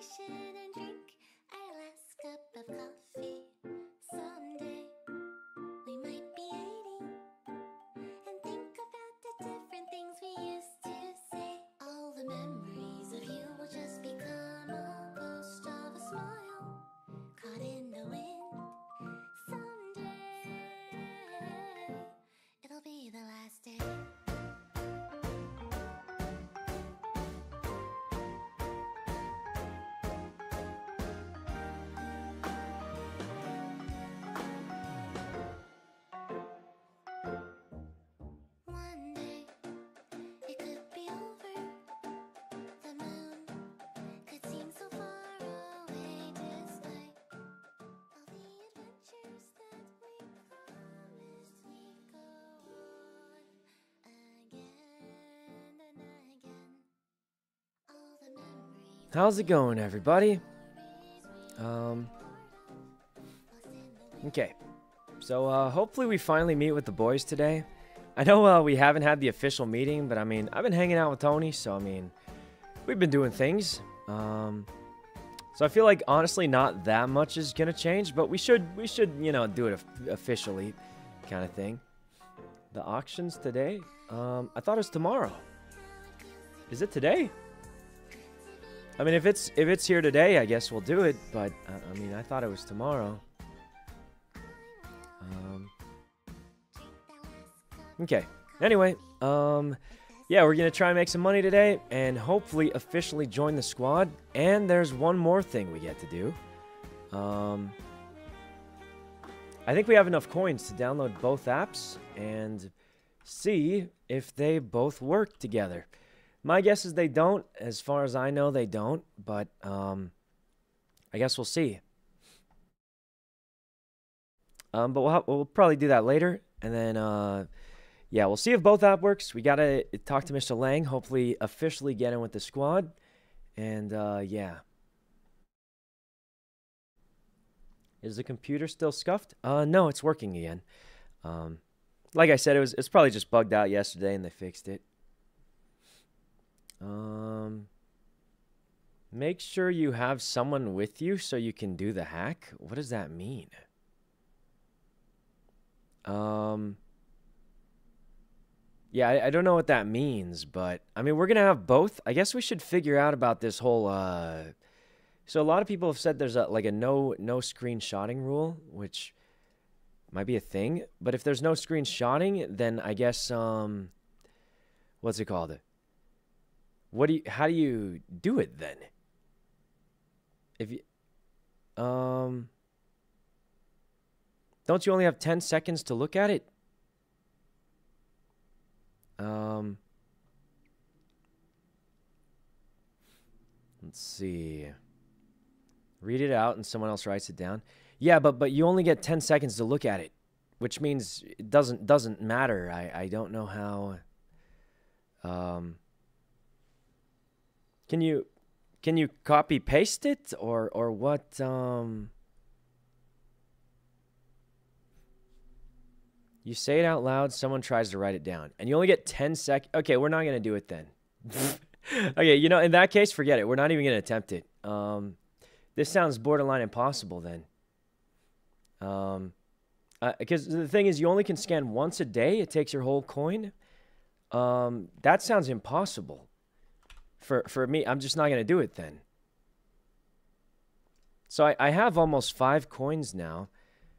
vacation and drink How's it going, everybody? Um. Okay. So, uh, hopefully, we finally meet with the boys today. I know uh, we haven't had the official meeting, but I mean, I've been hanging out with Tony, so I mean, we've been doing things. Um. So I feel like honestly, not that much is gonna change, but we should we should you know do it officially, kind of thing. The auctions today? Um, I thought it was tomorrow. Is it today? I mean, if it's if it's here today, I guess we'll do it. But uh, I mean, I thought it was tomorrow. Um. Okay. Anyway, um, yeah, we're gonna try and make some money today, and hopefully officially join the squad. And there's one more thing we get to do. Um. I think we have enough coins to download both apps and see if they both work together. My guess is they don't. As far as I know, they don't. But um, I guess we'll see. Um, but we'll we'll probably do that later, and then uh, yeah, we'll see if both app works. We gotta talk to Mr. Lang. Hopefully, officially get in with the squad, and uh, yeah. Is the computer still scuffed? Uh, no, it's working again. Um, like I said, it was it's probably just bugged out yesterday, and they fixed it. Um, make sure you have someone with you so you can do the hack. What does that mean? Um, yeah, I, I don't know what that means, but I mean, we're gonna have both. I guess we should figure out about this whole. Uh, so a lot of people have said there's a like a no no screenshotting rule, which might be a thing. But if there's no screenshotting, then I guess um, what's it called? What do you? How do you do it then? If you, um, don't you only have ten seconds to look at it? Um, let's see. Read it out and someone else writes it down. Yeah, but but you only get ten seconds to look at it, which means it doesn't doesn't matter. I I don't know how. Um. Can you can you copy paste it or or what um You say it out loud, someone tries to write it down, and you only get 10 sec. Okay, we're not to do it then. okay, you know, in that case, forget it. We're not even to attempt it. Um this sounds borderline impossible then. Um because the thing is you only can scan once a day. It takes your whole coin. Um that sounds impossible for for me i'm just not going to do it then. So I, I have almost five coins now.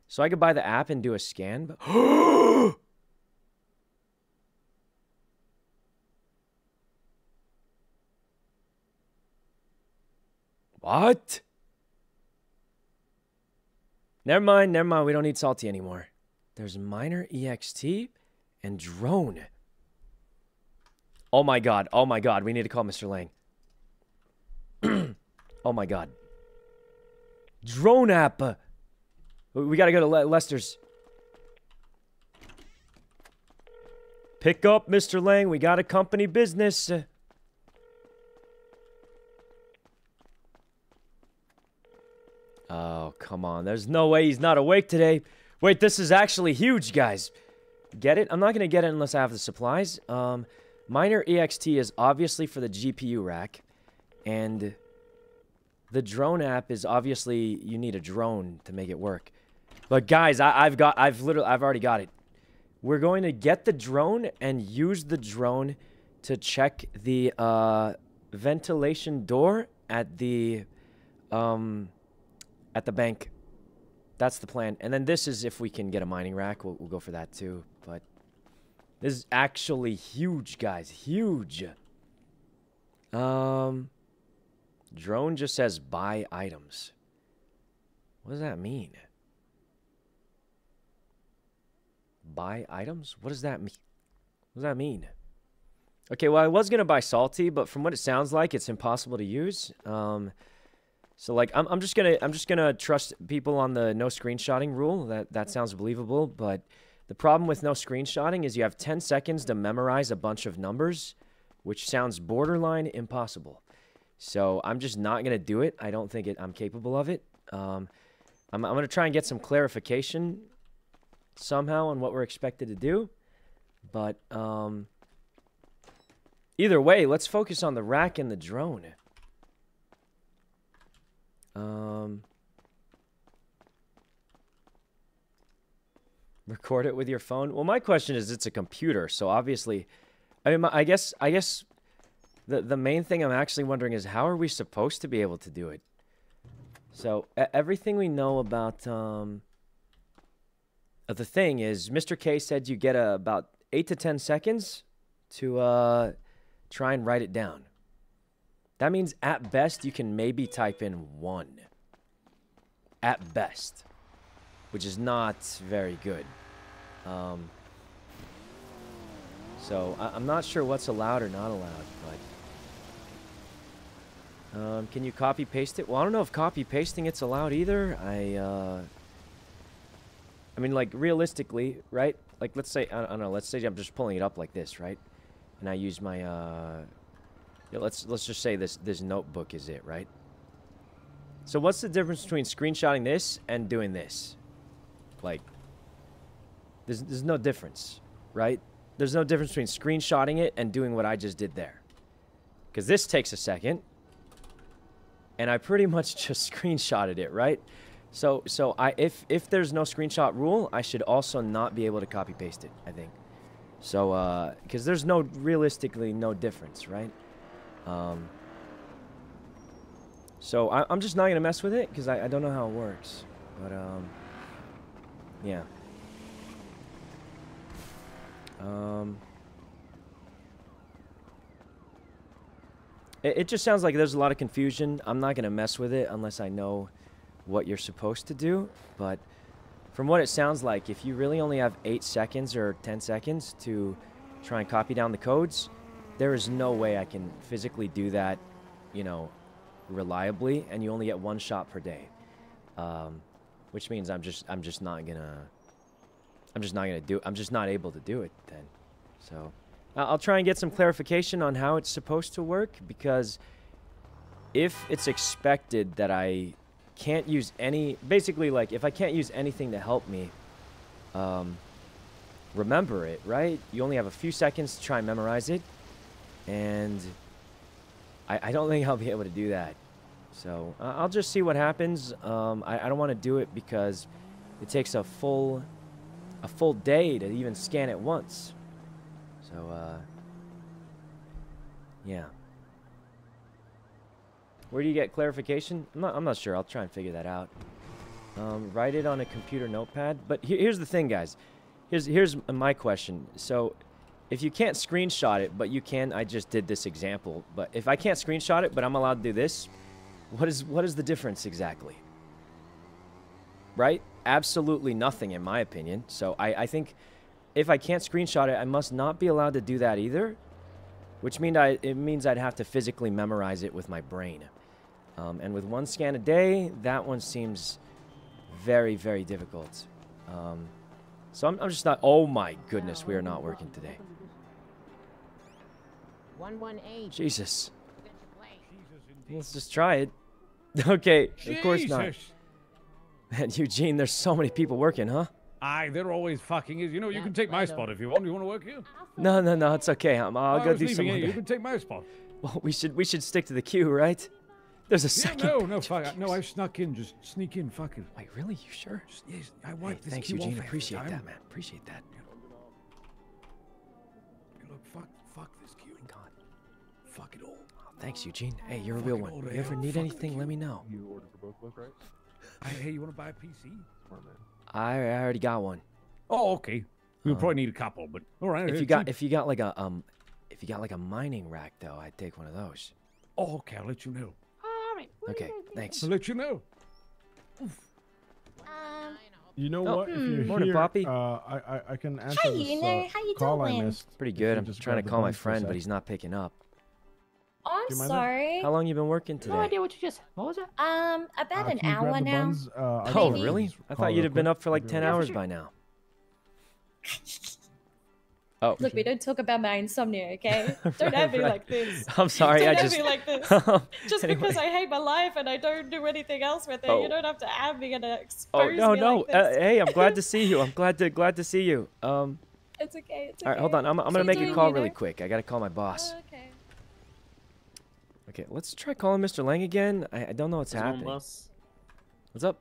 So i could buy the app and do a scan but what? Never mind never mind we don't need salty anymore. There's miner ext and drone Oh my god. Oh my god. We need to call Mr. Lang. oh my god. Drone app. We gotta go to Le- Lester's. Pick up, Mr. Lang. We got a company business. Oh, come on. There's no way he's not awake today. Wait, this is actually huge, guys. Get it? I'm not to get it unless I have the supplies. Um, miner EXT is obviously for the GPU rack. And the drone app is obviously you need a drone to make it work. But guys, I, I've got, I've literally, I've already got it. We're going to get the drone and use the drone to check the uh, ventilation door at the, um, at the bank. That's the plan. And then this is if we can get a mining rack, we'll, we'll go for that too. But this is actually huge, guys. Huge. Um, drone just says buy items. What does that mean? Buy items? What does that mean? What does that mean? Okay, well, I was gonna buy salty, but from what it sounds like, it's impossible to use. Um, so like, I'm, I'm just gonna I'm just gonna trust people on the no screenshotting rule. That that sounds believable, but the problem with no screenshotting is you have 10 seconds to memorize a bunch of numbers, which sounds borderline impossible. So I'm just not gonna do it. I don't think it, I'm capable of it. Um, I'm, I'm gonna try and get some clarification somehow on what we're expected to do, but um, either way, let's focus on the rack and the drone. Um, record it with your phone. Well, my question is, it's a computer, so obviously, I mean, I guess, I guess, the the main thing I'm actually wondering is how are we supposed to be able to do it? So everything we know about um, the thing is, Mr. K said you get uh, about eight to ten seconds to uh, try and write it down. That means at best you can maybe type in one. At best, which is not very good. Um, so I- I'm not sure what's allowed or not allowed, but um, can you copy paste it? Well, I don't know if copy pasting it's allowed either. I uh, I mean, like realistically, right? Like let's say I, I don't know. Let's say I'm just pulling it up like this, right? And I use my uh, yeah, let's let's just say this this notebook is it, right? So what's the difference between screenshotting this and doing this? Like, there's there's no difference, right? There's no difference between screenshotting it and doing what I just did there. Because this takes a second, and I pretty much just screenshotted it, right? So so I if if there's no screenshot rule, I should also not be able to copy paste it. I think. So uh, because there's no realistically no difference, right? Um. So I, I'm just not gonna mess with it because I, I don't know how it works, but um. Yeah. Um. It, it just sounds like there's a lot of confusion. I'm not gonna mess with it unless I know what you're supposed to do. But from what it sounds like, if you really only have eight seconds or 10 seconds to try and copy down the codes, there is no way I can physically do that, you know, reliably, and you only get one shot per day. Um, which means I'm just I'm just not gonna I'm just not gonna do I'm just not able to do it then. So I'll try and get some clarification on how it's supposed to work because if it's expected that I can't use any basically like if I can't use anything to help me um, remember it, right? You only have a few seconds to try and memorize it, and I, I don't think I'll be able to do that. So uh, I'll just see what happens. Um, I, I don't want to do it because it takes a full a full day to even scan it once. So uh, yeah. Where do you get clarification? I'm not, I'm not sure. I'll try and figure that out. Um, write it on a computer notepad. But he- here's the thing, guys. Here's here's my question. So, if you can't screenshot it, but you can, I just did this example. But if I can't screenshot it, but I'm allowed to do this, what is what is the difference exactly? Right? Absolutely nothing, in my opinion. So I, I think if I can't screenshot it, I must not be allowed to do that either. Which mean I it means I'd have to physically memorize it with my brain. Um, and with one scan a day, that one seems very, very difficult. Um, so I'm, I'm just not. Oh my goodness, we are not working today. 118. Jesus. Let's just try it. Okay, of course not. Jesus. Man, Eugene, there's so many people working, huh? Aye, they're always fucking is. You know, you Yeah, can take my spot if you want. You want to work here? No, no, no, it's okay. I'm, I'll I go do leaving some. here. You can take my spot. Well, we should we should stick to the queue, right? There's a Yeah, second. no, no, fuck. No, I snuck in. Just sneak in, fucking. Wait, really? You sure? Just, yes, I Hey, wiped this thanks, key Eugene. off Appreciate that, man. Appreciate that. Thanks, Eugene. Hey, you're a real one. If you ever need anything, let me know. You ordered for both of us, right? Hey, hey, you want to buy a PC? Smart man. I, I already got one. Oh, okay. We'll Um, probably need a couple, but all right. If uh, you got cheap. if you got like a um if you got like a mining rack though, I'd take one of those. Oh, okay, I'll let you know. All right. Okay, thanks. I'll let you know. Um, You know Oh, what? If you're hmm. Morning, here, Poppy. Uh, I, I I can answer Hi, this you know, uh, how you call I doing? missed. Pretty good. I'm just trying to call my phone for a friend, but he's not picking up. Oh, I'm you that? sorry. How long you been working today? No idea what you just. What was it? Um, about Uh, an can you grab hour now. buns? Uh, Oh, really? I thought you'd have been up for like 10 right hours back. by now. Oh, Look, we don't talk about my insomnia, okay? Don't have me right. like this. I'm sorry. don't I have just me like this. Just Anyway. because I hate my life and I don't do anything else with it, Oh. you don't have to have me and expose Oh no me no! like uh, hey, I'm glad to see you. I'm glad to glad to see you. Um, It's okay. It's okay. all right, hold on. I'm, I'm gonna make a call you really quick. I gotta call my boss. Oh, okay. Okay, let's try calling Mr. Lang again. I, I don't know what's What's happening. boss? What's up?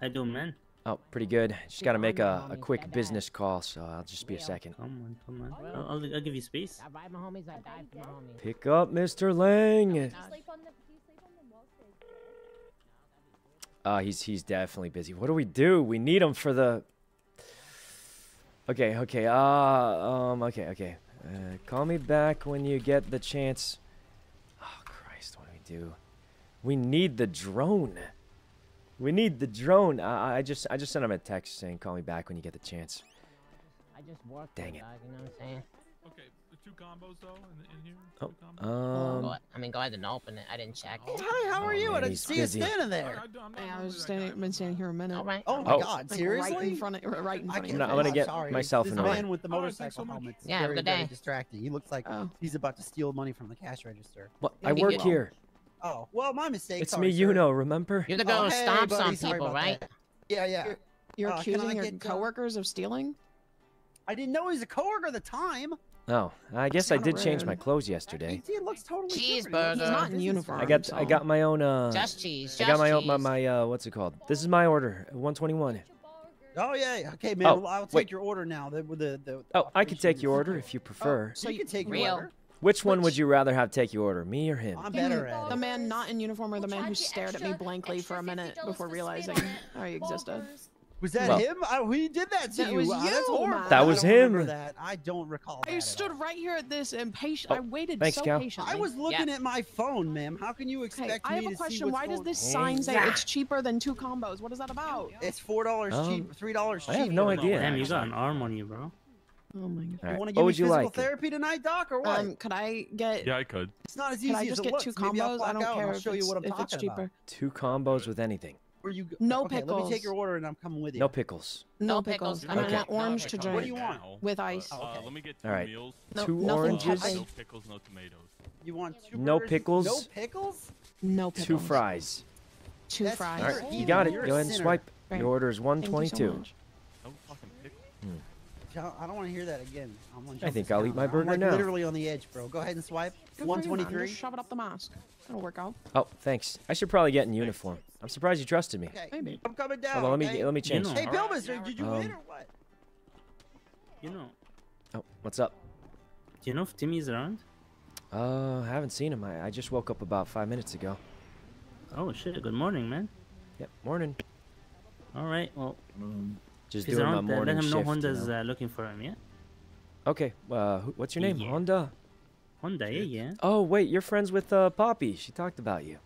How you doing, man? Oh, pretty good. Just gotta make a, a quick business call, so I'll just be a second. Come on, come on. I'll, I'll, I'll give you space. I ride my homies. I died my homies. Pick up, Mr. Lang. Do you sleep on the, do you sleep on the wall space? Uh, he's he's definitely busy. What do we do? We need him for the. Okay, okay. Uh, um, okay, okay. Uh, call me back when you get the chance. Oh do we need the drone. We need the drone. I, I just I just sent him a text saying call me back when you get the chance. I just worked. Dang it. it. Dog, you know what I'm saying? Okay, the two combos though in, in here. Oh, Two combos? Um, Go- I mean, go ahead and open it. I didn't check. Oh, Hi, how Oh, are you? man, I didn't see busy. you standing there. I, I'm Hey, I was that standing, been standing here a minute. All right. Oh my Oh. God, Like, seriously? Right in front of, right in I front of can't you. I'm gonna get sorry. myself this in order. man with the All right, thanks motorcycle so much. helmet's Yeah, have very, good very day. distracting. He looks like Oh. he's about to steal money from the cash register. what? Yeah, I work good. here. Oh, well, my mistake. It's sorry, me, sir. you know. Remember? You're the Oh, girl who hey, stomps buddy, on people, right? that. Yeah, yeah. You're Uh, can I accusing your get, uh, coworkers of stealing? I didn't know he was a coworker at the time. Oh, I guess I kinda did change my clothes yesterday. He, he looks totally Cheeseburger. He's not in uniform. I guy. got I got my own uh. Just cheese. I got my own my, my uh what's it called? This is my order, 121. Oh yeah, yeah. okay, man. Oh, well, I'll take wait. your order now. The, the, the Oh, I could take your order if you prefer. So you can take your Real. order. Which one would you rather have take your order, me or him? I'm better at The man not in uniform or the man who stared at me blankly for a minute before realizing on I existed. Was that Well- him? I, he did that to That you. was Wow, that's you, horrible. man. That I was don't him. That. I don't recall that. I stood all. right here at this impatient. Oh, I waited thanks, so Cal. patiently. I was looking Yeah. at my phone, ma'am. How can you Okay, expect I me have a to see question. Why does this sign say Yeah. it's cheaper than two combos? What is that about? It's four dollars Um, cheap, three dollars I have no idea. Damn, you got an arm on you, bro. Oh my god. All You want to What give me would you physical like? therapy tonight, doc, or what? Um, could I get? Yeah, I could. it's not as Could easy I as just it get looks. two Maybe I'll combos? I don't care I'll show you what I'm if it's talking cheaper. about. Two combos with anything. Where you go- No okay, Let me take your order and I'm coming with you. No pickles. No No pickles. pickles. I'm Okay. an orange to drink. What do you want? with ice. Uh, Okay. let me get two All right. meals. No, Two oranges. peppy. No pickles, no tomatoes. You want two No burgers? pickles. No pickles? No pickles. Two fries. Two fries. All You're right, a you got it. Go ahead and swipe. Your order is Thank you so 122. much. No fucking pickles. John, I don't want to hear that again. I'm gonna I think I'll down. eat my I'm, burger like now. literally on the edge, bro. Go ahead and swipe. Good for you, 123. Just shove it up the mask. That'll work out. Oh, thanks. I should probably get in uniform. I'm surprised you trusted me. Okay. Maybe. I'm coming down. Hold on, let me okay? let me change. know. Hey, Alright, Bilbus, yeah, did you Um, win or what? You know, Oh, what's up? do you know if Timmy's around? Uh, I haven't seen him. I, I just woke up about five minutes ago. Oh shit! Good morning, man. Yep, morning. All right. Well, Just if he's doing my around, morning let him know shift. you Honda's know. uh, looking for him. Yeah. Okay, uh, what's your name? Yeah. Honda. Honda. Yeah, yeah. Oh, wait, you're friends with uh, Poppy. She talked about you.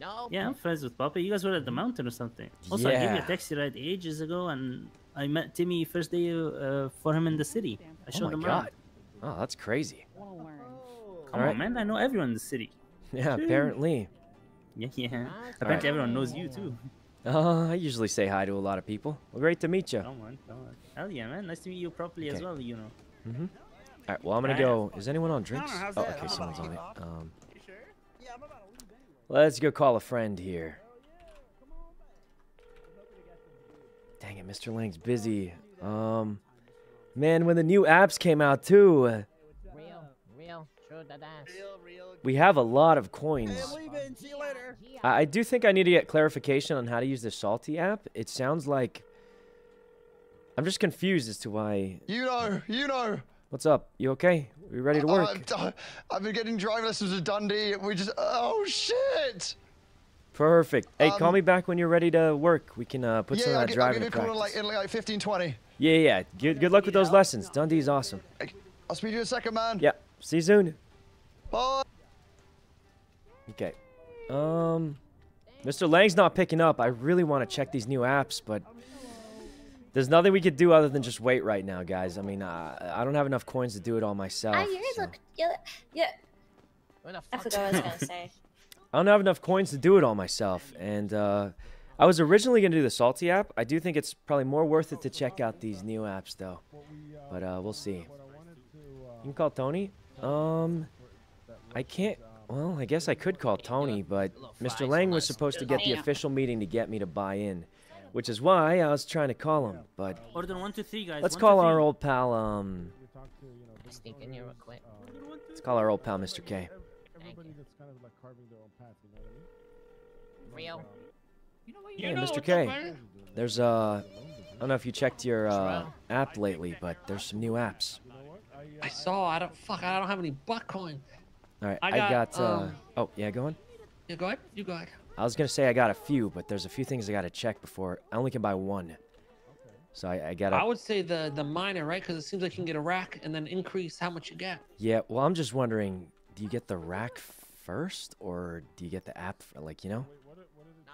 No. Yeah, I'm friends with Poppy. You guys were at the mountain or something. Also, I gave you a taxi ride ages ago, and I met Timmy first day uh, for him in the city. I Oh showed my him god. around. Oh, that's crazy. Come Alright. on, man. I know everyone in the city. Yeah, apparently. Yeah, yeah. Alright. Apparently, everyone knows you too. Uh, I usually say hi to a lot of people. Well, great to meet you. Come on, come on. Hell yeah, man. Nice to meet you properly as well. You know. Mm-hmm. All right, well, I'm gonna go. Is anyone on drinks? Connor, oh, that? okay, someone's on it. Um, You sure? Yeah, I'm about to leave anyway. let's go call a friend here. Dang it, Mr. Lang's busy. Um, man, when the new apps came out too. We have a lot of coins. I'm leaving. See you later. I, I do think I need to get clarification on how to use the Salty app. It sounds like I'm just confused as to why. You know, you know. What's up? You okay? We ready to work? I've, I've been getting driving lessons with Dundee. We just. Oh shit! Perfect. Hey, call Um, me back when you're ready to work. We can uh, put some yeah, of I'll, that gi- I'll driving give to you a call in practice. like, in like 15, 20. Yeah, yeah. Good, good luck with those lessons. Dundee's awesome. I'll speak to you in a second, man. Yeah. See you soon. Bye. Okay. Um, Mr. Lang's not picking up. I really want to check these new apps, but there's nothing we could do other than just wait right now, guys. I mean, uh, I don't have enough coins to do it all myself. Ah, yours so- look. Yeah, yeah. Where the I forgot what I was gonna say. I don't have enough coins to do it all myself, and uh, I was originally gonna do the Salty app. I do think it's probably more worth it to check out these new apps, though. But uh, we'll see. You can call Tony. Um, I can't. Well, I guess I could call Tony, but Mr. Lang was supposed to get the official meeting to get me to buy in, which is why I was trying to call him. But Order one, two, three, guys. let's call our old pal. Um, Just sneak in here real quick. let's call our old pal, Mr. K. Everybody that's kind of like carving their own path, you know what I mean? Real. Yeah, Mr. K. There's uh, I don't know if you checked your uh, app lately, but there's some new apps. I saw. I don't. Fuck. I don't have any butt coin. All right, I I got. got, uh, um, oh, yeah, go on. You go ahead. You go ahead. I was gonna say I got a few, but there's a few things I gotta check before. I only can buy one, so I, I gotta. I would say the the miner, right? Because it seems like you can get a rack and then increase how much you get. Yeah, well, I'm just wondering, do you get the rack first, or do you get the app? For, like, you know,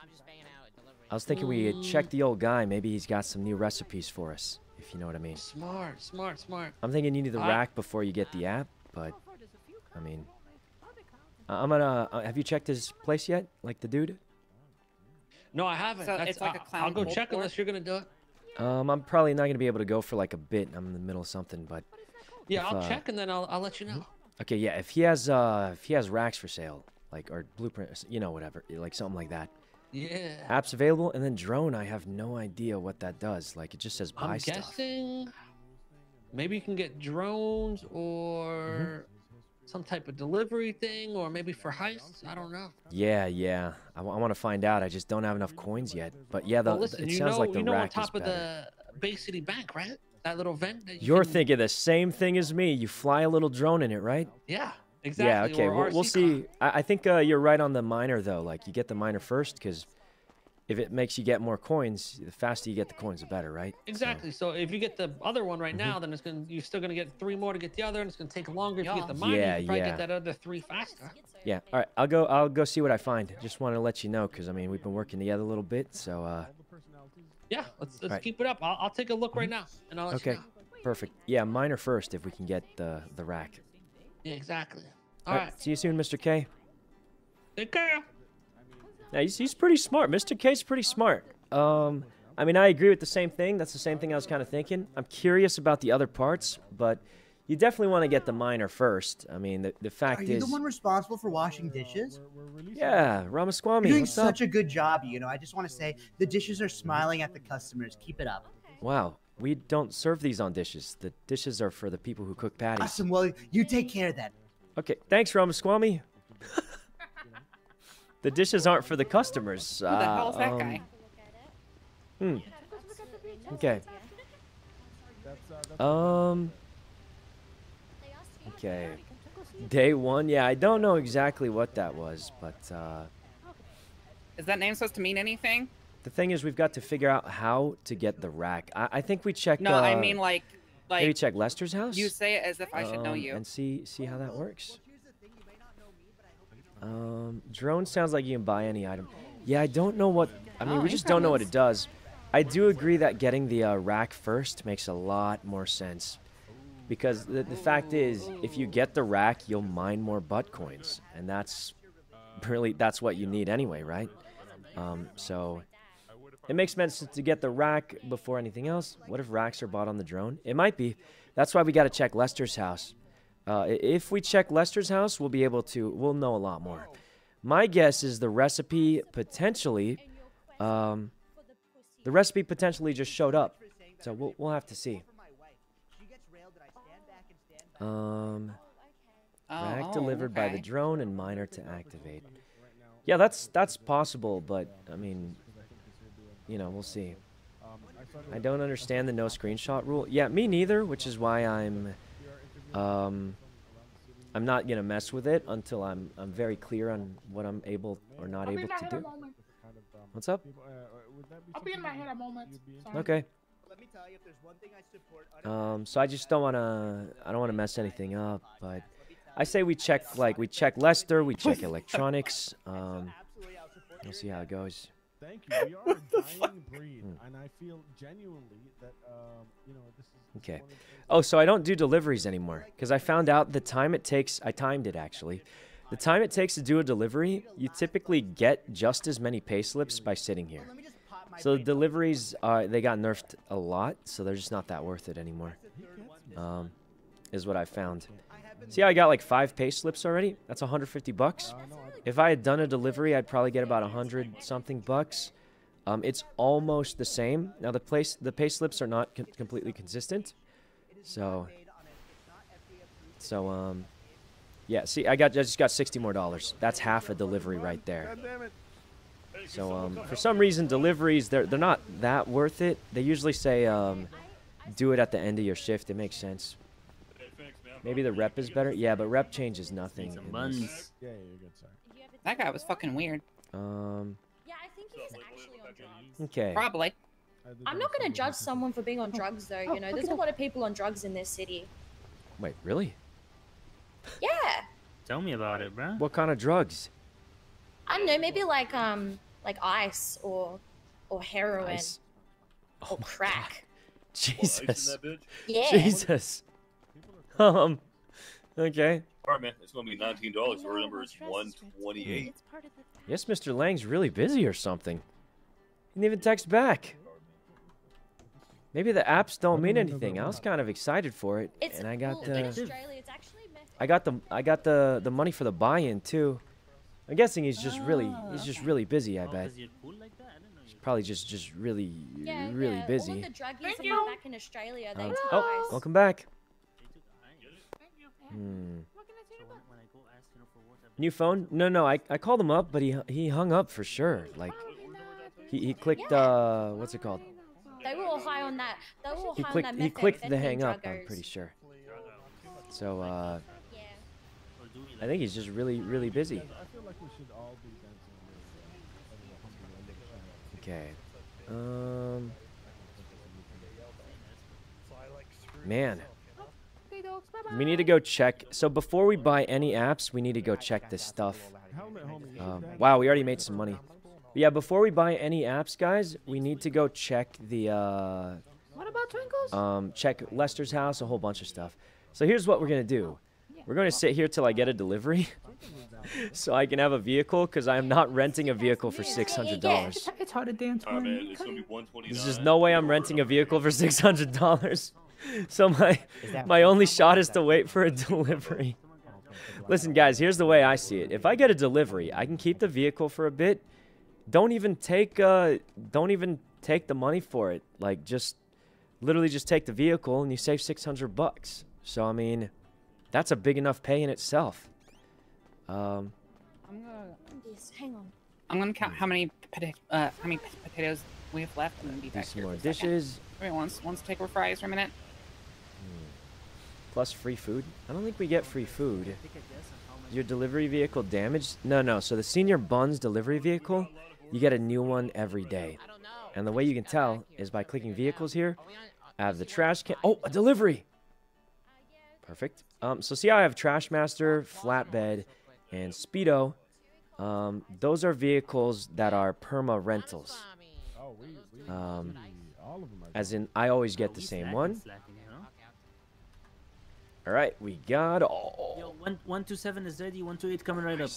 I'm just banging out at delivery. I was thinking we check the old guy. Maybe he's got some new recipes for us, if you know what I mean. Smart, smart, smart. I'm thinking you need the I- rack before you get the app, but I mean, I- I'm gonna. Uh, have you checked his place yet? Like the dude? No, I haven't. So That's, it's like a I- clown I'll go check pour? unless you're gonna do it. Um, I'm probably not gonna be able to go for like a bit. I'm in the middle of something, but Yeah, If, I'll uh, check and then I'll I'll let you know. okay, yeah. If he has uh, if he has racks for sale, like or blueprint, you know, whatever, like something like that. Yeah. Apps available, and then drone. I have no idea what that does. Like it just says buy stuff. I'm stuff. guessing maybe you can get drones or Mm-hmm. Some type of delivery thing, or maybe for heists. I don't know. Yeah, yeah. I, want to find out. I just don't have enough coins yet. But yeah, the, well, listen, it you sounds know, like the you know on rack is top of better. the Bay City Bank, right? That little vent. That you You're can- thinking the same thing as me. You fly a little drone in it, right? Yeah, exactly. Yeah. Okay. We'll, we'll see. I, I think uh, you're right on the miner though. Like you get the miner first, because if it makes you get more coins, the faster you get the coins, the better, right? Exactly. So if you get the other one right Mm-hmm. now, then it's gonna you're still gonna get three more to get the other, and it's gonna take longer. If you get the Yeah. miner, Yeah, you probably yeah. get that other three faster. yeah. All right. I'll go. I'll go see what I find. Just want to let you know, because I mean we've been working together a little bit. So uh, Yeah, let's let's Right. keep it up. I'll, I'll take a look right now, and I'll let okay. you know. Perfect. Yeah, miner first if we can get the the rack. Yeah, exactly. All All right. right. See you soon, Mr. K. Take care. Yeah, he's, he's pretty smart. Mr. K's pretty smart. Um, I mean, I agree with the same thing. That's the same thing I was kind of thinking. I'm curious about the other parts, but you definitely want to get the miner first. I mean, the, the fact Are you is, the one responsible for washing dishes? yeah, Ramaswamy, You're doing what's up? such a good job. You know, I just want to say the dishes are smiling at the customers. Keep it up. Wow, we don't serve these on dishes. The dishes are for the people who cook patties. Awesome. Well, you take care then. Okay, thanks, Ramaswamy. the dishes aren't for the customers. Who the hell is that uh, guy? Hmm. Okay. Um. Okay. Day one. Yeah, I don't know exactly what that was, but uh, Is that name supposed to mean anything? the thing is, we've got to figure out how to get the rack. I, I think we check. No, uh, I mean like maybe check Lester's house. you say it as if I should know um, you. and see see how that works. Um, drone sounds like you can buy any item. Yeah, I don't know what. I mean, Oh, we just don't know what it does. I do agree that getting the uh, rack first makes a lot more sense, because the, the fact is, if you get the rack, you'll mine more butt coins, and that's really that's what you need anyway, right? Um, so it makes sense to get the rack before anything else. What if racks are bought on the drone? It might be. That's why we got to check Lester's house. Uh, if we check Lester's house, we'll be able to. We'll know a lot more. My guess is the recipe potentially, um, the recipe potentially just showed up. So we'll we'll have to see. Um, Rack oh, delivered by the drone and miner to activate. Yeah, that's that's possible, but I mean, you know, we'll see. I don't understand the no screenshot rule. Yeah, me neither, which is why I'm um I'm not gonna mess with it until I'm I'm very clear on what I'm able or not I'll able to do. What's up? I'll be in my head a moment. Sorry. Okay. Let me tell you, if there's one thing I support, Um, so I just don't wanna I don't wanna mess anything up, but I say we check like we check Lester, we check electronics. Um, we'll see how it goes. Thank you. We are a dying breed, and I feel genuinely that um, you know this is. Okay. Oh, so I don't do deliveries anymore because I found out the time it takes. I timed it actually. The time it takes to do a delivery, you typically get just as many pay slips by sitting here. So the deliveries, uh, they got nerfed a lot, so they're just not that worth it anymore. Um, is what I found. See how I got like five pay slips already? That's 150 bucks. If I had done a delivery, I'd probably get about 100 something bucks. Um, it's almost the same. Now the place, the pay slips are not con- completely consistent. So, so um, yeah. See, I got I just got 60 more dollars. That's half a delivery right there. So um, for some reason, deliveries they're they're not that worth it. They usually say um, do it at the end of your shift. It makes sense. Maybe the rep is better. Yeah, but rep changes nothing. in this. buns. Yeah, you're good, sir. That guy was fucking weird. Um. Yeah, I think he's actually on drugs. Okay. Probably. I'm not going to judge someone for being on drugs, though. Oh, You know, there's a lot of people on drugs in this city. Wait, really? Yeah. Tell me about it, bro. What kind of drugs? I don't know, maybe like um like ice or or heroin Ice? or crack. Jesus. Yeah. Jesus. Um. Okay. All right, man. It's going to be nineteen dollars. Our number is one twenty-eight. Yes, Mr. Lang's really busy or something. He didn't even text back. Maybe the apps don't mean anything. I was kind of excited for it, It's and I got well, the Australia it's actually meth- I got the I got the the money for the buy-in too. I'm guessing he's just really he's just really busy. I bet. He's probably just just really yeah, really yeah. Busy. of the druggies back in Australia, they Um, oh, welcome back. Hmm. New phone? No, no. I, I called him up, but he he hung up for sure. Like he, he clicked uh what's it called? They were all high on that. They were all He high on clicked that he methamphetamine clicked the hang up. I'm pretty sure. So uh, I think he's just really really busy. I feel like we should all be dancing. Okay. Um. Man. We need to go check. So before we buy any apps, we need to go check this stuff. Um, wow, we already made some money. But yeah, before we buy any apps, guys, we need to go check the uh, What about Twinkles? um, check Lester's house, a whole bunch of stuff. So here's what we're gonna do. We're gonna sit here till I get a delivery, so I can have a vehicle, because I am not renting a vehicle for six hundred dollars. It's, it's hard to dance All right, when man. you It's going to be one twenty-nine. There's just no way I'm renting a vehicle for six hundred dollars. So my my only shot is to wait for a delivery. Listen, guys, here's the way I see it. If I get a delivery, I can keep the vehicle for a bit. Don't even take uh don't even take the money for it. Like just literally just take the vehicle and you save six hundred bucks. So I mean, that's a big enough pay in itself. Um I'm gonna. Yes, hang on. I'm gonna count how many pota- uh, how many potatoes we have left, and then be do back some here. more for a dishes. Everyone wants wants to take our fries for a minute. Plus free food? I don't think we get free food. Your delivery vehicle damaged? No, no. So the senior buns delivery vehicle, you get a new one every day. And the way you can tell is by clicking vehicles here. I have the trash can. Oh, a delivery. Perfect. Um, so see how I have Trash Master, Flatbed, and Speedo. Um, those are vehicles that are perma rentals. Oh, we, we, Um, all of them are. as in, I always get the same one. All right, we got all. Yo, one one two seven is ready. One two eight coming right up.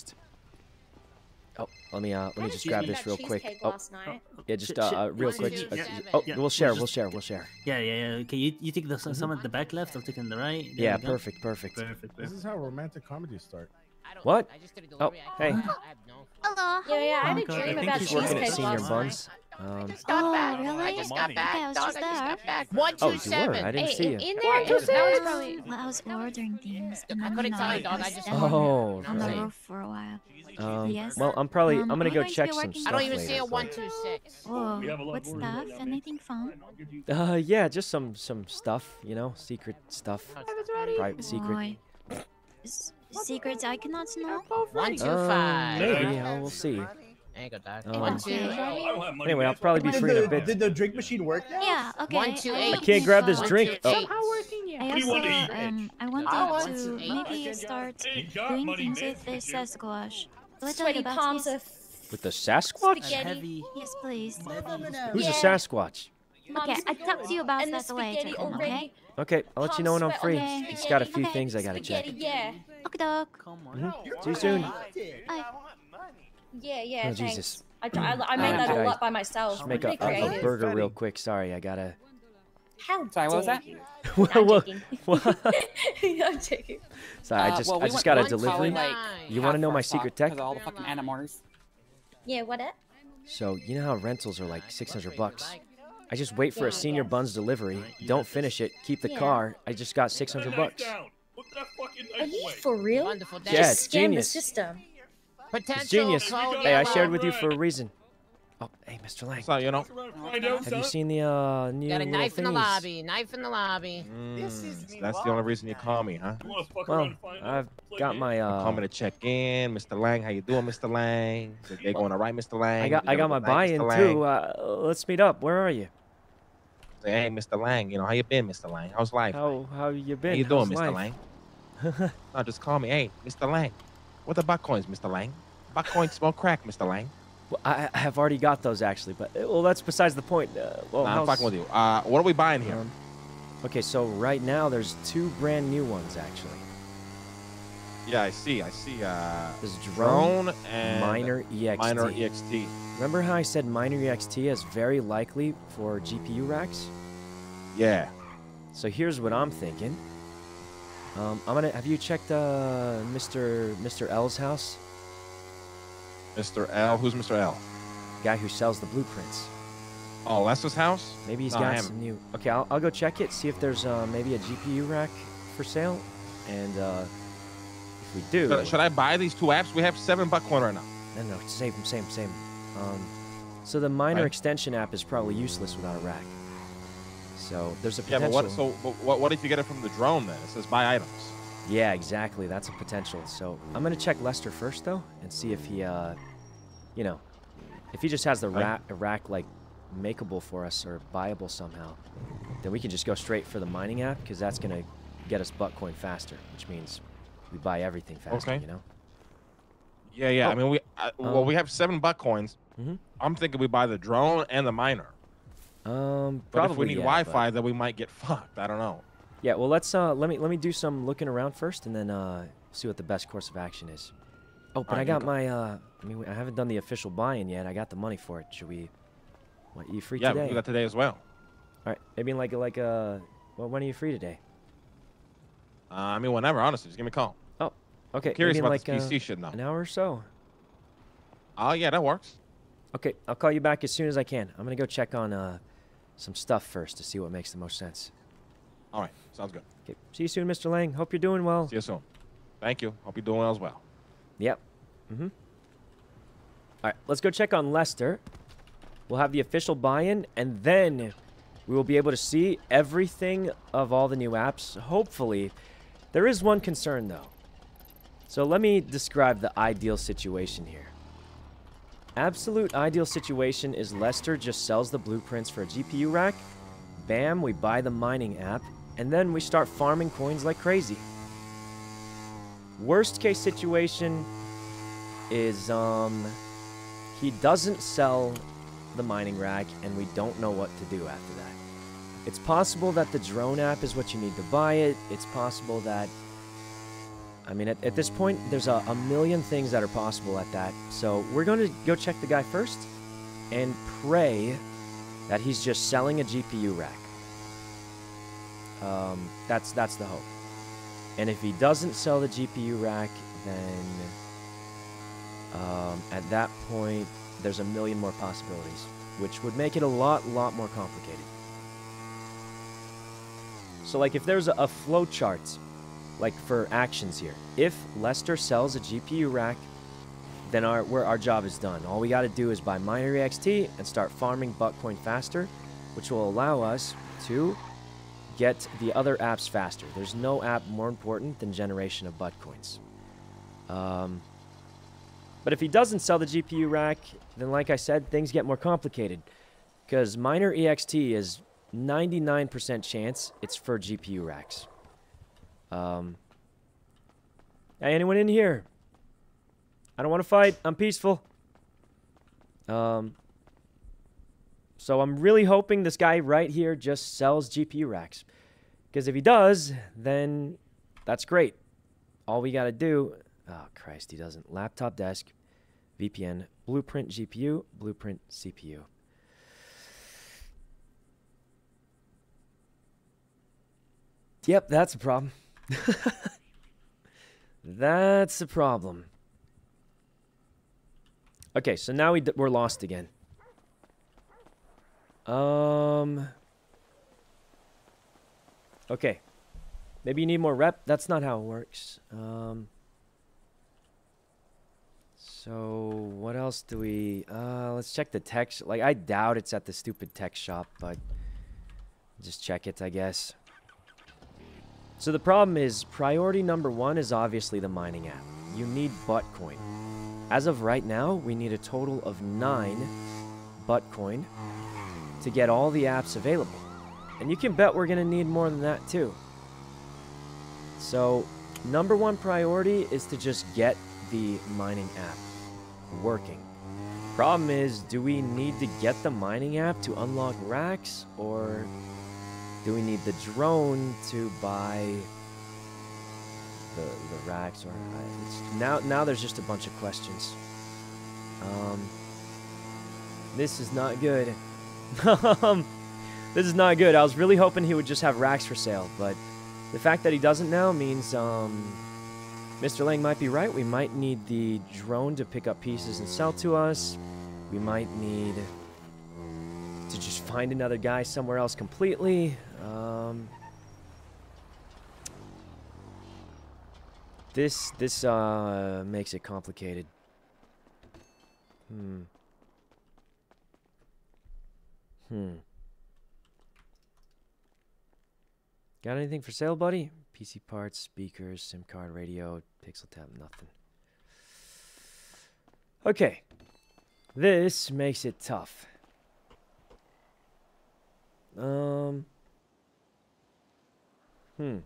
Oh, let me uh, let me just grab this real quick. cheesecake Oh, last night? yeah, just uh, shit. uh real One, quick. two, uh, yeah. oh, Yeah, we'll share, just- we'll share, we'll share. Yeah, yeah, yeah. Okay, you, you take the some at the back left. I'll take in the right. There Yeah, perfect, perfect. Perfect. This is how romantic comedies start. What? I just did a Oh, delivery. hey. I have. Hello. Yeah, yeah. I had a Okay, I dream about He's working at cheesecake Senior last Buns. night. Um, Oh, really? I just got back, Okay, I was dog, just I just there. got back. One, Oh, you were? I didn't see you. In there, there, it- that was probably. Well, I was ordering things. And I couldn't tell you, Dog. I just oh, on right. the roof for a while. Um, yes. Well, I'm probably Um, I'm gonna go you going to check some working stuff I don't even later, see a but- one two six. Oh, We have a lot what stuff? that. Anything fun? Uh, yeah, just some some stuff, you know, secret stuff, private secret. Boy. S- secrets I cannot know? One two five. maybe uh, we'll see. There you go, dog. Um, One two. Okay. I don't have money. Anyway. I'll probably be free in a bit. did the drink machine work now? Yeah, okay. One, two, I can't grab this drink. Oh, Somehow working, I yeah. What do you want to also, eat? um, I I want to to eat. maybe start doing things with the Sasquatch. Will I tell Sweaty about palms of with the Sasquatch? Spaghetti. Heavy. Yes, please. Who's Yeah. a Sasquatch? Okay, I talked to you about and that later, spaghetti then, already. okay? Okay, I'll let you know when I'm free. sweat on Just got a spaghetti. few things I gotta check. Yeah. Okay, doc. Come on. Mhm. See you soon. Bye. Yeah, yeah, Oh, thanks. Jesus. I, I, I made Uh, that did all I up by myself. Just make a, Pretty a, a creative. burger real quick. Sorry, I gotta. How Sorry, what was dare that? you. What- I'm what- joking. what? I'm joking. Sorry, I Uh, just well, I just got a delivery. like, You want to know my secret tech? Of all the fucking Animars. Yeah, what it? So you know how rentals are like 600 bucks. I just wait for a senior buns delivery. Don't finish it. Keep the Yeah. car. I just got 600 bucks. knife down. Put that fucking Are you for real? Wonderful. Yeah, Just it's genius. the system. Potential. It's genius. code Hey, I shared with you for a reason. Oh, hey, Mr. Lang. So you know. Fuck around and Find out, Have you seen the uh, new Got a little knife in the lobby. Knife in the lobby. Mm, that's the only reason you call me, huh? You wanna fuck Well, around and find? I've Play got my uh, Call me to check in, Mr. Lang. How you doing, Mr. Lang? Is they going all right, Mr. Lang? I got I got my buy-in too. Uh, let's meet up. Where are you? Say, hey, Mr. Lang. You know how you been, Mr. Lang? How's life? How how you been? How you doing, How's Mr. life? Lang? No, just call me. Hey, Mr. Lang. What about coins, Mr. Lang? Buck coins smoke crack, Mr. Lang. Well, I, I have already got those actually, but well, that's besides the point. Uh, well, Nah, I'm fucking with you. Uh, what are we buying here? Um, okay, so right now there's two brand new ones actually. yeah, I see. I see. Uh, There's drone, drone and Miner EXT. miner EXT. Remember how I said miner EXT is very likely for GPU racks? Yeah. So here's what I'm thinking. Um, I'm gonna. Have you checked uh, Mr. Mr. L's house? Mr. L. Who's Mr. L? Guy who sells the blueprints. Oh, Lester's house? Maybe he's No, got some new. Okay, I'll, I'll go check it. See if there's uh, maybe a GPU rack for sale, and uh, if we do, Should, should I buy these two apps? We have seven buck coin right now. No, no, same, same, same. Um, so the miner Right. extension app is probably useless without a rack. So there's a Yeah, potential. but what? So, but what, what if you get it from the drone then? It says buy items. Yeah, exactly. That's a potential. So I'm gonna check Lester first though, and see if he, uh, you know, if he just has the Right. rack, rack like makeable for us or buyable somehow, then we can just go straight for the mining app because that's gonna get us Buttcoin faster, which means we buy everything faster. Okay. You know. Yeah, yeah. I Oh. mean, we I, well, Um, we have seven buck coins. Mhm. I'm thinking we buy the drone and the miner. Um, probably. But if we need yeah, Wi-Fi, but- then we might get fucked. I don't know. Yeah, well, let's uh, let me let me do some looking around first, and then uh, see what the best course of action is. Oh, but I got go. my uh, I mean, I haven't done the official buy-in yet. I got the money for it. Should we? What you free yeah, today? Yeah, we that today as well. All right, maybe like like uh, well, when are you free today? Uh, I mean, whenever. Honestly, just give me a call. Oh, okay. Curious maybe in about like this uh, PC shit now. An hour or so. Oh yeah, that works. Okay, I'll call you back as soon as I can. I'm gonna go check on uh, some stuff first to see what makes the most sense. All right, sounds good. Okay, see you soon, Mr. Lang. Hope you're doing well. See you soon. Thank you. Hope you're doing well as well. Yep. Mm-hmm. All right, let's go check on Lester. We'll have the official buy-in, and then we will be able to see everything of all the new apps. Hopefully, there is one concern though. So let me describe the ideal situation here. Absolute ideal situation is Lester just sells the blueprints for a GPU rack. Bam, we buy the mining app, and then we start farming coins like crazy. Worst case situation is um he doesn't sell the mining rack and we don't know what to do after that. It's possible that the drone app is what you need to buy it. It's possible that I mean at, at this point there's a, a million things that are possible at that. So we're going to go check the guy first and pray that he's just selling a GPU rack. Um, that's that's the hope. And if he doesn't sell the GPU rack, then um, at that point, there's a million more possibilities. which would make it a lot, lot more complicated. So, like, if there's a, a flow chart, like for actions here, if Lester sells a GPU rack, then our our job is done. All we got to do is buy Miner EXT and start farming Buttcoin faster, which will allow us to get the other apps faster. There's no app more important than generation of Buttcoins. Um, but if he doesn't sell the GPU rack, then like I said, things get more complicated. Because Miner EXT is 99% chance it's for GPU racks. Um, hey, anyone in here? I don't want to fight. I'm peaceful. Um, so I'm really hoping this guy right here just sells GPU racks. Because if he does, then that's great. All we got to do... Oh, Christ, he doesn't. Laptop desk, VPN, blueprint GPU, blueprint CPU. Yep, that's a problem. that's a problem. Okay, so now we we're lost again. Um. Okay. Maybe you need more rep. That's not how it works. Um. So what else do we? Uh, let's check the text. Like I doubt it's at the stupid tech shop, but just check it, I guess. So the problem is priority number one is obviously the mining app. You need Buttcoin. As of right now, we need a total of nine Buttcoin to get all the apps available. And you can bet we're going to need more than that too. So, number one priority is to just get the mining app working. Problem is, do we need to get the mining app to unlock racks, or do we need the drone to buy the, the racks? Or uh, now, now there's just a bunch of questions. Um, this is not good. um, this is not good. I was really hoping he would just have racks for sale, but the fact that he doesn't now means um, Mr. Lang might be right. We might need the drone to pick up pieces and sell to us. We might need to just find another guy somewhere else completely. Um, this this uh, makes it complicated. Hmm. Hmm. Got anything for sale, buddy? PC parts, speakers, SIM card, radio, Pixel tab, nothing. Okay. This makes it tough. Um. Hmm.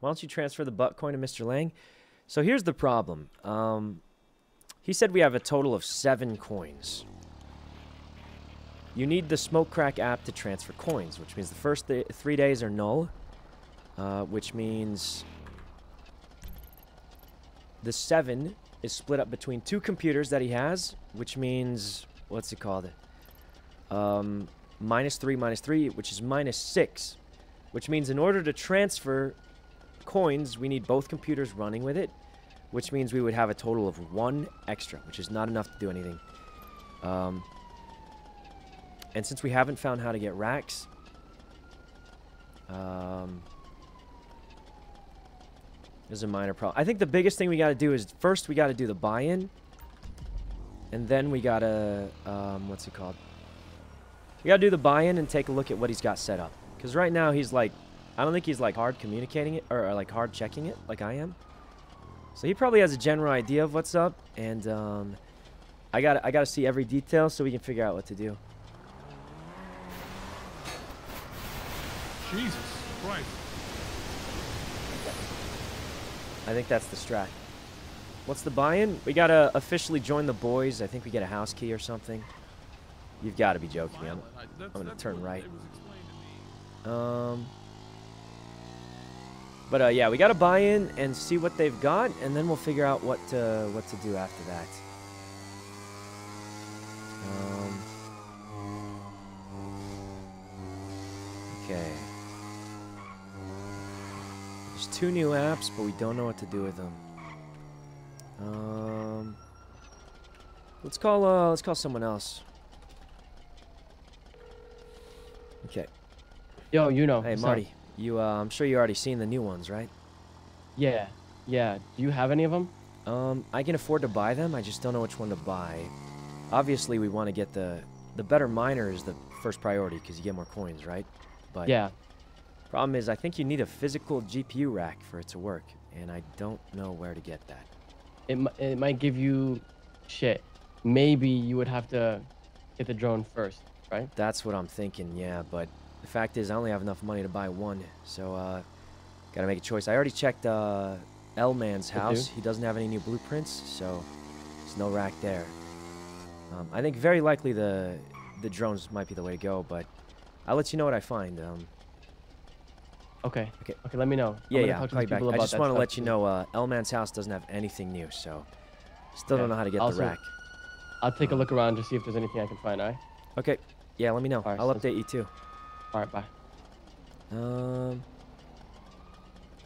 Why don't you transfer the butt coin to Mr. Lang? So here's the problem. Um, he said we have a total of seven coins. You need the Smoke Crack app to transfer coins, which means the first th three days are null, uh, which means the seven is split up between two computers that he has, which means, what's it called? Um, minus three, minus three, which is minus six, which means in order to transfer coins, we need both computers running with it, which means we would have a total of one extra, which is not enough to do anything. Um, and since we haven't found how to get racks, um, there's a minor problem. I think the biggest thing we got to do is first we got to do the buy-in, and then we got to, um, what's it called? We got to do the buy-in and take a look at what he's got set up. Because right now he's like, I don't think he's like hard communicating it, or, or like hard checking it like I am. So he probably has a general idea of what's up, and um, I got I got to see every detail so we can figure out what to do. Jesus Christ. I think that's the strat. What's the buy-in? We gotta officially join the boys. I think we get a house key or something. You've got to be joking me. I'm, I'm gonna turn right. Um. But uh, yeah, we gotta buy in and see what they've got, and then we'll figure out what to, what to do after that. Um. Okay. There's two new apps, but we don't know what to do with them. Um. Let's call uh let's call someone else. Okay. Yo, you know. Hey up? Marty, you uh I'm sure you already seen the new ones, right? Yeah, yeah. Do you have any of them? Um, I can afford to buy them. I just don't know which one to buy. Obviously, we want to get the the better miner is the first priority because you get more coins, right? But Yeah. Problem is, I think you need a physical GPU rack for it to work, and I don't know where to get that. It it might give you shit. Maybe you would have to get the drone first, right? That's what I'm thinking, yeah. But the fact is, I only have enough money to buy one, so uh, gotta make a choice. I already checked uh, L Man's house. He doesn't have any new blueprints, so there's no rack there. Um, I think very likely the the drones might be the way to go, but I'll let you know what I find. Um, Okay. Okay. Okay. Let me know. I'm yeah, yeah, talk I'll to call you these back. people I just want to let you know uh, L Man's house doesn't have anything new, so still Okay. don't know how to get the rack. I'll take a look around to see if there's anything I can find. All right. Okay. Yeah, let me know. Alright, I'll update you too. All right. Bye. Um,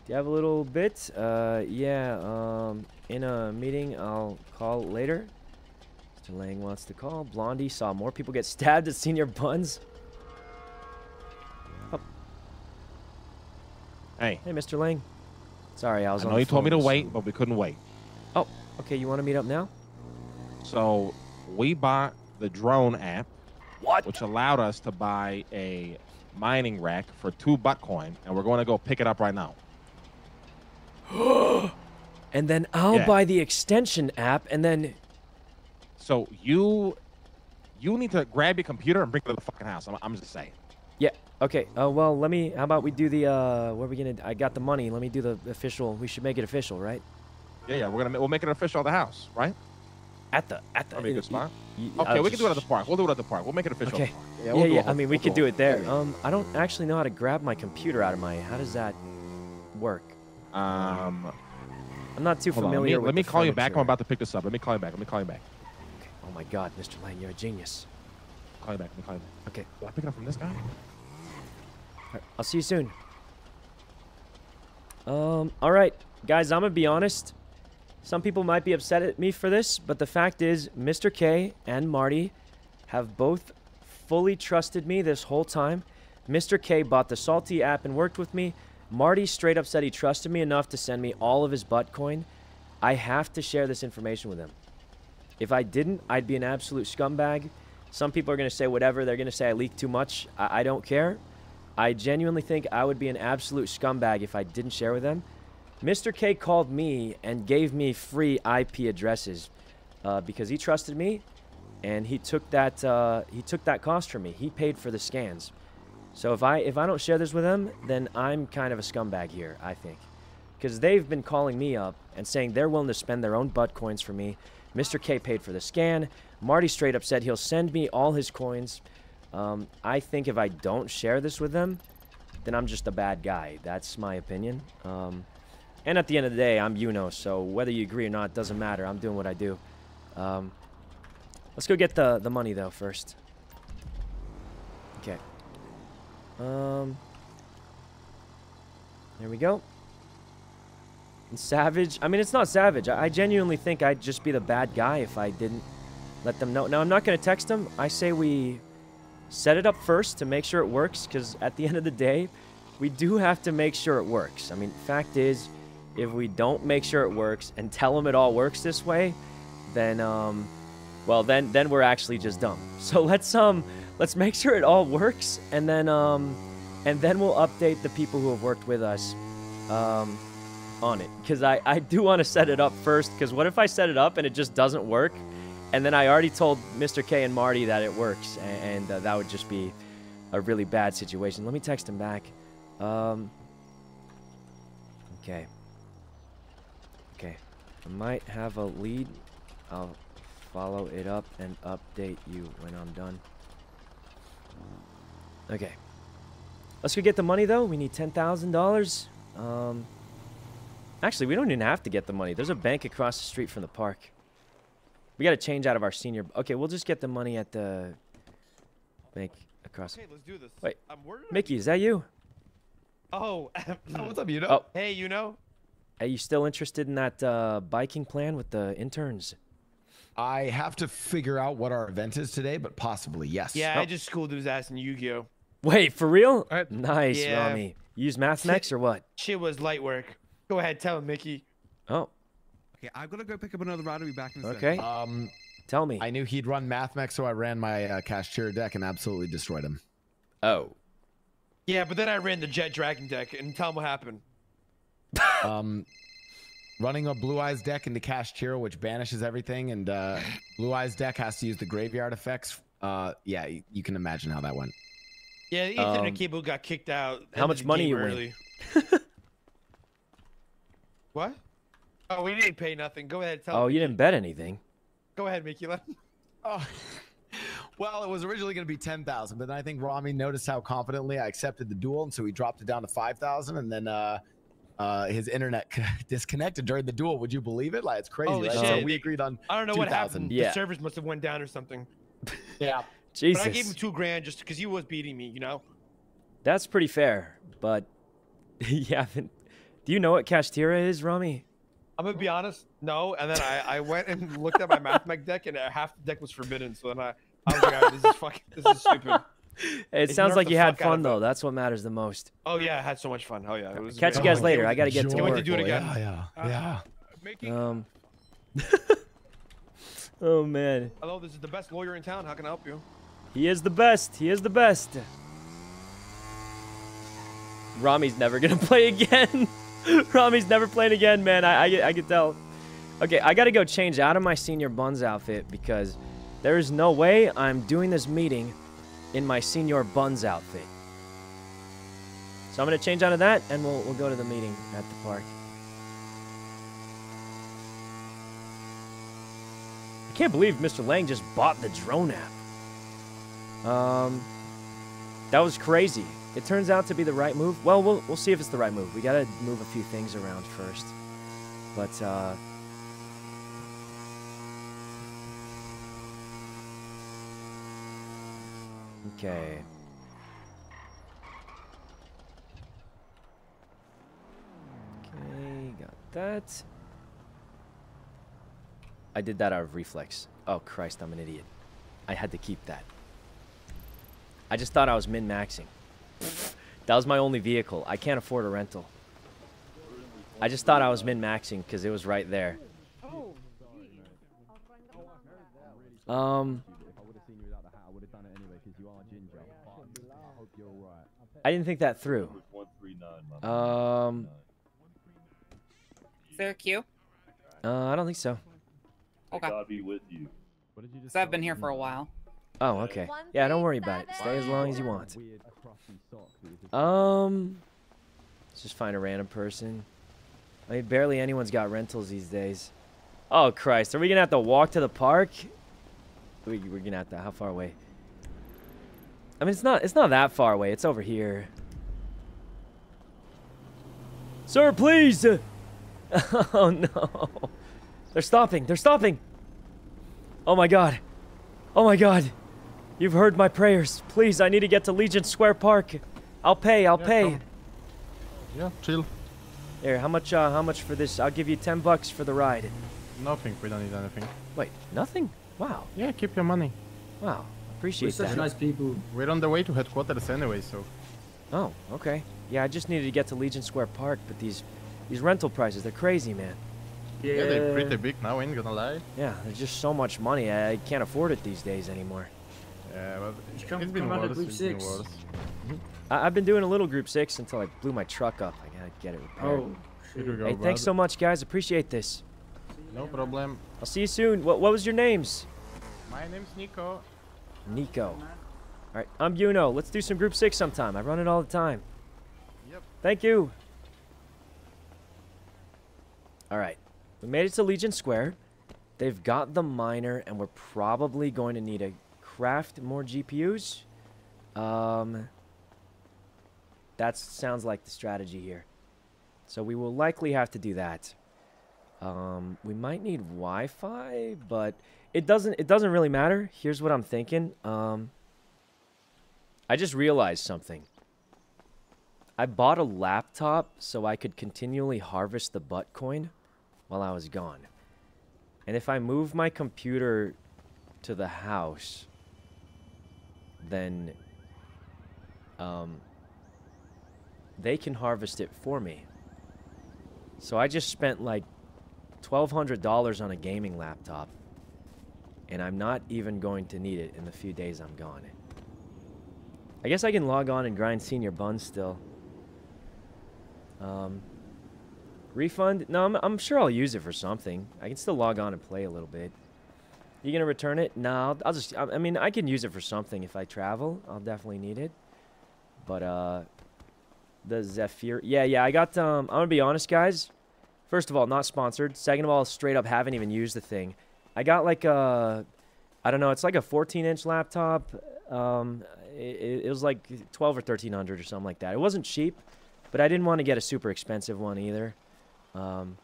do you have a little bit? Uh, yeah. Um, in a meeting, I'll call later. Mr. Lang wants to call. Blondie saw more people get stabbed at Senior Buns. Hey. Hey, Mr. Lang. Sorry, I was I on know you told me to wait, but we couldn't wait. Oh, okay. You want to meet up now? So we bought the drone app, what? which allowed us to buy a mining rack for two Bitcoin, and we're going to go pick it up right now. and then I'll Yeah. buy the extension app, and then So you you need to grab your computer and bring it to the fucking house. I'm, I'm just saying. Yeah. Okay. Uh, well, let me. How about we do the? Uh, what are we gonna? I got the money. Let me do the official. We should make it official, right? Yeah, yeah. We're gonna we'll make it official at the house, right? At the at the. That'd be a good spot. y- Okay, I'll we can do it at the park. We'll do it at the park. We'll make it official. Okay. At the park. Yeah, we'll do yeah. whole- I mean, we we'll could do do it there. yeah. Um, I don't actually know how to grab my computer out of my. How does that work? Um, I'm not too hold on, familiar Let me, with let me call you back. I'm about to pick this up. Let me call you back. Let me call you back. Okay. Oh my God, Mr. Lang, you're a genius. Back. Let me call you back. Okay. Do I pick it up from this guy? Alright, I'll see you soon. Um, all right, guys, I'm gonna be honest. Some people might be upset at me for this, but the fact is, Mr. K and Marty have both fully trusted me this whole time. Mr. K bought the Salty app and worked with me. Marty straight up said he trusted me enough to send me all of his butt coin. I have to share this information with him. If I didn't, I'd be an absolute scumbag. Some people are going to say whatever. They're going to say I leak too much. I, I don't care. I genuinely think I would be an absolute scumbag if I didn't share with them. Mr. K called me and gave me free IP addresses uh, because he trusted me, and he took that uh, he took that cost from me. He paid for the scans. So if I if I don't share this with them, then I'm kind of a scumbag here. I think because they've been calling me up and saying they're willing to spend their own butt coins for me. Mr. K paid for the scan. Marty straight up said he'll send me all his coins. Um, I think if I don't share this with them, then I'm just a bad guy. That's my opinion. Um, and at the end of the day, I'm Yuno, so whether you agree or not doesn't matter. I'm doing what I do. Um, let's go get the the money though first. Okay. Um. There we go. And savage. I mean, it's not savage. I, I genuinely think I'd just be the bad guy if I didn't let them know. Now, I'm not going to text them. I say we set it up first to make sure it works because at the end of the day, we do have to make sure it works. I mean, fact is, if we don't make sure it works and tell them it all works this way, then, um, well, then, then we're actually just dumb. So let's, um, let's make sure it all works and then, um, and then we'll update the people who have worked with us, um, on it because I, I do want to set it up first because what if I set it up and it just doesn't work and then I already told Mr. K and Marty that it works and, and uh, that would just be a really bad situation. Let me text him back. Um, okay. Okay. I might have a lead. I'll follow it up and update you when I'm done. Okay. Let's go get the money though. We need $10,000. Um, Actually, we don't even have to get the money. There's a bank across the street from the park. We got to change out of our senior. Okay, we'll just get the money at the bank across. Okay, let's do this. Wait, Um, where I- Mickey, is that you? Oh, what's up, you know? Oh. Hey, you know? Are you still interested in that uh, biking plan with the interns? I have to figure out what our event is today, but possibly yes. Yeah, Oh. I just schooled his ass in Yu-Gi-Oh. Wait, for real? Nice, Yeah. Rami. You use Mathmech or what? Shit was light work. Go ahead, tell him, Mickey. Oh, Okay, I've got to go pick up another ride. I'll be back in a Okay. second. Um, tell me. I knew he'd run Mathmech, so I ran my uh, Kashtira deck and absolutely destroyed him. Oh. Yeah, but then I ran the Jet Dragon deck, and tell him what happened. um, running a Blue Eyes deck into Cash Kashtira, which banishes everything, and uh, Blue Eyes deck has to use the graveyard effects. Uh, yeah, you can imagine how that went. Yeah, Ethan Ethernet Um, cable got kicked out. how much money game you win? early. what? Oh, we didn't pay nothing. Go ahead, tell Oh, him. you didn't bet anything. Go ahead, Mickey. Let him. Oh, well, it was originally going to be ten thousand, but then I think Rami noticed how confidently I accepted the duel, and so he dropped it down to five thousand, and then uh, uh, his internet disconnected during the duel. Would you believe it? Like it's crazy. Holy right? shit. So we agreed on. I don't know what happened. Yeah. The servers must have went down or something. Yeah. Jesus. But I gave him two grand just because he was beating me, you know? That's pretty fair, but you haven't. Do you know what Kashtira is, Rami? I'm gonna be honest, no. And then I, I went and looked at my mathmech deck, and uh, half the deck was forbidden. So then I, I was like, "All right, this is fucking, this is stupid. It They sounds like you had fun though. it. That's what matters the most. Oh yeah, I had so much fun. Hell yeah, it was. Catch you great. guys later. I gotta get to Can't wait work. to do it again. Yeah, yeah, yeah. Um. oh man, Hello, this is the best lawyer in town. How can I help you? he is the best. He is the best. Rami's never gonna play again. Rami's never playing again, man. I, I I can tell. Okay, I gotta go change out of my senior buns outfit because there is no way I'm doing this meeting in my senior buns outfit. So I'm gonna change out of that, and we'll we'll go to the meeting at the park. I can't believe Mr. Lang just bought the drone app. Um, that was crazy. It turns out to be the right move. Well, we'll we'll see if it's the right move. We gotta move a few things around first. But uh, okay. Okay, got that. I did that out of reflex. Oh Christ, I'm an idiot. I had to keep that. I just thought I was min-maxing. That was my only vehicle. I can't afford a rental. I just thought I was min-maxing because it was right there. Um, I didn't think that through. Um, Is there a queue? uh, I don't think so. Okay. God be with you. So I've been here for a while. Oh, okay. Yeah, don't worry about it. Stay as long as you want. Um, let's just find a random person. I mean, barely anyone's got rentals these days. Oh Christ, are we gonna have to walk to the park? We, we're gonna have to. How far away? I mean, it's not. It's not that far away. It's over here. Sir, please. oh no. They're stopping. They're stopping. Oh my God. Oh my God. You've heard my prayers. Please, I need to get to Legion Square Park. I'll pay. I'll Yeah, pay. come. Yeah, chill. Here, how much? Uh, how much for this? I'll give you ten bucks for the ride. Nothing. We don't need anything. Wait, nothing? Wow. Yeah, keep your money. Wow. Appreciate We're such that. Nice people. We're on the way to headquarters anyway, so. Oh, okay. Yeah, I just needed to get to Legion Square Park, but these these rental prices, they're crazy, man. Yeah, they're pretty big now, ain't gonna lie. Yeah, there's just so much money. I, I can't afford it these days anymore. Yeah, but it's come- been come out of worse. group it's been worse. I, I've been doing a little group six until I blew my truck up. I gotta get it repaired. Oh, Here we go, Hey, thanks so much, guys. Appreciate this. No problem. I'll see you soon. What What was your names? My name's Nico. Nico. All right, I'm Yuno. Let's do some group six sometime. I run it all the time. Yep. Thank you. All right, we made it to Legion Square. They've got the miner, and we're probably going to need to craft more GPUs. Um, that sounds like the strategy here. So we will likely have to do that. Um, we might need Wi-Fi, but it doesn't. It doesn't really matter. Here's what I'm thinking. Um, I just realized something. I bought a laptop so I could continually harvest the butt coin while I was gone. And if I move my computer to the house, then um, they can harvest it for me. So I just spent like $1,200 on a gaming laptop, and I'm not even going to need it in the few days I'm gone. I guess I can log on and grind senior buns still. Um, refund? No, I'm, I'm sure I'll use it for something. I can still log on and play a little bit. You gonna return it? No, I'll, I'll just. I, I mean, I can use it for something if I travel. I'll definitely need it. But uh, the Zephyr. Yeah, yeah. I got. Um, I'm gonna be honest, guys. First of all, not sponsored. Second of all, straight up haven't even used the thing. I got like a. I don't know. It's like a 14-inch laptop. Um, it, it was like 12 or 1300 or something like that. It wasn't cheap, but I didn't want to get a super expensive one either. Um,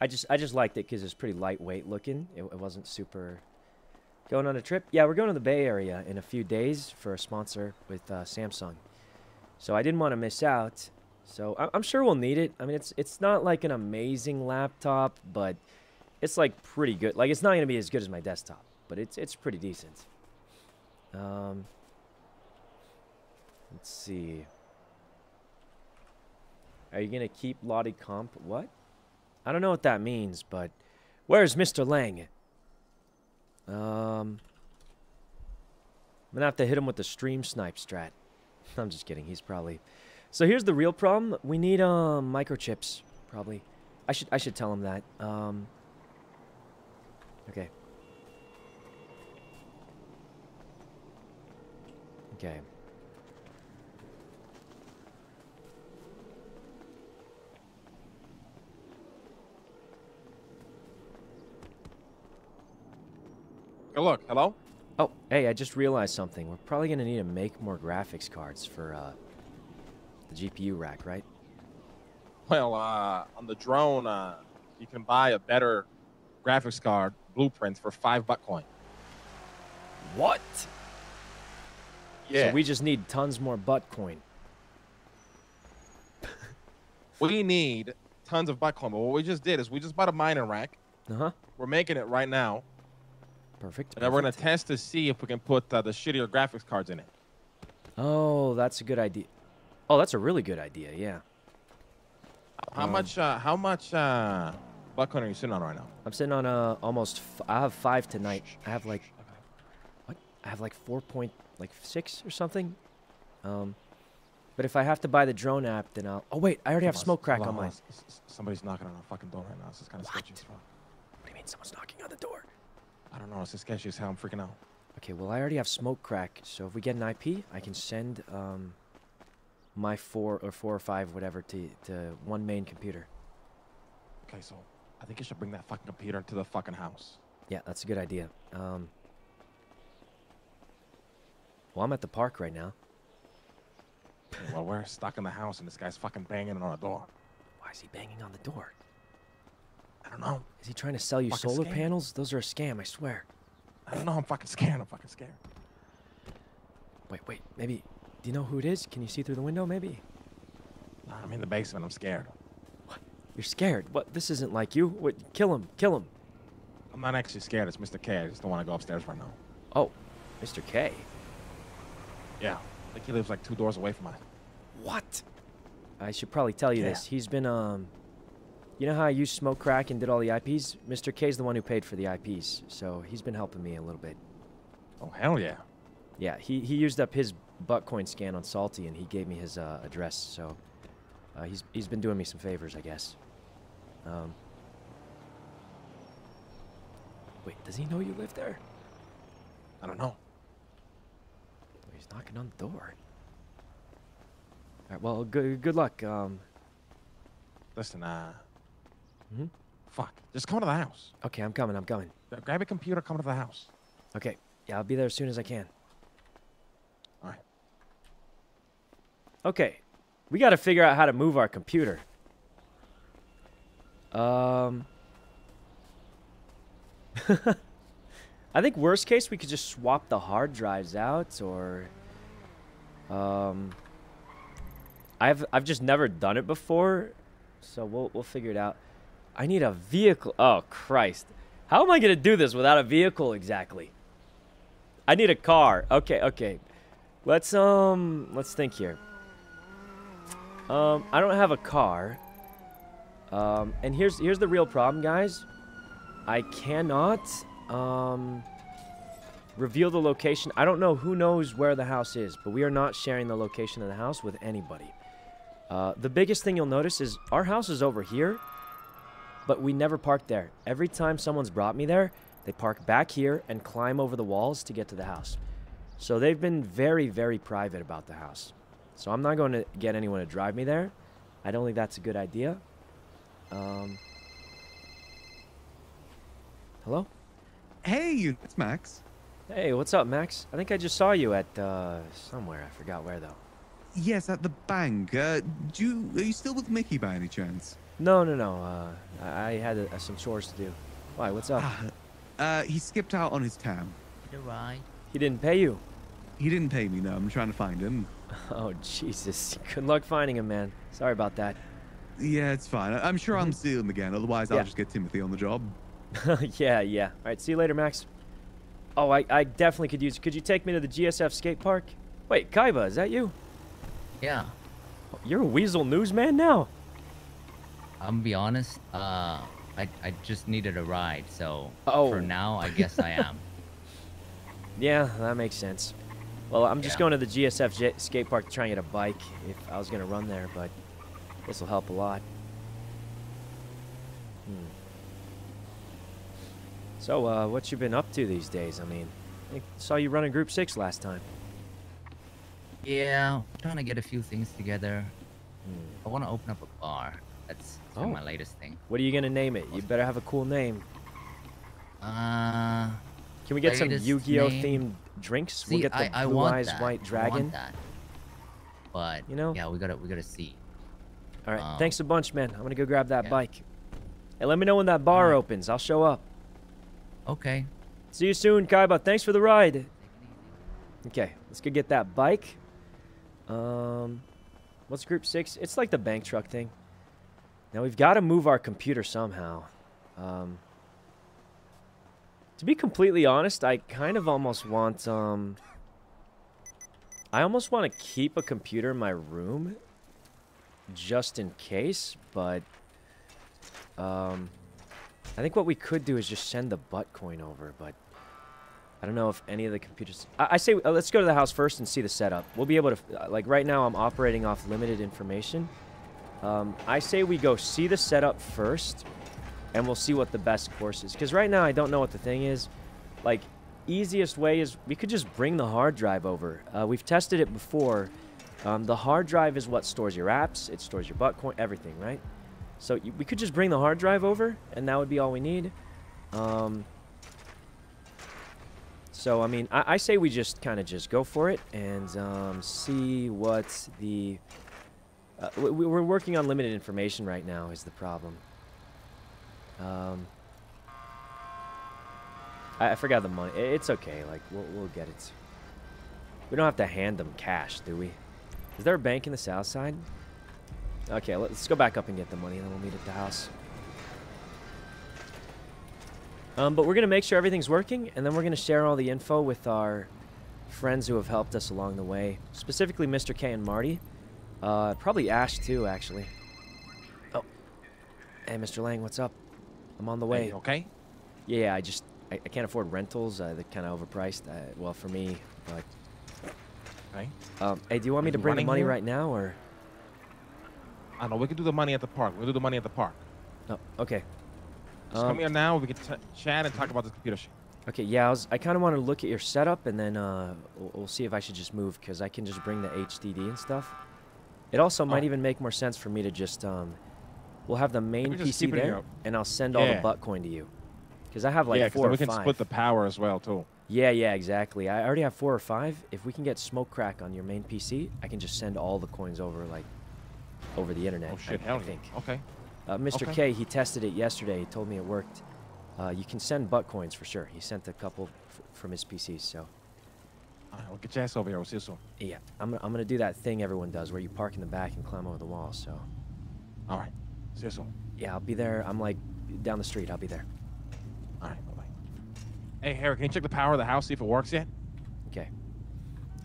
I just I just liked it because it's pretty lightweight looking. It, it wasn't super. Going on a trip? Yeah, we're going to the Bay Area in a few days for a sponsor with uh, Samsung. So I didn't want to miss out. So I- I'm sure we'll need it. I mean, it's it's not like an amazing laptop, but it's like pretty good. Like it's not gonna be as good as my desktop, but it's it's pretty decent. Um, let's see. Are you gonna keep Lottie Comp? What? I don't know what that means, but where's Mr. Lang? Um, I'm gonna have to hit him with the stream snipe strat. I'm just kidding. He's probably. So here's the real problem. We need um microchips, probably. I should I should tell him that. Um. Okay. Okay. Look, hello? Oh, hey, I just realized something. We're probably gonna need to make more graphics cards for uh the GPU rack, right? Well, uh, on the drone, uh, you can buy a better graphics card blueprint for five butt coin. What? Yeah. So we just need tons more butt coin. We need tons of butt coin. But what we just did is we just bought a mining rack. Uh huh. We're making it right now. Perfect. And then we're gonna test to see if we can put uh, the shittier graphics cards in it. Oh, that's a good idea. Oh, that's a really good idea. Yeah. How Um, much? Uh, how much uh, coin are you sitting on right now? I'm sitting on uh almost. F- I have five tonight. I have like. What? I have like four point like six or something. Um, but if I have to buy the drone app, then I'll. Oh wait, I already have smoke crack on mine. hold S- s- Somebody's knocking on our fucking door right now. This is kind of sketchy as fuck. What do you mean someone's knocking on the door? I don't know. It's as sketchy as hell. I'm freaking out. Okay, well I already have smoke crack, so if we get an IP, I can send um my four or four or five whatever to to one main computer. Okay, so I think you should bring that fucking computer to the fucking house. Yeah, that's a good idea. Um. Well, I'm at the park right now. well, we're stuck in the house and this guy's fucking banging on our door. Why is he banging on the door? I don't know. Is he trying to sell you Fucking solar scam. panels? Those are a scam, I swear. I don't know. I'm fucking scared. I'm fucking scared. Wait, wait, maybe. Do you know who it is? Can you see through the window, maybe? Nah, I'm in the basement. I'm scared. What? You're scared. What? This isn't like you. What? Kill him. Kill him. I'm not actually scared. It's Mr. K. I just don't want to go upstairs right now. Oh, Mr. K. Yeah. I think he lives like two doors away from us. What? I should probably tell you Yeah. this. He's been, um. You know how I used smoke crack and did all the IPs? Mr. K's the one who paid for the IPs, so he's been helping me a little bit. Oh, hell yeah. Yeah, he, he used up his buttcoin scan on Salty and he gave me his uh, address, so uh, he's he's been doing me some favors, I guess. Um, wait, does he know you live there? I don't know. He's knocking on the door. All right, well, good good luck. Um, Listen, uh. Mhm. Fuck. Just come to the house. okay, I'm coming. I'm coming. Grab a computer. Come to the house. Okay, yeah, I'll be there as soon as I can. All right. Okay, we got to figure out how to move our computer. Um, I think worst case we could just swap the hard drives out, or um, I've I've just never done it before, so we'll we'll figure it out. I need a vehicle. Oh, Christ. How am I going to do this without a vehicle exactly? I need a car. Okay, okay. Let's, um, let's think here. Um, I don't have a car. Um, and here's, here's the real problem, guys. I cannot, um, reveal the location. I don't know who knows where the house is, but we are not sharing the location of the house with anybody. Uh, the biggest thing you'll notice is our house is over here, but we never parked there. Every time someone's brought me there, they park back here and climb over the walls to get to the house. So they've been very, very private about the house. So I'm not going to get anyone to drive me there. I don't think that's a good idea. Um, hello? Hey, it's Max. Hey, what's up, Max? I think I just saw you at uh, somewhere. I forgot where though. Yes, at the bank. Uh, do you, are you still with Mickey by any chance? No, no, no. Uh, I, I had uh, some chores to do. Why? What's up? Uh, he skipped out on his tab. Goodbye. He didn't pay you. He didn't pay me. No, I'm trying to find him. Oh Jesus! Good luck finding him, man. Sorry about that. Yeah, it's fine. I- I'm sure I'll see him again. Otherwise, Yeah. I'll just get Timothy on the job. yeah, yeah. All right, see you later, Max. Oh, I, I definitely could use. Could you take me to the GSF skate park? Wait, Kaiba, is that you? Yeah. You're a Weazel newsman now. I'm gonna be honest. Uh, I I just needed a ride, so Oh. for now, I guess I am. Yeah, that makes sense. Well, I'm just Yeah. going to the GSF j- skate park to try and get a bike if I was gonna run there, but this will help a lot. Hmm. So, uh, what you been up to these days? I mean, I saw you running Group Six last time. Yeah, trying to get a few things together. I want to open up a bar. That's, Oh. my latest thing. What are you gonna name it? You better have a cool name. Uh, Can we get some Yu-Gi-Oh themed drinks? we'll get the I, I Blue Eyes that. White Dragon. want that. But You know? yeah, we gotta we gotta see. All right, Um, thanks a bunch, man. I'm gonna go grab that yeah. bike. Hey, let me know when that bar opens. I'll show up. Okay. See you soon, Kaiba. Thanks for the ride. Okay, let's go get that bike. Um, what's Group Six? It's like the bank truck thing. Now we've got to move our computer somehow. Um, to be completely honest, I kind of almost want um. I almost want to keep a computer in my room, just in case. But um, I think what we could do is just send the butt coin over. But I don't know if any of the computers. I, I say uh, let's go to the house first and see the setup. We'll be able to uh, like right now. I'm operating off limited information. Um, I say we go see the setup first, and we'll see what the best course is. Because right now I don't know what the thing is. Like, easiest way is we could just bring the hard drive over. Uh, we've tested it before. Um, the hard drive is what stores your apps. It stores your butt coin, everything, right? So you, we could just bring the hard drive over, and that would be all we need. Um, so I mean, I, I say we just kind of just go for it and um, see what the. Uh, we, we're working on limited information right now. Is the problem? Um, I, I forgot the money. It's okay. Like we'll we'll get it. We don't have to hand them cash, do we? Is there a bank in the south side? Okay, let's go back up and get the money, and then we'll meet at the house. Um, but we're gonna make sure everything's working, and then we're gonna share all the info with our friends who have helped us along the way. Specifically, Mr. K and Marty. Uh, probably Ash too, actually. Oh, hey, Mr. Lang, what's up? I'm on the way. Hey, okay? Yeah, yeah, I just I, I can't afford rentals. Uh, they're kind of overpriced. Uh, well, for me, but. Okay. Um, hey, do you want me to bring the money here? right now, or? I don't know. We can do the money at the park. We'll do the money at the park. No. Okay. Just Um, come here now. We can t- chat and talk about this computer shit. Okay, yeah, I, was, I kind of want to look at your setup, and then uh, we'll, we'll see if I should just move, because I can just bring the HDD and stuff. It also might Oh. even make more sense for me to just, um, we'll have the main PC there, and I'll send all the Yeah. butt coin to you. Because I have like yeah, four then we or can five. split the power as well too. Yeah, yeah, exactly. I already have four or five. If we can get smoke crack on your main PC, I can just send all the coins over, like, over the internet. Oh shit! I, hell I yeah. think. Okay. Uh, Mr. Okay. K, he tested it yesterday. He told me it worked. Uh, you can send butt coins for sure. He sent a couple f- from his PCs, so. All right, we'll get your ass over here. We'll see you soon. Yeah, I'm, gonna- I'm gonna do that thing everyone does where you park in the back and climb over the wall, so. All right. See you soon. Yeah, I'll be there. I'm like down the street. I'll be there. All right, bye bye. Hey, Harry, can you check the power of the house, see if it works yet? Okay.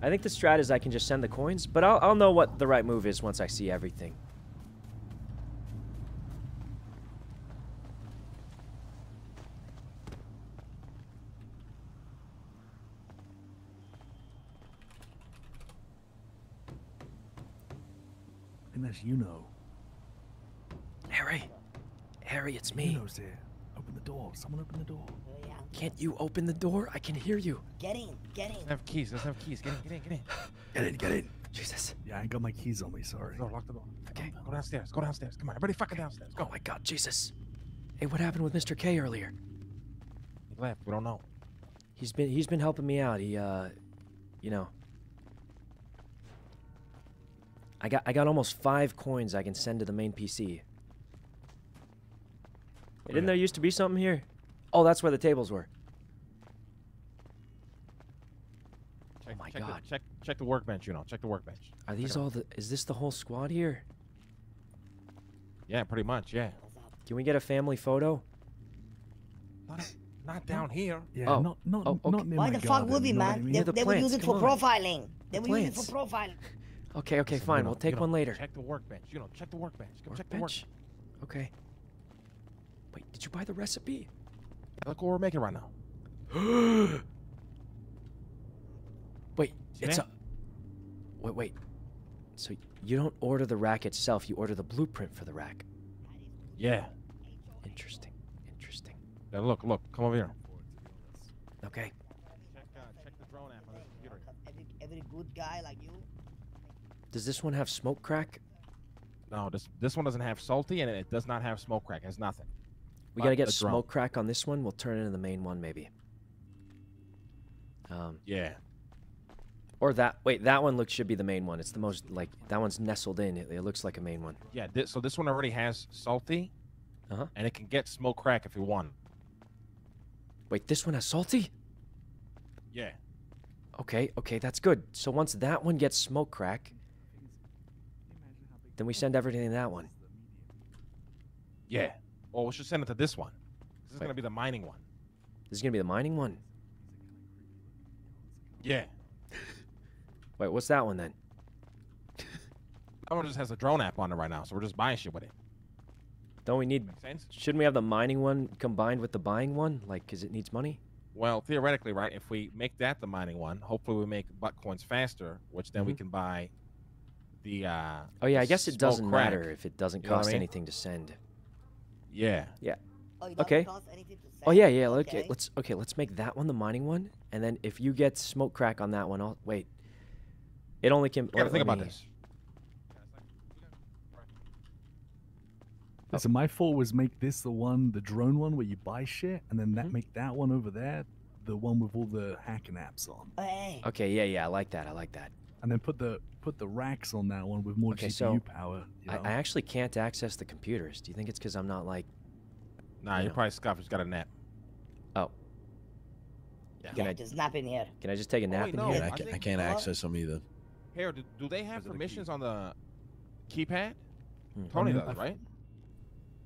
I think the strat is I can just send the coins, but I'll, I'll know what the right move is once I see everything. And that's you know. Harry. Harry, it's me. Yuno's there. Open the door. Someone open the door. Can't you open the door? I can hear you. Get in, get in. Doesn't have keys. Doesn't have keys. Get in, get in, get in. Get in, get in. Jesus. Yeah, I ain't got my keys on me, sorry. Door, lock the door. Okay. Go downstairs. Go downstairs. Come on, everybody fucking downstairs. Go. Oh my god, Jesus. Hey, what happened with Mr. K earlier? He left. We don't know. He's been he's been helping me out. He uh you know. I got I got almost five coins I can send to the main PC. Hey, Didn't there used to be something here? Oh, that's where the tables were. Check, oh my check god. The, check check the workbench, you know. Check the workbench. Are these all the is this the whole squad here? Yeah, pretty much. Yeah. Can we get a family photo? Not, not down here. Yeah, Oh. not not Oh, okay. not near Why my the fuck would we, you know what I man? mean? They, Yeah, the they would use it for on. profiling. They The would use it for profiling. Okay, okay, Listen, fine. you know, we'll take one later. Check the workbench. You know, check the workbench. Go check the Workbench? workbench. Okay. Wait, did you buy the recipe? Look what we're making right now. Wait, See it's that? a. Wait, wait. So you don't order the rack itself, you order the blueprint for the rack. Yeah. Interesting. Interesting. Yeah, look, look. Come over here. Okay. Check, uh, check the drone app on this computer. Every, every good guy like you. Does this one have smoke crack? No, this this one doesn't have salty, and it does not have smoke crack. It has nothing. We gotta get smoke crack on this one. We'll turn it into the main one, maybe. Um, Yeah. or that. Wait, that one looks should be the main one. It's the most like that one's nestled in. It, it looks like a main one. Yeah. This, so this one already has salty, Uh-huh. and it can get smoke crack if you want. Wait, this one has salty. Yeah. Okay, okay, that's good. So once that one gets smoke crack, then we send everything to that one. Yeah. Well, we should send it to this one. This is gonna be the mining one. This is gonna be the mining one. Yeah. Wait, what's that one then? That one just has a drone app on it right now, so we're just buying shit with it. Don't we need? Shouldn't we have the mining one combined with the buying one? Like, cause it needs money. Well, theoretically, right? If we make that the mining one, hopefully we make butt coins faster, which then we Mhm. can buy the. uh Oh yeah, I guess it doesn't crack. matter if it doesn't You know I cost mean? anything to send. Yeah. Yeah. Oh, Okay. cost anything to Oh yeah, yeah. Look, Okay. let's okay. Let's make that one the mining one, and then if you get smoke crack on that one, I'll wait. It only can. You gotta let- think let about me- this. So my thought was make this the one, the drone one where you buy shit, and then that Mm-hmm. make that one over there the one with all the hacking apps on, Hey. Okay, yeah, yeah. I like that. I like that. and then put the put the racks on that one with more Okay, GPU so power. You I, know? I actually can't access the computers. Do you think it's because I'm not like? Nah, you you're know- probably scuffed. Just got a nap. Oh. Yeah. Can I Just nap in here. can I just take a Oh, nap wait, in no, here? I can't- I can't Huh? access them either. Here, do, do they have permissions on the keypad? Hmm. Tony I mean, does, I- right?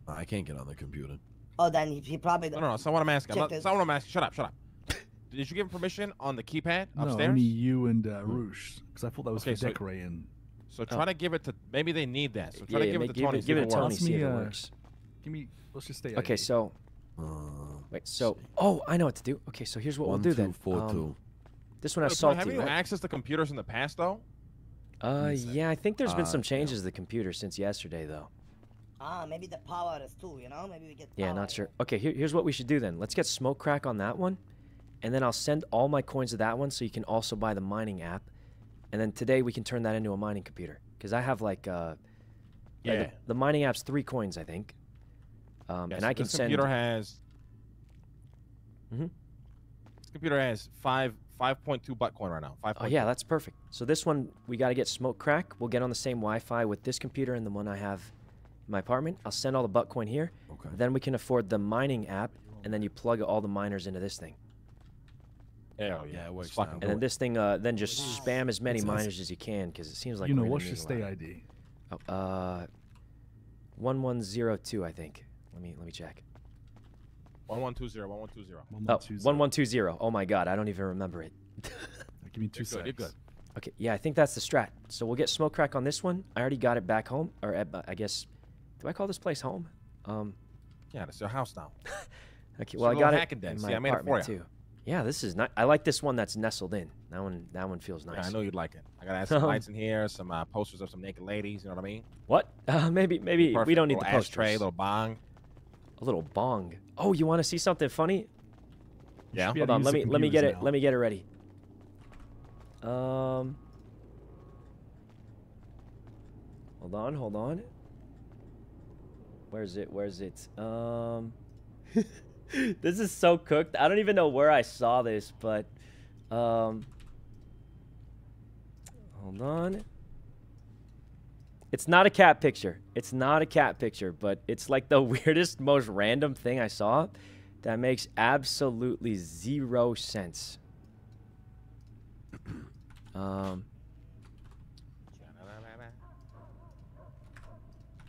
I can't get on the computer. Oh, then he, he probably. No, no, no. Someone I'm asking. I'm Check not, this. someone I'm asking. Shut up, shut up. Did you give him permission on the keypad upstairs? no, upstairs? only you and uh, Roosh, because I thought that was Okay, for so- decorating. So try to give it to. Maybe they need that. So try Yeah, to yeah, give make- it to give Tony. it- see give it to works. Tony, see if it uh, works. Give me. Let's just stay. Okay, so Uh, wait, so oh, I know what to do. Okay, so here's what one, we'll do two, then. four, Um, two. This one has So, salty, have you right? accessed the computers in the past though? Uh, yeah, I think there's been Uh, some changes to the computer since yesterday, though. Ah, maybe the power is too. You know, maybe we get. Yeah, not sure. Okay, here, here's what we should do then. Let's get smoke crack on that one, and then I'll send all my coins to that one, so you can also buy the mining app, and then today we can turn that into a mining computer because I have like uh, like, Yeah. the, the mining app's three coins, I think, um, Yes, and I can send. computer has. Mhm. This computer has five five point two butt coin right now. Five. Oh yeah, that's perfect. So this one we got to get smoke crack. We'll get on the same Wi-Fi with this computer and the one I have in my apartment. I'll send all the butt coin here. Okay. Then we can afford the mining app, and then you plug all the miners into this thing. Hell Yeah, it works It's fucking now. And then this thing, uh, then just spam as many It's- it's- miners as you can, because it seems like you know, what's your a stay. ID? Oh, uh, One one zero two, I think. Let me let me check. One one two zero. One one two zero. Oh, one one two zero. Oh my god, I don't even remember it. Give me two You're good, you're good. Okay, yeah, I think that's the strat. So we'll get smoke crack on this one. I already got it back home, or at, I guess, do I call this place home? Um, Yeah, that's your house now. okay, It's well I got it hack and in my See, I made it for apartment too. Yeah, this is nice. I like this one that's nestled in. That one, that one feels nice. Yeah, I know you'd like it. I gotta add some lights in here, some uh, posters of some naked ladies. You know what I mean? What? Uh, maybe, maybe we don't need the Little posters. ashtray, little bong. A little bong. Oh, you want to see something funny? Yeah. Hold on. Let me let me get computers it. Let me get it ready. Um. Hold on. Hold on. Where's it? Where's it? Um. this is so cooked. I don't even know where I saw this, but um. Hold on. It's not a cat picture. It's not a cat picture, but it's like the weirdest, most random thing I saw that makes absolutely zero sense. Um,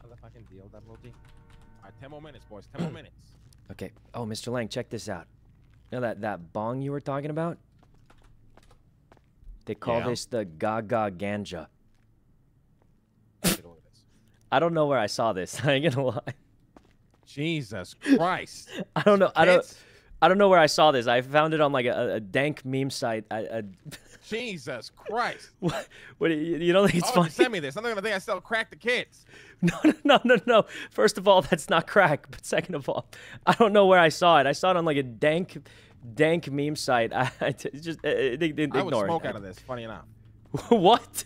Motherfucking deal, double D. All right, ten more minutes, boys. Ten more minutes. Okay. Oh, Mr. Lang, check this out. You know that, that bong you were talking about? They call Yeah. this the Gaga Ganja. I don't know where I saw this. I ain't gonna lie. Jesus Christ. I don't know. I don't. I don't know where I saw this. I found it on like a, a dank meme site. I, I, Jesus Christ. what? What? You, you don't think it's oh, funny? send me this. I'm not gonna think I still crack the kids. No, no, no, no, no. First of all, that's not crack. But second of all, I don't know where I saw it. I saw it on like a dank, dank meme site. I just uh, they, I would smoke it. out of this. Funny enough. what?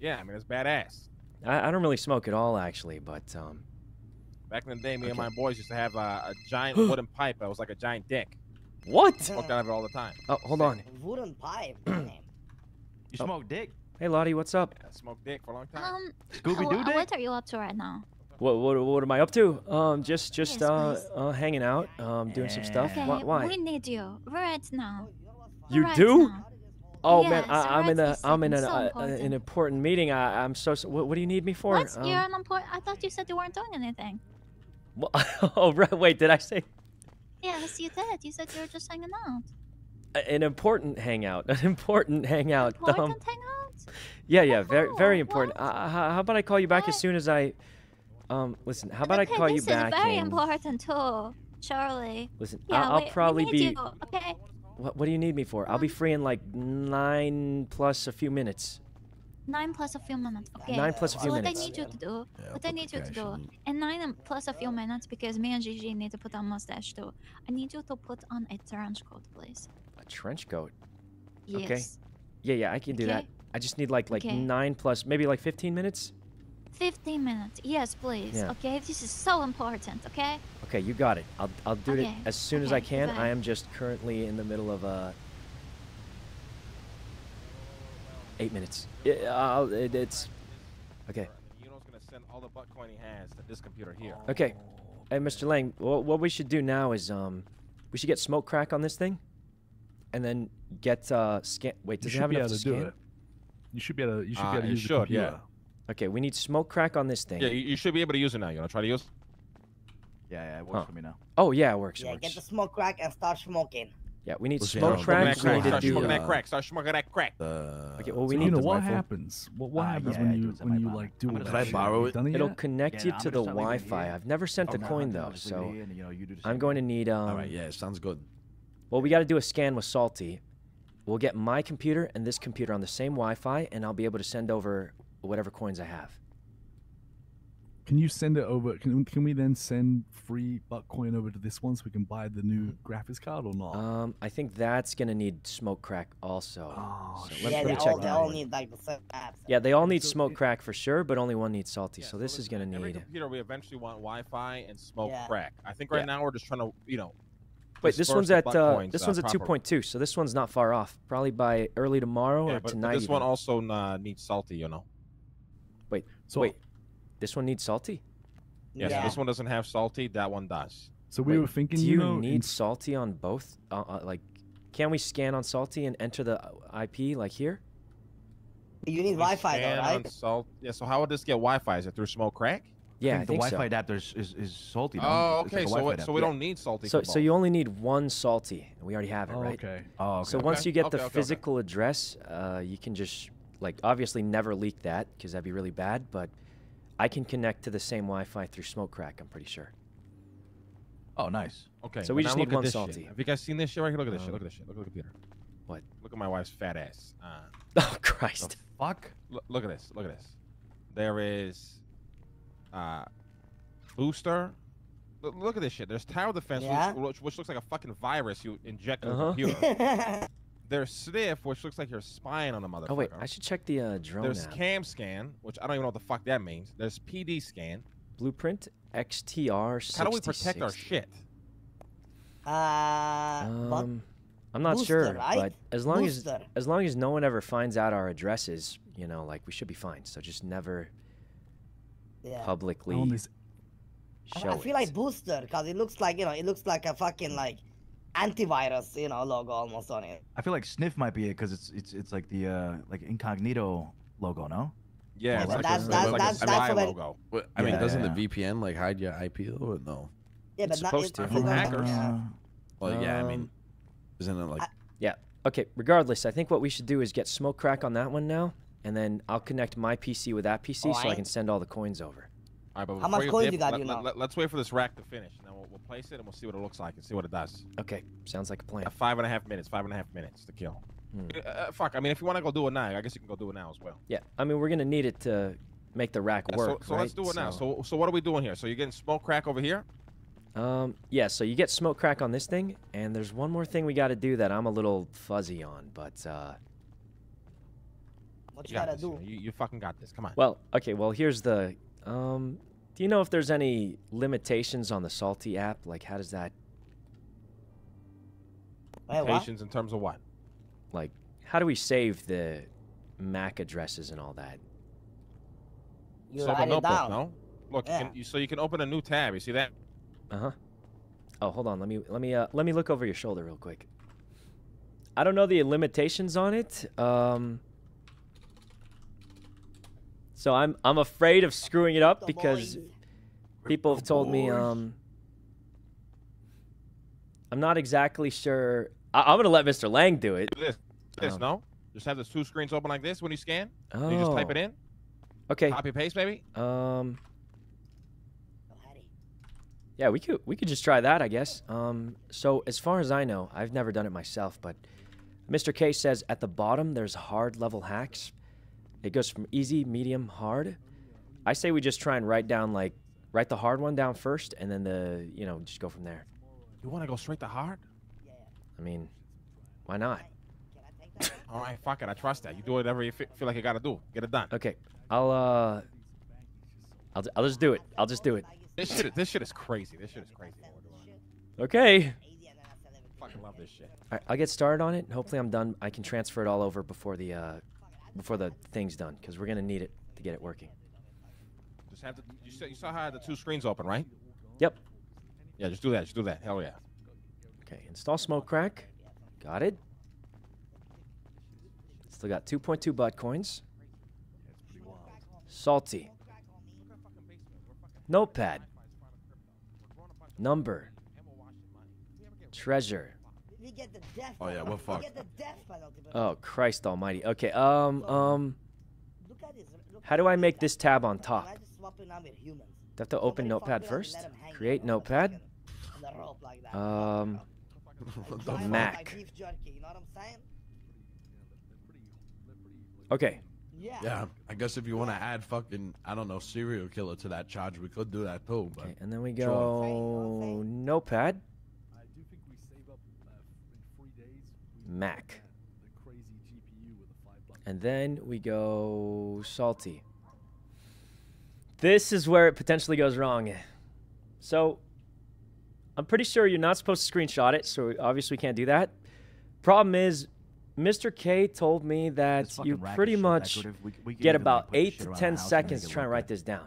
Yeah, I mean it's badass. I, I don't really smoke at all, actually. But um, Back in the day, me and my boys used to have uh, a giant wooden pipe It was like a giant dick. What? Smoked out of it all the time. Oh, hold on. Wooden pipe. You smoke dick? Hey, Lottie, what's up? I smoked dick for a long time. Um, Scooby-Doo dick? What are you up to right now? What, what, what am I up to? Um, just, just Yes, uh, please. uh, hanging out, um, doing some stuff. Okay, Why? why? we need you right now. You right do? now. Oh man, Yes, I, I'm in right a, this I'm in an, so uh, important. an important meeting. I, I'm so. so what, what do you need me for? What? Um, You're an important. I thought you said you weren't doing anything. wha- oh right, wait, did I say Yes, you did. You said you were just hanging out. a- an important hangout? An important hangout. Um, Important hangout? yeah, yeah, very, very important. Uh, how about I call you back as soon as I, um, listen. How about I call you back? this is very in- important too, Charlie. Listen, Yeah, I'll, I'll we- we probably be. You, okay. What, what do you need me for? I'll be free in like nine plus a few minutes. Nine plus a few minutes. Okay. Nine plus a so minutes. what. I need you to do, Yeah, what I need you to do, and nine plus a few minutes because me and Gigi need to put on mustache too. I need you to put on a trench coat, please. A trench coat. Yes. Okay. Yeah, yeah, I can do that. I just need like like Okay. nine plus, maybe like fifteen minutes. Fifteen minutes. Yes, please. Yeah. Okay. This is so important. Okay. Okay, you got it. I'll I'll do it as soon as I can. goodbye. I am just currently in the middle of uh eight minutes. Yeah, I'll, it, it's okay. Yuno's gonna send all the butt coin he has to this computer here. Okay. Hey, Mr. Lang, what, what we should do now is um, we should get smoke crack on this thing, and then get uh scan. Wait, You does it should have be able able to to do scan? it. You should be able to. You should Uh, be able to it use the should, yeah. Okay, we need smoke crack on this thing. Yeah, you, you should be able to use it now. You wanna try to use? Yeah, yeah, it works Huh. for me now. Oh yeah, it works. It Yeah, works. get the smoke crack and start smoking. Yeah, we need Let's smoke crack. We that need crack. to Start do. smoking that uh, crack. Start smoking that crack. Uh, Okay, well we so need you know what rifle. happens? What what Ah, happens yeah, when you when you like do I'm all gonna that? Can I borrow it? It It'll connect Yeah, you to the start leaving it Wi-Fi. I've never sent the Okay, coin though, just leave it so and, you know, you I'm going to need um. All right, yeah, sounds good. Well, we got to do a scan with Salty. We'll get my computer and this computer on the same Wi-Fi, and I'll be able to send over whatever coins I have. Can you send it over? Can, can we then send free Buckcoin over to this one so we can buy the new graphics card or not? Um, I think that's gonna need smoke crack also. Oh, So shit. let, yeah, they me all, they all need like the same apps. Yeah, they all need So smoke it- crack for sure, but only one needs salty. Yeah, so this is gonna every need. computer we eventually want Wi-Fi and smoke Yeah. crack. I think right Yeah. now we're just trying to, you know. Wait, this one's at butt uh, this uh, one's at two properly. point two, so this one's not far off. Probably by early tomorrow Yeah, or but, but tonight. this one also uh, needs salty, you know. Wait, So wait, this one needs salty. Yes, Yeah. this one doesn't have salty. That one does. So we Wait, were thinking, Do you you know, need salty on both? Uh, uh, like, can we scan on salty and enter the uh, IP like here? You need Wi-Fi though, scan on right? Salt. Yeah. So how would this get Wi-Fi? Is it through smoke crack? Yeah, I the think so. Wi-Fi adapter is, is, is salty. Oh, It's okay. like so Wi-Fi it- so we Yeah. don't need salty. So, so you only need one salty. We already have it, Oh, right? okay. Oh, okay. So once you get okay, the okay, okay. physical address, uh, you can just like obviously never leak that because that'd be really bad. But I can connect to the same Wi-Fi through Smoke Crack. I'm pretty sure. Oh, nice. Okay. So we just need one salty. Shit. Have you guys seen this shit right here? Look at this shit. Um, Look at this shit. Look at the computer. What? Look at my wife's fat ass. Uh, Oh Christ! Fuck. look, look at this. Look at this. There is uh, booster. Look, look at this shit. There's tower defense, Yeah. which, which, which looks like a fucking virus you inject in Uh-huh. the computer. There's sniff, which looks like you're spying on the motherfucker. Oh wait, I should check the uh, drone There's app. cam scan, which I don't even know what the fuck that means. There's PD scan. Blueprint XTR. How do we protect our shit? Uh, Um, I'm not booster, sure, right? but as long Booster. as as long as no one ever finds out our addresses, you know, like we should be fine. So just never yeah. publicly On this I, show I feel it. like booster because it looks like you know it looks like a fucking like antivirus you know logo almost on it. I feel like Sniff might be it because it's it's it's like the uh like incognito logo, no? Yeah, Yeah, it's but like that's- a, that's- like that's- a that's I- logo. But, I mean, Yeah, doesn't yeah. the VPN like hide your IP though? Or no? Yeah, It's but not, supposed it, to. From hackers. yeah. Well, yeah. I mean, Um, isn't it like? Yeah. Okay. Regardless, I think what we should do is get smoke crack on that one now, and then I'll connect my PC with that PC so I Alright. can send all the coins over. All right, but How much you coins dip, you got, let, you know? us wait for this rack to finish, and then we'll, we'll place it and we'll see what it looks like and see what it does. Okay. Sounds like a plan. Uh, five and a half minutes. Five and a half minutes to kill. Hmm. Uh, uh, fuck. I mean, if you want to go do it now, I guess you can go do it now as well. Yeah. I mean, we're gonna need it to make the rack Yeah, work, so so right? let's do it now. So so what are we doing here? So you're getting smoke crack over here. Um, yeah, so you get smoke crack on this thing, and there's one more thing we got to do that I'm a little fuzzy on, but uh, What you got gotta this. do? You, you fucking got this. Come on. well, okay, well here's the um, do you know if there's any limitations on the Salty app? Like, how does that Wait, what? In terms of what? like? How do we save the MAC addresses and all that? You so the write it notebook, down. no? Look, Yeah. you can, you, so you can open a new tab. You see that? Uh huh. Oh, hold on. Let me let me uh let me look over your shoulder real quick. I don't know the limitations on it. Um. So I'm I'm afraid of screwing it up because people have told me um. I'm not exactly sure. I, I'm gonna let Mr. Lang do it. Do this. This Um, no. Just have the two screens open like this when you scan. You just type it Oh. in. Okay. Copy paste, baby. Um. Yeah, we could we could just try that, I guess. Um. So as far as I know, I've never done it myself, but Mr. K says at the bottom there's hard level hacks. It goes from easy, medium, hard. I say we just try and write down like write the hard one down first, and then the you know just go from there. You want to go straight to hard? Yeah. I mean, why not? All right, fuck it. I trust that. You do whatever you feel like you gotta do. Get it done. Okay, I'll uh, I'll I'll just do it. I'll just do it. This shit, is- this shit is crazy. This shit is crazy. Okay. Fucking love this shit. All right, I'll get started on it. Hopefully, I'm done. I can transfer it all over before the uh, before the thing's done, because we're gonna need it to get it working. Just have to. You saw, you saw how I had the two screens open, right? Yep. Yeah, just do that. Just do that. Hell yeah. Okay, install smoke crack. Got it. Still got 2.2 butt coins. Salty. Notepad. Number. Treasure. We get the death Oh, yeah, penalty. we're We fucked. get the death penalty. Oh Christ Almighty. Okay. Um. Um. Look at this. Look How do I make this tab on top? I just swap it now with humans. Do I have to open Somebody Notepad fucked it up and first? let him hang Create there for a Notepad. second the rope like that. Um. Mac. Like beef jerky, you know what I'm saying? Okay. Yeah. Yeah, I guess if you want to add fucking, I don't know, serial killer to that charge, we could do that too. But Okay, and then we Sure. go Notepad. I do think we save up uh, in three days. Mac. The crazy GPU with a five buck. And then we go salty. This is where it potentially goes wrong. So, I'm pretty sure you're not supposed to screenshot it, so obviously we can't do that. Problem is, Mr. K told me that you pretty much. We- we get even, like, about 8 to 10 house and make seconds to try and write this down.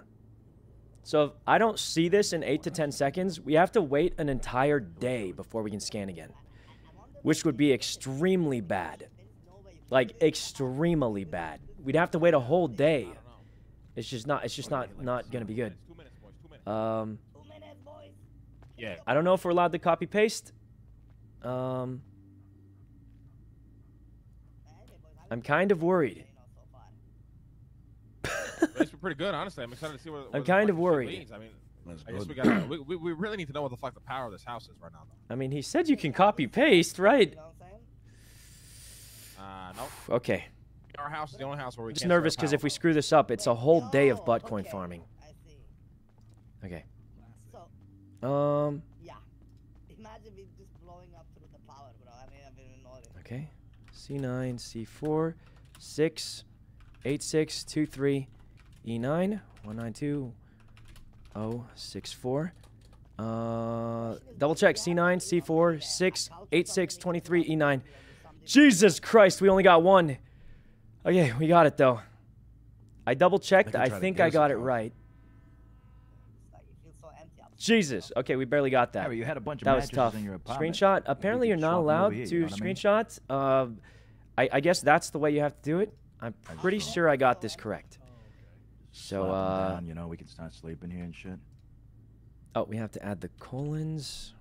So if I don't see this in 8 to 10 seconds, we have to wait an entire day before we can scan again, which would be extremely bad. Like extremely bad. We'd have to wait a whole day. It's just not it's just not not going to be good. Um, Yeah. I don't know if we're allowed to copy paste. Um, I'm kind of worried. it's pretty good, honestly. I'm excited to see what. I'm kind of worried. I mean, That's I guess we gotta. We, we, we really need to know what the fuck the power of this house is right now. Though. I mean, he said you can copy paste, right? Uh, no. Okay. Our house is the only house where we. I'm just can't nervous because if we screw this up, it's a whole day of buttcoin farming. Okay. Um. Yeah. Imagine me just blowing up through the power, bro. I mean, I've been noticed. Okay. C9, C4, 6, 8, 6, 2, 3, E9, 192, 0, 6, 4. Uh, double check C9, C4, 6, 8, 6, 23, E9. Jesus Christ, we only got one. Okay, we got it though. I double checked. I think I got it right. Jesus. Okay, we barely got that. You had a bunch of that was tough. in your apartment. Screenshot. Apparently, you're not allowed here, to you know what I mean? screenshot. Uh, I, I guess that's the way you have to do it. I'm pretty sure I got this correct. So, uh, down, you know, we can start sleeping here and shit. oh, we have to add the colons.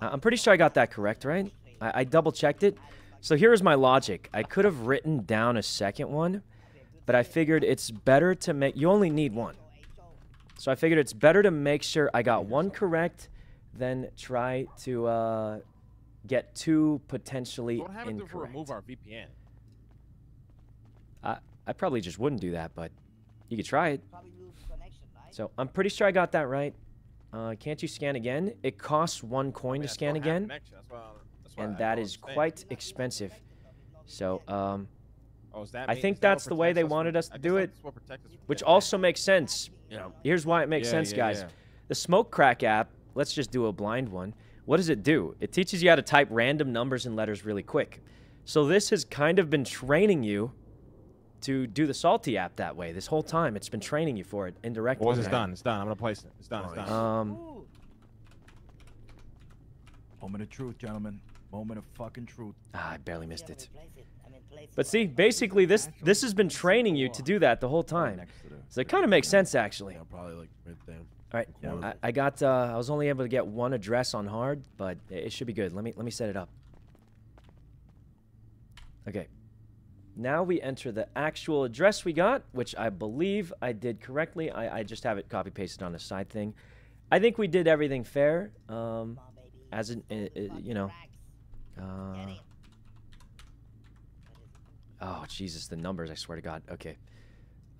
I- I'm pretty sure I got that correct, right? I, I double checked it. So here's my logic. I could have written down a second one, but I figured it's better to make. You only need one. So I figured it's better to make sure I got one correct than try to uh, get two potentially What happens if we incorrect. remove our VPN? I, I probably just wouldn't do that, but you could try it. So I'm pretty sure I got that right. Uh, can't you scan again? It costs one coin to scan again, Connection. That's why. That's why and I that don't is understand. quite expensive. So um, Oh, is that I think is that that's the way they wanted us to do it, that's what protects us from which also makes sense. You know, here's why it makes Yeah, sense, yeah, guys. yeah. The Smoke Crack app. Let's just do a blind one. What does it do? It teaches you how to type random numbers and letters really quick. So this has kind of been training you to do the Salty app that way. This whole time, it's been training you for it indirectly. Boys, it's done. It's done. I'm gonna place it. It's done. It's done. Um, Moment of truth, gentlemen. Moment of fucking truth. ah, I barely missed it. But see, basically, this this has been training you to do that the whole time. So it kind of makes sense, actually. Probably like right there. All right, I, I got. Uh, I was only able to get one address on hard, but it it should be good. Let me let me set it up. Okay. Now we enter the actual address we got, which I believe I did correctly. I, I just have it copy pasted on the side thing. I think we did everything fair. Um, as in, uh, uh, you know. Uh, oh Jesus, the numbers! I swear to God. Okay.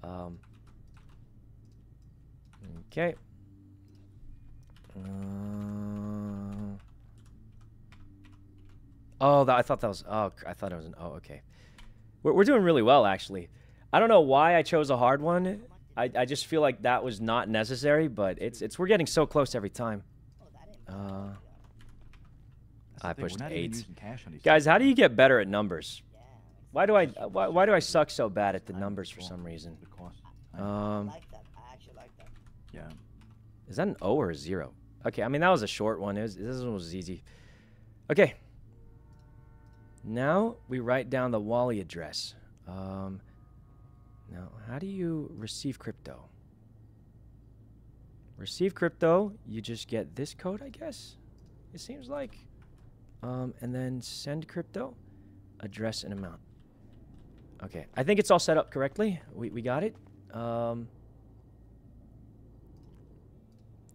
Um, okay. Uh, oh, that, I thought that was. Oh, I thought it was an. Oh, okay. We're, we're doing really well, actually. I don't know why I chose a hard one. I, I just feel like that was not necessary, but it's it's we're getting so close every time. Uh, I pushed eight. using cash on these Guys, how do you get better at numbers? Why do I why, why do I suck so bad at the numbers for some reason? Um, Yeah. is that an O or a zero? Okay, I mean that was a short one. It was, this one was easy. Okay. Now we write down the Wally address. Um, now, how do you receive crypto? Receive crypto, you just get this code, I guess. It seems like. Um, and then send crypto, address and amount. Okay, I think it's all set up correctly. We we got it. Um,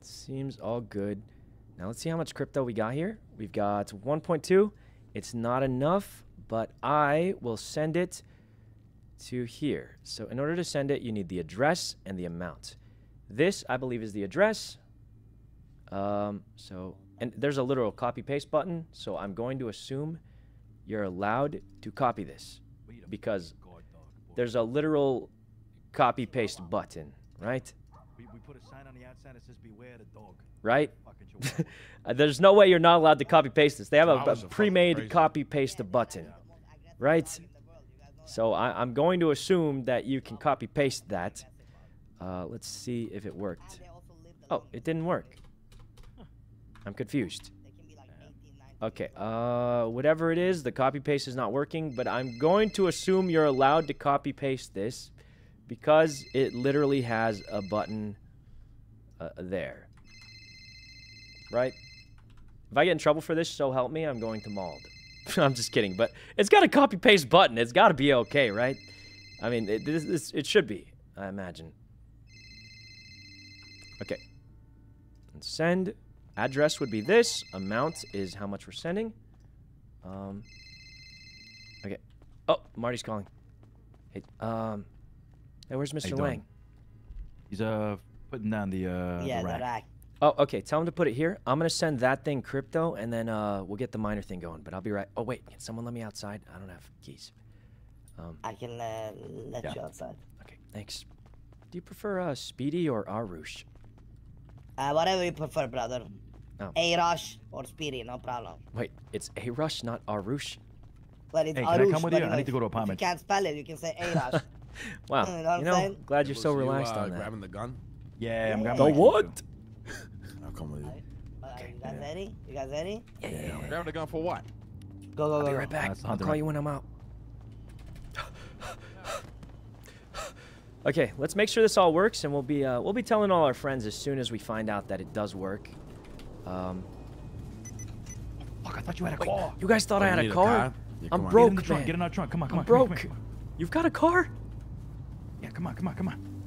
seems all good. Now let's see how much crypto we got here. We've got 1.2. It's not enough, but I will send it to here. So in order to send it, you need the address and the amount. This, I believe, is the address. Um, so, and there's a literal copy paste button. So I'm going to assume you're allowed to copy this because there's a literal copy paste button, right? We, we put a sign on the outside that says "Beware the dog." Right? There's no way you're not allowed to copy paste this. They have a, a a pre-made copy paste button, right? So I, I'm going to assume that you can copy paste that. Uh, let's see if it worked. Oh, it didn't work. I'm confused. Okay, uh, whatever it is, the copy paste is not working, but I'm going to assume you're allowed to copy paste this because it literally has a button uh, there. Right? If I get in trouble for this, so help me, I'm going to Mauled. I'm just kidding, but it's got a copy paste button. It's got to be okay, right? I mean, it, this, this, it should be, I imagine. Okay. And send. Address would be this. Amount is how much we're sending. Um. Okay. Oh, Marty's calling. Hey, um. Hey, where's How you Mr. doing? He's uh putting down the uh yeah, the the rack. Rack. Oh, okay. Tell him to put it here. I'm gonna send that thing crypto, and then uh, we'll get the miner thing going. But I'll be right. Oh wait, can someone let me outside? I don't have keys. Um, I can uh, let Yeah. you outside. okay, thanks. Do you prefer uh, Speedy or Arush? Uh, whatever you prefer, brother. Oh. A rush or speedy, no problem. Wait, it's A Rush, not Arush. But it's Hey, can I come with but you? I need to go to if- apartment. If you can't spell it, you can say A rush. Wow. You know I'm you know, glad you're so So you, relaxed uh, on that. Grabbing the gun? Yeah, I'm Yeah. grabbing The my- what? I'll come with you. Uh, you guys ready? You guys ready? Yeah, yeah, yeah. Grabbing the gun for what? Go, go, I'll go. be right back. That's I'll call you when I'm out. Okay, let's make sure this all works, and we'll be uh, we'll be telling all our friends as soon as we find out that it does work. Um, Fuck, I thought you had a wait, car. you guys thought I Oh, had a need a car? car? Yeah, I'm on. broke, Get in the trunk. man. Get in our trunk. Come on, come I'm on. come on, broke. come on, come on. You've got a car? Yeah, come on, come on, come on.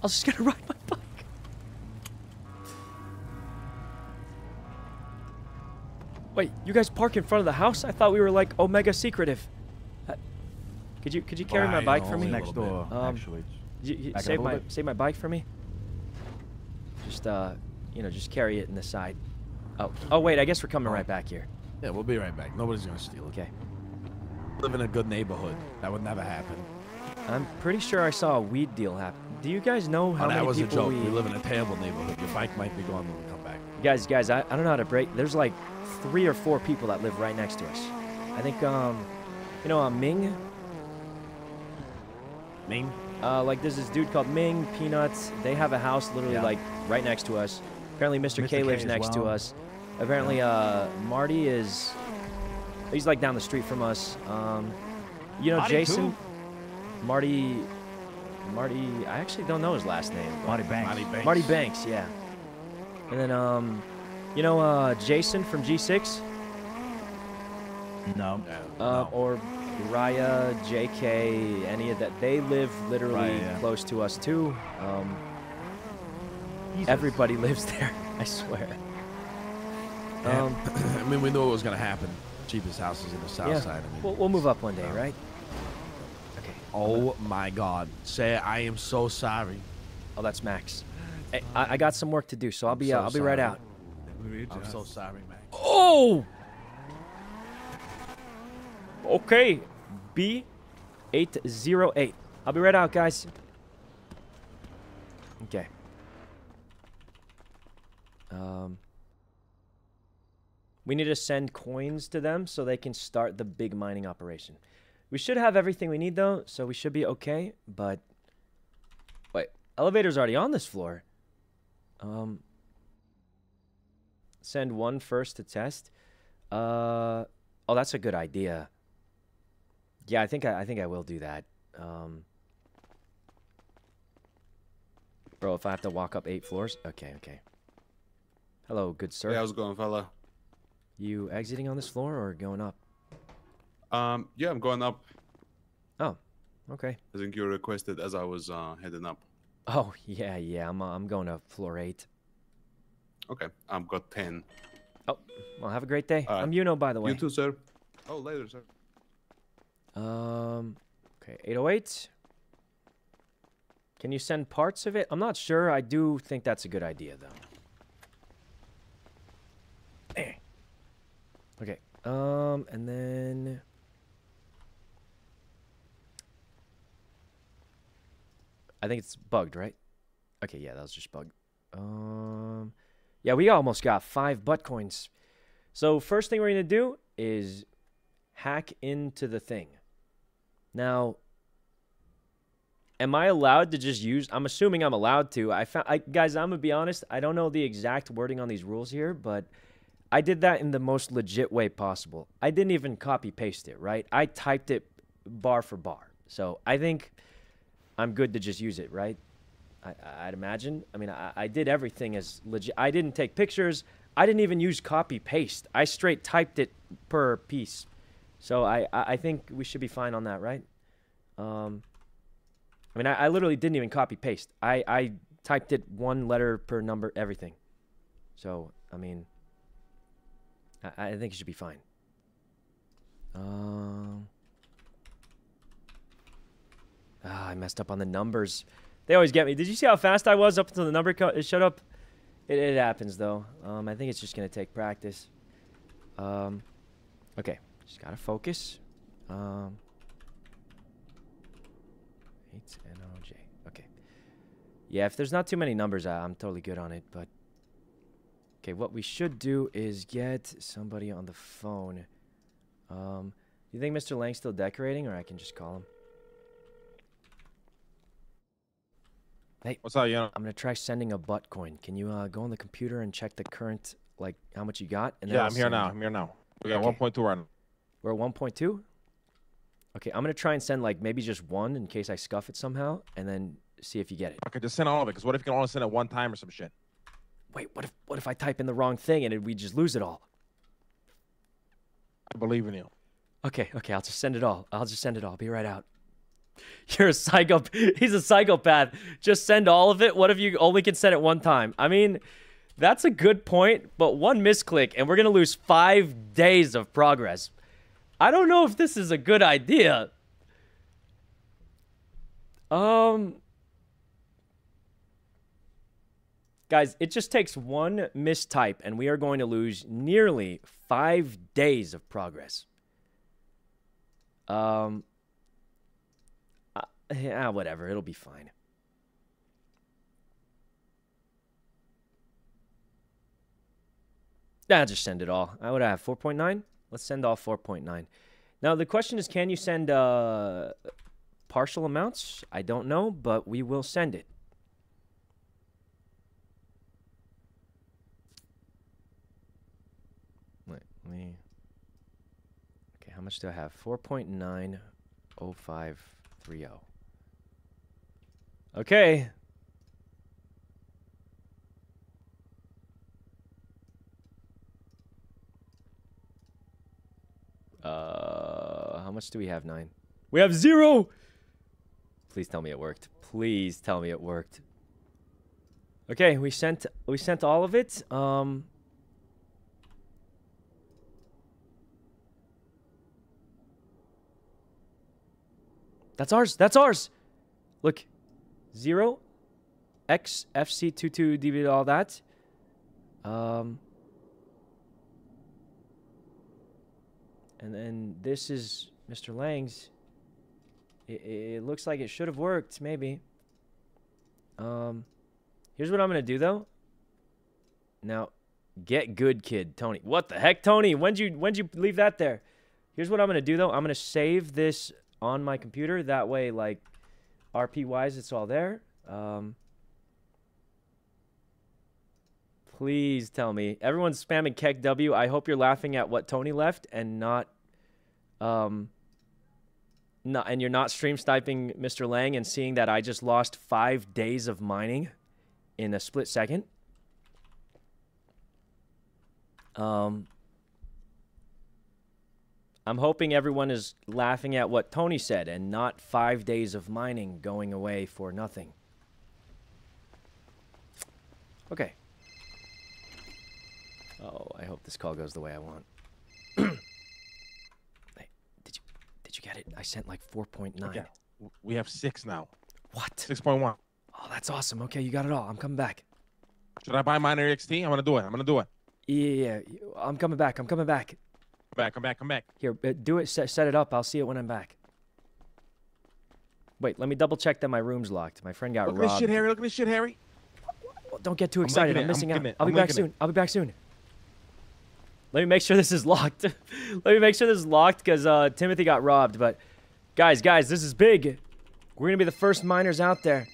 I was just gonna ride my bike. Wait, you guys park in front of the house? I thought we were like omega secretive. Uh, could you could you carry my bike for me? Next door. Um, actually. You, you save my bit. save my bike for me. Just uh, you know, just carry it in the side. Oh, oh wait, I guess we're coming right back here. Yeah, we'll be right back. Nobody's gonna steal it. Okay. Live in a good neighborhood. That would never happen. I'm pretty sure I saw a weed deal happen. Do you guys know how oh, many that was a joke. we? We live in a terrible neighborhood. Your bike might be gone when we come back. Guys, guys, I, I don't know how to break. There's like three or four people that live right next to us. I think um, you know, uh, Ming. Ming? Uh, like there's this dude called Ming Peanuts. They have a house literally Yeah. like right next to us. Apparently, Mr. Mr. K K lives next to us. Apparently, uh, Marty is. He's like down the street from us. Um, you know, Marty Jason. who? Marty. Marty. I actually don't know his last name. Marty Banks. Marty Banks. Marty Banks, yeah. And then, um, you know, uh, Jason from G6, No. Yeah, uh, no. or Raya, JK, any of that. They live literally Raya, yeah. close to us too. Um, everybody lives there. I swear. Yeah. Um, I mean, we knew it was gonna happen. Cheapest houses in the south yeah, side. I mean, we'll, we'll move up one day, right? Okay. oh my God! Say I am so sorry. Oh, that's Max. Hey, I, I got some work to do, so I'll be uh, so I'll be right out. I'm so sorry, man. Oh! Okay. B808. I'll be right out, guys. Okay. Um, we need to send coins to them so they can start the big mining operation. We should have everything we need, though, so we should be okay, but... Wait, elevator's already on this floor. Um, send one first to test. Uh, oh, that's a good idea. Yeah, I think I, I think I will do that. Um, bro, if I have to walk up eight floors, okay, okay. Hello, good sir. Hey, how's it going, fella? You exiting on this floor or going up? Um, yeah, I'm going up. Oh, okay. I think you requested as I was uh, heading up. Oh yeah, yeah. I'm uh, I'm going to floor eight. Okay, I've got ten. Oh, well, have a great day. Right. I'm Yuno, by the way. You too, sir. Oh, later, sir. Um, okay, 808. Can you send parts of it? I'm not sure. I do think that's a good idea, though. Eh. Okay. Um, and then. I think it's bugged, right? Okay, yeah, that was just bugged. Um, yeah, we almost got five butt coins. So first thing we're gonna do is hack into the thing. Now, am I allowed to just use? I'm assuming I'm allowed to. I found, I, guys. I'm gonna be honest. I don't know the exact wording on these rules here, but I did that in the most legit way possible. I didn't even copy paste it. Right? I typed it bar for bar. So I think I'm good to just use it, right? I, I'd imagine. I mean, I, I did everything as legit. I didn't take pictures. I didn't even use copy paste. I straight typed it per piece. So I, I I think we should be fine on that, right? Um, I mean, I, I literally didn't even copy paste. I, I typed it one letter per number, everything. So, I mean, I, I think it should be fine. Um, ah, I messed up on the numbers. They always get me. Did you see how fast I was up until the number co- it showed up? It, it happens, though. Um, I think it's just going to take practice. Um, okay. Just got to focus. Um, Eight NOJ. Okay. Yeah, if there's not too many numbers, I- I'm totally good on it. But okay, what we should do is get somebody on the phone. Um, you think Mr. Lang's still decorating, or I can just call him? Hey, what's up, Yana? I'm gonna try sending a butt coin. Can you uh, go on the computer and check the current, like how much you got? And yeah, I'll I'm here now. I'm here now. We got Okay. 1.2 right now. We're at 1.2? Okay, I'm going to try and send like maybe just one in case I scuff it somehow and then see if you get it. Okay, just send all of it. Because what if you can only send it one time or some shit? Wait, what if what if I type in the wrong thing and we just lose it all? I believe in you. Okay, okay, I'll just send it all. I'll just send it all. Be right out. You're a psycho. He's a psychopath. Just send all of it. What if you only can send it one time? I mean, that's a good point, but one misclick and we're going to lose 5 days of progress. I don't know if this is a good idea. Um Guys, it just takes one mistype and we are going to lose nearly 5 days of progress. Um yeah, whatever, it'll be fine. Yeah, just send it all. I would have 4.9. Let's send all 4.9. Now the question is, can you send uh, partial amounts? I don't know, but we will send it. Let me. Okay, how much do I have? 4.90530. Okay. Uh, how much do we have? Nine. We have zero. Please tell me it worked. Please tell me it worked. Okay, we sent we sent all of it. Um. That's ours. That's ours. Look, zero, X FC two two DB all that. Um. And then this is Mr. Lang's. It, it looks like it should have worked, maybe. Um, here's what I'm gonna do though. Now, get good, kid, Tony. What the heck, Tony? When'd you when'd you leave that there? Here's what I'm gonna do though. I'm gonna save this on my computer. That way, like, RP wise, it's all there. Um. Please tell me. Everyone's spamming KEKW. I hope you're laughing at what Tony left and not um not and you're not stream sniping Mr. Lang and seeing that I just lost 5 days of mining in a split second. Um I'm hoping everyone is laughing at what Tony said and not 5 days of mining going away for nothing. Okay. Oh, I hope this call goes the way I want. hey, did you did you get it? I sent like 4.9. Okay. We have six now. What? 6.1. Oh, that's awesome. Okay, you got it all. I'm coming back. Should I buy Miner EXT? I'm gonna do it. I'm gonna do it. Yeah, yeah, yeah. I'm coming back. I'm coming back. Come back, come back, come back. Here, uh, do it. Set, set it up. I'll see it when I'm back. Wait, let me double check that my room's locked. My friend got Look at robbed. this shit, Harry. Look at this shit, Harry. Well, Don't get too I'm excited. I'm I'm missing out. it, I'll be I'm back linking it. soon. I'll be back soon. Let me make sure this is locked. Let me make sure this is locked because uh, Timothy got robbed. But guys, guys, this is big. We're gonna be the first miners out there.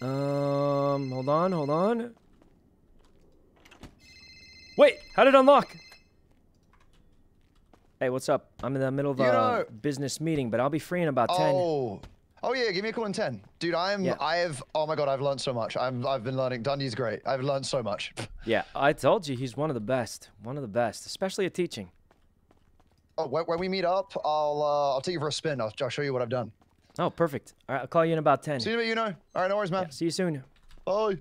Um, hold on, hold on. Wait, how did it unlock? Hey, what's up? I'm in the middle of a know- business meeting, but I'll be free in about 10. Oh. Oh yeah, give me a call in ten, dude. I'm. Yeah. I have. Oh my god, I've learned so much. I'm. I've been learning. Dundee's great. I've learned so much. Yeah, I told you he's one of the best. One of the best, especially at teaching. Oh, when, when we meet up, I'll. Uh, I'll take you for a spin. I'll, I'll show you what I've done. Oh, perfect. All right, I'll call you in about 10. See you in a bit, you know. All right, no worries, man. Yeah, see you soon. Bye.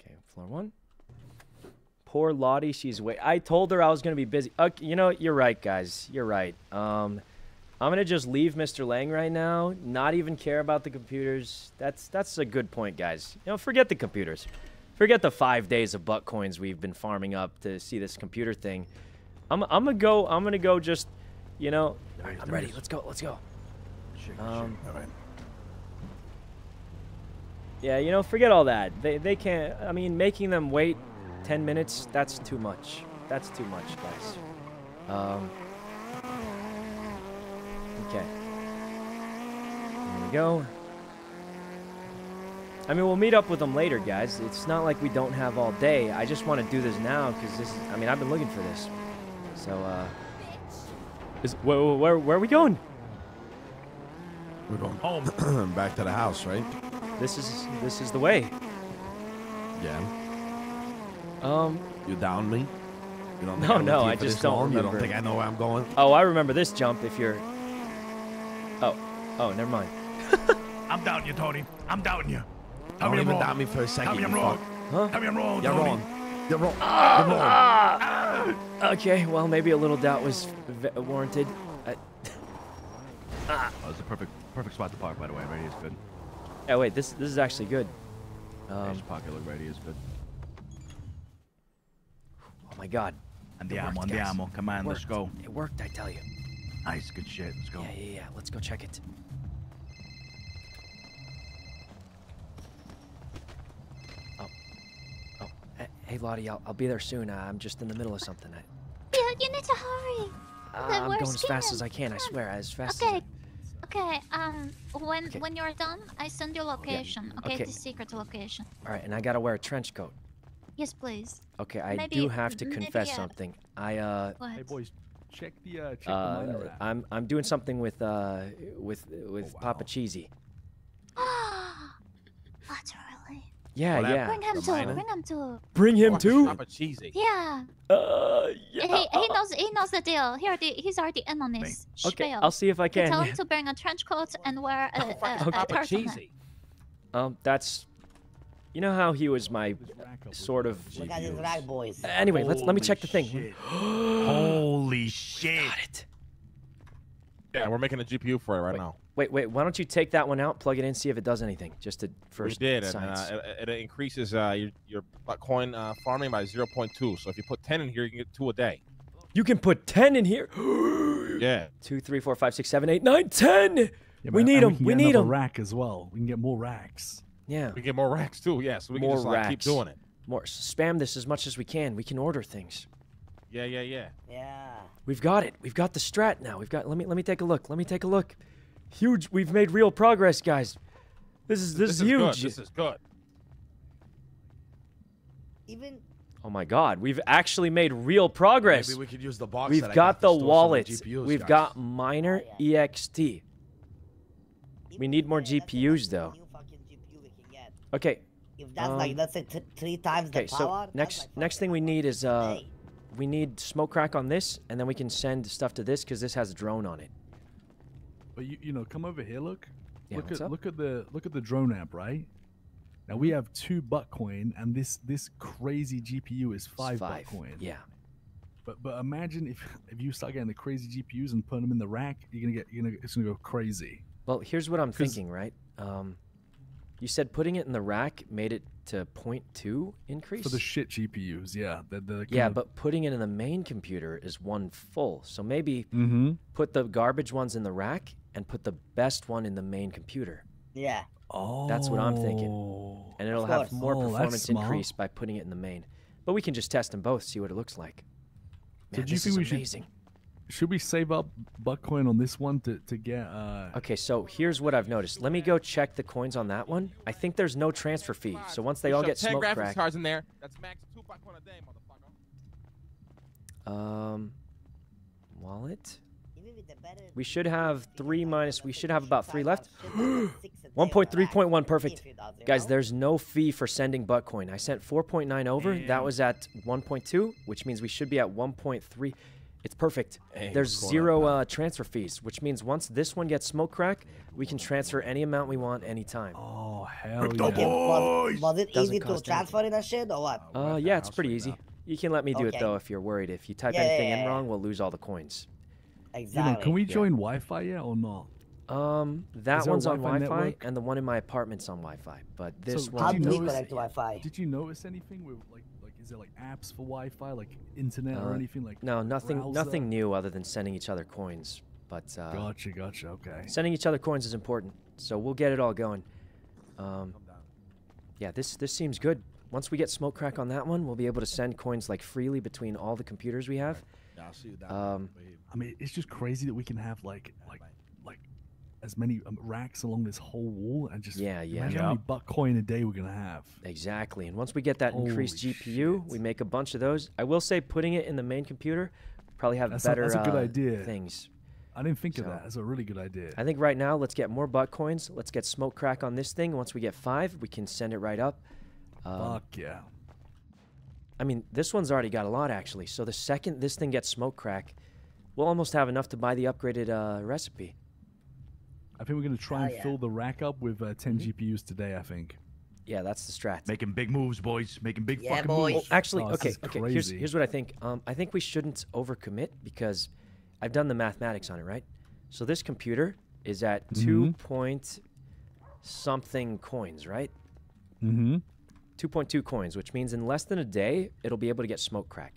Okay, floor one. Poor Lottie, she's wait. I told her I was gonna be busy. Okay, you know, you're right, guys. You're right. Um, I'm gonna just leave Mr. Lang right now. Not even care about the computers. That's that's a good point, guys. You know, forget the computers. Forget the five days of butt coins we've been farming up to see this computer thing. I'm I'm gonna go. I'm gonna go. Just, you know. All right, I'm ready. Let's go. Let's go. Um, Yeah, you know, forget all that. They they can't. I mean, making them wait 10 minutes, that's too much. That's too much, guys. Um, okay. There we go. I mean, we'll meet up with them later, guys. It's not like we don't have all day. I just want to do this now because this is, I mean, I've been looking for this. So, uh, is, where, where, where are we going? We're going home. Back to the house, right? This is, this is the way. Yeah. Um, You down me? You don't think No, I no, I just don't long? remember. You don't think I know where I'm going? Oh, I remember this jump if you're. Oh, oh, never mind. I'm doubting you, Tony. I'm doubting you. Tell Don't me even wrong. doubt me for a second. Tell me you I'm wrong. fuck. Huh? Tell me I'm wrong. You're Tony. wrong. You're wrong. Ah, You're wrong. ah. Okay, well, maybe a little doubt was v- warranted. I, Oh, it's a perfect, perfect spot to park, by the way. Ready is good. Yeah, wait, this this is actually good. Um, Edge pocket look ready is good. oh my god. Andiamo, It worked, guys. andiamo. Come on, let's go. It worked, I tell you. Nice, good shit. Let's go. Yeah, yeah, yeah. Let's go check it. Oh, oh, hey, Lottie, I'll, I'll be there soon. Uh, I'm just in the middle of something. I, Yeah, you need to hurry. uh, I'm going as fast as I can. I swear, as fast Okay. as. Okay, um, when Okay. when you're done, I send your location. Okay, Okay. the secret location. All right, and I gotta wear a trench coat. Yes, please. Okay, I Maybe- do have to maybe, confess uh, something. I uh. What? Hey boys, check the uh, check the Uh, miner. I'm I'm doing something with uh with with Papa Cheesy. Literally. Yeah, What yeah. Bring him The to. miner? Bring him to. Bring him too. Papa cheesy. Yeah. Uh, yeah. He, he knows he knows the deal. He already he's already in on this. Okay, spiel. I'll see if I You can. tell yeah. him to bring a trench coat and wear a, a, a, Okay. a turtleneck. Um, that's. You know how he was my sort of. Look at these rag boys. Anyway, let's let me check the thing. Holy shit. Got it. Yeah, we're making a GPU for it right now. Wait, wait. Why don't you take that one out, plug it in, see if it does anything, just to We first did, and uh, it, it increases uh, your your Bitcoin uh, farming by 0.2. So if you put 10 in here, you can get two a day. You can put ten in here. Yeah. Two, three, four, five, six, seven, eight, nine, ten. Yeah, we man, need and them. can We, get need another them. rack as well. We can get more racks. Yeah. We get more racks too. Yeah, so we More can just like, keep racks. doing it. More spam this as much as we can. We can order things. Yeah, yeah, yeah. Yeah. We've got it. We've got the strat now. We've got. Let me let me take a look. Let me take a look. Huge. We've made real progress, guys. This is this, is huge. Good. This is good. Even Oh my God, we've actually made real progress. Maybe we could use the box We've that I got got to the store some of the wallets. GPUs, We've guys. got miner ext. We need more GPUs though. Okay. if that's like um, let's say t- three times Okay, the so power. next next thing we need is uh, we need smoke crack on this, and then we can send stuff to this because this has a drone on it. But you, you know, come over here. Look. Yeah, look at up? look at the look at the drone app, right? Now we have two Bitcoin, and this this crazy GPU is five, five, Bitcoin. yeah. But but imagine if if you start getting the crazy GPUs and putting them in the rack, you're gonna get you're gonna it's gonna go crazy. Well, here's what I'm thinking, right? Um, you said putting it in the rack made it to 0.2 increase. For the shit GPUs, yeah. The, the yeah, but putting it in the main computer is one full. So maybe mm -hmm. put the garbage ones in the rack and put the best one in the main computer. Yeah. Oh, That's what I'm thinking. And it'll have more Oh, that's performance smart. increase by putting it in the main. But we can just test them both, see what it looks like. So Man, do you this think is we should- amazing. Should we save up Bitcoin on this one to to get? uh Okay, so here's what I've noticed. Let me go check the coins on that one. I think there's no transfer fee. So once they You all shove get 10 smoke graphics crack, cards in there. That's max two Bitcoin a day, motherfucker. Um, wallet. We should have three minus. We should have about three left. 1.3.1, perfect. Guys, there's no fee for sending Buttcoin. I sent 4.9 over. That was at 1.2, which means we should be at 1.3. It's perfect. Hey, there's zero uh, transfer fees, which means once this one gets smoke crack, we can transfer any amount we want anytime. Oh hell Was, was it Doesn't easy to transfer in that shit or what? Uh, yeah, it's pretty easy. You can let me do it though if you're worried. If you type Yeah, anything yeah, in yeah. wrong, we'll lose all the coins. Elon, can we join Wi-Fi yet or not? Um, that Is there a one's on Wi-Fi Wi-Fi, network? and the one in my apartment's on Wi-Fi. But this So, one, did you we notice- connect to Wi-Fi? Did you notice anything with like like is there like apps for Wi-Fi, like internet or Uh, anything like? no, nothing, browser? nothing new other than sending each other coins. But uh, Gotcha, gotcha. Okay. sending each other coins is important. So we'll get it all going. Um, yeah, this this seems good. Once we get smoke crack on that one, we'll be able to send coins like freely between all the computers we have. Yeah, I'll see you down. Um, I mean, it's just crazy that we can have like like like as many um, racks along this whole wall and just Yeah, yeah. Imagine how many buck coin a day we're gonna have. Exactly. And once we get that increased Holy GPU, we make a bunch of those. I will say putting it in the main computer probably have That's a- better that's a good uh, idea. things. I didn't think of that. That's a really good idea. I think right now let's get more butt coins. Let's get smoke crack on this thing. Once we get five, we can send it right up. Um, Fuck yeah. I mean, this one's already got a lot actually. So the second this thing gets smoke crack, we'll almost have enough to buy the upgraded uh, recipe. I think we're gonna try Hell and yeah. fill the rack up with uh, 10 GPUs today. I think. Yeah, that's the strat. Making big moves, boys. Making big fucking Well, moves. actually, Oh, this okay, okay. Here's, crazy. here's what I think. Um, I think we shouldn't overcommit because I've done the mathematics on it, right? So this computer is at Mhm. two point something coins, right? Mm-hmm. 2.2 coins, which means in less than a day, it'll be able to get smoke crack.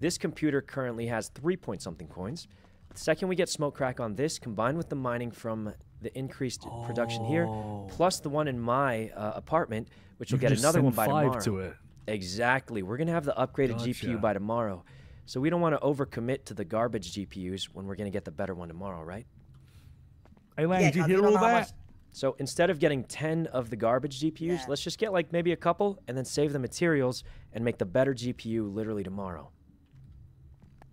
This computer currently has 3 point something coins. The second we get smoke crack on this, combined with the mining from the increased production here, plus the one in my uh, apartment, which You will get another one send by five tomorrow. to it. Exactly. We're going to have the upgraded Gotcha. GPU by tomorrow. So we don't want to overcommit to the garbage GPUs when we're going to get the better one tomorrow, right? Hey, Lang, Yeah, did you 'cause hear all know how that? Much- So instead of getting 10 of the garbage GPUs, let's just get like maybe a couple and then save the materials and make the better GPU literally tomorrow.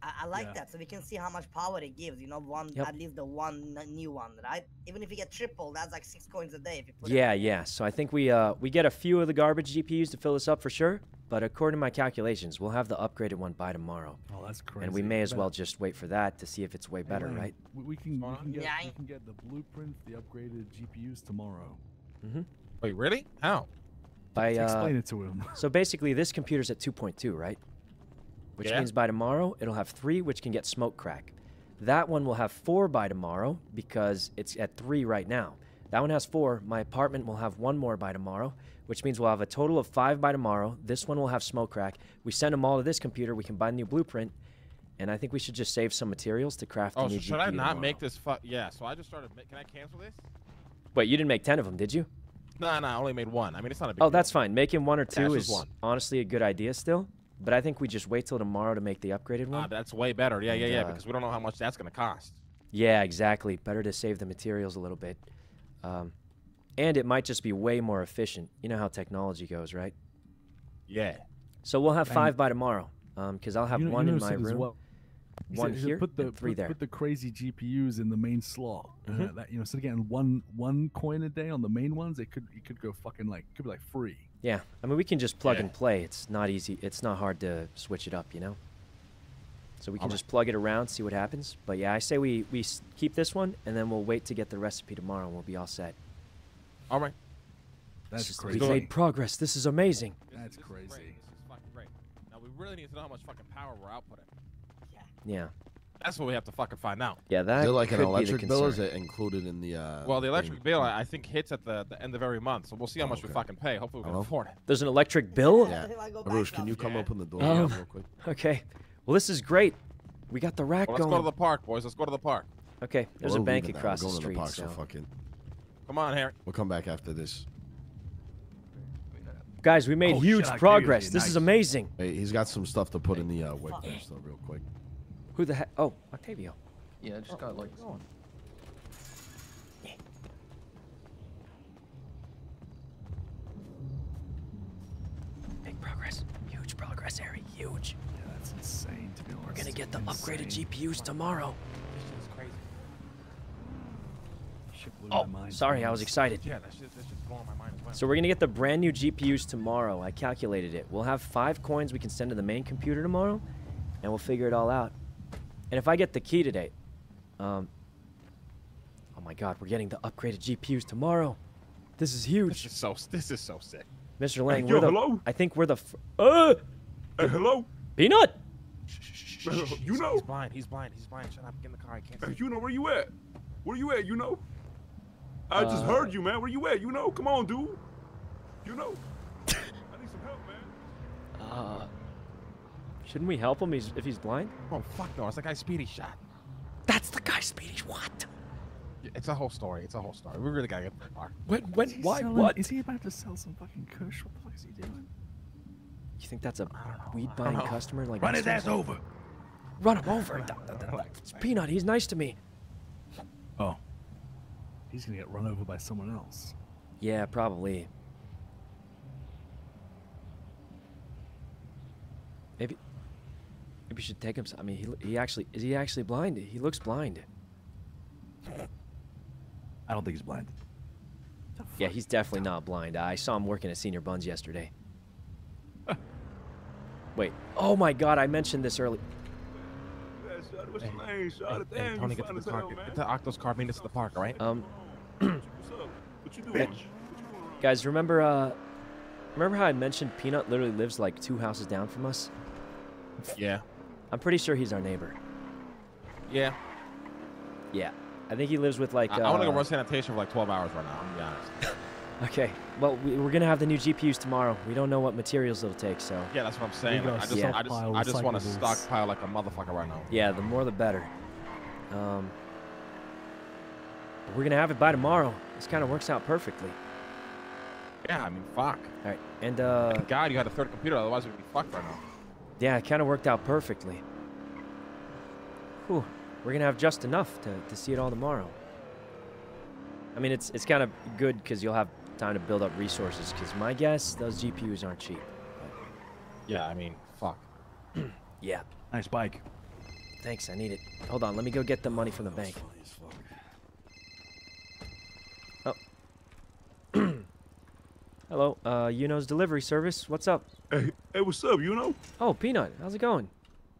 I, I like that, so we can see how much power it gives. You know, one Yep. at least the one new one, right? Even if you get triple, that's like six coins a day. If you put it Yeah, yeah. So I think we uh we get a few of the garbage GPUs to fill this up for sure, but according to my calculations, we'll have the upgraded one by tomorrow. Oh, that's crazy. And we may as well just wait for that to see if it's way better, Lang, right? We, we can, we can get Yeah, we I- can get the blueprint, the upgraded GPUs tomorrow. Mm-hmm. Wait, really? How? By uh, Explain it to him. So basically, this computer's at 2.2, right? Which Yeah. means by tomorrow it'll have three, which can get smoke crack. That one will have four by tomorrow because it's at three right now. That one has four. My apartment will have one more by tomorrow, which means we'll have a total of five by tomorrow. This one will have smoke crack. We send them all to this computer. We can buy a new blueprint, and I think we should just save some materials to craft Oh, the so new should GPU I not tomorrow. make this? Yeah. So I just started. Can I cancel this? Wait, you didn't make ten of them, did you? No, no, I only made one. I mean, it's not a big. Oh, deal. that's fine. Making one or two is is one. honestly a good idea still. But I think we just wait till tomorrow to make the upgraded one. Ah, that's way better. Yeah, yeah, yeah. uh, Because we don't know how much that's gonna cost. Yeah, exactly. Better to save the materials a little bit. Um, and it might just be way more efficient. You know how technology goes, right? Yeah. So we'll have Bang. five by tomorrow, because I'll have You know- you one in my it as room, well. One said- here, put the and three put, there. put the crazy GPUs in the main slot. Uh, Mhm. that you know, instead of getting one one coin a day on the main ones, it could it could go fucking like could be like free. Yeah, I mean we can just plug Yeah. and play. It's not easy. It's not hard to switch it up, you know. So we can Alright. just plug it around, see what happens. But yeah, I say we we keep this one, and then we'll wait to get the recipe tomorrow, and we'll be all set. All right. That's Just- crazy. We've made progress. This is amazing. That's This is crazy. great. This is fucking great. Now we really need to know how much fucking power we're outputting. Yeah. That's what we have to fucking find out. Yeah, that Is there like an could be electric bill? Is it included in the? Uh, Well, the thing? electric bill I I think hits at the, the end of every month, so we'll see how Oh, much we fucking pay. Hopefully we can Hello? afford it. There's an electric bill. Yeah. Arush, can you come open the door Um, real quick? Okay. Well, this is great. We got the rack Well, let's going. go to the park, boys. Let's go to the park. Okay. There's We're a bank leaving now. across We're the going to street. the park, so. so fucking. Come on, Harry. We'll come back after this. Guys, we made Oh, huge shit, progress. with you. This is amazing. Hey, he's got some stuff to put in the uh, wick there, so real quick. Who the heck? Oh, Octavio. Yeah, I just got like. Big progress. Huge progress, Harry. Huge. Yeah, that's insane to be honest. We're gonna get the upgraded GPUs tomorrow. Shit blew Oh, my mind. sorry, I was excited. Yeah, that shit, that shit's blowing my mind well. So we're gonna get the brand new GPUs tomorrow. I calculated it. We'll have five coins we can send to the main computer tomorrow, and we'll figure it all out. And if I get the key today, um, oh my God, we're getting the upgraded GPUs tomorrow. This is huge. This is so. This is so sick. Mr. Lang, yo, we're the. hello? I think we're the. F- uh, Hey, hello. Peanut. You know. He's blind. He's blind. He's blind. Shut up. Get in the car. I can't see. You know where you at? Where you at? You know? I just Uh, heard you, man. Where you at? You know? Come on, dude. You know? I need some help, man. Uh, shouldn't we help him? He's, if he's blind. Oh fuck no! It's the guy Speedy shot. That's the guy Speedy. What? Yeah, It's a whole story. It's a whole story. We really gotta get to the car. When? When? Is Why? selling- What? Is he about to sell some fucking kush? What the fuck is he doing? You think that's a weed buying customer? Like Run Mr. his ass over. Run him over. Peanut. He's nice to me. Oh. He's gonna get run over by someone else. Yeah, probably. Maybe. Maybe we should take him. I mean, he he actually is he actually blind? He looks blind. I don't think he's blind. Yeah, he's definitely not blind. I saw him working at Senior Buns yesterday. Wait. Oh my God! I mentioned this early. Yeah, Shawty, what's your name, Shawty? Hey, Damn, Tony, get to the as car. hell, Get, man. get the Octos car. Meet us at the park, all right? Um, What you doing? guys, remember uh, remember how I mentioned Peanut literally lives like two houses down from us? Yeah. I'm pretty sure he's our neighbor. Yeah. Yeah. I think he lives with like. I, I want to go uh, run sanitation for like 12 hours right now. I'm gonna be honest. Okay. Well, we, we're gonna have the new GPUs tomorrow. We don't know what materials it'll take, so. Yeah, that's what I'm saying. Like, I just, Yeah. I just, I just want to stockpile like a motherfucker right now. Yeah, the more the better. Um, we're gonna have it by tomorrow. This kind of works out perfectly. Yeah, I mean, fuck. All right, and uh, Thank God you had a third computer, otherwise we'd be fucked right now. yeah, it kind of worked out perfectly. Whew, we're gonna have just enough to, to see it all tomorrow. I mean, it's it's kind of good because you'll have time to build up resources. Because my guess, those GPUs aren't cheap. Yeah, I mean, fuck. Yeah. Nice bike. Thanks, I need it. Hold on, let me go get the money from the bank. Oh. Hello, uh, Yuno's delivery service. What's up? Hey, hey, what's up? You know? Oh, Peanut, how's it going?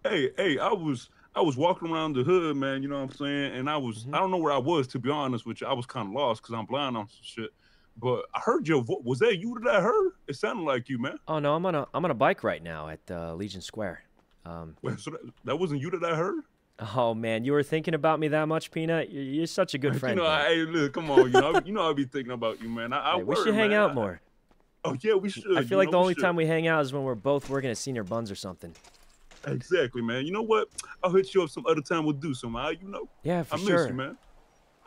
Hey, hey, I was I was walking around the hood, man. You know what I'm saying? And I was Mm-hmm. I don't know where I was to be honest with you. I was kind of lost because I'm blind on some shit. But I heard your voice. Was that you that I heard? It sounded like you, man. Oh no, I'm on a I'm on a bike right now at uh, Legion Square. Um, Wait, so that, that wasn't you that I heard? oh man, you were thinking about me that much, Peanut? You're, you're such a good friend. you know, man. I, hey, look, come on, you know, I- you know, I'll be thinking about you, man. I, I Hey, we should hang man. out I- more. Oh yeah, we should. I feel like know, the only time we hang out is when we're both working at Senior Buns or something. Exactly, man. You know what? I'll hit you up some other time. We'll do some. Right, you know. Yeah, for I miss sure. you, man.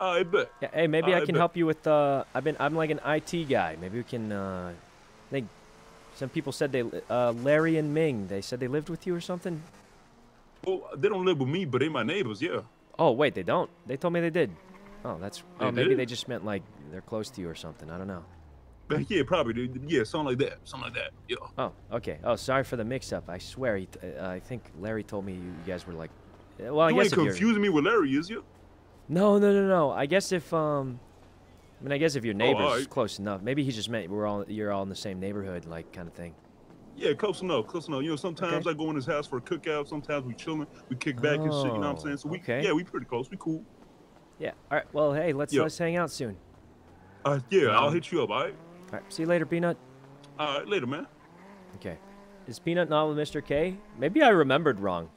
Right, bet. Yeah, hey, maybe I Alright, can bet. help you with. Uh, I've been. I'm like an IT guy. Maybe we can. Uh, I think some people said they. Uh, Larry and Ming. They said they lived with you or something. Well, they don't live with me, but they're my neighbors. Yeah. Oh wait, they don't. They told me they did. Oh, that's. They Oh, maybe did? they just meant like they're close to you or something. I don't know. But yeah, probably. dude. Yeah, something like that. Something like that. Yeah. Oh, okay. Oh, sorry for the mix-up. I swear. He t- uh, I think Larry told me you guys were like. Well, I you guess ain't confusing me with Larry, is you? No, no, no, no. I guess if um, I mean, I guess if your neighbor's alright. close enough, maybe he just meant we're all you're all in the same neighborhood, like kind of thing. Yeah, close enough. Close enough. You know, sometimes I go in his house for a cookout. Sometimes we chilling. We kick back and shit. You know what I'm saying? So we, Oh, okay. yeah, we pretty close. We cool. Yeah. All right. Well, hey, let's Yeah. let's hang out soon. Uh, yeah, I'll Um, hit you up. All right. All right. See you later, Peanut. All right, later, man. Okay. Is Peanut not with Mr. K? Maybe I remembered wrong.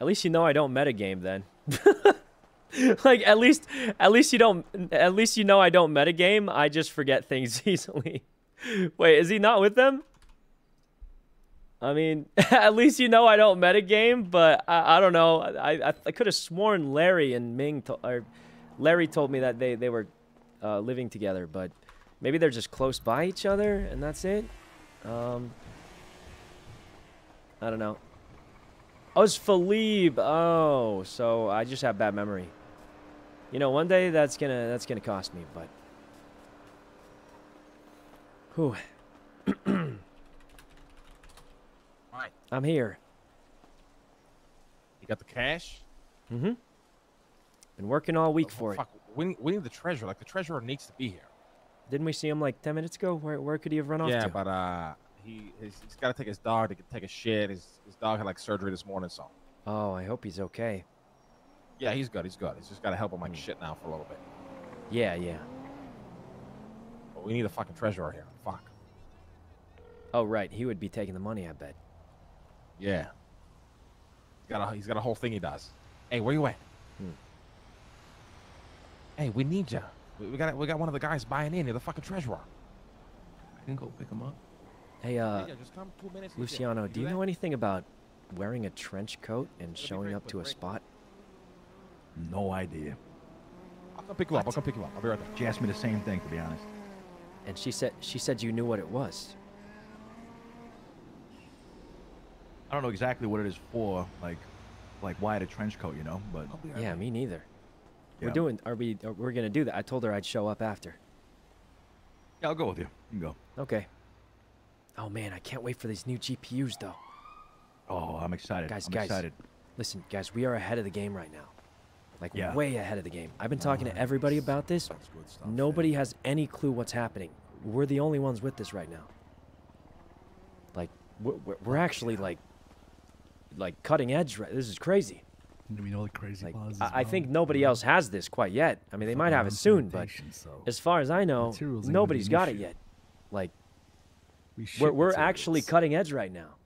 At least you know I don't metagame then. like at least at least you don't at least you know I don't metagame. I just forget things easily. Wait, is he not with them? I mean, at least you know I don't metagame, but I, I don't know. I I, I could have sworn Larry and Ming to, or Larry told me that they they were uh, living together, but maybe they're just close by each other and that's it. Um, I don't know. Oh, it's Philippe. Oh, so I just have bad memory. You know, one day that's gonna that's gonna cost me, but. Whew. Right. I'm here. You got the cash? Mm-hmm. Been working all week for it. Fuck, we need, we need the treasurer. Like the treasurer needs to be here. Didn't we see him like 10 minutes ago? Where, where could he have run off to? yeah, but uh, he his, he's got to take his dog to take a shit. His his dog had like surgery this morning, so Oh, I hope he's okay. Yeah, he's good. He's good. He's just got to help him like Hmm. shit now for a little bit. Yeah, yeah. But we need a fucking treasurer here. Fuck. Oh, right. He would be taking the money, I bet. Yeah. He's got a he's got a whole thing he does. Hey, where you at? Hmm. Hey, we need you. We, we got we got one of the guys buying in. You're the fucking treasurer. I can go pick him up. Hey, uh, yeah, just come two minutes. Luciano, You do you that? know anything about wearing a trench coat and showing up to a spot? No idea. I'll come pick you up. I'll come pick you up. I'll be right there. She asked me the same thing, to be honest. And she said she said you knew what it was. I don't know exactly what it is for, like, like why the trench coat, you know. But Yeah, me neither. We're doing. Are we? Are, we're gonna do that. I told her I'd show up after. Yeah, I'll go with you. You can go. Okay. Oh man, I can't wait for these new GPUs though. Oh, I'm excited. Guys, I'm guys, excited. listen, guys, we are ahead of the game right now. Like Yeah. way ahead of the game. I've been talking to everybody about this. Nobody has any clue what's happening. We're the only ones with this right now. Like we're, we're, we're oh, actually like like cutting edge. Right, this is crazy. We know the crazy Like, bars as I, I think nobody else has this quite yet. I mean, they might have it soon, but so as far as I know, materials ain't gonna be nobody's got it yet. Like We we're, we're actually cutting edge right now.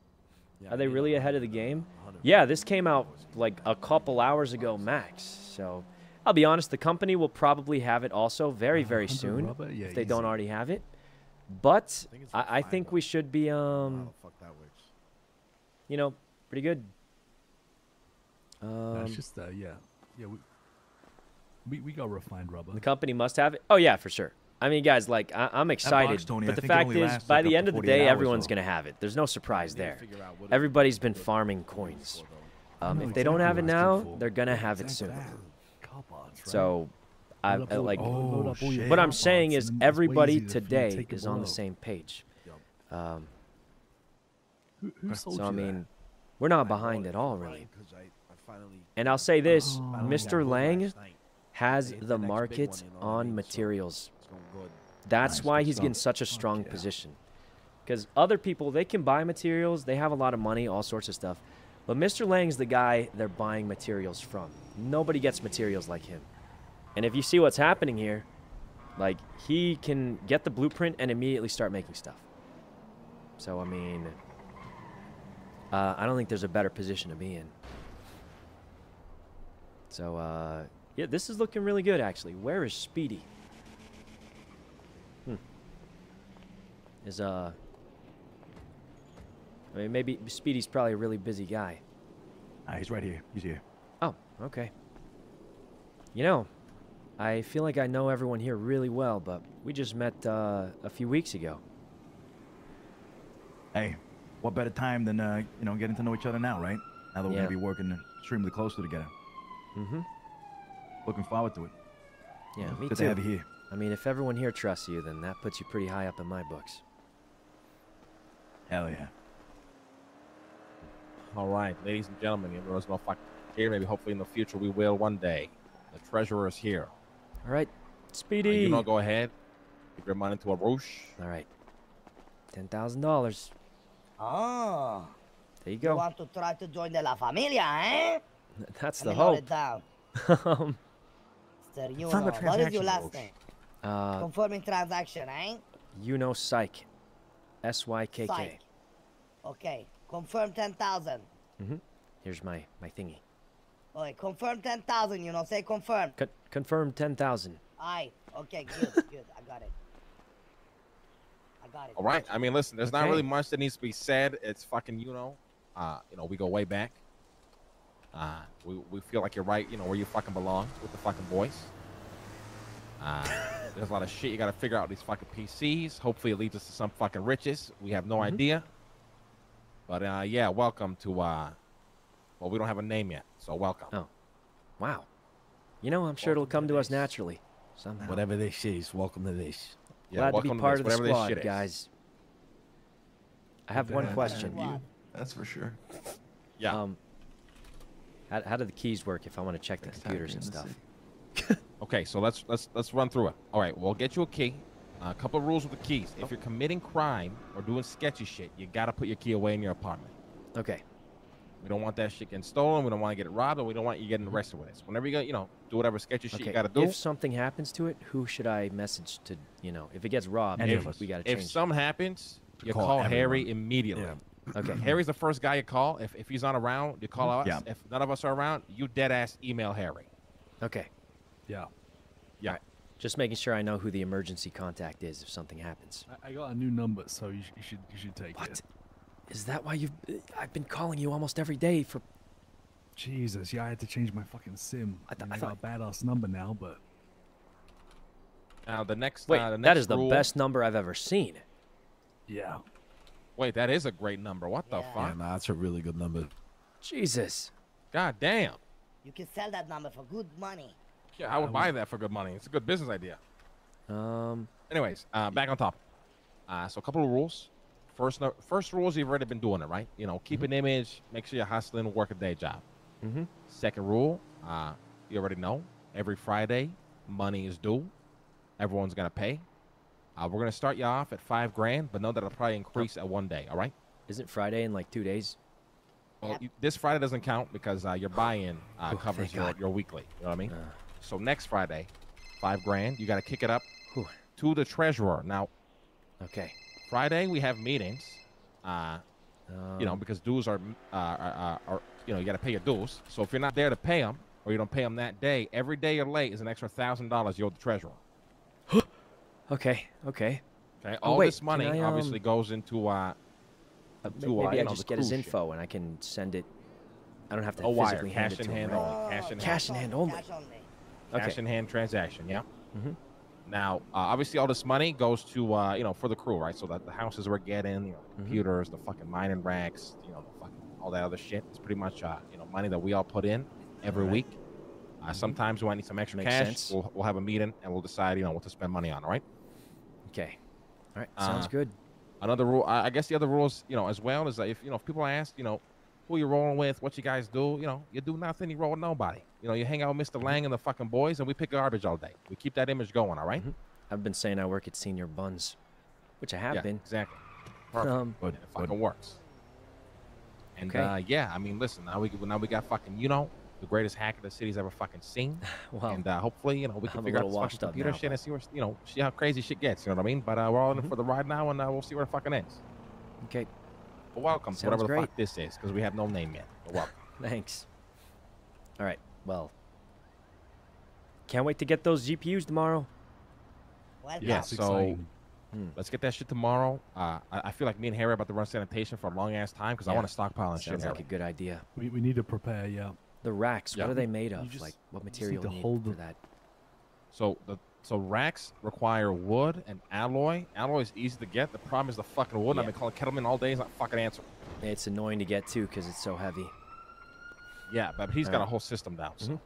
Are they really ahead of the game? Yeah, this came out like a couple hours ago max. So I'll be honest, the company will probably have it also very, very soon if they don't already have it. But I, I think we should be, um, Fuck that works. you know, pretty good. Um, it's just uh, yeah, yeah. We, we we got refined rubber. the company must have it. Oh yeah, for sure. I mean, guys, like I, I'm excited, Tony, but I the fact is, by like, the end of the day, everyone's though. gonna have it. There's no surprise there. figure out what it- Everybody's been farming coins. Um, know if they don't have it exactly what I now, they're gonna have it soon. that. Car parts, right? So, I, Load I like. load up all your what I'm saying is, and then it's way everybody easier for you to today is on the same page. Um, Who, who sold so I mean, we're not behind at all, really. 'Cause I, I finally And I'll say this: Oh. Mr. Lang has the the next big market on materials. It's going good. That's Nice, why he's getting such a strong yeah. position. Because other people, they can buy materials, they have a lot of money, all sorts of stuff. But Mr. Lang's the guy they're buying materials from. Nobody gets materials like him. And if you see what's happening here, like he can get the blueprint and immediately start making stuff. So I mean, uh, I don't think there's a better position to be in. So uh, yeah, this is looking really good actually. Where is Speedy? Is uh. I mean, maybe Speedy's probably a really busy guy. Ah, he's right here. He's here. Oh, okay. You know, I feel like I know everyone here really well, but we just met uh, a few weeks ago. Hey, what better time than uh, you know getting to know each other now, right? Now that we're Yeah. gonna be working extremely closely together. Mm-hmm. Looking forward to it. Yeah, me good too. to have you here. I mean, if everyone here trusts you, then that puts you pretty high up in my books. Hell yeah. All right, ladies and gentlemen, there was no fucking here. Maybe hopefully in the future we will one day. The treasurer is here. All right, Uh, Speedy. you know, go ahead. Give your money to a roosh. All right, ten thousand dollars. Oh. There you go. You want to try to join the La Familia, eh? That's Let the me note hope. it down. um, Sir, you know. What is your last name? uh, Confirming transaction, eh? you know, Sykk. S Y K K. Sykk. Okay. Confirm 10,000. Mm-hmm. Here's my my thingy. Okay, confirm 10,000, you know. Say confirm. Con- confirm ten thousand. Aye. Okay, good, good. I got it. I got it. All right. I mean, listen, there's not really much that needs to be said. It's fucking, you know, uh, you know, we go way back. Uh, we, we feel like you're right, you know, where you fucking belong with the fucking boys. Uh, there's a lot of shit you got to figure out with these fucking PCs. Hopefully, it leads us to some fucking riches. We have no Mhm. idea. But uh, yeah, welcome to. Uh, well, we don't have a name yet, so welcome. Oh, wow. You know, I'm sure it'll come to us naturally somehow. Whatever this is, welcome to this. Yeah, Glad to welcome be part this, of the whatever this squad, guys. I have one question. What? That's for sure. Yeah. Um, How, how do the keys work if I want to check the Next computers and stuff? Okay, so let's let's let's run through it. All right, we'll get you a key. Uh, a couple of rules with the keys. If you're committing crime or doing sketchy shit, you gotta put your key away in your apartment. Okay. We don't want that shit getting stolen. We don't want to get it robbed, and we don't want you getting arrested with it. So whenever you got, you know, do whatever sketchy shit Okay. you gotta do. If something happens to it, who should I message to? You know, if it gets robbed, if, we gotta if change. something happens, you Call call. Harry immediately. Okay. Harry's the first guy you call. If, if he's not around, you call us. Yeah. If none of us are around, you dead ass email Harry. Okay. Yeah. Yeah. Just making sure I know who the emergency contact is if something happens. I, I got a new number, so you, sh- you should you should take it. Is that why you've? I've been calling you almost every day for. Jesus, yeah, I had to change my fucking sim. I, th- I, I got a badass number now, but Now the next. Wait, uh, the that next is the best number I've ever seen. Yeah. Wait, that is a great number. What the Yeah, fuck? nah, that's a really good number. Jesus. God damn. You can sell that number for good money. Yeah, I would buy that for good money. It's a good business idea. Um. Anyways, uh, back on top. Uh, so a couple of rules. First, no, first rules you've already been doing it right. You know, keep an image. Make sure you're hustling. Work a day job. Mm-hmm. Second rule, uh, you already know. Every Friday, money is due. Everyone's gonna pay. Uh, we're gonna start you off at five grand, but know that it'll probably increase at one day. All right. Isn't Friday in like two days? Well, you, this Friday doesn't count because uh, your buy-in uh, Oh, covers your, God. your weekly. You know what I mean? So next Friday, five grand. You got to kick it up to the treasurer. Now, okay. Friday we have meetings. Uh, you know Um, because dues are, uh, are, are, you know you got to pay your dues. So if you're not there to pay them or you don't pay them that day, every day you're late is an extra thousand dollars you owe the treasurer. Okay. Okay. Okay. Oh, All wait, this money I, obviously um, goes into uh, Uh, to may- uh, maybe you I know, just get his cruise ship. info and I can send it. I don't have to wire, physically hand cash it in to him. hand right? only, cash in Cash in hand only. Only. cash in hand transaction. Yeah. Mhm. Now, uh, obviously, all this money goes to uh, you know for the crew, right? So that the houses we're getting, you know, Mm-hmm. computers, the fucking mining racks, you know, the fucking all that other shit. It's pretty much uh, you know money that we all put in every Alright. week. Uh, Sometimes we might need some extra Mm-hmm. Makes cash. sense. We'll, we'll have a meeting and we'll decide you know what to spend money on. All right. Okay. All right. Sounds Uh, good. Another rule, I I guess the other rules, you know, as well is that if you know if people ask, you know, who you're rolling with, what you guys do, you know, you do nothing, you roll with nobody. You know, you hang out with Mm-hmm. Mr. Lang and the fucking boys, and we pick garbage all day. We keep that image going, all right? I've been saying I work at Senior Buns, which I have Yeah, been. exactly. Perfect. Um, Good. It fucking works. And Okay. uh, yeah, I mean, listen, now we now we got fucking, you know, the greatest hacker the city's ever fucking seen. Well, and uh, hopefully, you know, we can I'm figure out this fucking up computer now, shit and see where, you know, see how crazy shit gets. You know what I mean? But uh, we're all in it Mhm. for the ride now, and uh, we'll see where it fucking ends. Okay. But welcome to Sounds whatever the great. fuck this is, because we have no name yet. But welcome. Thanks. All right. Well, can't wait to get those GPUs tomorrow. Welcome. Yeah, so exciting. hmm, let's get that shit tomorrow. Uh, I, I feel like me and Harry are about to run sanitation for a long ass time because I want to stockpile and shit. Sounds like a good idea. we, we need to prepare. Yeah. The racks. Yeah. What are they made of? just- like what you just need material to need hold for the- that? So the so racks require wood and alloy. Alloy is easy to get. The problem is the fucking wood. I've Yeah. been calling Kettleman all day. And he's not fucking answering. It's annoying to get to because it's so heavy. Yeah, but he's got a whole system down. So. Mhm. All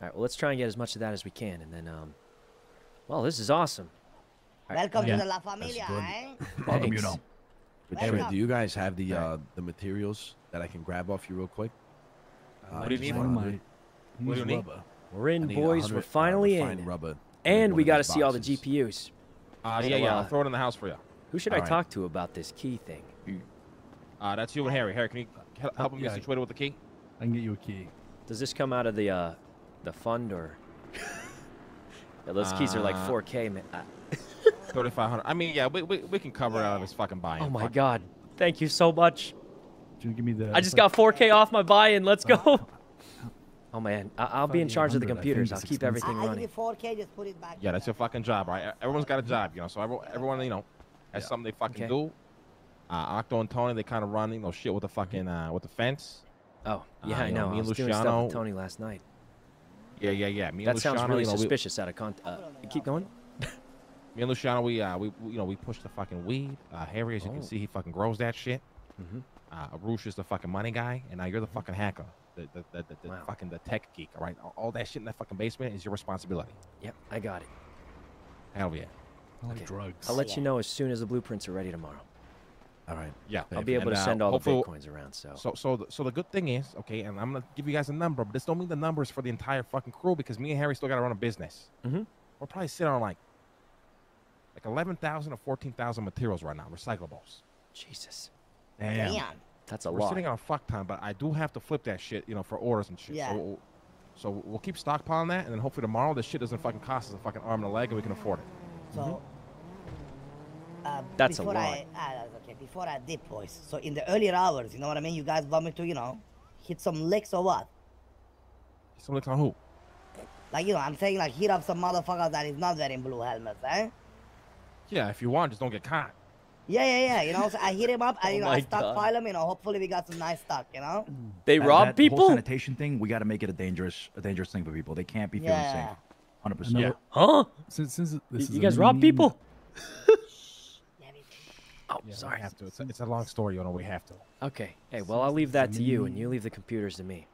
right. Well, let's try and get as much of that as we can, and then um. Well, this is awesome. All right, Welcome yeah. to the La Familia, good. eh? Welcome, you Thanks. know. But do you guys have the uh, the materials that I can grab off you real quick? Uh, What do you need? just One my. What do you need? rubber. We're in, boys. We're uh, finally refined in. Rubber. And we got to see all the. GPUs. Uh, So, yeah, yeah. uh, I'll throw it in the house for you. Who should I Alright. talk to about this key thing? Uh, that's you and Harry. Harry, can you hel- help him yeah. get situated with the key? I can get you a key. Does this come out of the uh, the fund or? yeah, those keys are like Uh, 4K, man. Uh, Thirty-five hundred. I mean, yeah, we, we, we can cover it out of his fucking buy-in. oh my Fuck. God! Thank you so much. You give me the? I just got 4K off my buy-in. Let's go. Oh man, I- I'll be in charge of the 5,800, I think computers. I'll keep everything I, I give you running. 4K, just put it back. Yeah, that's your fucking job, right? Everyone's got a job, you know. So everyone, everyone you know, has something they fucking Okay. do. Uh, Octo and Tony, they kind of run, you know, shit with the fucking uh, with the fence. Oh yeah, Uh, I you know, know. me I and was doing stuff Luciano- with Tony last night. Yeah, yeah, yeah. Me That and sounds Luciano, really you know, we- suspicious. Out of context. Uh, keep going. me and Luciano, we uh, we we, you know, we push the fucking weed. Uh, Harry, as you Oh. can see, he fucking grows that shit. Mhm. Uh, Arush is the fucking money guy, and now you're the fucking hacker, the the the, the, the Wow. fucking the tech geek. All right, all, all that shit in that fucking basement is your responsibility. Yep, I got it. Hell yeah. I like Okay. drugs. I'll let you know as soon as the blueprints are ready tomorrow. All right. Yeah, I'll be able and, to uh, send all the hopefully- bitcoins around. So. So, so, the, so the good thing is, okay, and I'm gonna give you guys a number, but this don't mean the numbers for the entire fucking crew because me and Harry still gotta run a business. Mm-hmm. We're probably sitting on like, like eleven thousand or fourteen thousand materials right now, recyclables. Jesus. Damn. Damn. That's a We're lot. sitting on a fuck time, but I do have to flip that shit, you know, for orders and shit. Yeah. So, we'll, so we'll keep stockpiling that, and then hopefully tomorrow this shit doesn't fucking cost us a fucking arm and a leg, and we can afford it. So, uh, That's a lot. I, that's okay. Before I dip, boys. So in the earlier hours, you know what I mean? You guys want me to, you know, hit some licks or what? Something on who? Like, you know, I'm saying like hit up some motherfuckers that is not wearing blue helmets, eh? Yeah, if you want, just don't get caught. Yeah, yeah, yeah. You know, so I hit him up. I, Oh you know, my I God. stockpile him. You know, hopefully we got some nice stock. You know. They That- rob that people? Whole sanitation thing, we got to make it a dangerous, a dangerous thing for people. They can't be feeling Yeah. safe. Hundred percent. know- Huh? Since, since this Y- is you guys new rob people? oh, Yeah, sorry. We have to. It's a, it's a long story, you know. We have to. Okay. Hey, well, I'll leave that to you, and you leave the computers to me.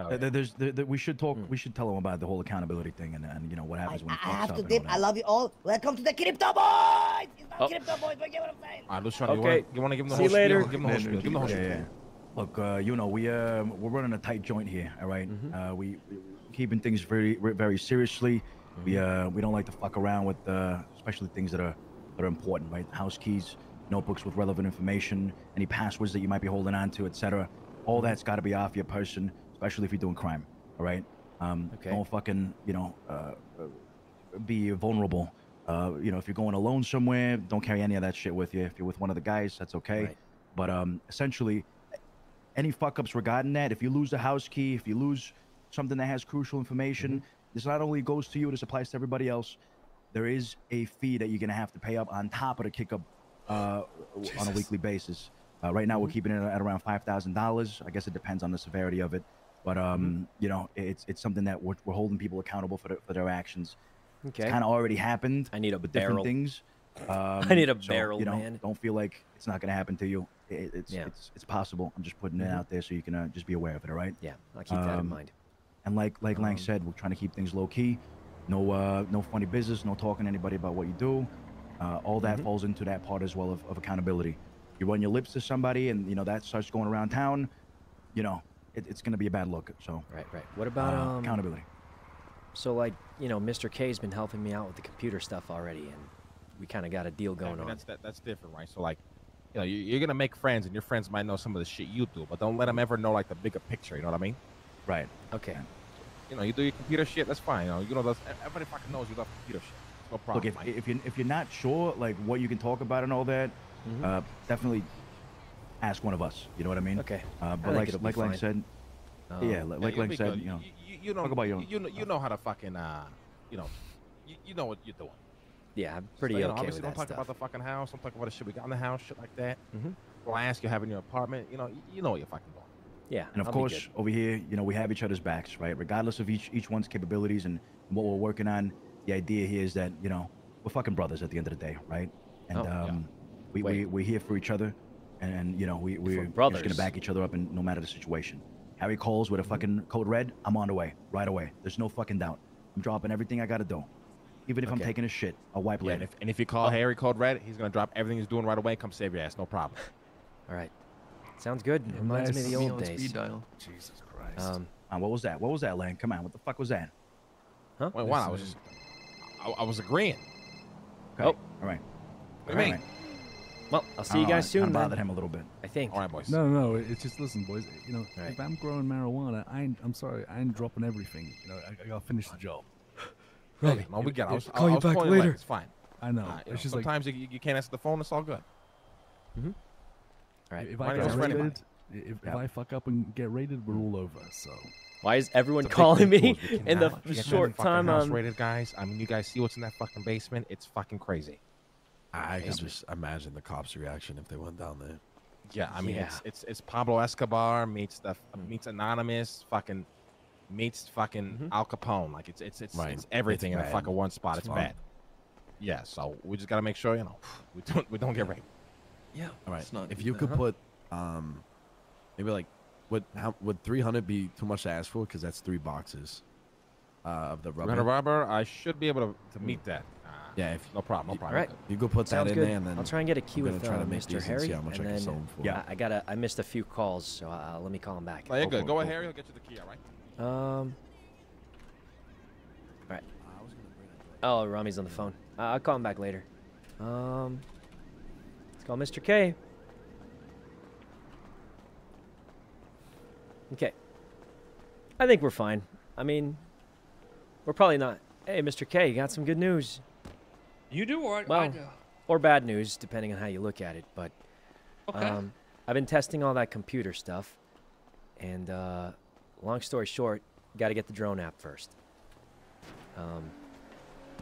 Oh, There- yeah. There's, there, there- we should talk. We should tell them about the whole accountability thing and, and you know what happens when I have to dip. I love you all. Welcome to the crypto boys. It's not Oh. crypto boys, but you get what I'm saying. All right, Luciano, you Okay. want you want to give him the See whole you later. spiel? Give him the whole spiel. Give him the whole yeah, spiel. yeah. Look, uh, you know, we uh, we're running a tight joint here. All right? Mm-hmm. uh, we we keeping things very very seriously. We Mm-hmm. uh, we don't like to fuck around with uh, especially things that are that are important, right? House keys, notebooks with relevant information, any passwords that you might be holding on to, etc. All that's got to be off your person, especially if you're doing crime. All right? Um, Okay. Don't fucking you know uh, uh, be vulnerable. Uh, you know, if you're going alone somewhere, don't carry any of that shit with you. If you're with one of the guys, that's okay. Right. But um, essentially, any fuck ups regarding that, if you lose the house key, if you lose something that has crucial information, Mm-hmm. this not only goes to you, this applies to everybody else. There is a fee that you're gonna have to pay up on top of the kick up uh, on a weekly basis. Uh, right Mm-hmm. now, we're keeping it at around five thousand dollars. I guess it depends on the severity of it, but um, Mm-hmm. you know, it's it's something that we're, we're holding people accountable for, the, for their actions. Okay. It's kind of already happened. I need a barrel. different things. Um, I need a so, barrel, you know, man. Don't feel like it's not gonna happen to you. It, it's Yeah. it's it's possible. I'm just putting it Mhm. out there so you can uh, just be aware of it. All right. Yeah, I'll keep that in Um, mind. And like like Lang Um, said, we're trying to keep things low key. No uh no funny business. No talking to anybody about what you do. Uh, all that Mhm. falls into that part as well of, of accountability. You run your lips to somebody, and you know that starts going around town. You know, it, it's gonna be a bad look. So Right, right. What about uh, um, accountability? So, like, you know, Mr. K's been helping me out with the computer stuff already, and we kind of got a deal Yeah, I going mean, on. That's that, that's different, right? So like, you know, you, you're gonna make friends, and your friends might know some of the shit you do, but don't let them ever know like the bigger picture. You know what I mean? Right. Okay. You know, you do your computer shit. That's fine. You know, you know, that's, everybody fucking knows you love computer shit. No Look, problem. if, Mike. if you if you're not sure like what you can talk about and all that, Mhm. uh, definitely ask one of us. You know what I mean? Okay. Uh, but like like Lang fine. said, Um, yeah, Yeah, like you'll Lang said, good. you know, you, you know, talk about your own you, know, you know how to fucking, uh, you know, you, you know what you're doing. Yeah, I'm So, pretty you know, obviously with don't that talk stuff. about the fucking house. Don't talk about the shit we got in the house, shit like that. Mhm. Well, I ask you have in your apartment. You know, you, you know what you're fucking doing. Yeah, And of I'll course, over here, you know, we have each other's backs, right? Regardless of each each one's capabilities and what we're working on, the idea here is that you know we're fucking brothers at the end of the day, right? And Oh, yeah. um, we, we Wait. we're here for each other, and you know we we're just gonna back each other up, in no matter the situation. Harry calls with a fucking code red. I'm on the way right away. There's no fucking doubt. I'm dropping everything I gotta do, even if I'm taking a shit. I'll wipe Yeah, later. and if, and if you call Harry Code Red, he's gonna drop everything he's doing right away. and Come save your ass, no problem. All right. Sounds good. Reminds me of the old days. speed dial. Jesus Christ. Um, Uh, what was that? What was that, Lang? Come on, what the fuck was that? huh? Wait, wow, I was just, I, I was agreeing. Okay. Oh. all right. What do you mean? Well, I'll see you guys I soon. kinda Then, bothered him a little bit. I think. All right, boys. No, no, no. It's just listen, boys. You know, Right. if I'm growing marijuana, I ain't, I'm sorry, I ain't dropping everything. You know, I, I gotta finish the job. Really? No, we got. It, I was, Call I you was back calling late. later. It's fine. I know. Uh, you know, it's just like sometimes you, you can't answer the phone. It's all good. All right. if My I get is Freddie raided, if, if I fuck up and get raided, we're all over. So Why is everyone It's calling me in the cannot f- get that short time? house Um, rated, guys. I mean, you guys see what's in that fucking basement? It's fucking crazy. I can just imagine the cops' reaction if they went down there. Yeah, I mean, Yeah. it's it's it's Pablo Escobar meets the meets Anonymous, fucking meets fucking Mhm. Al Capone. Like it's it's it's, Right. it's everything It's in a bad. fucking one spot. It's It's, bad. Yeah, so we just gotta make sure you know we don't we don't get raped. Yeah. All right. Not- if you could uh-huh. put, um, maybe like, would how would three hundred be too much to ask for? Because that's three boxes, uh, of the rubber. Rubber rubber, I should be able to, to meet that. Uh, Yeah, if, no problem, no problem. right. You go put that Sounds in good. there, and then I'll try and get a key I'm gonna with try uh, to make Mr. these and see how much and I can then sell 'em for. I, I gotta. I missed a few calls, so uh, let me call him back. No, you're Go good. for it, Go go ahead, Harry. I'll get you the key. All right. Um. All right. Oh, Ramee's on the phone. Uh, I'll call him back later. Um. Call Mr. K. Okay. I think we're fine. I mean, we're probably not. Hey, Mr. K, you got some good news. You do or I Well, do? or bad news, depending on how you look at it. But Okay. um, I've been testing all that computer stuff, and uh, long story short, got to get the drone app first. Um,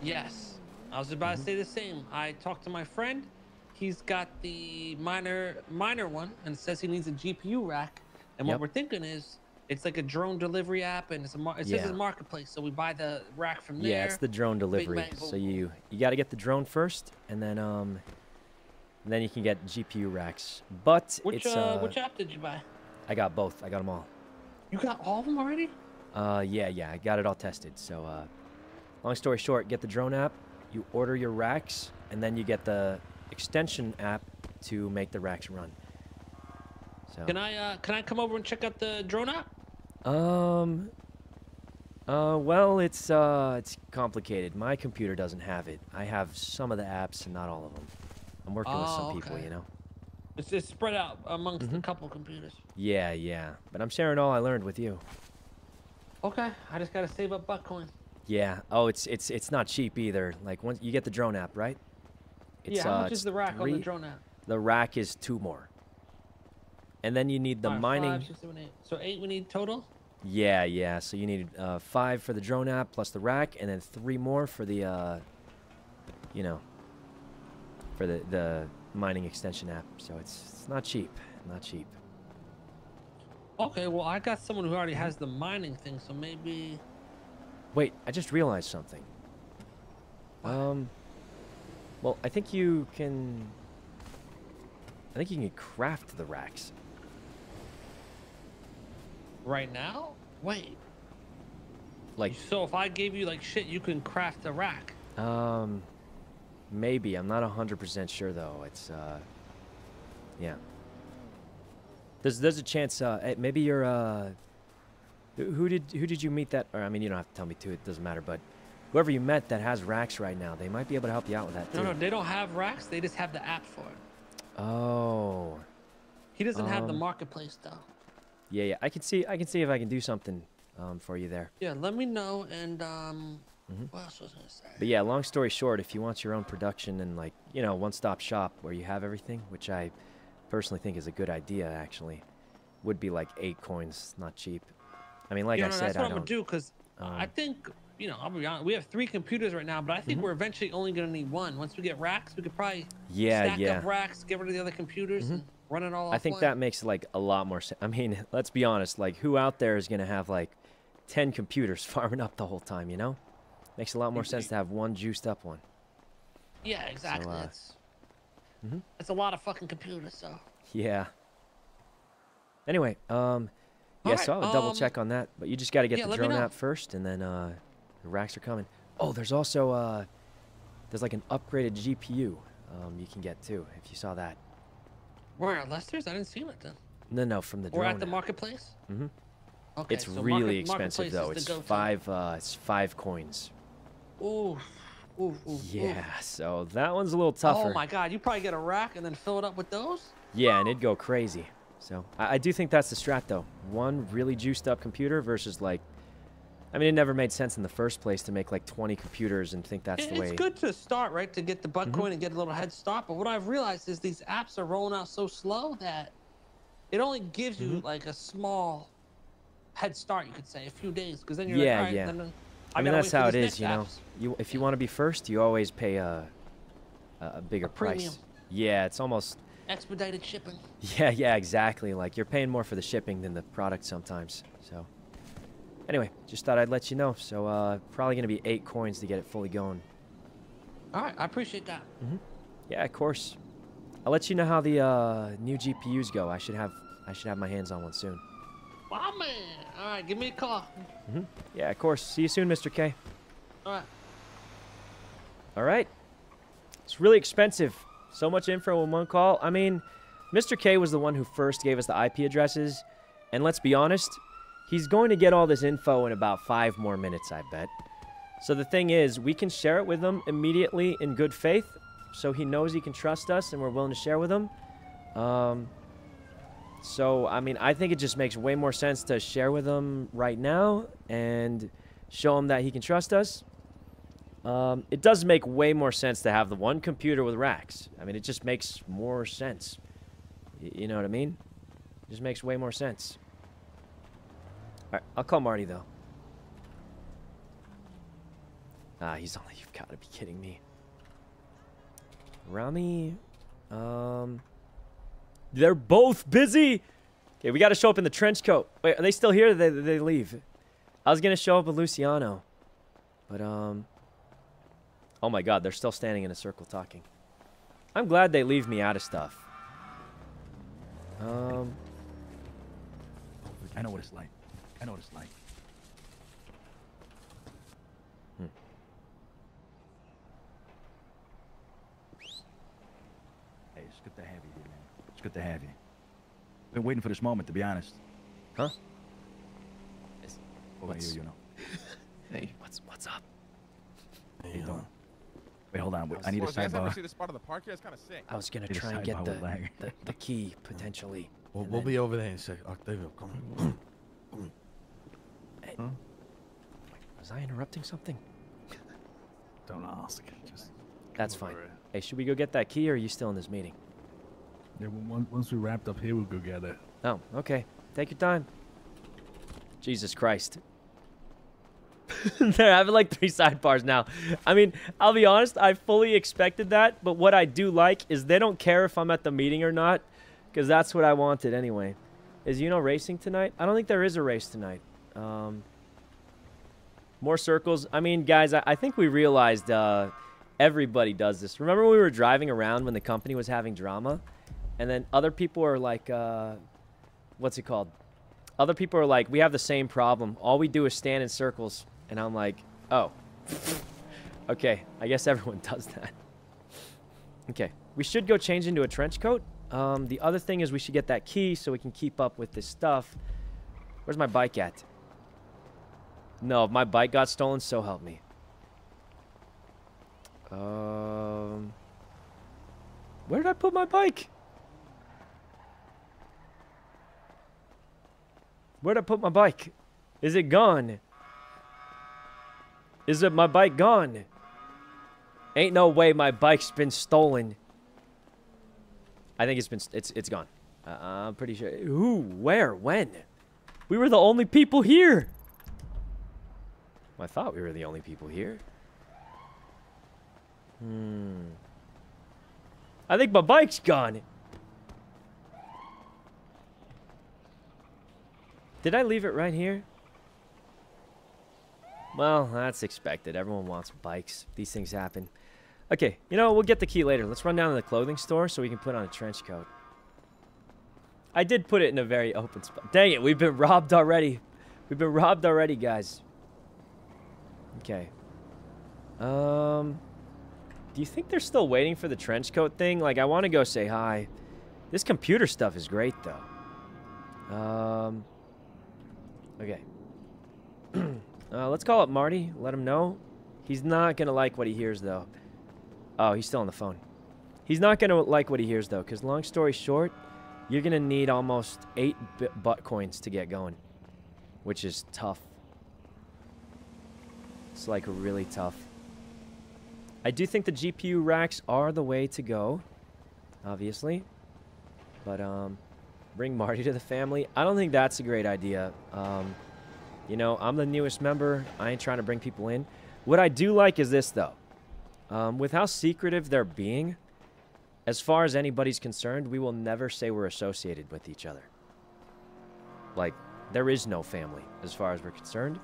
Yes. I was about Mm-hmm. to say the same. I talked to my friend. He's got the minor minor one and says he needs a GPU rack. And Yep. what we're thinking is it's like a drone delivery app and it's a mar- it says Yeah. it's a marketplace. So we buy the rack from there. yeah, it's the drone delivery. bang, So you you got to get the drone first, and then um, and then you can get GPU racks. But Which it's uh, uh, which app did you buy? I got both. I got them all. You got all of them already? Uh, yeah, yeah, I got it all tested. So, uh, long story short, get the drone app, you order your racks, and then you get the extension app to make the racks run. So, Can I uh can I come over and check out the drone app? um, uh, well, it's uh, it's complicated. My computer doesn't have it. I have some of the apps and not all of them. I'm working with some Oh, people, you know. It's it's spread out amongst Mm-hmm. a couple computers. Yeah, yeah, but I'm sharing all I learned with you. Okay, I just gotta save up coins. Yeah. Oh, it's it's it's not cheap either. Like once you get the drone app, right? Yeah, how uh, much is the rack on the drone app? The rack is two more. And then you need the Alright, mining. five, six, seven, eight. So eight we need total. Yeah, yeah. So you need uh, five for the drone app plus the rack, and then three more for the, uh, you know, for the the mining extension app. So it's it's not cheap, not cheap. Okay, well I got someone who already has the mining thing, so maybe. Wait, I just realized something. Um, well, I think you can. I think you can craft the racks. Right now? Wait. Like, So if I gave you like shit, you can craft a rack. um, maybe. I'm not hundred percent sure though. It's uh, yeah. There's there's a chance. Uh, eh, maybe you're uh, who who did who did you meet that? Or I mean, you don't have to tell me too. It doesn't matter. But whoever you met that has racks right now, they might be able to help you out with that too. No, no, they don't have racks. They just have the app for it. Oh. He doesn't have the Um, marketplace though. Yeah, yeah. I can see. I can see if I can do something um, for you there. Yeah, let me know. And um, Mhm. what else was I gonna say? But yeah, long story short, if you want your own production and like you know one-stop shop where you have everything, which I personally think is a good idea, actually, would be like eight coins, not cheap. I mean, like you I said, that's I what I'm don't. gonna do because I um, think you know I'll be honest. We have three computers right now, but I think Mhm. we're eventually only gonna need one. Once we get racks, we could probably Yeah, stack yeah. up racks, get rid of the other computers, and run it all. I think that makes like a lot more sense. I mean, let's be honest. Like, who out there is gonna have like ten computers farming up the whole time? You know, makes a lot more sense to have one juiced up one. Yeah, exactly. uh, it's Mhm. it's a lot of fucking computers. So Yeah. Anyway, um, yeah, Alright, so I would double um, check on that, but you just got to get yeah, the drone app first, and then uh, the racks are coming. Oh, there's also uh, there's like an upgraded GPU um, you can get too, if you saw that. where are Lester's? I didn't see it then. No, no, from the Or drone. at the marketplace. Mm hmm Okay, it's so really market- expensive though. It's five. Uh, it's five coins. Ooh, ooh, ooh. ooh. Yeah, so that one's a little tougher. Oh my God! You probably get a rack and then fill it up with those. Yeah, and it'd go crazy. So I, I do think that's the strat, though. One really juiced up computer versus like, I mean, it never made sense in the first place to make like 20 computers and think that's It- the way. it's good to start right to get the butt Mhm. coin and get a little head start. But what I've realized is these apps are rolling out so slow that it only gives you Mhm. like a small head start. You could say a few days because then you're Yeah, like, all right, yeah. then, uh, I mean, that's how it is, you know. apps. You if you want to be first, you always pay a a, a bigger premium. price. Yeah, it's almost. Expedited shipping. Yeah, yeah, exactly. Like you're paying more for the shipping than the product sometimes. So. Anyway, just thought I'd let you know. So uh, probably gonna be eight coins to get it fully going. All right, I appreciate that. Yeah, of course. I'll let you know how the uh, new GPUs go. I should have I should have my hands on one soon. Wow, man. All right, give me a call. hmm Yeah, of course. See you soon, Mr. K. All right. All right. It's really expensive. So much info in one call. I mean, Mr. K was the one who first gave us the IP addresses. And let's be honest, he's going to get all this info in about five more minutes, I bet. So the thing is, we can share it with him immediately in good faith. So he knows he can trust us and we're willing to share with him. Um, so, I mean, I think it just makes way more sense to share with him right now and show him that he can trust us. Um, it does make way more sense to have the one computer with racks. I mean, it just makes more sense. Y- you know what I mean? It just makes way more sense. All right, I'll call Marty, though. Ah, he's only... You've got to be kidding me. Ramee... Um... They're both busy. Okay, we got to show up in the trench coat. Wait, are they still here? They they leave. I was gonna show up with Luciano, but um. Oh my God, they're still standing in a circle talking. I'm glad they leave me out of stuff. Um. I know what it's like. I know what it's like. Hmm. Hey, it's good to have you here, man. It's good to have you. Been waiting for this moment, to be honest. Huh? Over What's- here, you know. Hey, what's what's up? How you doing? Wait, hold on. Wait, I need a Well, you guys ever sidebar. see this part of the park here? It's kind of sick. I was gonna try and get the, the the key potentially. We'll, we'll then- be over there in a sec. Octavio, come on. Was I interrupting something? Don't ask. Just That's fine. it. Hey, should we go get that key, or are you still in this meeting? Yeah, once we wrapped up here, we'll go get it. Oh, okay. Take your time. Jesus Christ. They're having like three sidebars now. I mean, I'll be honest, I fully expected that, but what I do like is they don't care if I'm at the meeting or not, because that's what I wanted anyway. Is you know racing tonight? I don't think there is a race tonight. Um, more circles. I mean, guys, I, I think we realized uh, everybody does this. Remember when we were driving around when the company was having drama, and then other people are like, uh, what's it called? Other people are like, we have the same problem. All we do is stand in circles. And I'm like, oh. okay, I guess everyone does that. Okay, we should go change into a trench coat. Um, the other thing is we should get that key so we can keep up with this stuff. Where's my bike at? No, if my bike got stolen, so help me. Um, where did I put my bike? Where'd I put my bike? Is it gone? Is it my bike gone? Ain't no way my bike's been stolen. I think it's been it's it's gone. Uh, I'm pretty sure. Who? Where? When? We were the only people here. I thought we were the only people here. Hmm. I think my bike's gone. Did I leave it right here? Well, that's expected. Everyone wants bikes. These things happen. Okay, you know, we'll get the key later. Let's run down to the clothing store so we can put on a trench coat. I did put it in a very open spot. Dang it, we've been robbed already. We've been robbed already, guys. Okay. Um, do you think they're still waiting for the trench coat thing? Like, I want to go say hi. This computer stuff is great, though. Um, okay. uh, let's call up Marty. Let him know. He's not going to like what he hears, though. Oh, he's still on the phone. He's not going to like what he hears, though, because long story short, you're going to need almost eight butt coins to get going, which is tough. It's like really tough. I do think the GPU racks are the way to go, obviously. But, um, bring Marty to the family. I don't think that's a great idea. Um, you know, I'm the newest member. I ain't trying to bring people in. What I do like is this, though. Um, with how secretive they're being, as far as anybody's concerned, we will never say we're associated with each other. Like, there is no family as far as we're concerned,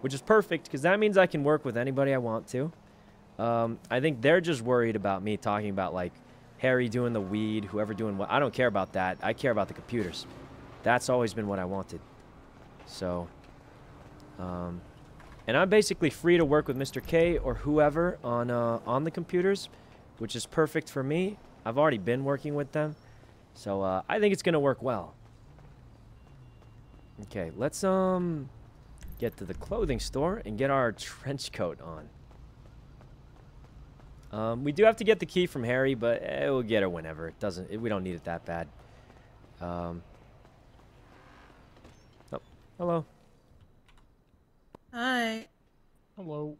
which is perfect because that means I can work with anybody I want to. Um, I think they're just worried about me talking about, like, Harry doing the weed, whoever doing what. I don't care about that. I care about the computers. That's always been what I wanted. So, um, and I'm basically free to work with Mr. K or whoever on uh, on the computers. which is perfect for me. I've already been working with them, so uh, I think it's gonna work well. Okay, let's um get to the clothing store and get our trench coat on. Um, we do have to get the key from Harry, but eh, we'll get it whenever. It doesn't. It, we don't need it that bad. Um. Oh, hello. Hi. Hello.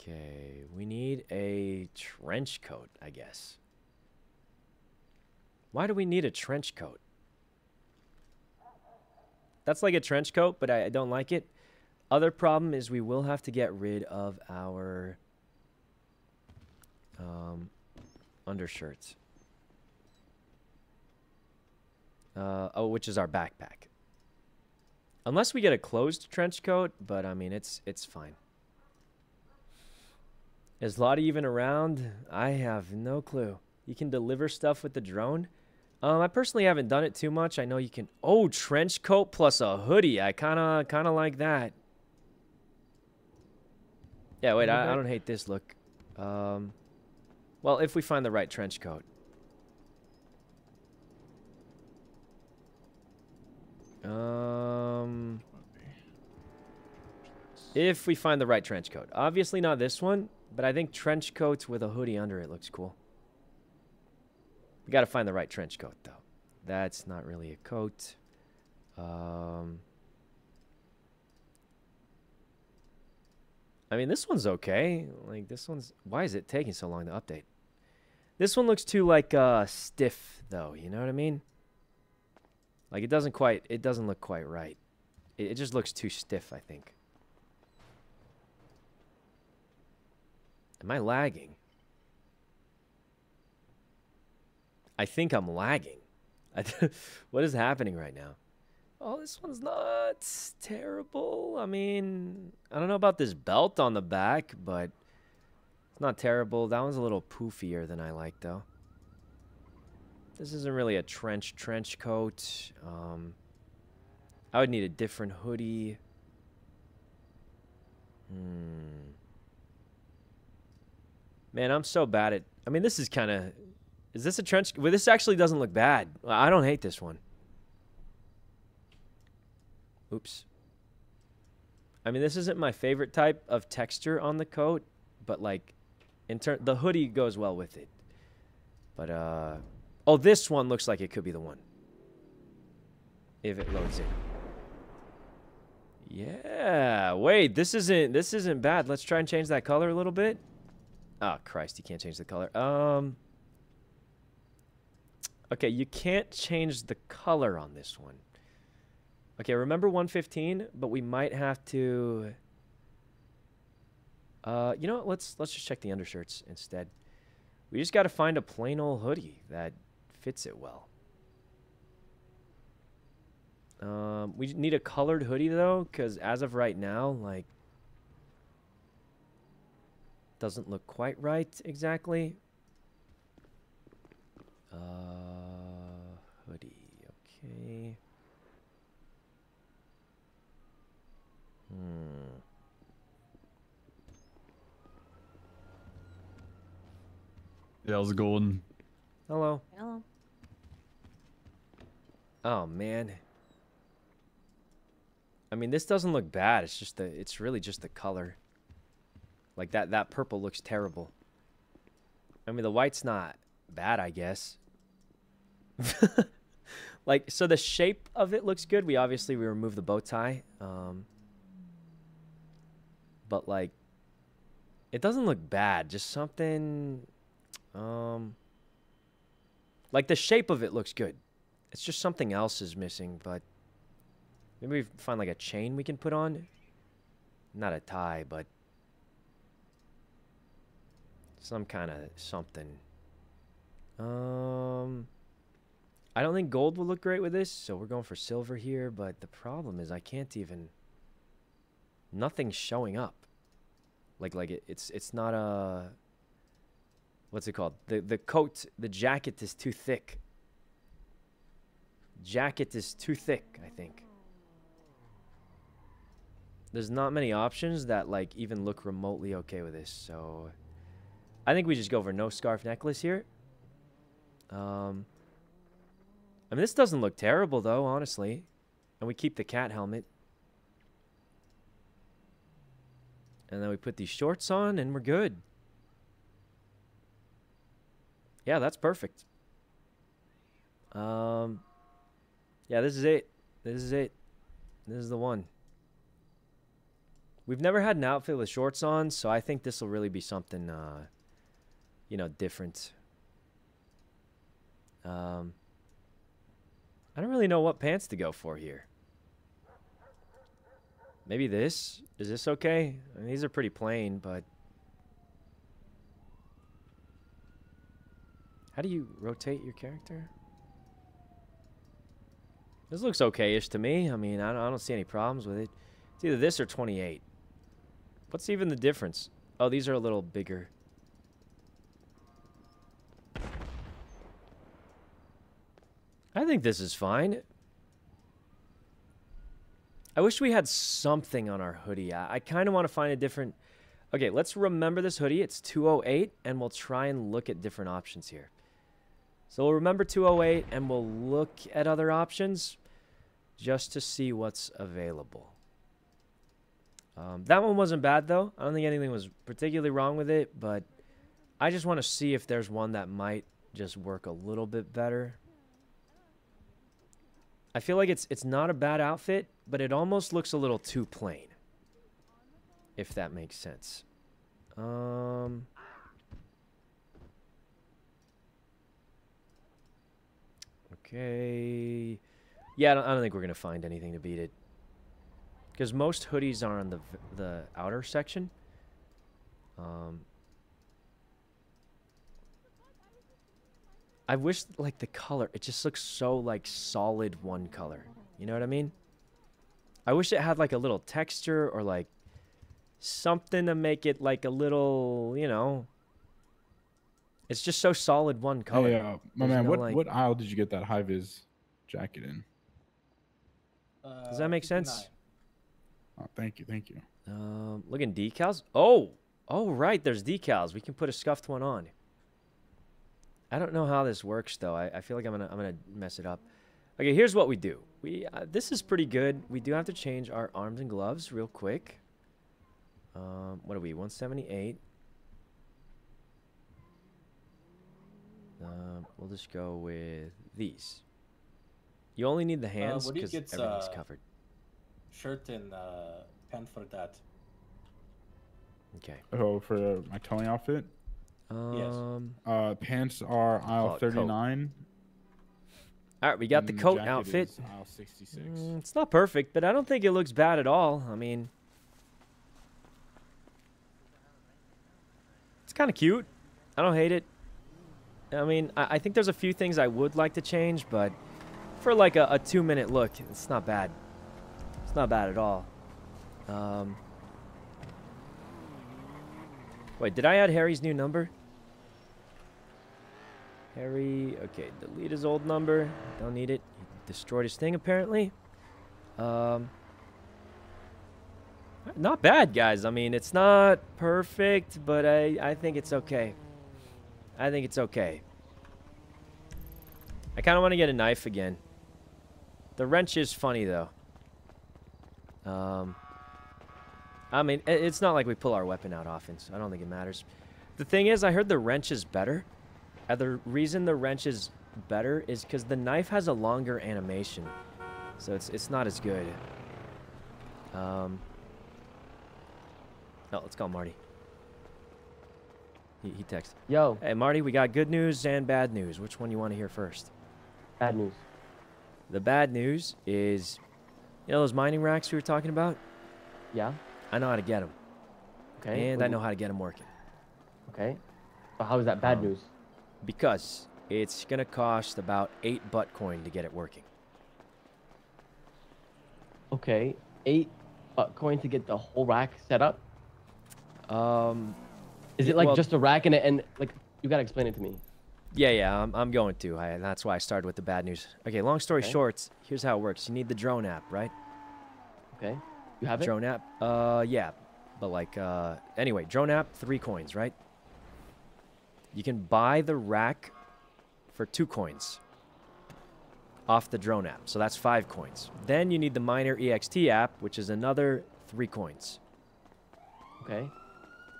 Okay, we need a trench coat, I guess. Why do we need a trench coat? That's like a trench coat, but I, I don't like it. Other problem is we will have to get rid of our um, undershirts. Uh, oh, which is our backpack. Unless we get a closed trench coat, but I mean, it's it's fine. Is Lottie even around? I have no clue. You can deliver stuff with the drone? Um, I personally haven't done it too much. I know you can... Oh, trench coat plus a hoodie. I kind of kind of like that. Yeah, wait, I, I don't hate this look. Um, well, if we find the right trench coat. Um, if we find the right trench coat. Obviously not this one, but I think trench coats with a hoodie under it looks cool. We got to find the right trench coat, though. That's not really a coat. Um, I mean, this one's okay. Like, this one's... Why is it taking so long to update? This one looks too, like, uh, stiff, though. You know what I mean? Like, it doesn't quite... It doesn't look quite right. It, it just looks too stiff, I think. Am I lagging? I think I'm lagging. What is happening right now? Oh, this one's not terrible. I mean, I don't know about this belt on the back, but it's not terrible. That one's a little poofier than I like, though. This isn't really a trench trench coat. Um, I would need a different hoodie. Hmm. Man, I'm so bad at. I mean, this is kind of. Is this a trench? Well, this actually doesn't look bad. I don't hate this one. Oops. I mean, this isn't my favorite type of texture on the coat, but like, in turn, the hoodie goes well with it. But uh, oh, this one looks like it could be the one. If it loads in. Yeah. Wait, this isn't this isn't bad. Let's try and change that color a little bit. Oh Christ, you can't change the color. Um. Okay, you can't change the color on this one. Okay, remember 115, but we might have to. Uh, you know what? Let's let's just check the undershirts instead. We just got to find a plain old hoodie that fits it well. Um, we need a colored hoodie though, because as of right now, like, doesn't look quite right exactly. Uh, hoodie, okay. Hmm. Yeah, how's it going? Hello. Hello. Oh man. I mean, this doesn't look bad. It's just the it's really just the color. Like that that purple looks terrible. I mean, the white's not bad, I guess. like so the shape of it looks good. We obviously we removed the bow tie. Um but like it doesn't look bad. Just something um like the shape of it looks good. It's just something else is missing, but maybe we find like a chain we can put on. Not a tie, but some kind of something. Um I don't think gold will look great with this, so we're going for silver here, but the problem is I can't even nothing's showing up. Like like it, it's it's not a what's it called? The the coat, the jacket is too thick. Jacket is too thick, I think. There's not many options that like even look remotely okay with this, so I think we just go for no scarf necklace here. Um, I mean, this doesn't look terrible though, honestly. And we keep the cat helmet. And then we put these shorts on and we're good. Yeah, that's perfect. Um, yeah, this is it. This is it. This is the one. We've never had an outfit with shorts on, so I think this will really be something, uh, you know, different. Um, I don't really know what pants to go for here. Maybe this? Is this okay? I mean, these are pretty plain, but... How do you rotate your character? This looks okay-ish to me. I mean, I don't, I don't see any problems with it. It's either this or 28. What's even the difference? Oh, these are a little bigger. I think this is fine. I wish we had something on our hoodie. I, I kind of want to find a different... Okay, let's remember this hoodie. It's 208, and we'll try and look at different options here. So we'll remember 208, and we'll look at other options just to see what's available. Um, that one wasn't bad, though. I don't think anything was particularly wrong with it, but I just want to see if there's one that might just work a little bit better. I feel like it's it's not a bad outfit, but it almost looks a little too plain. If that makes sense. Um Okay. Yeah, I don't, I don't think we're going to find anything to beat it. Cuz most hoodies are on the the outer section. Um I wish like the color, it just looks so like solid one color. You know what I mean? I wish it had like a little texture or like something to make it like a little, you know. It's just so solid one color. Hey, uh, my There's man, no, what like- what aisle did you get that high vis jacket in? Does that make sense? Oh, thank you, thank you. Um, looking decals. Oh, oh right, there's decals. We can put a scuffed one on. I don't know how this works though. I, I feel like I'm gonna I'm gonna mess it up. Okay, here's what we do. We uh, This is pretty good. We do have to change our arms and gloves real quick. Um, what are we? 178. Um, we'll just go with these. You only need the uh, hands because uh, everything's uh, covered. Shirt and uh, pen for that. Okay. Oh, for my towing outfit? Um, yes. Uh, pants are aisle 39, all right, we got the coat jacket outfit. Aisle sixty six. Mm, it's not perfect, but I don't think it looks bad at all. I mean, it's kind of cute. I don't hate it. I mean, I, I think there's a few things I would like to change, but for like a, a two minute look, it's not bad. It's not bad at all. Um, wait, did I add Harry's new number? Harry, okay, delete his old number. Don't need it. He destroyed his thing apparently. Um, not bad, guys. I mean, it's not perfect, but I I think it's okay. I think it's okay. I kind of want to get a knife again. The wrench is funny though. Um, I mean, it's not like we pull our weapon out often, so I don't think it matters. The thing is, I heard the wrench is better. And the reason the wrench is better is because the knife has a longer animation, so it's it's not as good. Um. Oh, let's call Marty. He, he texted. Yo. Hey, Marty, we got good news and bad news. Which one you want to hear first? Bad news. The bad news is, you know those mining racks we were talking about? Yeah. I know how to get them. Okay. And I know how to get them working. Okay. But how is that bad Um, news? Because it's gonna cost about eight butt coin to get it working. Okay. Eight butt coin to get the whole rack set up. Um, Is it like well- just a rack and it, and like you gotta explain it to me. Yeah, yeah, I'm, I'm going to. I, that's why I started with the bad news. Okay, long story Okay. short, here's how it works. You need the drone app, right? Okay. You have it? Drone app? Uh, yeah. But like, uh, anyway, drone app, three coins, right? You can buy the rack for two coins off the drone app. So that's five coins. Then you need the Miner EXT app, which is another three coins. Okay.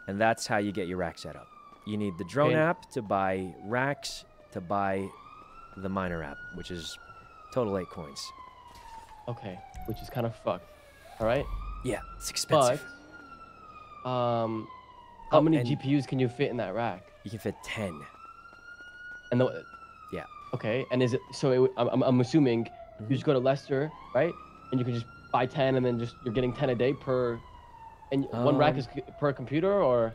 And that's how you get your rack set up. You need the drone Okay. app to buy racks to buy the Miner app, which is total eight coins. Okay, which is kind of fucked. All right. Yeah, it's expensive. But, um, how Oh, many GPUs can you fit in that rack? You can fit 10. And the, Yeah. okay, and is it so? It, I'm, I'm- assuming Mm-hmm. you just go to Lester, right? And you can just buy ten, and then just you're getting ten a day per. And one rack Um, is per computer, or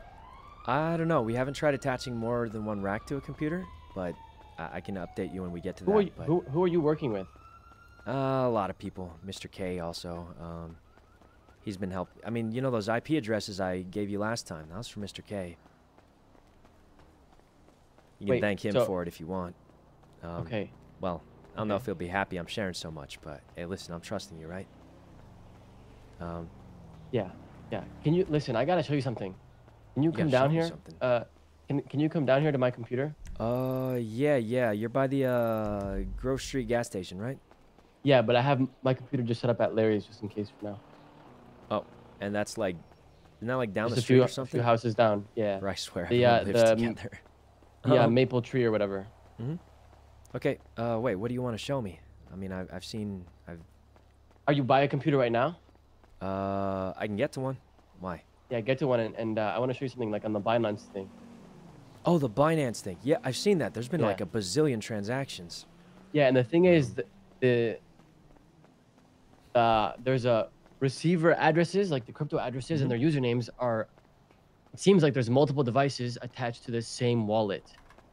I don't know. We haven't tried attaching more than one rack to a computer, but I, I can update you when we get to who that. are you, but, who, who are you working with? Uh, a lot of people. Mr. K also. Um, he's been help. I mean, you know those IP addresses I gave you last time. That was from Mr. K. You can Wait, thank him so- for it if you want. Um, Okay. Well, I don't know if he'll be happy. I'm sharing so much, but hey, listen, I'm trusting you, right? Um, Yeah, yeah. Can you listen? I gotta show you something. Can you You come down here? Uh, can can you come down here to my computer? uh, yeah, yeah. You're by the uh Grove Street gas station, right? Yeah, but I have my computer just set up at Larry's just in case for now. Oh, and that's like, isn't that like down Just the a street few, or a something? few houses down. Yeah. Or I swear The, uh, the, Yeah, maple tree or whatever. hmm Okay. Uh, wait. What do you want to show me? I mean, I've I've seen. I've. Are you by a computer right now? Uh, I can get to one. Why? Yeah, get to one, and, and uh, I want to show you something like on the Binance thing. Oh, the Binance thing. Yeah, I've seen that. There's been Yeah. like a bazillion transactions. Yeah, and the thing is, the, the uh, there's a receiver addresses, like the crypto addresses, and their usernames are. It seems like there's multiple devices attached to the same wallet,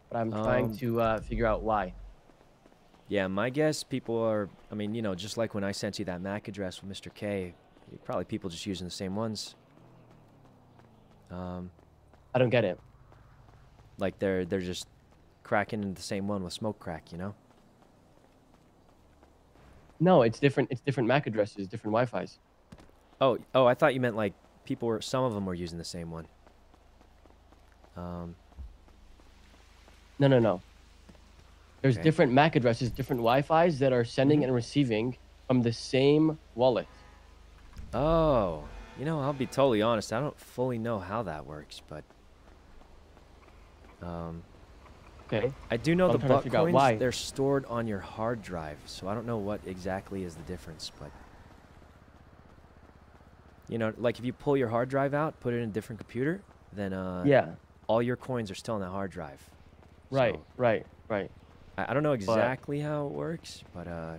but I'm trying Um, to uh, figure out why. Yeah, my guess people are. I mean, you know, just like when I sent you that MAC address with Mr. K, probably people just using the same ones. Um, I don't get it. like they're they're just cracking into the same one with smoke crack, you know? No, it's different. It's different MAC addresses, different Wi-Fi's. Oh, oh, I thought you meant like people were. Some of them were using the same one. Um, No, no, no. There's Okay. different MAC addresses, different Wi-Fi's that are sending Mhm. and receiving from the same wallet. oh, you know, I'll be totally honest. I don't fully know how that works, but um, Okay. I do know I'm the trying to butt figure out coins. why. They're stored on your hard drive, so I don't know what exactly is the difference, but you know, like if you pull your hard drive out, put it in a different computer, then uh, Yeah. All your coins are still in the hard drive. Right, So, right, right. I, I don't know But- exactly how it works, but uh,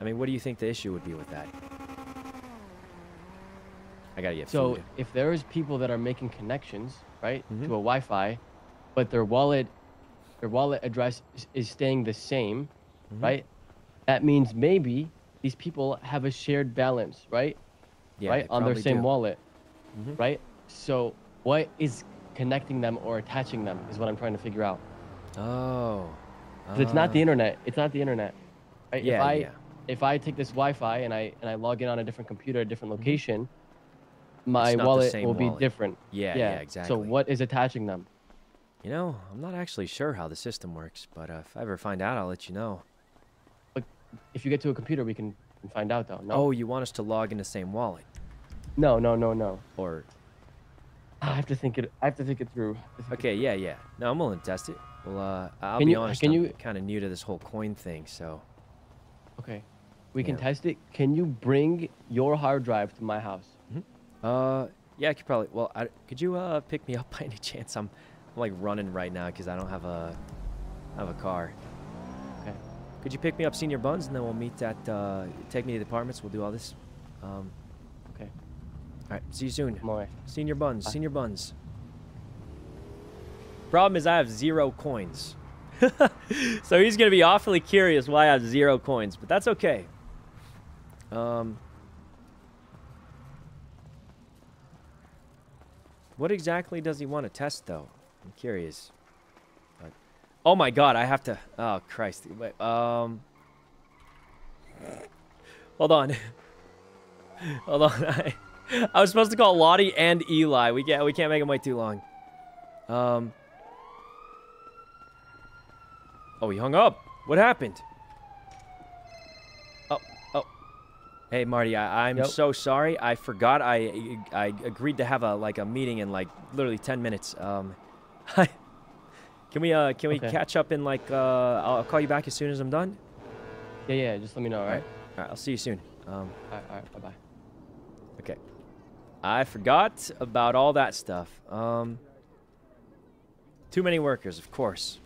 I mean, what do you think the issue would be with that? I gotta get So food. if there's people that are making connections, right, Mhm. to a Wi-Fi, but their wallet, their wallet address is, is staying the same, Mhm. right? That means maybe these people have a shared balance, right? Yeah, right on their same do. wallet, Mhm. right? So what is connecting them or attaching them is what I'm trying to figure out. Oh. 'Cause it's not the uh, internet. It's not the internet. Right? if I yeah. if I take this Wi-Fi and I and I log in on a different computer, a different location, my Mm-hmm. not the wallet will be different. Yeah, yeah, exactly. So what is attaching them? You know, I'm not actually sure how the system works, but uh, if I ever find out, I'll let you know. But if you get to a computer, we can, can find out though. No. Oh, you want us to log in the same wallet? No, no, no, no. Or I have to think it. I have to think it through. okay, yeah, yeah. No, I'm willing to test it. Well, uh, I'll Can be you- honest. can I'm you- kind of new to this whole coin thing, so Okay. We can test it. Can you bring your hard drive to my house? Uh, yeah, I could probably. Well, I, could you uh pick me up by any chance? I'm, I'm like running right now because I don't have a, I have a car. Okay. Could you pick me up, Senior Buns, and then we'll meet at. Uh, take me to the apartments. We'll do all this. Um. All right. See you soon. On. Senior Buns. Bye. Senior Buns. Problem is, I have zero coins. so he's gonna be awfully curious why I have zero coins, but that's okay. Um. What exactly does he want to test, though? I'm curious. But, oh my God, I have to. Oh Christ! Wait. Um. Hold on. Hold on. I, I was supposed to call Lottie and Eli. We can't. We can't make them wait too long. Um. Oh, he hung up. What happened? Oh, oh. Hey, Marty, I, I'm Yep. so sorry. I forgot. I I agreed to have a like a meeting in like literally 10 minutes. Um, can we uh can we Okay. catch up in like uh I'll, call you back as soon as I'm done. Yeah, yeah. Just let me know. All right. All right. I'll see you soon. Um, All right. All right. Bye bye. okay. I forgot about all that stuff. Um, too many workers, of course.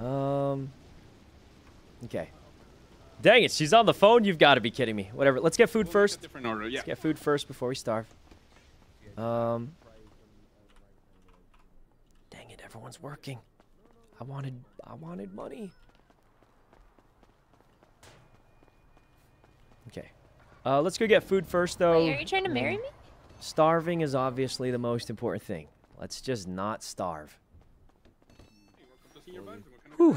Um, okay. Dang it, she's on the phone. You've got to be kidding me. Whatever. Let's get food first. Different order, yeah. Let's get food first before we starve. Um. Dang it, everyone's working. I wanted, I wanted money. Okay. Uh, let's go get food first, though. Wait, are you trying to marry Um, me? Starving is obviously the most important thing. Let's just not starve. Whew.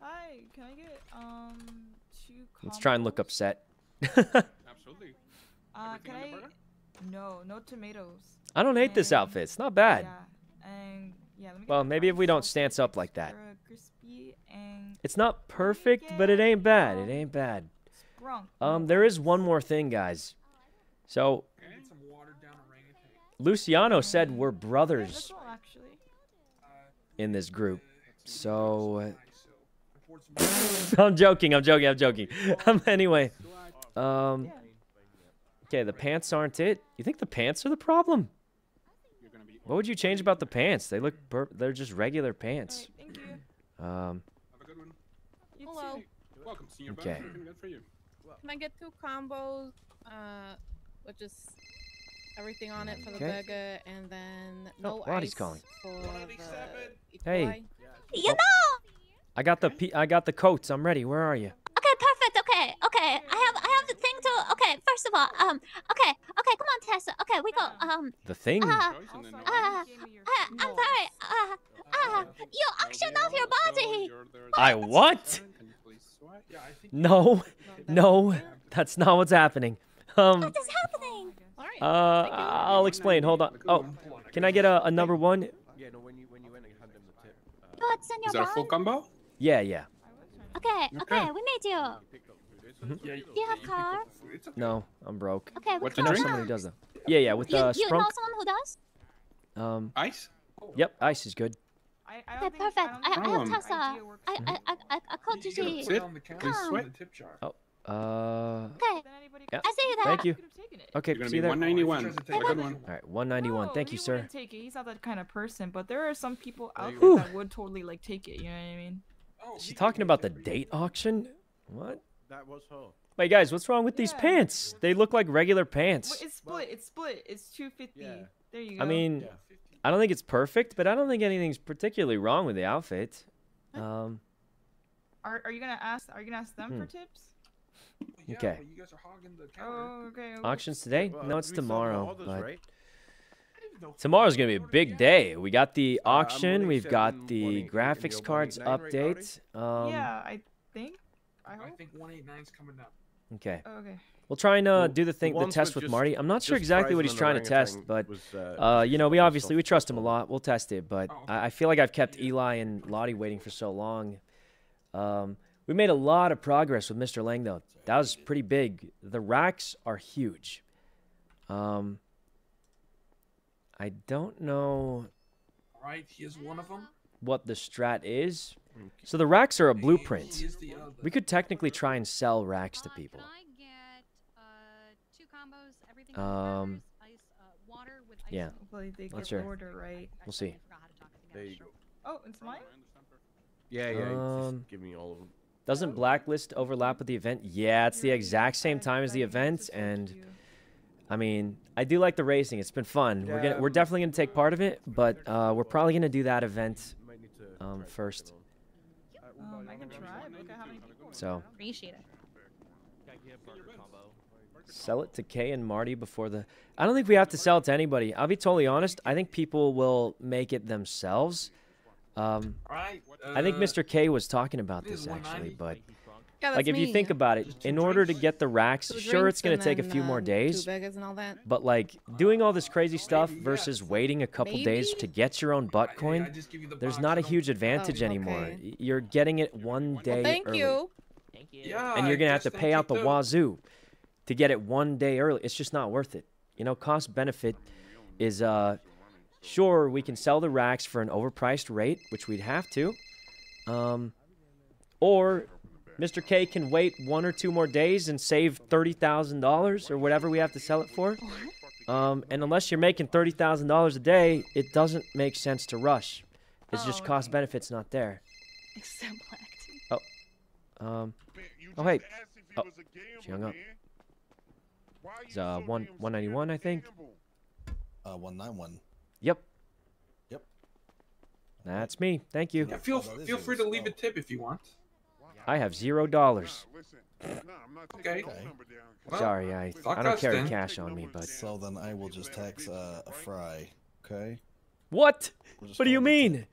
Hi, can I get um two? Let's try and look upset. Absolutely. Uh, can I? No, no tomatoes. I don't hate this outfit. It's not bad. Yeah, and yeah. Let me Well, maybe if we don't stance up like that. Crispy and It's not perfect, but it ain't bad. It ain't bad. sprung. Um, there is one more thing, guys. So, Luciano said we're brothers in this group. So, uh, I'm joking. I'm joking. I'm joking. Um, anyway, um, okay, the pants aren't it. You think the pants are the problem? What would you change about the pants? They look, bur- they're just regular pants. Thank you. Um, Hello. Welcome, senior Okay. Can we get for you? Can I get two combos? Uh, with just everything on it for the Okay. burger, and then Oh, no Lottie's ice calling. for the Hey. equali. You know. I got the I got the coats. I'm ready. Where are you? Okay, perfect. Okay, okay. I have, I have the thing to. Okay, first of all, um, okay, okay. Come on, Tessa. Okay, we go. Um, The thing. uh, uh, I, I'm sorry. Uh, uh, you auctioned off your body. I what? No, no, that's not what's happening. Um, What is happening? Uh, I'll explain. Hold on. Oh, can I get a, a number one? Yeah, no, when you when you went and hand them the tip. What's in Is that a full combo? Yeah, yeah. Okay, okay. Okay. We made you. Mhm. Do you have car? No, I'm broke. Okay, What with to I know drink? someone who does though. Yeah, yeah, with You, uh, you know someone who does? Um, Ice? yep, ice is good. I, I Okay, perfect. I, I have problem. Tessa. I, I, I, I, I called you. That's to- it? Please Come. sweat. Oh, uh, Okay. yeah. I see that. Thank you. Okay, You're gonna see you be there. 191. Have a good one. All right, 191. No, Thank you, sir. Take it. He's not that kind of person, but there are some people out there that would totally like take it. You know what I mean? Is she talking about the date auction? What? That was her. Wait, guys, what's wrong with these Yeah. pants? They look like regular pants. Well, it's split. It's split. It's two fifty. There you go. I mean, I don't think it's perfect, but I don't think anything's particularly wrong with the outfit. Um, are are you gonna ask? Are you gonna ask them for Hmm. Tips? okay. You guys are hogging the Oh, okay. okay. Auctions today? Well, No, it's we tomorrow. others, But right? tomorrow's gonna be a big day. We got the auction. only We've got the graphics cards 189 right, update. Um, yeah, I think. I hope. I think 189's coming up. Okay. Oh, okay. We'll try and uh, do the thing, the ones test with with just- Marty. I'm not sure exactly what he's trying to test, but was, uh, uh, you know, we obviously we trust him a lot. We'll test it, but I, I feel like I've kept Eli and Lottie waiting for so long. Um, we made a lot of progress with Mr. Lang, though. That was pretty big. The racks are huge. Um, I don't know All right, here's one of them. what the strat is. So the racks are a blueprint. Here's the other. We could technically try and sell racks to people. Um, yeah. Hopefully they Not get sure. the order right. We'll see. There you go. Oh, it's mine. Yeah, yeah. Um, just give me all of them. Doesn't Blacklist overlap with the event? Yeah, it's the exact same time as the event, and I mean, I do like the racing. It's been fun. We're gonna, we're definitely gonna take part of it, but uh, we're probably gonna do that event um, first. Um, I can try. Look at how many people. So Appreciate it. sell it to K and Marty before the. I don't think we have to sell it to anybody. I'll be totally honest. I think people will make it themselves. Um, All right. I think Mr. K was talking about this this actually, but Yeah, like that's if you think about it, in order to get the racks, Two sure it's gonna take a then, few more um, days. Two Vegas and all that. But like doing all this crazy stuff versus waiting a couple days to get your own butt coin, there's not a huge advantage Oh, anymore. okay. Y- You're getting it one day Well, thank early. you. Yeah. and you're gonna have to pay out the too. wazoo to get it one day early. It's just not worth it. You know, cost benefit is uh sure we can sell the racks for an overpriced rate, which we'd have to. Um or Mr. K can wait one or two more days and save thirty thousand dollars or whatever we have to sell it for. Um, and unless you're making thirty thousand dollars a day, it doesn't make sense to rush. It's just cost benefits not there. Except black. Oh, um, oh hey, oh, she hung up. It's uh one one ninety one, I think. Uh, one nine one. Yep. Yep. That's me. Thank you. Yeah, feel feel free to leave uh, a tip if you want. I have zero dollars. Okay. Sorry, I I don't carry cash on me, but So then I will just tax uh, a fry. Okay. what? What do you mean?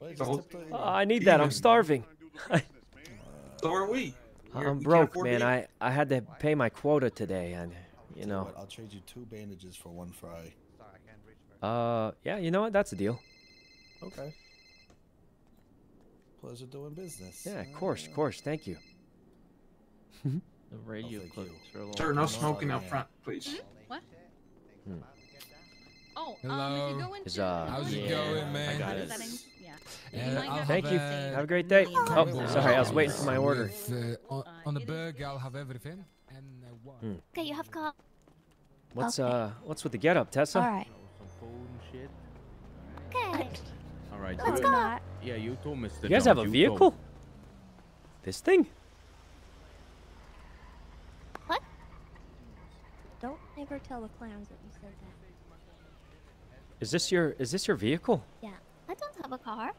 Well, So- just tip the- Oh, I need that. I'm starving. So uh, are we. You're- I'm you can't broke, man. to I I had to pay my quota today, and you know. what, I'll trade you two bandages for one fry. Uh, yeah, you know what? That's a deal. Okay. Pleasure doing business. Yeah, of course, of course. Thank you. The radio clip. Sir, no smoking out front, please. What? Hmm. Oh, Hello. um, if you go into Is, uh, How's it yeah, going, man? I got it. yeah. Yeah, You might I'll get Thank you. something. Have a great day. Oh, combo sorry, I was waiting for my order. with, uh, on, on the burger, I'll have everything. And uh, what? Hmm. Okay, you have car. What's Okay. uh, what's with the getup, Tessa? All right. Okay. Okay. All right. Let's you- go. Yeah, you told Mr. You guys have a Jones, you vehicle? This thing? What? Don't ever tell the clowns that you said that. Is this your is this your vehicle? Yeah. I don't have a car.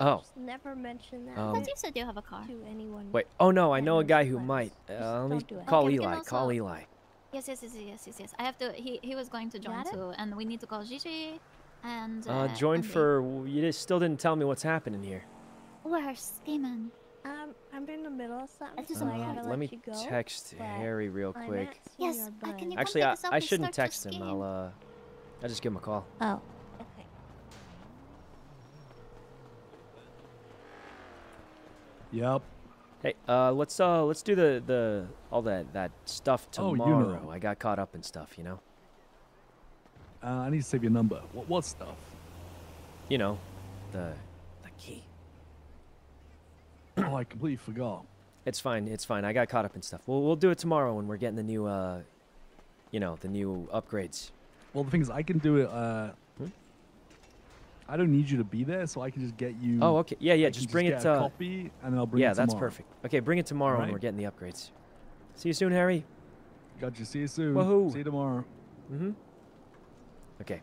Oh. Just never mention that. Um, but you said you have a car. to anyone. Wait. Oh no, I know a guy who might. Uh, let me don't it. call Okay, we can Eli. Call Eli. Yes, yes, yes, yes, yes, yes. I have to. He he was going to join too, and we need to call Gigi, and uh, Uh, join Andy. for. You just still didn't tell me what's happening here. We're scheming. Um, I'm in the middle of something, just so I wanna- let let, me you go. text Harry real quick. Yes, uh, can you Actually, I, I shouldn't text him. I'll uh, I'll just give him a call. Oh, okay. Yep. Hey, uh, let's uh, let's do the the all that that stuff tomorrow. Oh, you know. tomorrow. I got caught up in stuff, you know. Uh, I need to save your number. What what stuff? You know, the the key. oh, I completely forgot. It's fine. It's fine. I got caught up in stuff. We'll we'll do it tomorrow when we're getting the new uh, you know, the new upgrades. Well, the thing is, I can do it. Uh, Hmm? I don't need you to be there, so I can just get you. Oh, okay. Yeah, yeah. Can Just bring get it. a Uh, copy, and then I'll bring yeah, that's perfect. Okay, bring it tomorrow when we're getting the upgrades. See you soon, Harry. Got you. See you soon. Woohoo. See you tomorrow. Mm-hmm. Okay.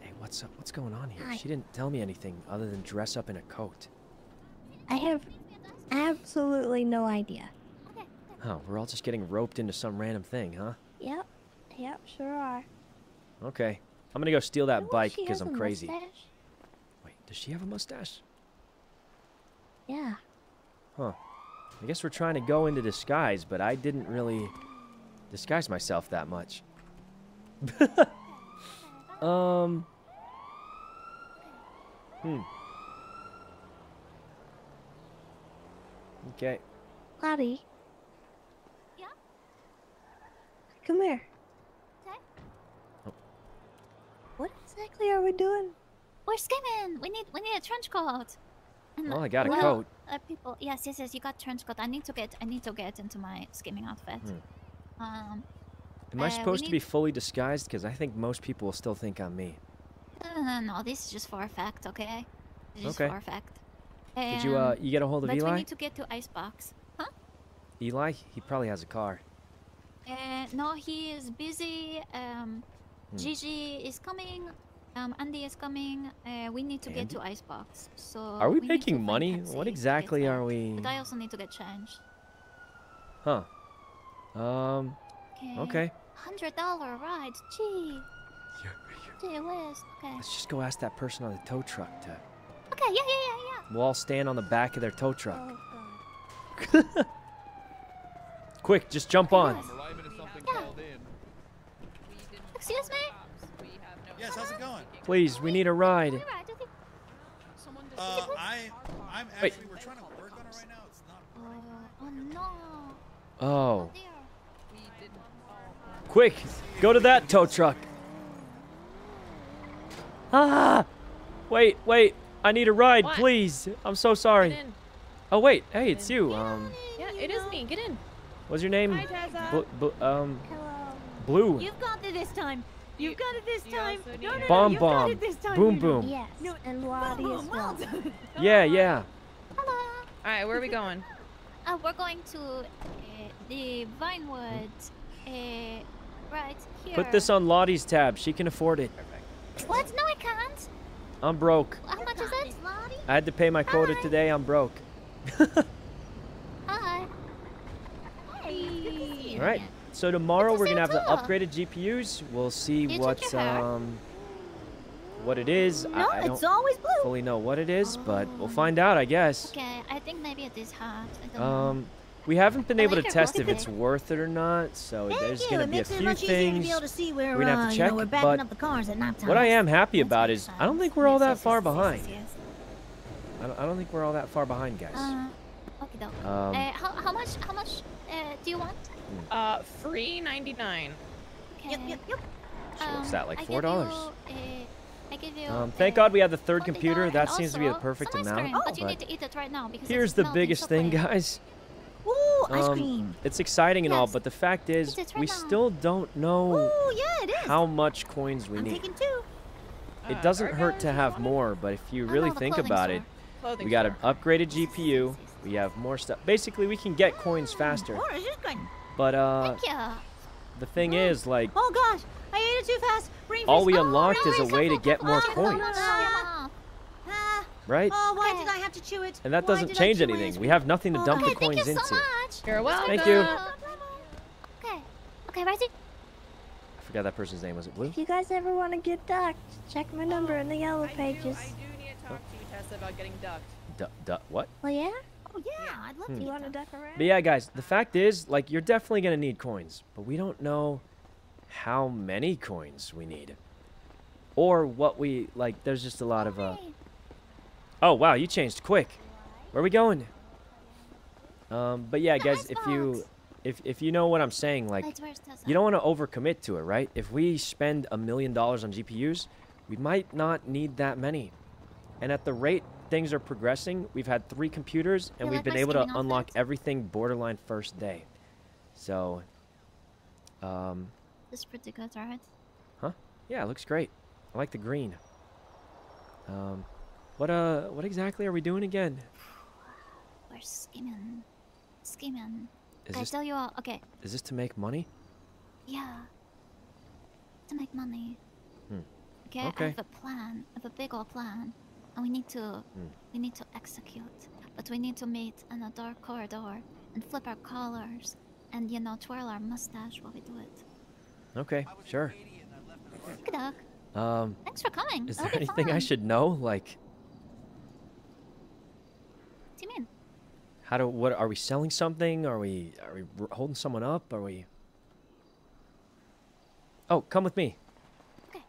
Hey, what's up? What's going on here? Hi. She didn't tell me anything other than dress up in a coat. I have absolutely no idea. Oh, we're all just getting roped into some random thing, huh? Yep, yep, sure are. Okay. I'm gonna go steal that bike because I'm crazy. mustache. Wait, does she have a mustache? Yeah. Huh. I guess we're trying to go into disguise, but I didn't really disguise myself that much. um. Hmm. Okay. Lottie. Yeah? Come here. Okay. What exactly are we doing? We're skimming. We need we need a trench coat. And, Well, I got a well, coat. Uh, people, yes, yes, yes. You got trench coat. I need to get I need to get into my skimming outfit. Hmm. Um. Am uh, I we supposed to be fully disguised? Because I think most people will still think I'm me. No, no, no. This is just for a fact, okay? This is Okay. for a fact. Did you, uh, Um, you get a hold of but Eli? we need to get to Icebox. Huh? Eli? He probably has a car. Uh, no, he is busy. Um, Hmm. Gigi is coming. Um, Andy is coming. Uh, we need to get to Icebox. So. Are we, to making money? What exactly are we? But I also need to get changed. Huh. Um. Okay. Okay. Hundred dollar ride. Gee. Gee whiz. Okay. Let's just go ask that person on the tow truck to. Okay. Yeah, yeah, yeah, yeah. We'll all stand on the back of their tow truck. Oh, God. Quick, just jump on. Excuse me? Yes, how's it going? Please, we need a ride. Uh, I, I'm Wait. actually, we're trying to work on it right now. It's not. Oh no. Oh. Quick, go to that tow truck. Ah! Wait, wait. I need a ride, What? please. I'm so sorry. Get in. Oh wait, hey, it's you. Um, Yeah, it is me. Get in. what's your name? Hi, Tessa. Bl- bl- um, Blue. You've got it this time. You've got it this time. No, no, no, Bomb you've got it this time. Boom you boom. Yes, and Lottie as well. Yeah, yeah. Hello. All right, where are we going? Uh, we're going to uh, the Vinewood. Uh, right here. Put this on Lottie's tab. She can afford it. What? No, I can't. I'm broke. How much is it? I had to pay my quota today. I'm broke. Hi. Hey. All right. So tomorrow we're gonna have the upgraded GPUs. We'll see You took what's um what it is. No, I, I it's don't always blue. fully know what it is, but we'll find out, I guess. Okay, I think maybe it is hot. I don't know. Um, we haven't been able to like your test if it's worth it or not. So there's gonna be a few much easier to things be able to see where, we're gonna have uh, to you know, check. we're backing but up the cars at night what I am happy about is I don't think we're all that far behind. I don't, I don't think we're all that far behind, guys. Uh, okay, though. Um, uh, how, how much? How much uh, do you want? Uh, free 99. Okay. Yep, yep, yep. So what's that, like $4? give you, uh, I give you. Um, thank uh, God we have the third computer. That seems to be the perfect amount. cream, but you but need to eat it right now because here's the melting biggest thing, guys. Ooh, ice Um, cream. It's exciting and all, but the fact is, Eat it right we now. still don't know Ooh, yeah, it is. how much coins we I'm need. taking two. It doesn't hurt to have more, but if you really think clothing about it, store. we got an upgraded GPU. We have more stuff. Basically, we can get coins faster. Orange is good. But uh, Thank the thing is, like, Oh gosh, I ate it too fast. Brain all freeze. we Oh, unlocked no, is a way to get more oh, coins. Ah, right? Oh, why did I have to chew it? And that Why doesn't change anything. it? We have nothing to dump Okay, the thank you so into. much. You're welcome. Thank you. Okay. Okay, ready? I forgot that person's name. Was it Blue? If you guys ever want to get ducked, check my number in the yellow pages. I do need to talk to you, Tessa, about getting ducked. Du- du- what? Oh yeah? Oh yeah, I'd love Hmm. to. You want to duck around? But yeah, guys, the fact is, like, you're definitely gonna need coins, but we don't know how many coins we need, or what we like. There's just a lot of uh. Oh wow, you changed quick. Where are we going? Um, but yeah, guys, if you, if if you know what I'm saying, like, Wait, where's Tessa? you don't want to overcommit to it, right? If we spend a million dollars on GPUs, we might not need that many, and at the rate things are progressing, we've had three computers and we've been able to unlock everything borderline first day. So, um, This good, right? huh? Yeah, it looks great. I like the green. Um, what uh, what exactly are we doing again? We're skimming. Skimming. Is I this- tell you all? Okay. Is this to make money? Yeah. To make money. Hmm. Okay, I have a plan. I have a big old plan. And we need to Hmm. we need to execute. But we need to meet in a dark corridor and flip our collars and you know twirl our mustache while we do it. Okay, sure. Good luck. Um, Thanks for coming. is It'll there be anything I should know? Like, What do you mean? How do what are we selling something? Are we are we holding someone up? Are we? Oh, come with me. Okay.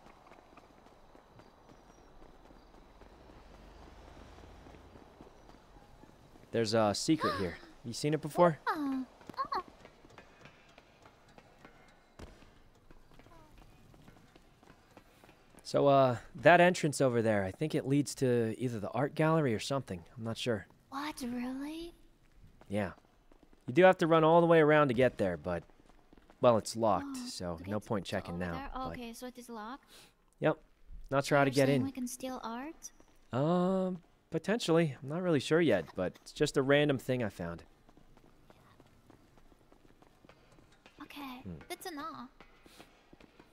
There's a secret here. You seen it before? Oh. Oh. So, uh, that entrance over there, I think it leads to either the art gallery or something. I'm not sure. What really? Yeah. You do have to run all the way around to get there, but, well, it's locked, so no point checking now. there? but- Okay, so it is locked. Yep. Not sure how to get in. We can steal art. Um, potentially. I'm not really sure yet, but it's just a random thing I found. Okay, Hmm. to know.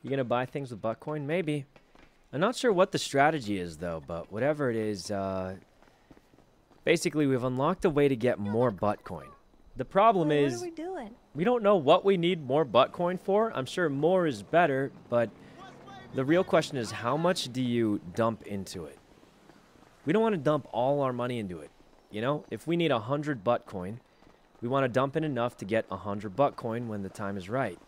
You gonna buy things with Buttcoin? Maybe. I'm not sure what the strategy is though, but whatever it is, uh, basically we've unlocked a way to get more Buttcoin. The problem Well, is we doing? we don't know what we need more Buttcoin for. I'm sure more is better, but the real question is how much do you dump into it? We don't want to dump all our money into it. You know, if we need a hundred Buttcoin, we want to dump in enough to get a 100 Buttcoin when the time is right.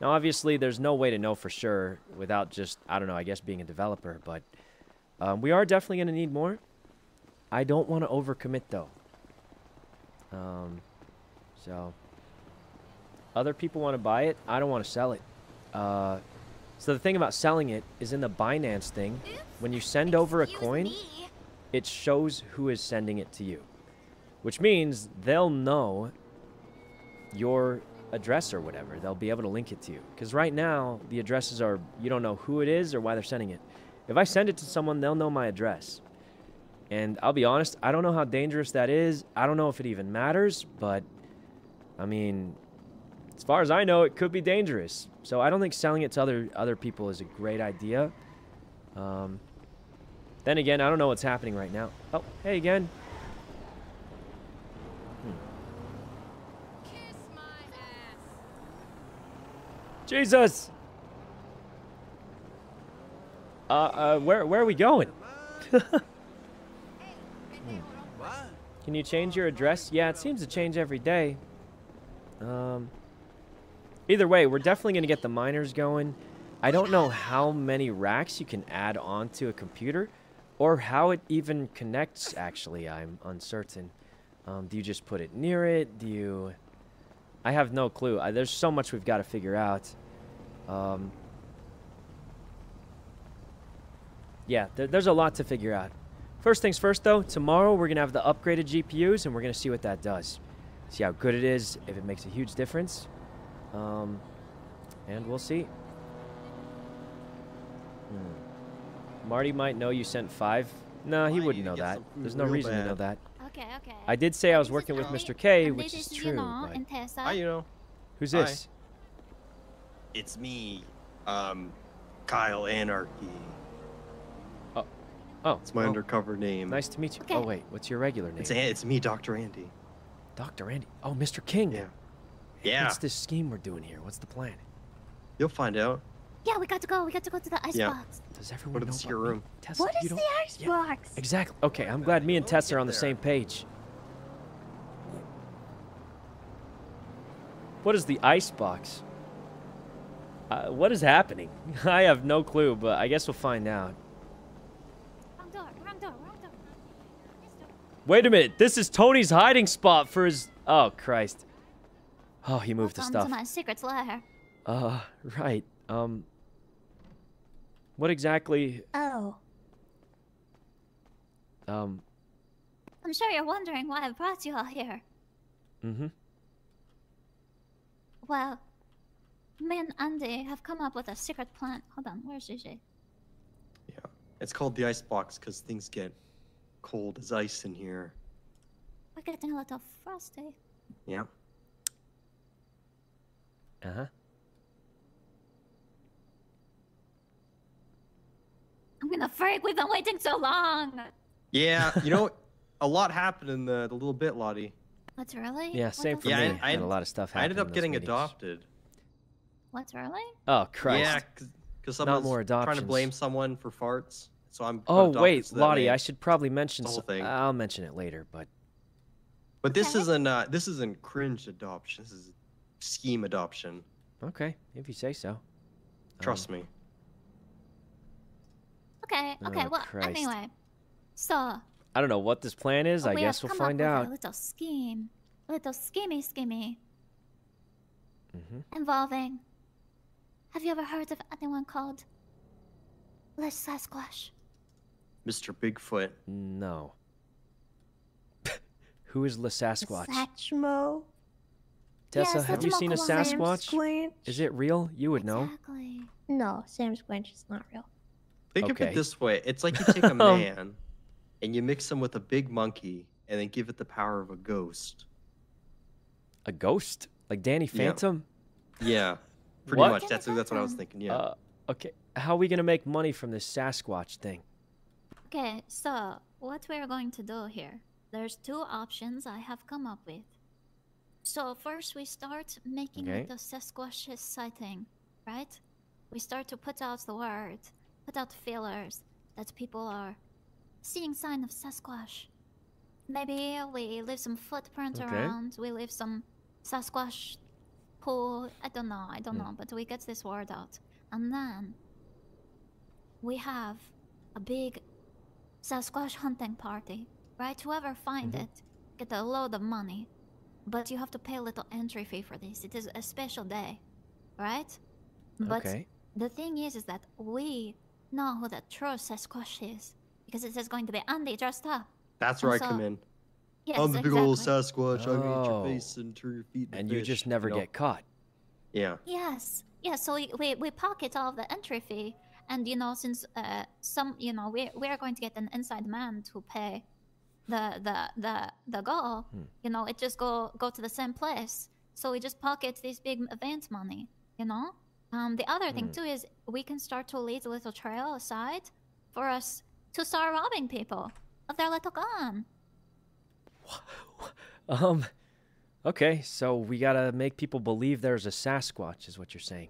Now, obviously, there's no way to know for sure without just, I don't know, I guess being a developer, but um, we are definitely going to need more. I don't want to overcommit, though. Um, so, other people want to buy it. I don't want to sell it. Uh, so the thing about selling it is in the Binance thing, when you send over a coin, it shows who is sending it to you. Which means they'll know your address or whatever. They'll be able to link it to you. Because right now, the addresses are, you don't know who it is or why they're sending it. If I send it to someone, they'll know my address. And I'll be honest, I don't know how dangerous that is. I don't know if it even matters, but I mean, as far as I know, it could be dangerous. So I don't think selling it to other other people is a great idea. Um, then again, I don't know what's happening right now. Oh, hey again. Jesus. Uh, uh, where where are we going? Can you change your address? Yeah, it seems to change every day. Um, either way, we're definitely going to get the miners going. I don't know how many racks you can add onto a computer or how it even connects, actually. I'm uncertain. Um, do you just put it near it? Do you... I have no clue. I, there's so much we've got to figure out. Um, yeah, there, there's a lot to figure out. First things first, though, tomorrow we're going to have the upgraded GPUs, and we're going to see what that does. See how good it is, if it makes a huge difference. Um, and we'll see. Hmm. Marty might know you sent five. No, he wouldn't know that. There's no real reason to know that. Okay, okay. I did say I was working with Mr. K, And which is is true. Yuno but- Hi, you know. Who's Hi. this? It's me, um, Kyle Anarchy. Oh, oh, it's my oh. undercover name. Nice to meet you. Oh wait, what's your regular name? It's it's me, Dr. Andy. Dr. Andy. Oh, Mr. King. Yeah. Yeah. What's this scheme we're doing here? What's the plan? You'll find out. Yeah, we got to go. We got to go to the icebox. Yeah. Does everyone Go to know the secret about me? room. Tessa, What you is don't- the icebox? Exactly. Okay, I'm glad me and Tess are on the same page. What is the ice box? Uh, what is happening? I have no clue, but I guess we'll find out. Wrong door, wrong door, wrong door. Wait a minute. This is Tony's hiding spot for his. Oh Christ. Oh, he moved the stuff. to my secret lair. Uh, right. Um. What exactly? Oh. Um. I'm sure you're wondering why I brought you all here. Mm-hmm. Well, me and Andy have come up with a secret plan. Hold on, where's JJ? It's called the ice box because things get cold as ice in here. We're getting a little frosty. Yeah. Uh huh. I'm gonna freak. We've been waiting so long. Yeah, you know, a lot happened in the, the little bit, Lottie. What's really? Yeah, same the for Yeah, me. I- I- Had a lot of stuff. I ended up getting meetings. adopted. What's really? Oh Christ. Yeah, because someone's more trying to blame someone for farts. So I'm. Oh wait, so Lottie, I should probably mention. the whole some- thing. I'll mention it later, but But this isn't uh, this isn't cringe adoption. This is scheme adoption. okay, if you say so. Trust me. Okay, okay. Oh, well, Christ. anyway, so I don't know what this plan is. I we guess have we'll come find up out. with a little scheme, a little schemey, schemey hmm involving. Have you ever heard of anyone called Les Sasquatch? Mr. Bigfoot. No. Who is the Sasquatch? Satchmo. Tessa, Yes, have you seen a Sasquatch? Is it real? You would know. Exactly. No, Sam Squinch is not real. Think of it this way: it's like you take a man and you mix him with a big monkey, and then give it the power of a ghost. A ghost? Like Danny Yeah. Phantom? Yeah, pretty What? much. That's that's what I was thinking. Yeah. Uh, okay. How are we gonna make money from this Sasquatch thing? Okay, so what we're going to do here? There's two options I have come up with. So first we start making Okay. the Sasquatch sighting, right? We start to put out the word, put out feelers that people are seeing sign of Sasquatch. maybe we leave some footprints Okay. around. We leave some Sasquatch pool. I don't know. I don't Hmm. know. But we get this word out, and then we have a big Sasquatch hunting party. Right? Whoever find Mm-hmm. it get a load of money, but you have to pay a little entry fee for this. It is a special day, right? But Okay. the thing is, is that we know who the true Sasquatch is because it is going to be Andy dressed up. That's where I And come in. Yes, I'm the big old exactly. Sasquatch. I'm eat Oh. your face and turn your feet into And you fish, just never know? get caught. Yeah. Yes, Yeah. So we, we, we pocket all of the entry fee, and you know, since uh some you know we we are going to get an inside man to pay the the the the goal. Hmm. You know, it just go go to the same place. So we just pocket this big event money. You know. Um, the other thing Hmm. too is we can start to lead a little trail aside for us to start robbing people of their little gun. Um, okay, so we gotta make people believe there's a Sasquatch, is what you're saying.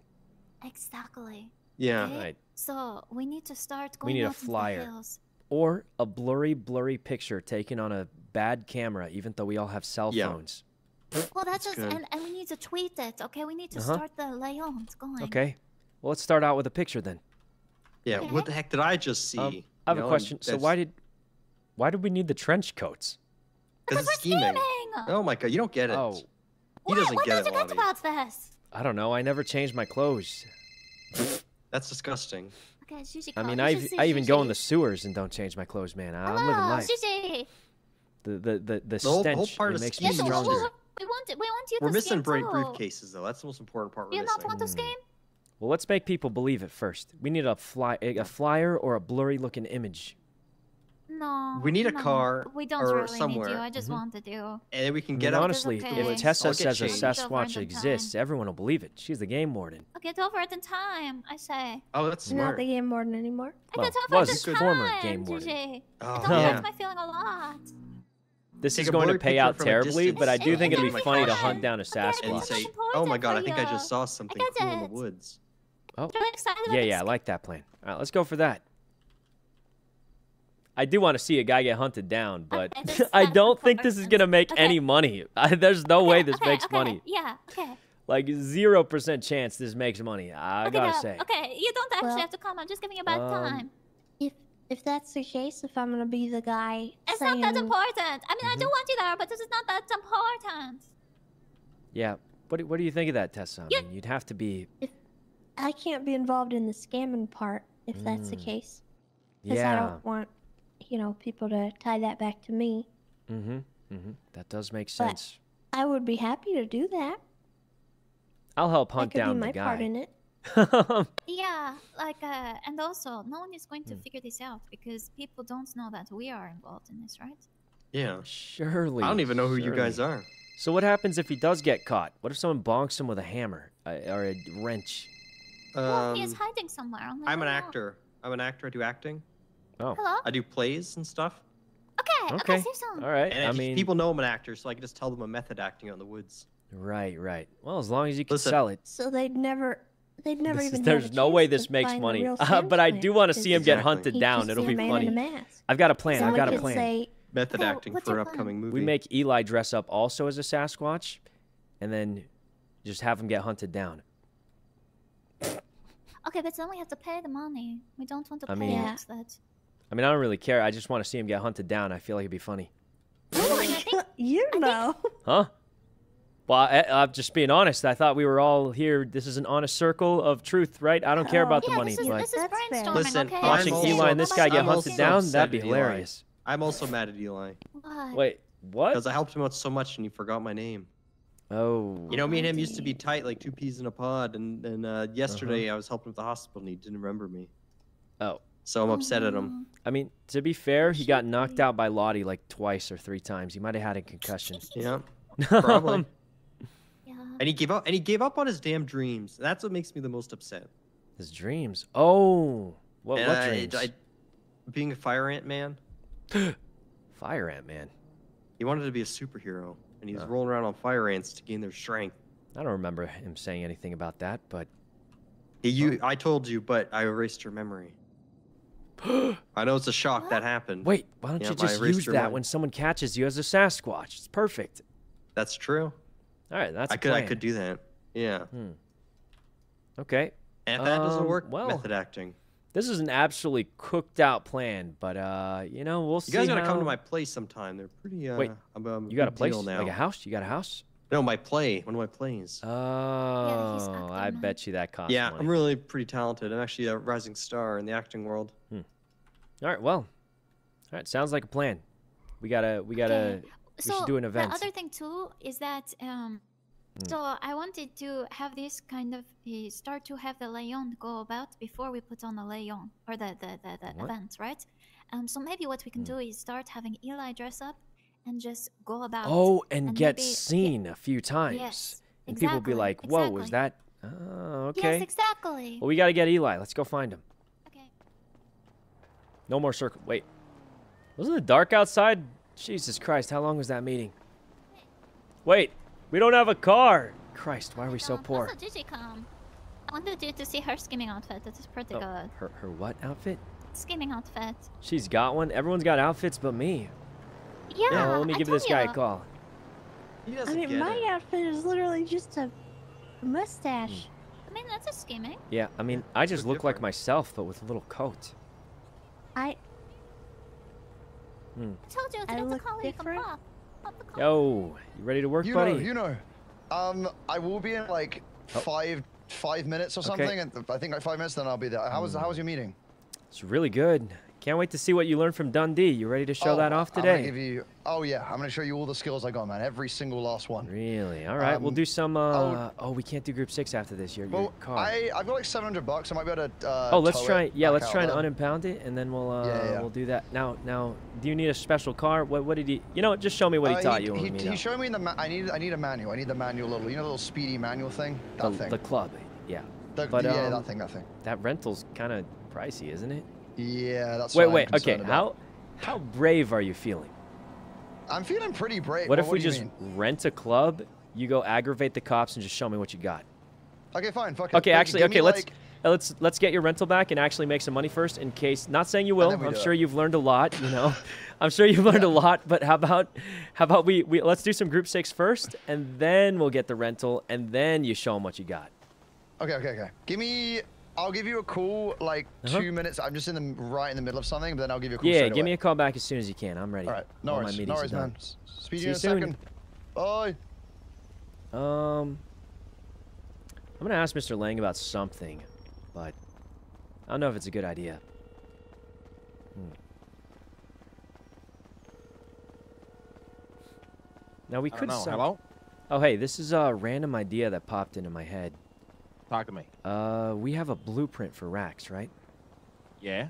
Exactly. Yeah. Okay? Right. So we need to start going. We going need a out into the flyer. hills. Or a blurry, blurry picture taken on a bad camera, even though we all have cell Yeah. phones. Well, that's, just, and, and we need to tweet it, okay? We need to Uh-huh. start the layons going. Okay. Well, let's start out with a picture then. Yeah. What the heck did I just see? Um, I have You a know, question. So why did, why did we need the trench coats? Because it's scheming. Oh my god, you don't get it. Oh. He doesn't What get does it, you get Lottie. about this? I don't know. I never changed my clothes. That's disgusting. Okay, Sushi I mean, call. I You I even go in the sewers and don't change my clothes, man. I'm living life. Sushi. The the the, the The whole- stench part it is makes scheming me Yes, we, is stronger. just- we want we want you We're missing brief briefcases though. That's the most important part we're You missing. not want to scheme? Well, let's make people believe it first. We need a fly a a flyer or a blurry looking image. No. We need a no, car We don't or really need somewhere. you. I just Mhm. wanted you. And then we can I get mean, out. honestly, okay. if I'll Tessa says a changed. I'll get over it Sasquatch exists, everyone will believe it. She's the game warden. I'll get over it in time. I say. Oh, that's smart. Not the game warden anymore. I Well, get over was it in former time, game warden. Sushi. Oh, It don't yeah. hurt my feeling a lot. This Take is going to pay out terribly, but I do and think it'd be funny to hunt down a And Sasquatch. say, "Oh my god, I think I just saw something get cool in the woods." Oh, Really excited about yeah, yeah, I like that plan. All right, let's go for that. I do want to see a guy get hunted down, but this is I don't think this is gonna make Okay. any money. I, there's no way this okay, makes okay, money. Yeah, okay. Like zero percent chance this makes money. I okay, gotta now- say. Okay, you don't actually Well- have to come. I'm just giving you a bad Um, time. If if that's the case, if I'm gonna be the guy It's saying, not that important. I mean, I do Mhm. want you there, but this is not that important. Yeah. What do, what do you think of that, Tessa? I Yeah. mean, you'd have to be. If I can't be involved in the scamming part if that's the Mm. case, because I don't want, you know, people to tie that back to me. Mm-hmm. Mm-hmm. That does make But- sense. I would be happy to do that. I'll help That hunt could down be my part in it. Yeah, like, uh, and also, no one is going Hmm. to figure this out because people don't know that we are involved in this, right? Yeah. Surely. I don't even know who you guys are. So what happens if he does get caught? What if someone bonks him with a hammer uh, or a wrench? well, he is Um, hiding somewhere. I'm an out. actor. I'm an actor. I do acting. Oh. Hello? I do plays and stuff. Okay, okay, Okay. say something. All right. And I if mean, people know I'm an actor, so I can just tell them I'm method acting out in the woods. right, right. Well, as long as you can Listen. sell it. So they'd never, they'd never This is- even. there's no way this makes money. Uh, but I do want to Claus, see him 'cause get hunted down. It'll be be a man funny. in a mask. I've got a plan. I've got a plan. say, Method Okay, acting for an plan? upcoming movie. We make Eli dress up also as a Sasquatch, and then just have him get hunted down. Okay, but then we have to pay the money. We don't want to I pay mean- out that. I mean, I don't really care. I just want to see him get hunted down. I feel like it'd be funny. you know. Huh? Well, I, I'm just being honest. I thought we were all here. This is an honest circle of truth, right? I don't care about the yeah, money, this is, but this is brainstorming, Listen, okay? I'm watching also- Eli and this guy get I'm hunted down, that'd be at Eli. hilarious. I'm also mad at Eli What? Wait, what? because I helped him out so much and he forgot my name. Oh. You know, me and him used to be tight like two peas in a pod, and and uh, yesterday Uh-huh. I was helping him at the hospital and he didn't remember me. Oh. So I'm upset at him. I mean, to be fair, he got knocked out by Lottie like twice or three times. He might have had a concussion. Yeah, probably. Um, yeah. And he gave up. And he gave up on his damn dreams. That's what makes me the most upset. His dreams. Oh. What, And what I- dreams? I- being a fire ant man, Fire ant man. he wanted to be a superhero, and he was Oh. rolling around on fire ants to gain their strength. I don't remember him saying anything about that, but He, you, I told you, but I erased your memory. I know it's a shock that happened. Wait, why don't Yeah, you just use that mind. when someone catches you as a Sasquatch? It's perfect. That's true. All right, that's I a could I could do that. Yeah. Okay. And if that doesn't Um, work, well, method acting. This is an absolutely cooked out plan, but uh, you know, we'll see. You guys gotta come to my place sometime. They're pretty. Uh, Wait, I'm, um, you got a big place deal now. like a house? You got a house? No, my play. One of my plays. Oh, I bet you that costs yeah, money. I'm really pretty talented. I'm actually a rising star in the acting world. All right, well, all right, sounds like a plan. We gotta, we gotta, we so should do an event. the other thing too is that um, Hmm. so I wanted to have this kind of uh, start to have the Leon go about before we put on the Leon or the the the, the event, right? Um, so maybe what we can do is start having Eli dress up and just go about. oh, and, get maybe- seen a few times. Yes, and people will be like, "Whoa, is exactly. that?" Oh, okay. Yes, exactly. Well, we gotta get Eli. Let's go find him. Okay. No more circle. Wait, wasn't it dark outside? Jesus Christ, how long was that meeting? Wait, we don't have a car. Christ, why are we so um, poor? Also, did she come? I wanted you to see her skimming outfit. It is pretty Oh, good. her, her what outfit? Skimming outfit. She's got one. Everyone's got outfits but me. Yeah. well, let me I give told this guy a ya. call. I mean, my outfit is literally just a mustache. I mean, that's a skimming. Yeah, I mean, I just look like myself, but with a little coat. I Hmm. I told you to I get the look collar you can different? pop. Pop the collar. Yo, you ready to work, You buddy? know, you know. Um, I will be in like five five minutes or Okay. something, and I think like five minutes, then I'll be there. How was Hmm. how was your meeting? It's really good. Can't wait to see what you learned from Dundee. You ready to show Oh, that off I'm today? give you. Oh yeah, I'm gonna show you all the skills I got, man. Every single last one. Really? All right, we'll Um, do some. Uh, oh, we can't do group six after this. Your, your car. I I've got like 700 bucks. I might be able to. Uh, oh, let's try. Yeah, let's try and there. unimpound it, and then we'll uh, Yeah, yeah. we'll do that. Now, now, do you need a special car? What what did he? You know, just show me what he Uh, taught you. He, when he, he showed me the. I need I need a manual. I need the manual little. You know, the little speedy manual thing. That the, thing. the club. Yeah. The- but yeah, um, that thing. That thing. That rental's kind of pricey, isn't it? Yeah, that's. wait, what I'm wait. Okay, about. how how brave are you feeling? I'm feeling pretty brave. What if we just mean? rent a club? You go aggravate the cops and just show me what you got. Okay, fine. Fuck it. Okay, actually, okay, let's like- let's let's get your rental back and actually make some money first. In case, not saying you will. I'm sure it. you've learned a lot. You know, I'm sure you've learned a lot. But how about how about we, we let's do some group six first, and then we'll get the rental, and then you show them what you got. Okay, okay, okay. Give me. I'll give you a call like Uh-huh. two minutes. I'm just in the right in the middle of something, but then I'll give you a call. Yeah, give away. me a call back as soon as you can. I'm ready. All right. No All worries. No worries, man. S- Speak to See you in you a soon. second. Bye. Um, I'm gonna ask Mr. Lang about something, but I don't know if it's a good idea. Hmm. Now we I don't could. know. Hello? Oh, hey, this is a random idea that popped into my head. Talk to me. Uh, we have a blueprint for racks, right? Yeah.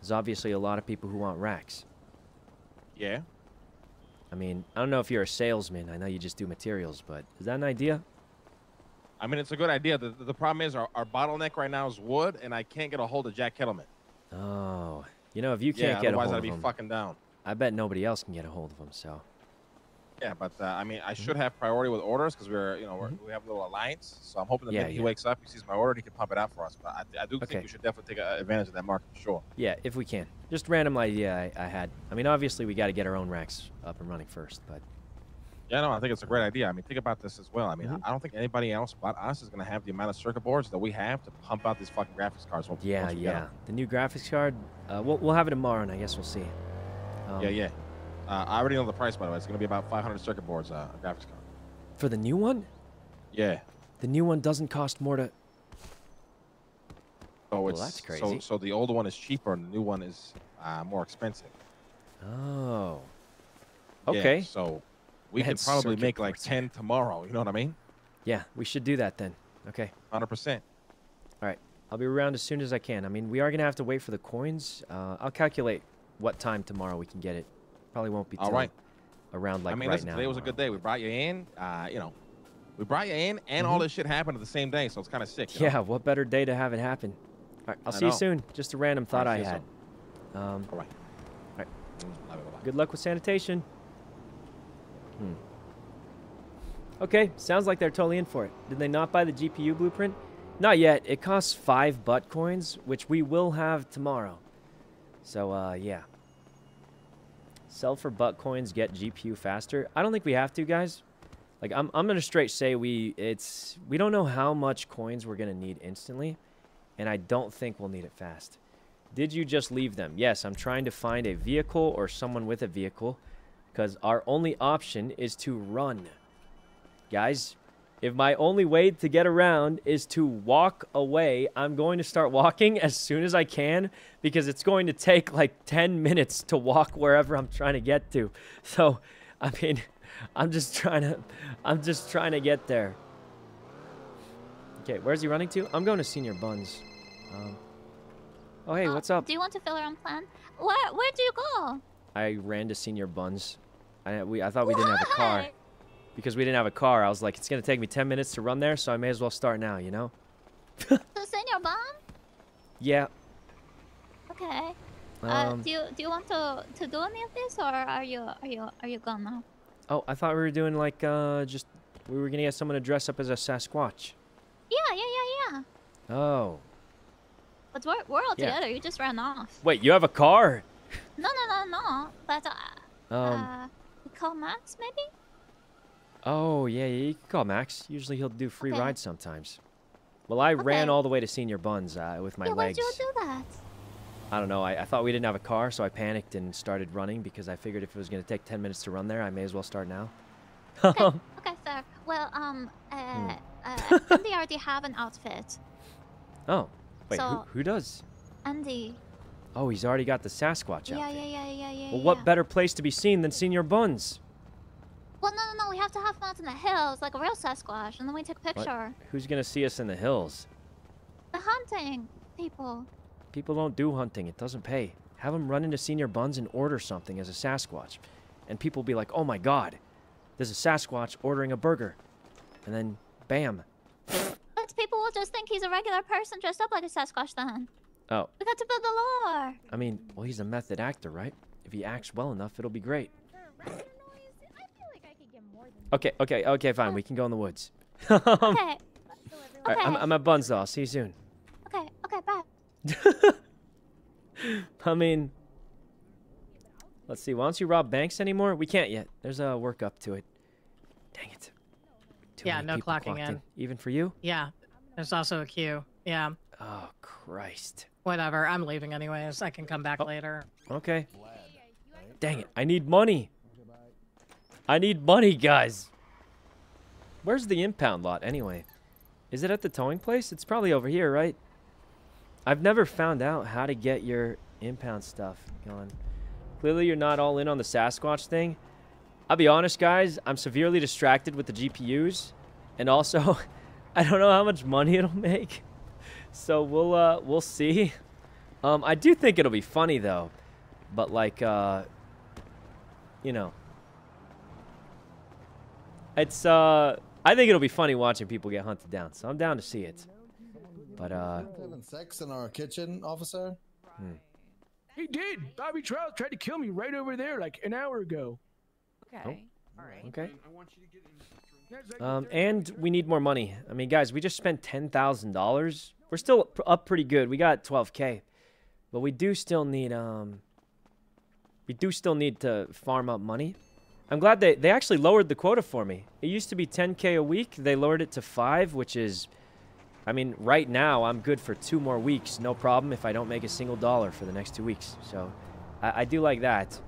There's obviously a lot of people who want racks. Yeah. I mean, I don't know if you're a salesman. I know you just do materials, but is that an idea? I mean, it's a good idea. The, the problem is our, our bottleneck right now is wood, and I can't get a hold of Jack Kettleman. Oh, you know, if you can't get a otherwise I'd be him, fucking down. I bet nobody else can get a hold of him. So. Yeah, but uh, I mean, I should have priority with orders because we're, you know, we're, we have a little alliance. So I'm hoping that Yeah, minute he yeah. wakes up, he sees my order, and he can pump it out for us. But I, I do Okay. think we should definitely take advantage of that market for sure. Yeah, if we can. Just random idea I, I had. I mean, obviously we got to get our own racks up and running first, but Yeah, no, I think it's a great idea. I mean, think about this as well. I mean, Mm-hmm. I I don't think anybody else but us is going to have the amount of circuit boards that we have to pump out these fucking graphics cards. Yeah, once we get yeah. The new graphics card, uh, we'll we'll have it tomorrow, and I guess we'll see. Um, yeah, yeah. Uh, I already know the price, by the way. It's going to be about 500 circuit boards, uh, a graphics card. For the new one, Yeah. the new one doesn't cost more to. So Well, it's that's So, crazy. so the old one is cheaper, and the new one is uh, more expensive. Oh. Okay. Yeah, so we could probably make like boards. 10 tomorrow. You know what I mean? Yeah, we should do that then. Okay. 100%. All right. I'll be around as soon as I can. I mean, we are gonna have to wait for the coins. Uh, I'll calculate what time tomorrow we can get it. Probably won't be All right. around like I mean, right listen, now. today was a good day. We brought you in. Uh, you know, we brought you in, and all Mhm. this shit happened at the same day, so it's kind of sick. you know? Yeah, what better day to have it happen? All right, I'll I see you soon. Just a random thought I had. Um, All right. All right. Mm, love it, bye-bye. Good luck with sanitation. Hmm. Okay, sounds like they're totally in for it. Did they not buy the GPU blueprint? Not yet. It costs five butt coins, which we will have tomorrow. So, uh, yeah. Sell for butt coins, get GPU faster. I don't think we have to, guys. Like, I'm, I'm gonna straight say we, it's, we don't know how much coins we're gonna need instantly, and I don't think we'll need it fast. Did you just leave them? Yes, I'm trying to find a vehicle or someone with a vehicle, because our only option is to run. Guys, if my only way to get around is to walk away, I'm going to start walking as soon as I can because it's going to take like 10 minutes to walk wherever I'm trying to get to. So, I mean, I'm just trying to I'm just trying to get there. Okay, where's he running to? I'm going to Señor Buns. Um, oh, hey, what's up? Do you want to fill our own plan? Where Where do you go? I ran to Señor Buns. I we I thought we didn't have a car. Because we didn't have a car, I was like, it's gonna take me 10 minutes to run there, so I may as well start now, you know? To Senior Bomb? Yeah. Okay. uh, Um, do you do you want to to do any of this, or are you are you are you gone now? Oh, I thought we were doing like uh just we were gonna get someone to dress up as a Sasquatch. Yeah, yeah, yeah, yeah. Oh. But we're we're all Yeah. together. You just ran off. Wait, you have a car? No, no, no, no. But uh, Um uh, call Max maybe. Oh yeah, yeah, you can call Max. Usually he'll do free Okay. rides sometimes. Well, I ran all the way to Señor Buns uh, with my yeah, why'd you do that? I don't know. I, I thought we didn't have a car, so I panicked and started running because I figured if it was going to take 10 minutes to run there, I may as well start now. Okay, okay, sir. Well, um, uh, Hmm. uh, Andy already have an outfit. oh, wait, who, So- who does? Andy. Oh, he's already got the Sasquatch outfit. Yeah, yeah, yeah, yeah, yeah. Well, yeah. what better place to be seen than Señor Buns? Well, no, no, no. We have to have him out in the hills like a real Sasquatch, and then we take a What? picture. Who's going to see us in the hills? The hunting people. People don't do hunting. It doesn't pay. Have them run into Señor Buns and order something as a Sasquatch. And people will be like, oh my god, there's a Sasquatch ordering a burger. And then, bam. But people will just think he's a regular person dressed up like a Sasquatch then. Oh, We got to build the lore. I mean, well, he's a method actor, right? If he acts well enough, it'll be great. Okay, okay, okay, fine. We can go in the woods. Okay. All right, I'm, I'm at Buns, though. I'll see you soon. Okay, okay, bye. I mean, let's see. Why don't you rob banks anymore? We can't yet. There's a work up to it. Dang it. Too Yeah, no clocking clocked in. Even for you? Yeah. There's also a queue. Yeah. Oh, Christ. Whatever. I'm leaving anyways. I can come back Oh. later. Okay. Dang it. I need money. I need money, guys. Where's the impound lot, anyway? Is it at the towing place? It's probably over here, right? I've never found out how to get your impound stuff going. Clearly, you're not all in on the Sasquatch thing. I'll be honest, guys. I'm severely distracted with the GPUs. And also, I don't know how much money it'll make. So we'll, uh, we'll see. Um, I do think it'll be funny, though. But, like, uh, you know. It's, uh, I think it'll be funny watching people get hunted down. So I'm down to see it. But, uh, Having sex in our kitchen, officer? hmm. He did. Bobby Trials tried to kill me right over there like an hour ago. Okay. All right. okay. Um, and we need more money. I mean, guys, we just spent ten thousand dollars. We're still up pretty good. We got twelve k, but we do still need um. We do still need to farm up money. I'm glad they they actually lowered the quota for me. It used to be ten k a week. They lowered it to five, which is, I mean, right now I'm good for two more weeks, no problem. If I don't make a single dollar for the next two weeks, so I, I do like that.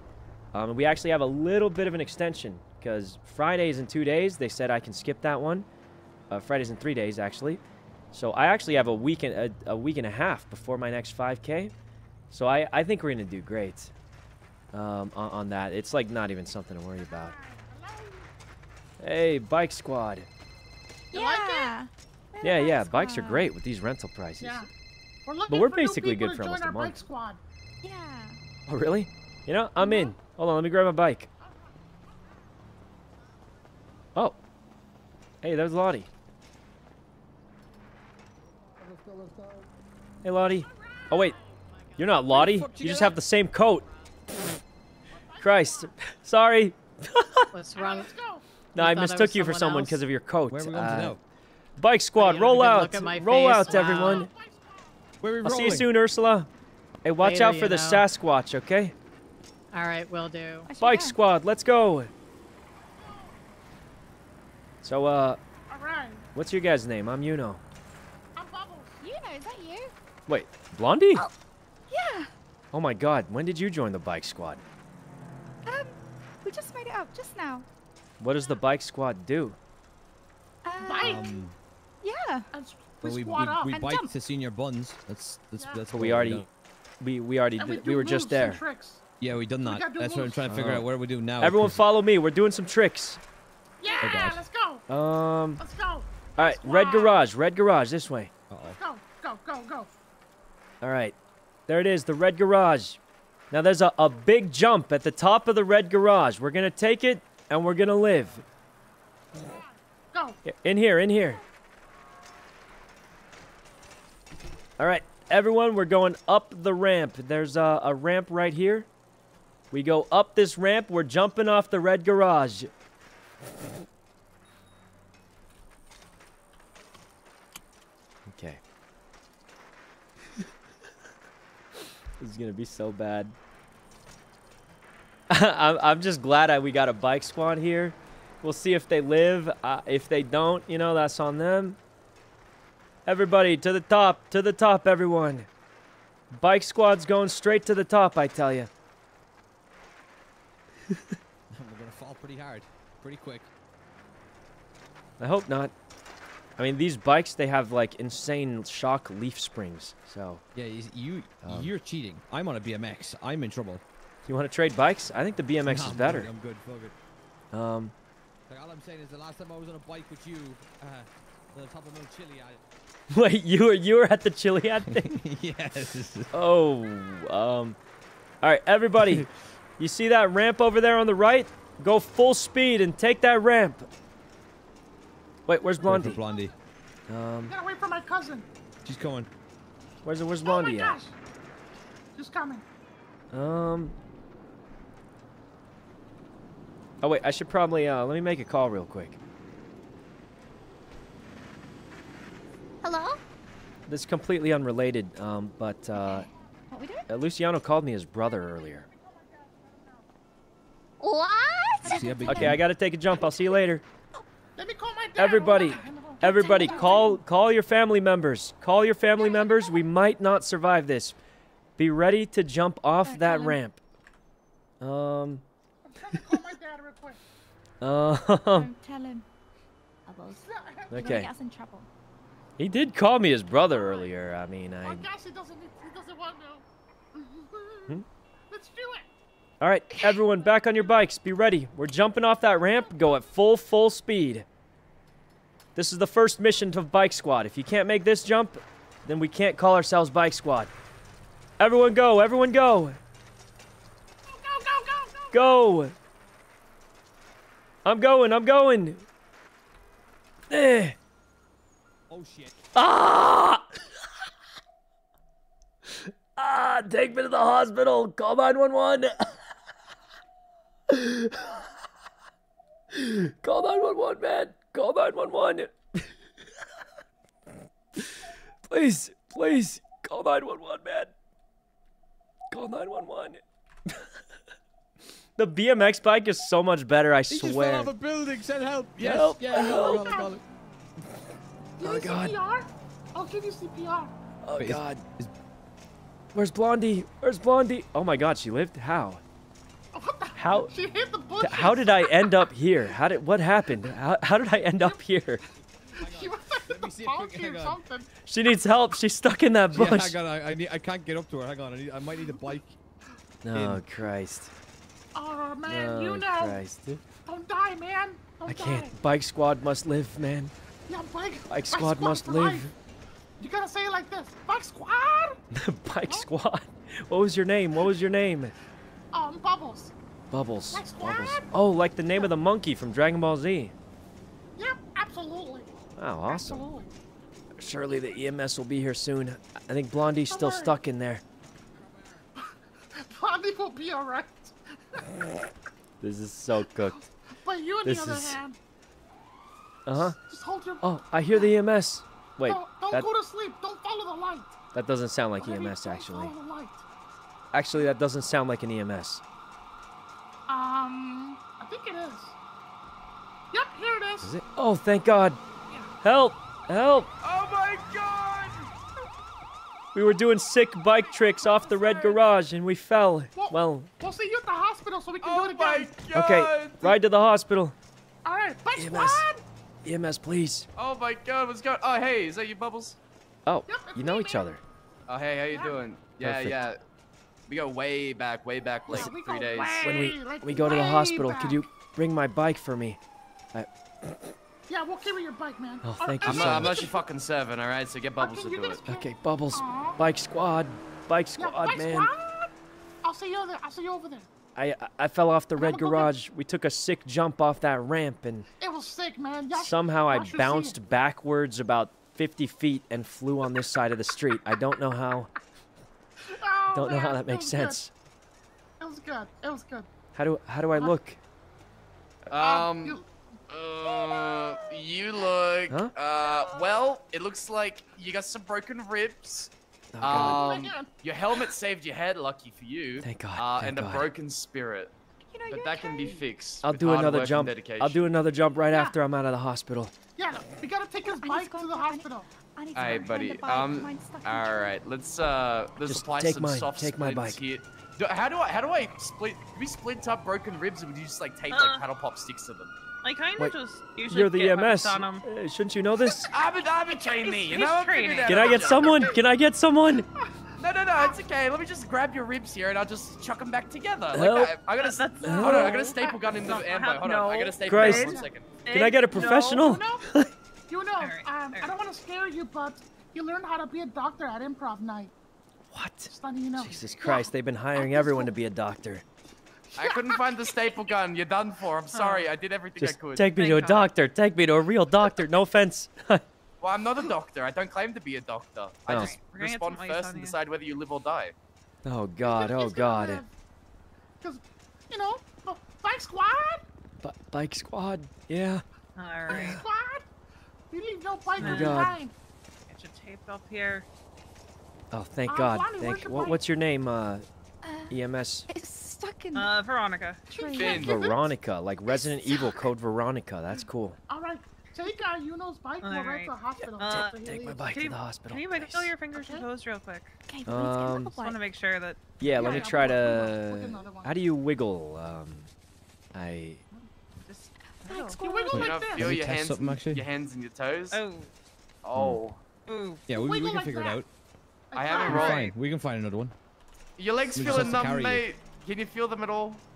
Um, we actually have a little bit of an extension because Fridays in two days, they said I can skip that one. Uh, Fridays in three days, actually. So I actually have a week and a, a week and a half before my next 5K. So I, I think we're gonna do great um, on, on that. It's like not even something to worry about. Hey, bike squad. Yeah. Yeah, yeah, bikes are great with these rental prices. Yeah. We're looking But we're for basically good for join almost a month. bike squad. Yeah. Oh, really? You know, I'm in. Hold on, let me grab my bike. Oh. Hey, there's Lottie. Hey, Lottie. Oh, wait. You're not Lottie. You just have the same coat. Christ. Sorry. What's wrong? No, I thought I mistook you for someone someone because of your coat. Where are we going to Uh, go? Bike squad, you have a roll out. look at my Roll face? out, Wow. everyone. Where are we I'll see you soon, Ursula. Hey, watch Later, out for the know. Sasquatch, okay? All right, will do. Bike squad, let's go. So, uh, Alright. what's your guys' name? I'm Yuno. You know, is that you? Wait, Blondie? Yeah. Oh my god, when did you join the bike squad? Um, we just made it up just now. What does the bike squad do? Uh, Um, yeah. but we, we, we And bike jump. to Señor Buns. That's that's that's But what we already, we we already And we we were just there. Yeah, we done that. gotta That's what I'm trying to figure Oh. out. What do we do now? Everyone, follow me. We're doing some tricks. Yeah, God. let's go. Um, Let's go. all right, red garage, red garage, this way. Let's go. Go, go, go. All right, there it is, the red garage. Now there's a, a big jump at the top of the red garage. We're gonna take it and we're gonna live. Go. In here, in here. All right, everyone, we're going up the ramp. There's a, a ramp right here. We go up this ramp. We're jumping off the red garage. Okay. This is gonna be so bad. I'm, I'm just glad I, we got a bike squad here. We'll see if they live. Uh, if they don't, you know, that's on them. Everybody, to the top, to the top, everyone. Bike squad's going straight to the top, I tell you. We're gonna fall pretty hard, pretty quick. I hope not. I mean, these bikes, they have like insane shock leaf springs. So, Yeah, you Um, you're cheating. I'm on a BMX. I'm in trouble. you want to trade bikes? I think the BMX Nah, is I'm better. good, I'm good. Fuck it. Um, Like, all I'm saying is the last time I was on a bike with you, uh, the top of Mount Chili, I. wait, you were you were at the Chiliad thing? yes. Oh, um, all right, everybody. you see that ramp over there on the right? Go full speed and take that ramp. Wait, where's Wait for Blondie? Blondie. Um, Gotta wait for my cousin. She's coming. where's where's Blondie Oh my Blondie at? gosh. Just coming. Um. Oh wait, I should probably uh let me make a call real quick. Hello? This is completely unrelated, um, but uh, What we doing? uh, Luciano called me his brother earlier. What? Okay, I gotta take a jump. I'll see you later. Let me call my dad. Everybody, everybody, call call your family members. Call your family members. We might not survive this. Be ready to jump off that ramp. Um. Call my dad real quick. Um. Tell him. Bubbles. You're gonna Okay. get us in trouble. He did call me his brother earlier. I mean, I. Oh gosh, he doesn't. He doesn't want to. Hmm? Let's do it. All right, everyone, back on your bikes. Be ready. We're jumping off that ramp. Go at full, full speed. This is the first mission to Bike Squad. If you can't make this jump, then we can't call ourselves Bike Squad. Everyone go. Everyone go. Go, go, go, go. Go. I'm going. I'm going. Eh. Oh shit. Ah! ah! Take me to the hospital. Call 911. Call 911, man. Call 911. please, please. Call 911, man. Call 911. the BMX bike is so much better, I He just fell off a building. Send help. Yes. Help, Yeah. help. Call it, call it. You Oh, need God. CPR? I'll give you CPR. Oh, Wait, is- God. Where's Blondie? Where's Blondie? Oh, my God, she lived? How? How? She hit the bush. Th- How did I end up here? How did what happened? How, how did I end up here? She must have the donkey or something. She needs help. She's stuck in that bush. Yeah, bush. hang on. I, I, need, I can't get up to her. Hang on. I, need, I might need a bike. Oh Christ! Oh man, Oh you know. Christ! Don't die, man. Don't I can't. Bike squad must live, man. Yeah, bike. Bike squad must live. life. You gotta say it like this. Bike squad. Bike squad. What was your name? What was your name? Um, bubbles. Bubbles. Bike squad. Bubbles. Oh, like the name of the monkey from Dragon Ball Z. Yep, absolutely. Wow, awesome. Absolutely. Surely the EMS will be here soon. I think Blondie's still worry. stuck in there. Blondie will be alright. This is so cooked. But you, on This the other is- hand, Uh huh. just hold your. Oh, I hear the EMS. Wait, Don't, don't that go to sleep. Don't follow the light. that doesn't sound like Whatever, EMS don't actually. Follow the light. Actually, that doesn't sound like an EMS. Um, I think it is. Yep, here it is. Is it? Oh, thank God! Help! Help! Oh my god! We were doing sick bike tricks off the red garage and we fell. Well, We'll see you at the hospital so we can do it again. okay, ride to the hospital. All right, bike EMS. squad. EMS, please. Oh my god, what's going Oh, hey, is that you, Bubbles? Oh, you know each other. Oh, hey, how you doing? Yeah, Perfect. yeah. We go way back, way back, like we three go days. When we like we go to the hospital, back. could you bring my bike for me? I, Yeah, we'll carry your bike, man. Oh, All thank right, you I'm so not, I'm much. not your fucking seven, all right? So get Bubbles to you do can it. okay, Bubbles, bike squad, bike Yeah, squad, bike man. squad. I'll see you over there. I'll see you over there. I I fell off the red go get- garage. We took a sick jump off that ramp and It was sick, man. Y'all somehow I y'all should bounced backwards about 50 feet and flew on this side of the street. I don't know how. Oh, Don't know how that it makes was good. sense. It was good. It was good. How do how do I look? Um, uh, you look, Huh? uh, well, it looks like you got some broken ribs. Oh, God. Um, your helmet saved your head, lucky for you. Thank God, Uh, thank and a broken spirit. but that can be fixed. I'll do another jump. I'll do another jump right after I'm out of the hospital. Yeah, we gotta take his bike to the hospital. All right, buddy. Um, all right. Let's uh, let's Just apply take some mine, soft take my splints bike. here. Do, how do I how do I split? Do we splint up broken ribs, or would you just like tape Uh. like paddle pop sticks to them? I kind Wait, of just usually You're the get EMS. hooked on 'em. Uh, shouldn't you know this? I'm a, I'm a trainee. You He's know, I training. Can I get someone? Can I get someone? No, no, no, it's okay. Let me just grab your ribs here, and I'll just chuck them back together. Like, Help. I, I got a, hold on, I got a staple gun in the ammo. Hold on, I got a staple Christ. gun. One second. Can I get a No. professional? You know, um, I don't want to scare you, but you learned how to be a doctor at improv night. What? Just letting you know. Jesus Christ, they've been hiring everyone to be a doctor. I couldn't find the staple gun. You're done for. I'm sorry. I did everything Just I could. take me to a doctor. Take me to a real doctor. No offense. Well, I'm not a doctor. I don't claim to be a doctor. I Oh. just We're respond first and decide whether you live or die. oh God. Oh God. Because, you know, bike squad, B- bike squad. Yeah. All right. squad. You leave no bike Oh, God. behind. Get your tape up here. Oh, thank Uh, God. Lonnie, Thank. your What, what's your name? Uh, EMS. It's stuck in. Uh, Veronica. Finn. Veronica, like Resident Evil code Veronica. That's cool. All right, take uh, Yuno's bike. We'll ride to the hospital. Uh, after he take my bike Can to you, the hospital. can you wiggle your fingers and toes real quick? Okay, Um, Just want to make sure that. Yeah, let me yeah, try to. we'll get another one. How do you wiggle? Um, I. Just. You Oh. wiggle You like this. feel we your test hands, something, and, actually? your hands and your toes. Oh. Oh. Ooh. Yeah, we, we can like figure that. it out. I haven't We're rolled. fine. We can find another one. Your legs We just feeling numb, carry you. mate? Can you feel them at all?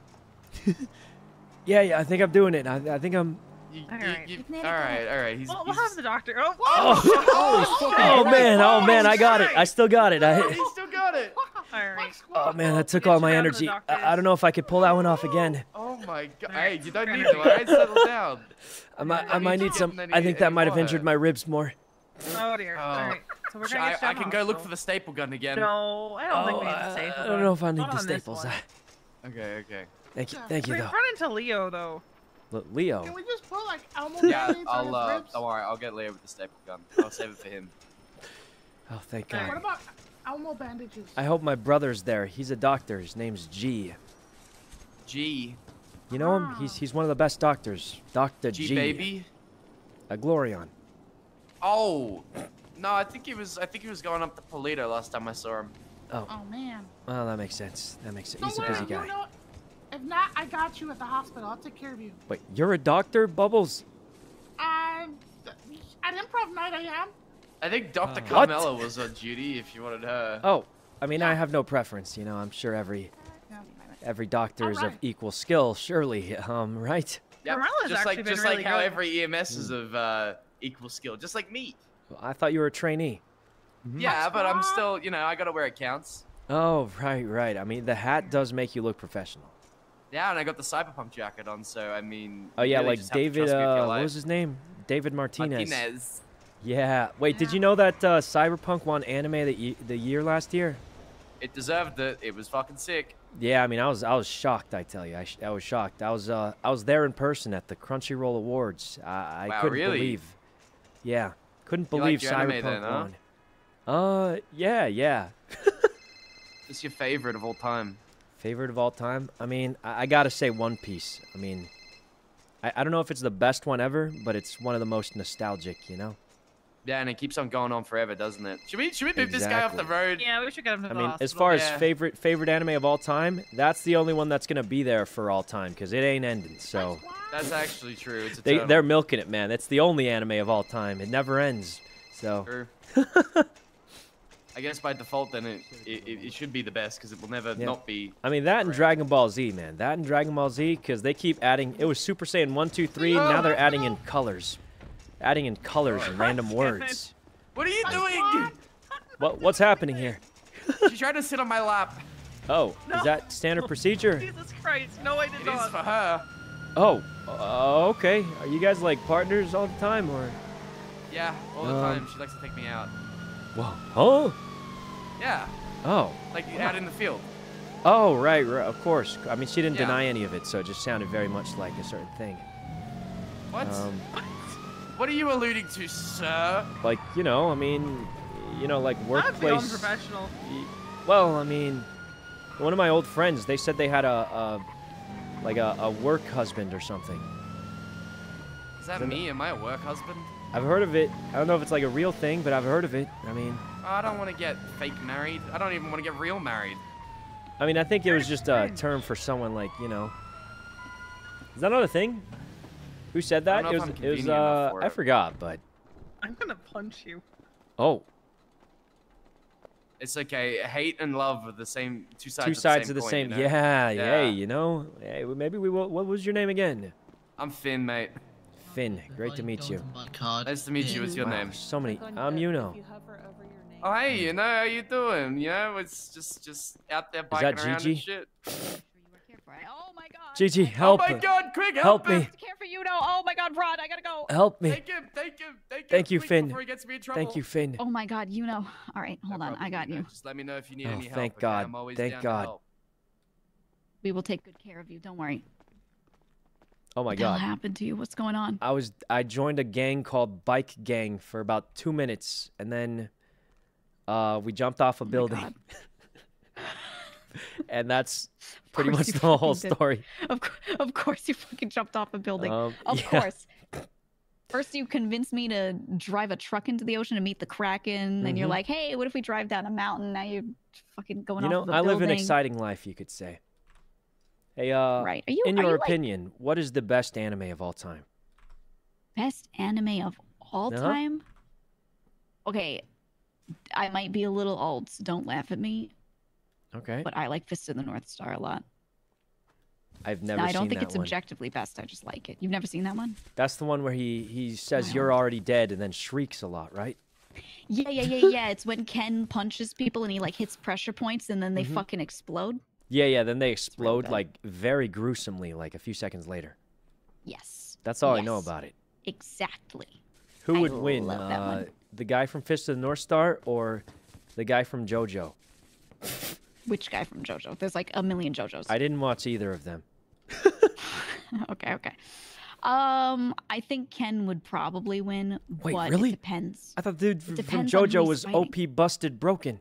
Yeah, yeah. I think I'm doing it. I, I think I'm. You, all, you, right. You, all right, all right. He's, Well, we'll he's- have the doctor. Oh, Oh, oh, oh man, oh man, I got it. I still got it. I, he still got it. All right. oh man, that took all my down to the energy. I. I don't know if I could pull that one off again. Oh my god. Hey, you don't need gonna to, alright? Settle down. I might, I might need need some. give I think that might have injured my ribs more. Oh dear. Oh. All right. So we're gonna I, get you I down to can go look hospital. for the staple gun again. No, I don't think Oh, we need the staple. gun. I don't know if I need Not the staples. Okay, okay. Thank you, thank you We though. run into Leo though. Look, Leo. Can we just put like Elmo Yeah, band-aids on I'll his uh, ribs? don't worry, I'll get Leo with the staple gun. I'll save it for him. Oh, thank God. What about Elmo bandages? I hope my brother's there. He's a doctor. His name's G. G. You know him? He's he's one of the best doctors. Doctor G, G. baby. A Glorion. Oh, no, I think he was. I think he was going up to Paleto last time I saw him. Oh, Oh man. well, that makes sense. That makes sense. Don't He's a worry, busy you guy. know- if not, I got you at the hospital. I'll take care of you. Wait, you're a doctor, Bubbles? Um, at improv night, I am. I think Dr. What? Carmela was on duty if you wanted her. Oh, I mean, I have no preference. You know, I'm sure every every doctor is of equal skill. Surely, um, right? Yep, just like just really like how good. every EMS is of uh, equal skill, just like me. I thought you were a trainee. Yeah, but I'm still, you know, I gotta wear it counts. Oh, right, right. I mean, the hat does make you look professional. Yeah, and I got the cyberpunk jacket on, so I mean. Oh yeah, really like just have to David. trust me with your Uh, what was his name? David Martinez. Martinez. Yeah. Wait, did you know that uh, Cyberpunk won anime the, ye- the year last year? It deserved it. It was fucking sick. Yeah, I mean, I was I was shocked. I tell you, I, sh- I was shocked. I was uh I was there in person at the Crunchyroll Awards. I, I Wow, couldn't really? believe. Yeah, Couldn't You believe like your anime Cyberpunk then, huh? won. Uh, yeah, yeah. It's your favorite of all time. Favorite of all time? I mean, I, I gotta say One Piece. I mean, I, I don't know if it's the best one ever, but it's one of the most nostalgic, you know? Yeah, and it keeps on going on forever, doesn't it? Should we should we move this guy off the road? Yeah, we should get him to I the mean, hospital. as far as Yeah. favorite favorite anime of all time, that's the only one that's gonna be there for all time because it ain't ending. So That's actually true. It's they they're milking it, man. That's the only anime of all time. It never ends. So True. I guess by default, then it it, it it should be the best because it will never Yeah. not be. I mean that and Dragon Ball Z, man. That and Dragon Ball Z because they keep adding. It was Super Saiyan one, two, three. Oh, now they're adding in colors, adding in colors and random words. What are you doing? What what's happening here? she tried to sit on my lap. Oh, is that standard procedure? Jesus Christ! No, I did It not. is for her. Oh, uh, okay. Are you guys like partners all the time or? Yeah, all the Um, time. She likes to take me out. Whoa. Oh. Yeah, Oh. like out in the field. Oh, right, right, of course. I mean, she didn't Yeah. deny any of it, so it just sounded very much like a certain thing. What? Um, What are you alluding to, sir? like, you know, I mean, you know, like workplace. unprofessional. Well, I mean, one of my old friends, they said they had a, a like a, a work husband or something. Is that me? Am I a work husband? I've heard of it. I don't know if it's like a real thing, but I've heard of it. I mean, I don't want to get fake married. I don't even want to get real married. I mean, I think it was just a term for someone like, you know. Is that not a thing? Who said that? It was. I'm It was. Uh, for I forgot, but I'm gonna punch you. oh, It's okay. Hate and love are the same. Two sides. two of the sides same of the coin, same. You know? Yeah, Yeah. yeah. You know, hey, well, maybe we will. What was your name again? I'm Finn, mate. Finn. Great to meet you. Nice to meet you. What's your Wow, name? So many. Um, you know. Oh, hey, you know how you doing? You know, it's just just out there biking around and shit. Oh. Gigi, help. Oh my God, quick, help help me. Care for you now. Oh my god, Rod, I gotta go. Help me. Thank him, thank him, thank him. Thank you, Finn. Before he gets me in trouble. Thank you, Finn. Oh my god, you know. All right, hold on. I got you. Just let me know if you need Oh, any help. thank okay? God, I'm always thank down God. We will take good care of you. Don't worry. Oh my god. what the hell God. happened to you? What's going on? I was. I joined a gang called Bike Gang for about two minutes, and then uh, we jumped off Oh a building. and that's pretty much the whole did. story. Of, of course, you fucking jumped off a building. Um, of yeah. course. First, you convinced me to drive a truck into the ocean to meet the Kraken. and you're like, hey, what if we drive down a mountain? Now you're fucking going You off know, of I live an exciting life, you could say. Hey, uh, Right. Are you- in your you, like- opinion, what is the best anime of all time? Best anime of all Uh-huh. time? Okay, I might be a little old, so don't laugh at me, Okay, but I like Fist of the North Star a lot. I've never Now, I don't think it's one. objectively best. I just like it. You've never seen that one? That's the one where he he says Wow. you're already dead and then shrieks a lot, right? Yeah, yeah, yeah, yeah. it's when Ken punches people and he like hits pressure points and then they Mhm. fucking explode. Yeah, yeah. Then they explode like very gruesomely, like a few seconds later. Yes. That's all I know about it. Exactly. Who I would win? love that Uh, the guy from Fist of the North Star or the guy from JoJo? Which guy from JoJo? There's like a million JoJos. I didn't watch either of them. okay, okay. Um, I think Ken would probably win. Wait, but really? It depends. I thought the dude from who JoJo was fighting. OP busted broken.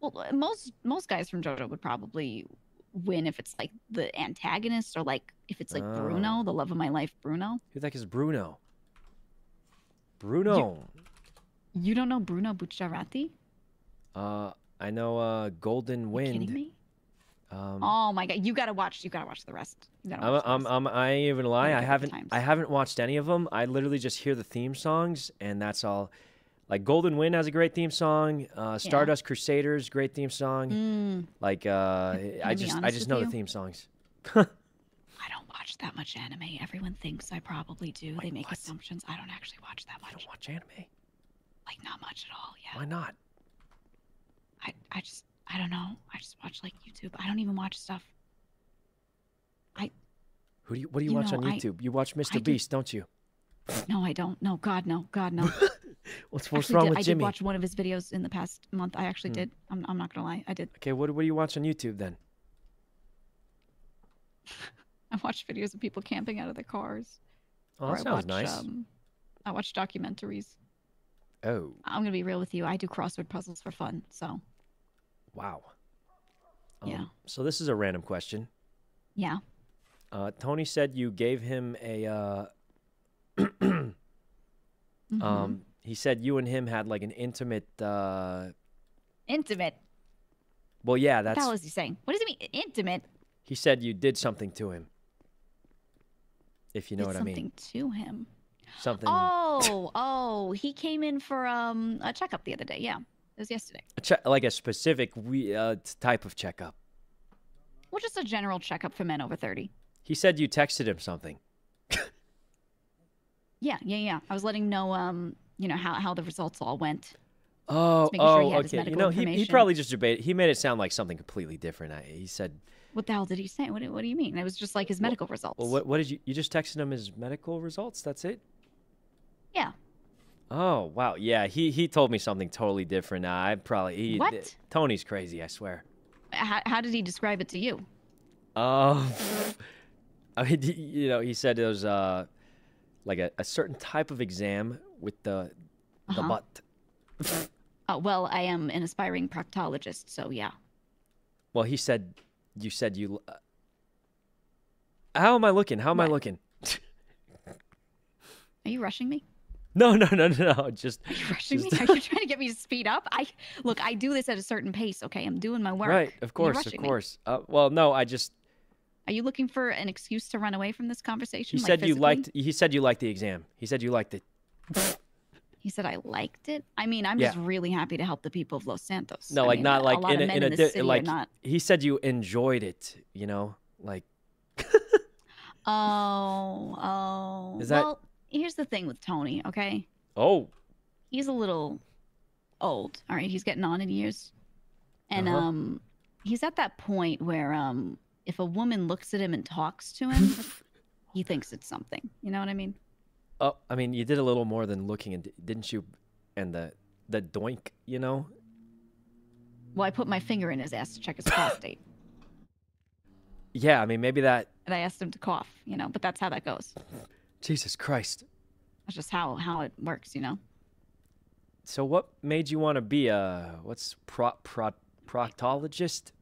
Well, uh, most most guys from JoJo would probably win if it's like the antagonist or like if it's like Oh. Bruno, the love of my life, Bruno. Who the heck is Bruno? Bruno. You don't know Bruno Bucciarati? Uh, I know uh, Golden Wind. Kidding me? Um, oh my god, you gotta watch. You gotta watch the rest. You gotta I'm, watch the I'm, I'm, I ain't even lie. I haven't. I haven't watched any of them. I literally just hear the theme songs, and that's all. Like Golden Wind has a great theme song. Uh, Stardust Crusaders, great theme song. Mm. Like, uh, I just, I just know you? the theme songs. I don't watch that much anime. Everyone thinks I probably do. they make assumptions. I don't actually watch that much. I don't watch anime? Like not much at all. Yeah. Why not? I I just I don't know. I just watch like YouTube. I don't even watch stuff. I. Who do you, what do you, You watch know, on I- YouTube? you watch Mr. do- Beast, don't you? No, I don't. No, God, no, God, no. What's, what's Actually, wrong did, with I Jimmy? did watch one of his videos in the past month. I actually Hmm. did. I'm, I'm not gonna lie. I did. Okay, what, what do you watch on YouTube then? I watch videos of people camping out of their cars. Oh, that I sounds watch, nice. Um, I watch documentaries. Oh, I'm gonna be real with you. I do crossword puzzles for fun, so wow. Yeah. Um, so this is a random question. yeah. Uh, Tony said you gave him a. Uh, Mm-hmm. um, he said you and him had like an intimate. Uh, Intimate. well, yeah, that's. What the hell that's. is he saying? What does he mean? Intimate. He said you did something to him. If you know Did what I mean. something to him. Something. Oh, oh, he came in for um a checkup the other day. Yeah, it was yesterday. A che- like a specific we, uh, type of checkup. Well, just a general checkup for men over thirty. He said you texted him something. Yeah, yeah, yeah. I was letting him know um you know how how the results all went. Oh, sure oh, he had his okay. You know, he, he probably just debated. He made it sound like something completely different. I, he said, What the hell did he say? What do, what do you mean? It was just like his medical results. "Well, what, what did you? You just texted him his medical results? That's it? Yeah. Oh, wow. Yeah, he he told me something totally different. I probably he, What? Tony's crazy. I swear. How, how did he describe it to you? Oh, I mean, you know, he said it was uh, like a, a certain type of exam with the the Uh-huh. butt. Oh well, I am an aspiring proctologist, so yeah. Well, he said you said you. Uh, how am I looking? How am I looking? Are you rushing me? No, no, no, no, no. Just, Are you rushing just me? Are you trying to get me to speed up? I look. I do this at a certain pace. Okay, I'm doing my work. right. Of course, of course. Uh, well, no, I just. Are you looking for an excuse to run away from this conversation? He like said you liked. He said you liked the exam. He said you liked it. He said I liked it. I mean, I'm Yeah. just really happy to help the people of Los Santos. No, I like mean, not like in a in a di- like. not. He said you enjoyed it. You know, like. Oh, oh. Is that- Well, here's the thing with Tony. Okay, Oh, he's a little old. All right, he's getting on in years, and Uh-huh. um, he's at that point where um, if a woman looks at him and talks to him, he thinks it's something. You know what I mean? oh. I mean, you did a little more than looking, and didn't you? And the the doink. You know. Well, I put my finger in his ass to check his prostate, Yeah. I mean, maybe that. and I asked him to cough. You know, but that's how that goes. Jesus Christ. That's just how how it works. You know. So, what made you want to be a what's pro, pro proctologist?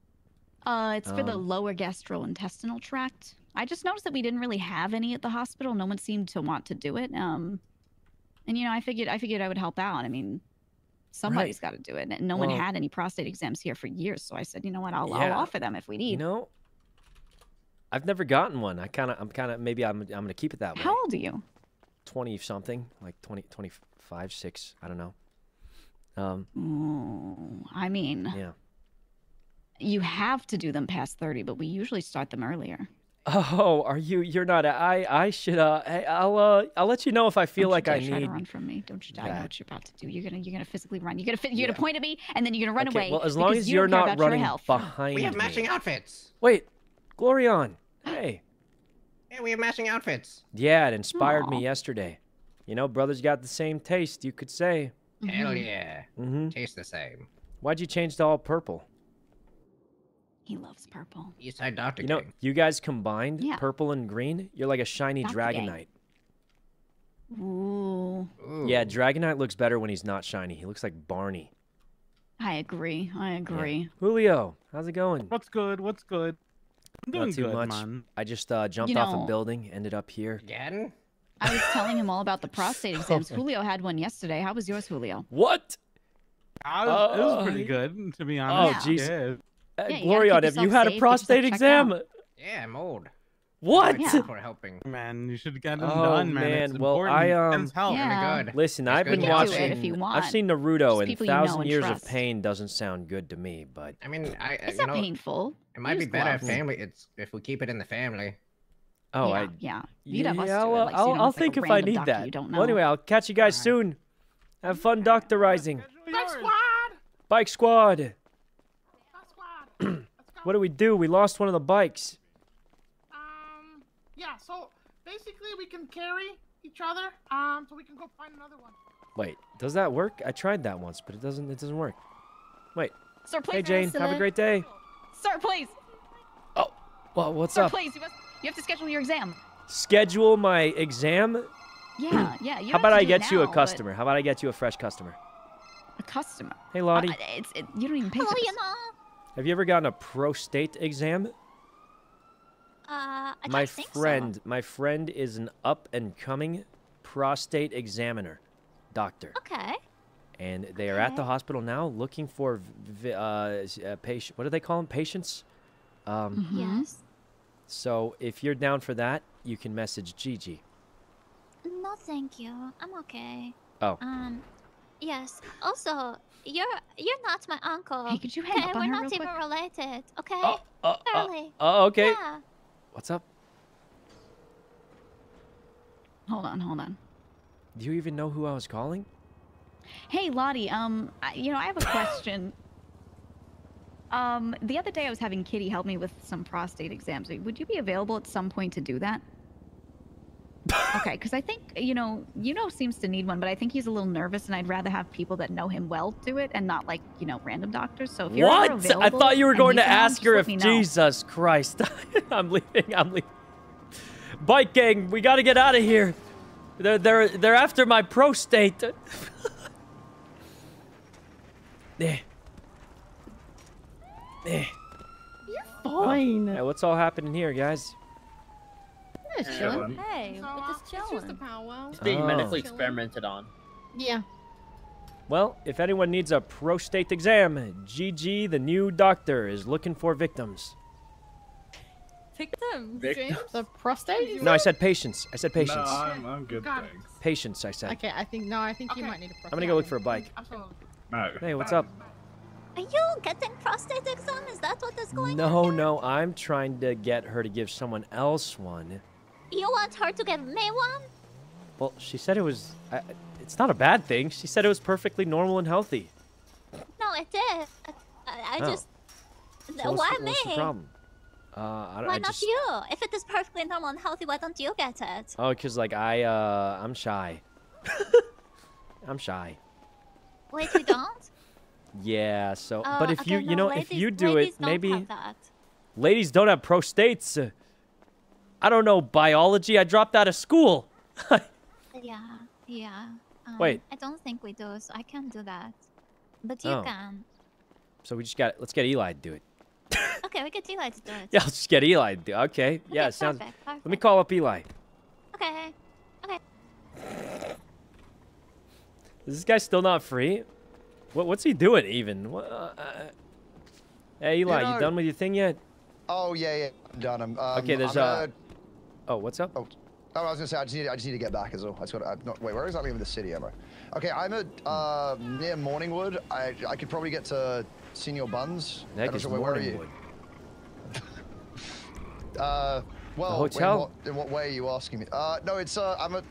Uh, it's for the Um, lower gastrointestinal tract. I just noticed that we didn't really have any at the hospital. No one seemed to want to do it. Um, and you know, I figured I figured I would help out. I mean, somebody's got to do it. And no one had any prostate exams here for years, so I said, you know what, I'll, Yeah. I'll offer them if we need. You know, I've never gotten one. I kind of, I'm kind of, maybe I'm, I'm gonna keep it that way. How old are you? Twenty something, like 20, 25, six. I don't know. Um, I mean, yeah. you have to do them past thirty, but we usually start them earlier. Oh, are you? You're not. I, I should. Uh, I'll, uh, I'll let you know if I feel Don't like you I dare try need. to run from me. Don't you? I know that. what you're about to do. You're gonna, you're gonna physically run. You're gonna, you're Yeah. gonna point at me, and then you're gonna run Okay, away. well, as long as you you're don't care not about your running health. behind We have me. matching outfits. Wait, Glorion. Hey. Yeah, we have matching outfits. Yeah, it inspired me yesterday. You know, brothers got the same taste, you could say. Hell yeah. Mm-hmm. Tastes the same. Why'd you change to all purple? He loves purple. Eastside Doctor You know, King. you guys combined Yeah. purple and green. You're like a shiny Dr. Dragonite. Ooh, Yeah, Dragonite looks better when he's not shiny. He looks like Barney. I agree. I Yeah. agree. Julio, how's it going? What's good? What's good? I'm doing Not too good, much. man. I just uh, jumped You off a building, ended up here. Again? I was telling him all about the prostate exams. Julio had one yesterday. How was yours, Julio? What? I was, it was Uh, pretty good, to be honest. Oh, honest. jeez. Yeah. Uh, Yeah, you Glorion, keep have you had a prostate yourself checked exam? Yeah, I'm old. What? Thanks Yeah. for helping. Man, you should get them Oh done, man. It's well important. I um Men's health. Yeah. good. listen, It's I've good been watching. if you I've seen Naruto, Just and people you know Thousand and Years of. Pain doesn't sound good to me, but I mean, I, It's you not know, painful. it might be better if family. It's if we keep it in the family. oh, yeah, I yeah. yeah, You'd have us do I'll, like, so I'll, I'll like, think if I need that. You don't Well, anyway, I'll catch you guys soon. Have fun doctorizing. Bike squad! Bike squad. Bike squad! What do we do? We lost one of the bikes. Yeah, so basically we can carry each other, um, so we can go find another one. Wait, does that work? I tried that once, but it doesn't. It doesn't work. Wait. Sir, please. Hey Jane, have a great day. Sir, please. Oh, well, what's Sir, up? please. You, must, you have to schedule your exam. Schedule my exam. Yeah, yeah. You How don't about I to do it get you a now, but customer? How about I get you a fresh customer? A customer. Hey, Lottie. Uh, it's it, you don't even pay Oh, for this. you know. Have you ever gotten a prostate exam? Uh, I my don't think so. friend, my friend is an up and coming prostate examiner, doctor, Okay. and they are at the hospital now looking for v- uh, uh, patient. What do they call them? Patients. Um, Yes. So if you're down for that, you can message Gigi. No, thank you. I'm okay. Oh. Um, yes. Also, you're you're not my uncle. Hey, could you hang okay, up on we're her not real even related. Okay. uh, uh, Barely. Oh, okay. Yeah. What's up? Hold on, hold on. Do you even know who I was calling? Hey, Lottie. Um, I, you know, I have a question. um, the other day I was having Kitty help me with some prostate exams. Would you be available at some point to do that? okay, because I think you know, you know, seems to need one, but I think he's a little nervous, and I'd rather have people that know him well do it, and not like you know, random doctors. So if you're What? I thought you were going to ask her if. Jesus Christ. I'm leaving. I'm leaving. Bike gang, we got to get out of here. They're they're they're after my prostate. Eh. Eh. Fine. Hey, what's all happening here, guys? Yeah, chilling. Hey, we're just It's just a powwow. It's being Oh. medically experimented on. Yeah. Well, if anyone needs a prostate exam, GG, the new doctor, is looking for victims. Victims. Victims? The prostate. No, I said patients. I said patients. No, I'm- I'm good, Got thanks. Patients, I said. Okay, I think no. I think you might need a prostate. I'm gonna go look for a bike. Absolutely. No. Hey, what's up? Are you getting prostate exam? Is that what is going on? No, no, I'm trying to get her to give someone else one. You want her to give me one? Well, she said it was. I, it's not a bad thing. She said it was perfectly normal and healthy. No, it is. I, I Oh. just. So why the, me? What's the problem? Uh, I, Why I not just. you? If it is perfectly normal and healthy, why don't you get it? Oh, cause like I, uh, I'm shy. I'm shy. Wait, you don't? Yeah. So, Uh, but if okay, you, you no, know, if you do ladies it, don't maybe have that. ladies don't have prostates. I don't know biology. I dropped out of school. Yeah, yeah. Um, Wait. I don't think we do, so I can't do that. But you Oh. can. So we just got. Let's get Eli to do it. Okay, we get Eli to do it. Yeah, let's just get Eli to do. it. Okay. Yeah, it sounds. perfect, Let me call up Eli. Okay. Okay. Is this guy still not free? What, what's he doing even? What, uh, uh, hey, Eli, you, know- done with your thing yet? Oh yeah, yeah, I'm done. I'm. Um, okay, there's I'm uh. gonna- Oh, what's up? Oh, oh, I was gonna say I just need I just need to get back as well. I just got to not wait. Where exactly in the city am I? Okay, I'm at uh, near Morningwood. I I could probably get to Señor Buns. I'm not is sure, where, where are you? Morningwood? Uh, well, The wait, hotel? what, in what way are you asking me? Uh, no, it's uh, I'm at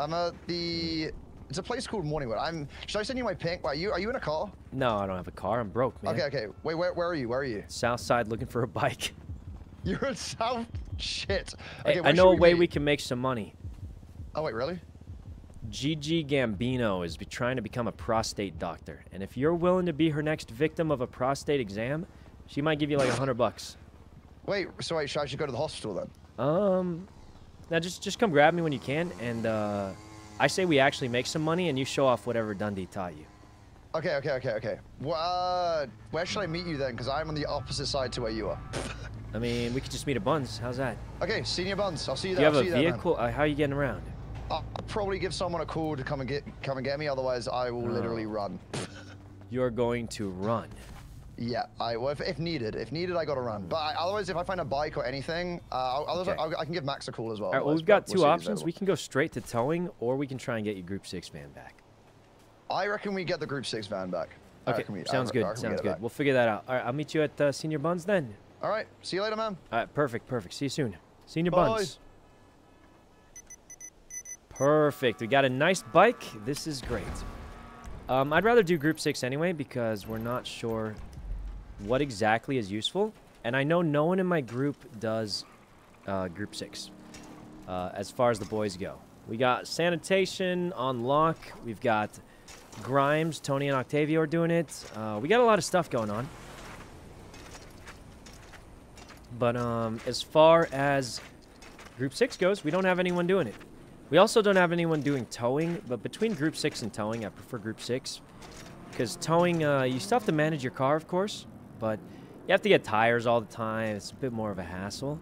I'm at the. It's a place called Morningwood. I'm. Should I send you my pink? Are you are you in a car? No, I don't have a car. I'm broke, man. Okay, okay. Wait, where where are you? Where are you? South side looking for a bike. You're in South. Shit. Hey, I know a way meet? we can make some money. Oh wait, really? Gigi Gambino is be trying to become a prostate doctor, and if you're willing to be her next victim of a prostate exam, she might give you like a hundred bucks. Wait, so wait, should I should go to the hospital then? Um, now just just come grab me when you can, and uh, I say we actually make some money, and you show off whatever Dundee taught you. Okay, okay, okay, okay. Well, uh, where should I meet you then? Because I'm on the opposite side to where you are. I mean, we could just meet at Buns. How's that? Okay, Señor Buns. I'll see you Do there. you have a you there, vehicle? Uh, how are you getting around? I'll probably give someone a call to come and get come and get me. Otherwise, I will literally Oh. run. You're going to run. Yeah, I well, if, if needed, if needed, I gotta run. But I, otherwherwise, if I find a bike or anything, uh, Okay. I'll, I can give Max a call as well. All right, well, we've got we'll two he's options. We can go straight to towing, or we can try and get your Group 6 van back. I reckon we get the Group Six van back. Okay, we- sounds I good. we Sounds get good. We'll figure that out. All right, I'll meet you at uh, Señor Buns then. All right, see you later, man. All right, perfect, perfect. See you soon. Senior Bye. Buns. Perfect. We got a nice bike. This is great. Um, I'd rather do Group 6 anyway because we're not sure what exactly is useful. And I know no one in my group does uh, Group 6 uh, as far as the boys go. We got Sanitation on lock. We've got Grimes, Tony, and Octavio are doing it. Uh, we got a lot of stuff going on. But um, as far as Group 6 goes, we don't have anyone doing it. We also don't have anyone doing towing, but between Group 6 and towing, I prefer Group 6. Because towing, uh, you still have to manage your car, of course, but you have to get tires all the time. It's a bit more of a hassle.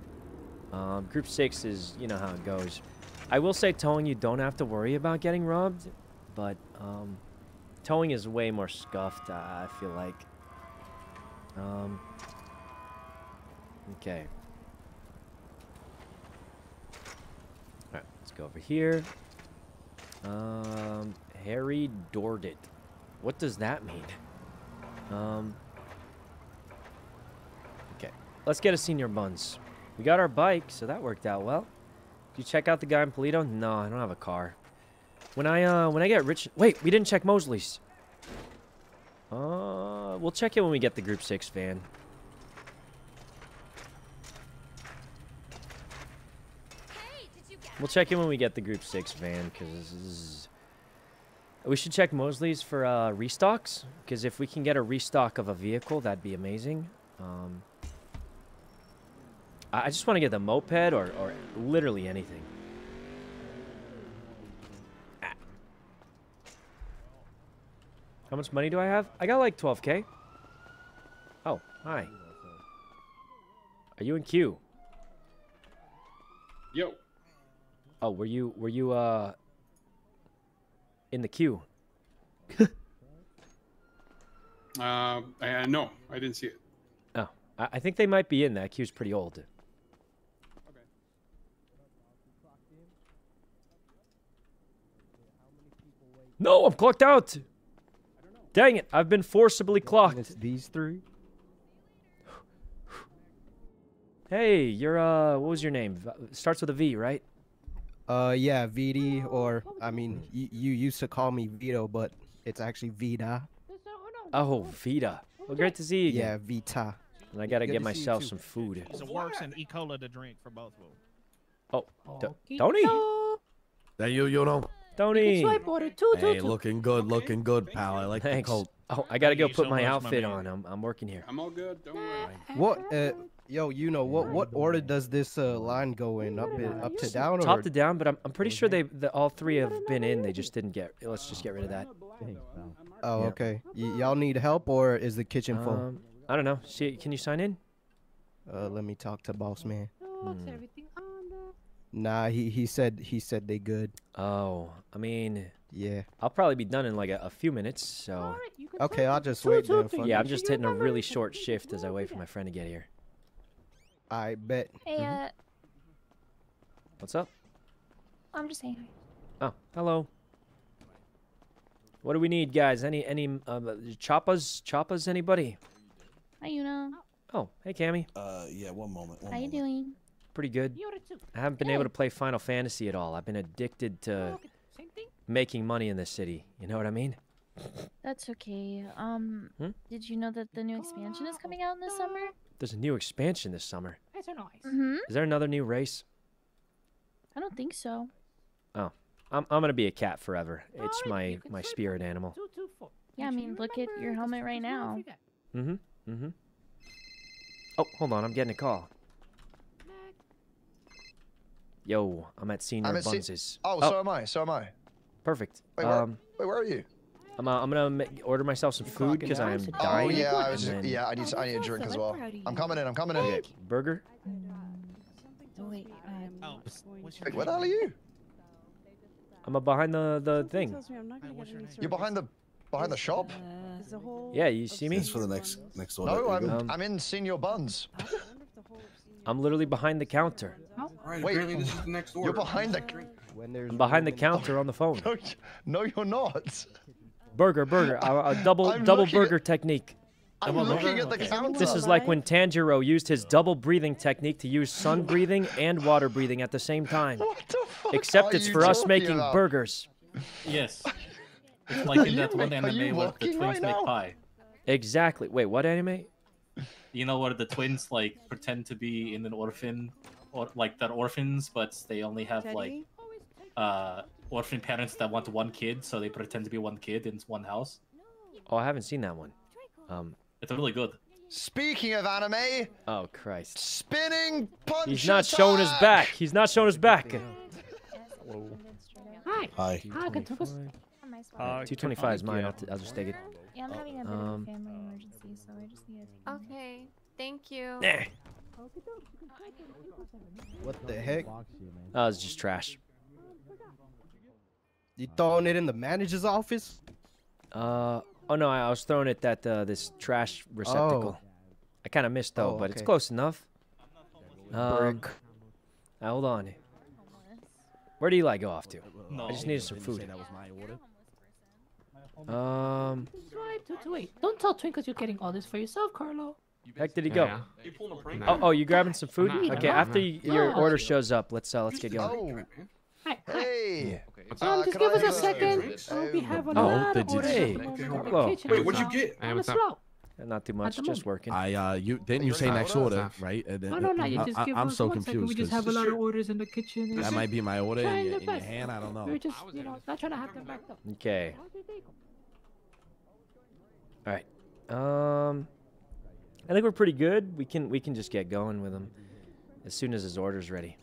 Um, group 6 is, you know how it goes. I will say towing, you don't have to worry about getting robbed, but um, towing is way more scuffed, uh, I feel like. Um, okay. Alright, let's go over here. Um, Harry Dordet. What does that mean? Um, okay, let's get a Señor Buns. We got our bike, so that worked out well. Did you check out the guy in Paleto? No, I don't have a car. When I uh when I get rich, wait, we didn't check Mosley's. Uh, we'll check it when we get the Group Six van. We'll check in when we get the Group 6 van, because... We should check Mosley's for uh, restocks, because if we can get a restock of a vehicle, that'd be amazing. Um, I, I just want to get the moped or, or literally anything. How much money do I have? I got like 12k. Oh, hi. Are you in queue? Yo. Oh, were you were you uh in the queue? Uh, I, no, I didn't see it. Oh, I, I think they might be in. That queue's pretty old. No, I'm clocked out. Dang it, I've been forcibly clocked. these three? Hey, you're uh, what was your name? V- Starts with a V, right? Uh, yeah, VD, or, I mean, you, you used to call me Vito, but it's actually Vida. Oh, Vita. Well, great to see you again. Yeah. Vita. And I gotta Good get to see you myself some food. So it works and E. cola to drink for both of them. Oh, D- Tony. That you, you know? Tony. swipe order two, two, Hey, two. looking good, looking good, pal. I like Thanks. the coat. Oh, I gotta go Thank you put so my much, outfit man. on. I'm, I'm working here. I'm all good. Don't worry. What, uh, yo, you know, what what order does this uh, line go in? Up, in, up to down, or? Top to down, but I'm, I'm pretty sure they the, all three have been in. They just didn't get. Let's just get rid of that. Oh, okay. Y'all need help, or is the kitchen full? Um, I don't know. See, can you sign in? Uh, let me talk to boss man. Looks everything on the. Nah, he he said he said they good. Oh, I mean, yeah. I'll probably be done in like a, a few minutes. So. Okay, I'll just wait then. fuck Yeah. I'm just hitting a really short shift as I wait for my friend to get here. I bet. Hey, uh, What's up? I'm just saying. Oh, hello. What do we need, guys? Any any uh, choppas? Choppas? Anybody? Hi, you know. Oh, hey, Cammy. Uh, yeah, one moment. One How you doing? Pretty good. I haven't been able to play Final Fantasy at all. I've been addicted to making money in this city. You know what I mean? That's okay. Um, Hmm? did you know that the new expansion is coming out in the summer? There's a new expansion this summer. Mm-hmm. Is there another new race? I don't think so. Oh, I'm I'm gonna be a cat forever. It's my my spirit animal. Yeah, I mean, look at your helmet right now. Mm-hmm. Mm-hmm. Oh, hold on. I'm getting a call. Yo, I'm at Senior I'm at Se- Bunz's. oh, so am I. So am I. Perfect. Wait, where, um, wait, where are you? I'm, uh, I'm gonna ma- order myself some food because I am Oh dying. yeah, I was. and then Yeah, I need. I need a drink as well. I'm coming in. I'm coming in. Okay. burger. Oh, wait, um, Wait, where the hell are you? I'm uh, behind the the thing. You're behind the behind the shop. Yeah, you see me? It's for the next next order. No, I'm. Um, I'm in Señor Buns. I'm literally behind the counter. Wait, You're behind the. When there's I'm behind the counter on the phone. No, no, you're not. Burger, burger. A, a double I'm double looking at- burger technique. I'm looking at the counter. This is like when Tanjiro used his double breathing technique to use sun breathing and water breathing at the same time. What the fuck Except are it's you for us making about? burgers. Yes. It's Are like in you that one ma- are you anime where the twins right make now? pie. Exactly. Wait, what anime? You know where the twins like pretend to be in an orphan, or like they're orphans, but they only have like uh orphan parents that want one kid, so they pretend to be one kid in one house. Oh, I haven't seen that one. Um. It's really good. Speaking of anime, Oh Christ. spinning punch. He's not showing his back. He's not showing his back. Hi. Hi. Hi, good to us. Uh, 225 is mine. I'll, t- I'll just take it. Yeah, I'm having a bit Um, of a family emergency, so I just need a few Okay. Thank you. Nah. What the heck? Oh, it's just trash. You throwing it in the manager's office? Uh, oh no, I, I was throwing it at uh, this trash receptacle. Oh. I kind of missed though, Oh, but it's close enough. Um, uh, hold on. Where do Eli go off to? I just needed some food. That was my order. Um, Right, two, two, wait. Don't tell Twinkles you're getting all this for yourself, Carlo. heck did he go? Yeah. You pulling? Oh, oh, you grabbing some food? Not- Okay, after not- y- your order shows up, let's uh, let's get going. Oh. Hey. Um, just can give I us a second. Uh, we have a Oh, lot of orders hey, the moment hello. Wait, what'd you get? I'm what's up? slow. Not too much, just working. I uh, you didn't you say You're next order, order? right? And then- Oh, no, no, you I- just I, give I'm us so one second. confused. We just have a lot of orders in the kitchen. that might be my order in your, in your hand. I don't know. We're just, you know, not trying to have them backed up. Okay. All right. Um, I think we're pretty good. We can we can just get going with him as soon as his order's ready.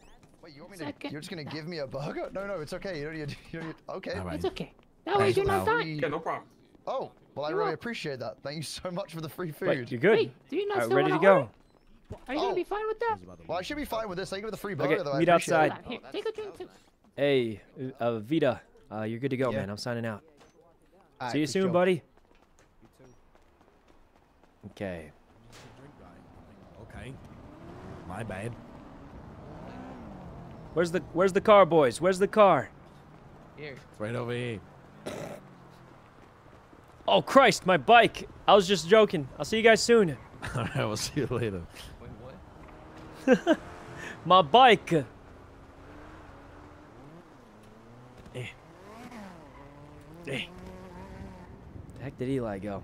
Wait, you want me to? You're just gonna give me a burger? No, no, it's okay. You don't need. You don't need okay. All right. It's okay. That way you're not dying. Yeah, no problem. Oh, well, I really appreciate that. Thank you so much for the free food. Wait, you're good. Wait, do you not All right, still ready to go. order? Are you gonna be fine with that? Well, I should be fine with this. Thank you for the free Okay, burger, though. I meet appreciate outside. it. Here, take a drink too. Hey, uh, Vita, uh, you're good to go, Yeah. man. I'm signing out. Alright, See you soon, sure. buddy. Okay. Okay. My bad. Where's the Where's the car, boys? Where's the car? Here. It's right over here. Oh Christ, my bike! I was just joking. I'll see you guys soon. All right, we'll see you later. Wait, what? my bike. Eh. Eh. The heck did Eli go?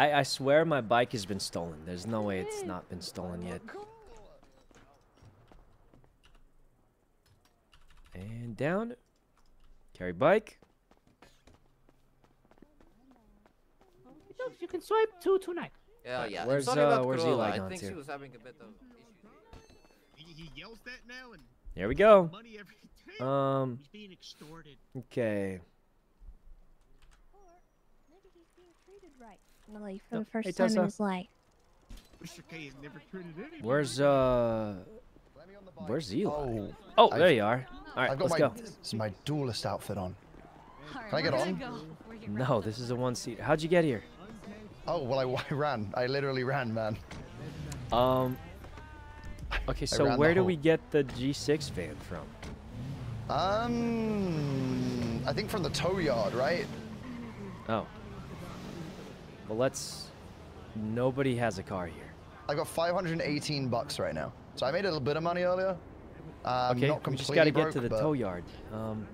I I swear my bike has been stolen. There's no way it's not been stolen yet. And down. Carry bike. You can swipe two tonight. Yeah, yeah. Where's, Sorry about uh, where's Corolla. Eli I gone think to? she was having a bit of He, he yells that now and There we go. money every day. Um. He's being extorted. Okay. Really, for the first hey, time Tessa. in his life. Mr. K has never treated anybody. Where's uh? Where's Eli? Oh, Oh, I've- there you are. All right, let's my go. this is my duelist outfit on. Can I get on? No, this is a one seat. How'd you get here? Oh well, I, I ran. I literally ran, man. Um. Okay, so where do we get the G6 van from? Um, I think from the tow yard, right? Oh. Well, let's. Nobody has a car here. I got 518 bucks right now. So I made a little bit of money earlier. Um, okay, not we just completely gotta get to the but- tow yard. Um,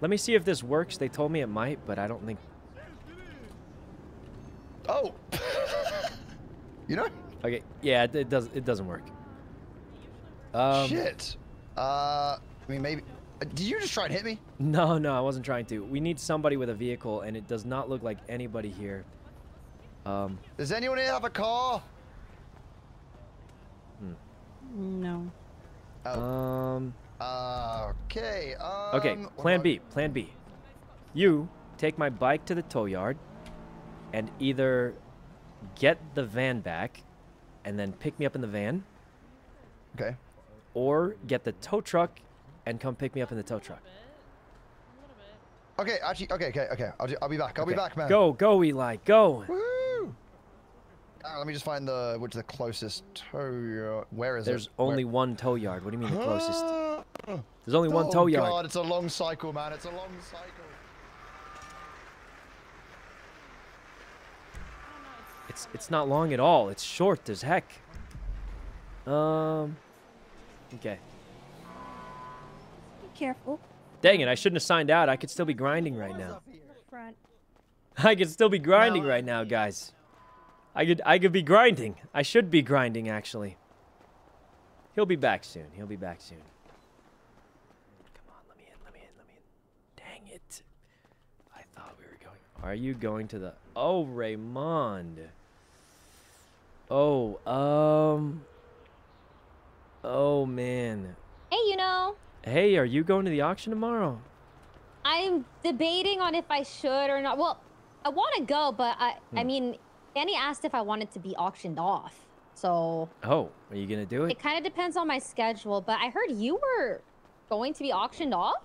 let me see if this works. They told me it might, but I don't think. Oh. you know? Okay, yeah, it, it does. It doesn't work. Um, Shit. Uh, I mean, maybe. uh, Did you just try and hit me? No, no, I wasn't trying to. We need somebody with a vehicle, and it does not look like anybody here. Um, Does anyone have a car? No. um, Uh, okay. Um, okay, plan B, plan B. You take my bike to the tow yard and either get the van back and then pick me up in the van. Okay. Or get the tow truck and come pick me up in the tow truck. Okay, actually, okay, okay, okay. I'll, do, I'll be back. I'll be back, man. Go, go, Eli, go. Woo! Uh, let me just find the which is the closest tow yard. Where is There's it? There's only Where- one tow yard. What do you mean the closest? There's There's only one tow yard. Oh God, it's a long cycle, man. It's a long cycle. It's it's not long at all. It's short as heck. Um. Okay. Be careful. Dang it! I shouldn't have signed out. I could still be grinding right now. I could still be grinding right now, guys. I could I could be grinding. I should be grinding actually. He'll be back soon. He'll be back soon. Come on, let me in. Let me in. Let me in. Dang it! I thought we were going. Are you going to the? Oh, Raymond. Oh, um. Oh man. Hey, you know. Hey, are you going to the auction tomorrow? I'm debating on if I should or not. Well, I want to go, but I, I Hmm. mean, Danny asked if I wanted to be auctioned off. So Oh, are you gonna do it? it kind of depends on my schedule. But I heard you were going to be auctioned off.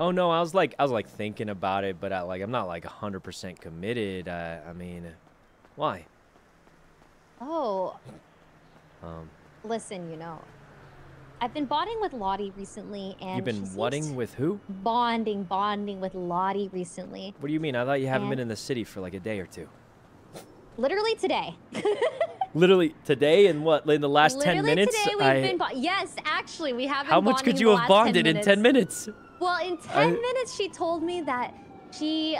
Oh no, I was like, I was like thinking about it, but I like, I'm not like 100% committed. Uh, I mean, why? Oh, Um, listen, you know, I've been bonding with Lottie recently, and you've been whatting with who? bonding, bonding with Lottie recently. What do you mean? I thought you haven't been in the city for like a day or two. Literally today. Literally today, in what? In the last 10 Literally minutes? today we've I- been bo- yes, actually we have. how much could you have last 10 bonded in 10 minutes? Well, in 10 I- minutes, she told me that she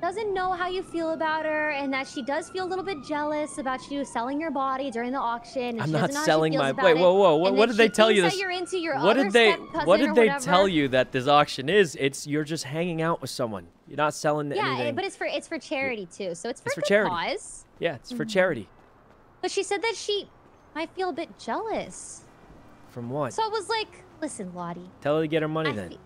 doesn't know how you feel about her and that she does feel a little bit jealous about you selling your body during the auction. And I'm not doesn't how she selling my. Wait, whoa, whoa! What, what did they tell you? This? That you're into your what did they? What did they whatever. tell you that this auction is? It's you're just hanging out with someone. You're not selling Yeah, anything. but it's for it's for charity too, so it's for, It's for charity. cause. yeah, it's for Mhm. charity. But she said that she might feel a bit jealous. From what? So I was like, "Listen, Lottie, Tell her to get her money then.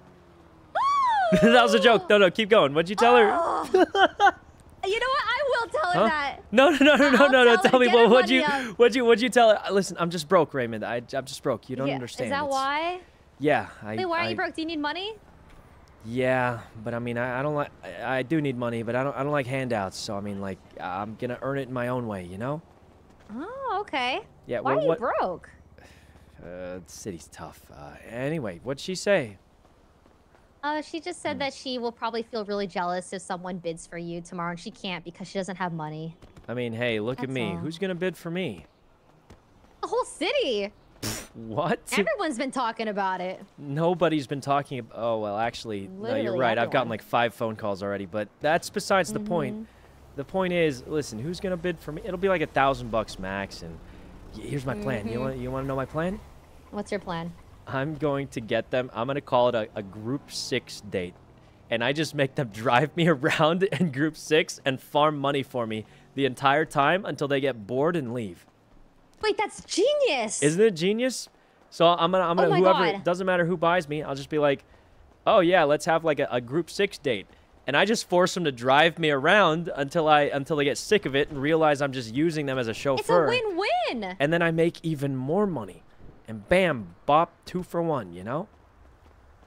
that was a joke. No, no, keep going. What'd you tell her? you know what? I will tell her Huh? that." No, no, no, no, no, no, no. tell Tell me what would you, what'd you, what'd you tell her? Listen, I'm just broke, Raymond. I, I'm just broke. You don't Yeah, understand. Is that It's- why? Yeah, I. Wait, why are I- you broke? Do you need money? Yeah, but I mean, I, I don't like. I, I do need money, but I don't. I don't like handouts. So I mean, like, I'm gonna earn it in my own way. You know? Oh, okay. Yeah. Why well, are you what? broke? Uh, the city's tough. Uh, anyway, what'd she say? Uh, she just said that she will probably feel really jealous if someone bids for you tomorrow, and she can't because she doesn't have money. I mean, hey, look at me. all. Who's gonna bid for me? The whole city. What? Everyone's been talking about it. Nobody's been talking about. Oh well, actually, no, you're Literally right. I've gotten like five phone calls already, but that's besides the Mhm. point. The point is, listen, who's gonna bid for me? It'll be like a thousand bucks max, and here's my plan. You Mhm. want you want to know my plan? What's your plan? I'm going to get them. I'm gonna call it a, a group six date, and I just make them drive me around in group six and farm money for me the entire time until they get bored and leave. Wait, that's genius. Isn't it genius? So I'm gonna, I'm Oh gonna, my whoever, God. doesn't matter who buys me, I'll just be like, oh yeah, let's have like a, a group six date. And I just force them to drive me around until I, until they get sick of it and realize I'm just using them as a chauffeur. It's a win-win. And then I make even more money. And bam, bop, two for one, you know?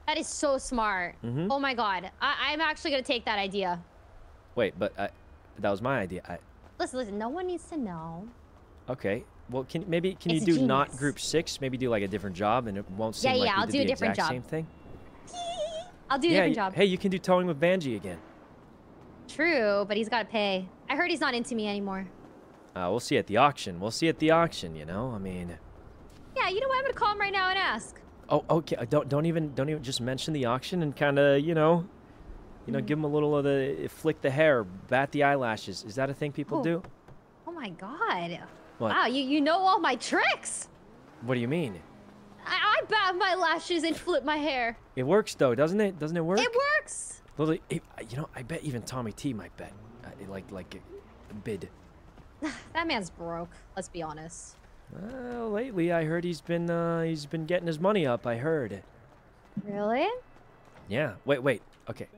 That is so smart. Mhm. Oh my god, I- I'm actually gonna take that idea. Wait, but I, that was my idea. I, Listen, listen. No one needs to know. okay. Well, can maybe can It's you do not group six? Maybe do like a different job, and it won't Yeah, seem like yeah, I'll do a the different exact job. same thing. I'll do a yeah, different job. Hey, you can do towing with Banji again. True, but he's gotta pay. I heard he's not into me anymore. Uh, we'll see at the auction. We'll see at the auction. You know, I mean, Yeah, you know what? I'm gonna call him right now and ask. oh, okay. uh, Don't don't even don't even just mention the auction and kind of you know, you know, Mm. give him a little of the flick the hair, bat the eyelashes. Is that a thing people Oh. do? Oh my god. What? Wow, you you know all my tricks. What do you mean? I, I bat my lashes and flip my hair. It works though, doesn't it? Doesn't it work? It works. Literally, it- you know, I bet even Tommy T might bet, uh, like like a bid. That man's broke. Let's be honest. Well, lately I heard he's been uh, he's been getting his money up. I heard. Really? Yeah. Wait, wait. Okay.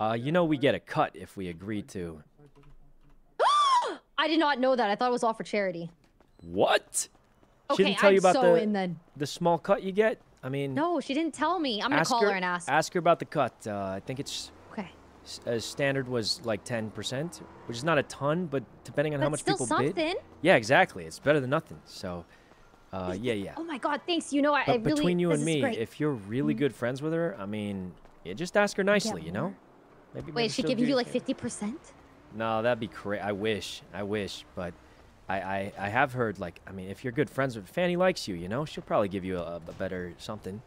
Uh, you know we get a cut if we agree to. I did not know that. I thought it was all for charity. What? She Okay, didn't tell you I'm about so the in then. the small cut you get. I mean, No, she didn't tell me. I'm gonna call her, her and ask. Ask her about the cut. Uh, I think it's Okay. s- uh, standard was like ten percent, which is not a ton, but depending on how But much still people something. bid. Yeah, exactly. It's better than nothing. So, uh, yeah, yeah. Oh my god, thanks. You know, I, I really. between you and me, great. if you're really Mhm. good friends with her, I mean, yeah, just ask her nicely, you know? Maybe, maybe Wait, is she giving you like fifty percent? No, that'd be great. I wish. I wish. But I, I, I have heard, like, I mean, if you're good friends with Fanny likes you, you know, she'll probably give you a, a better something.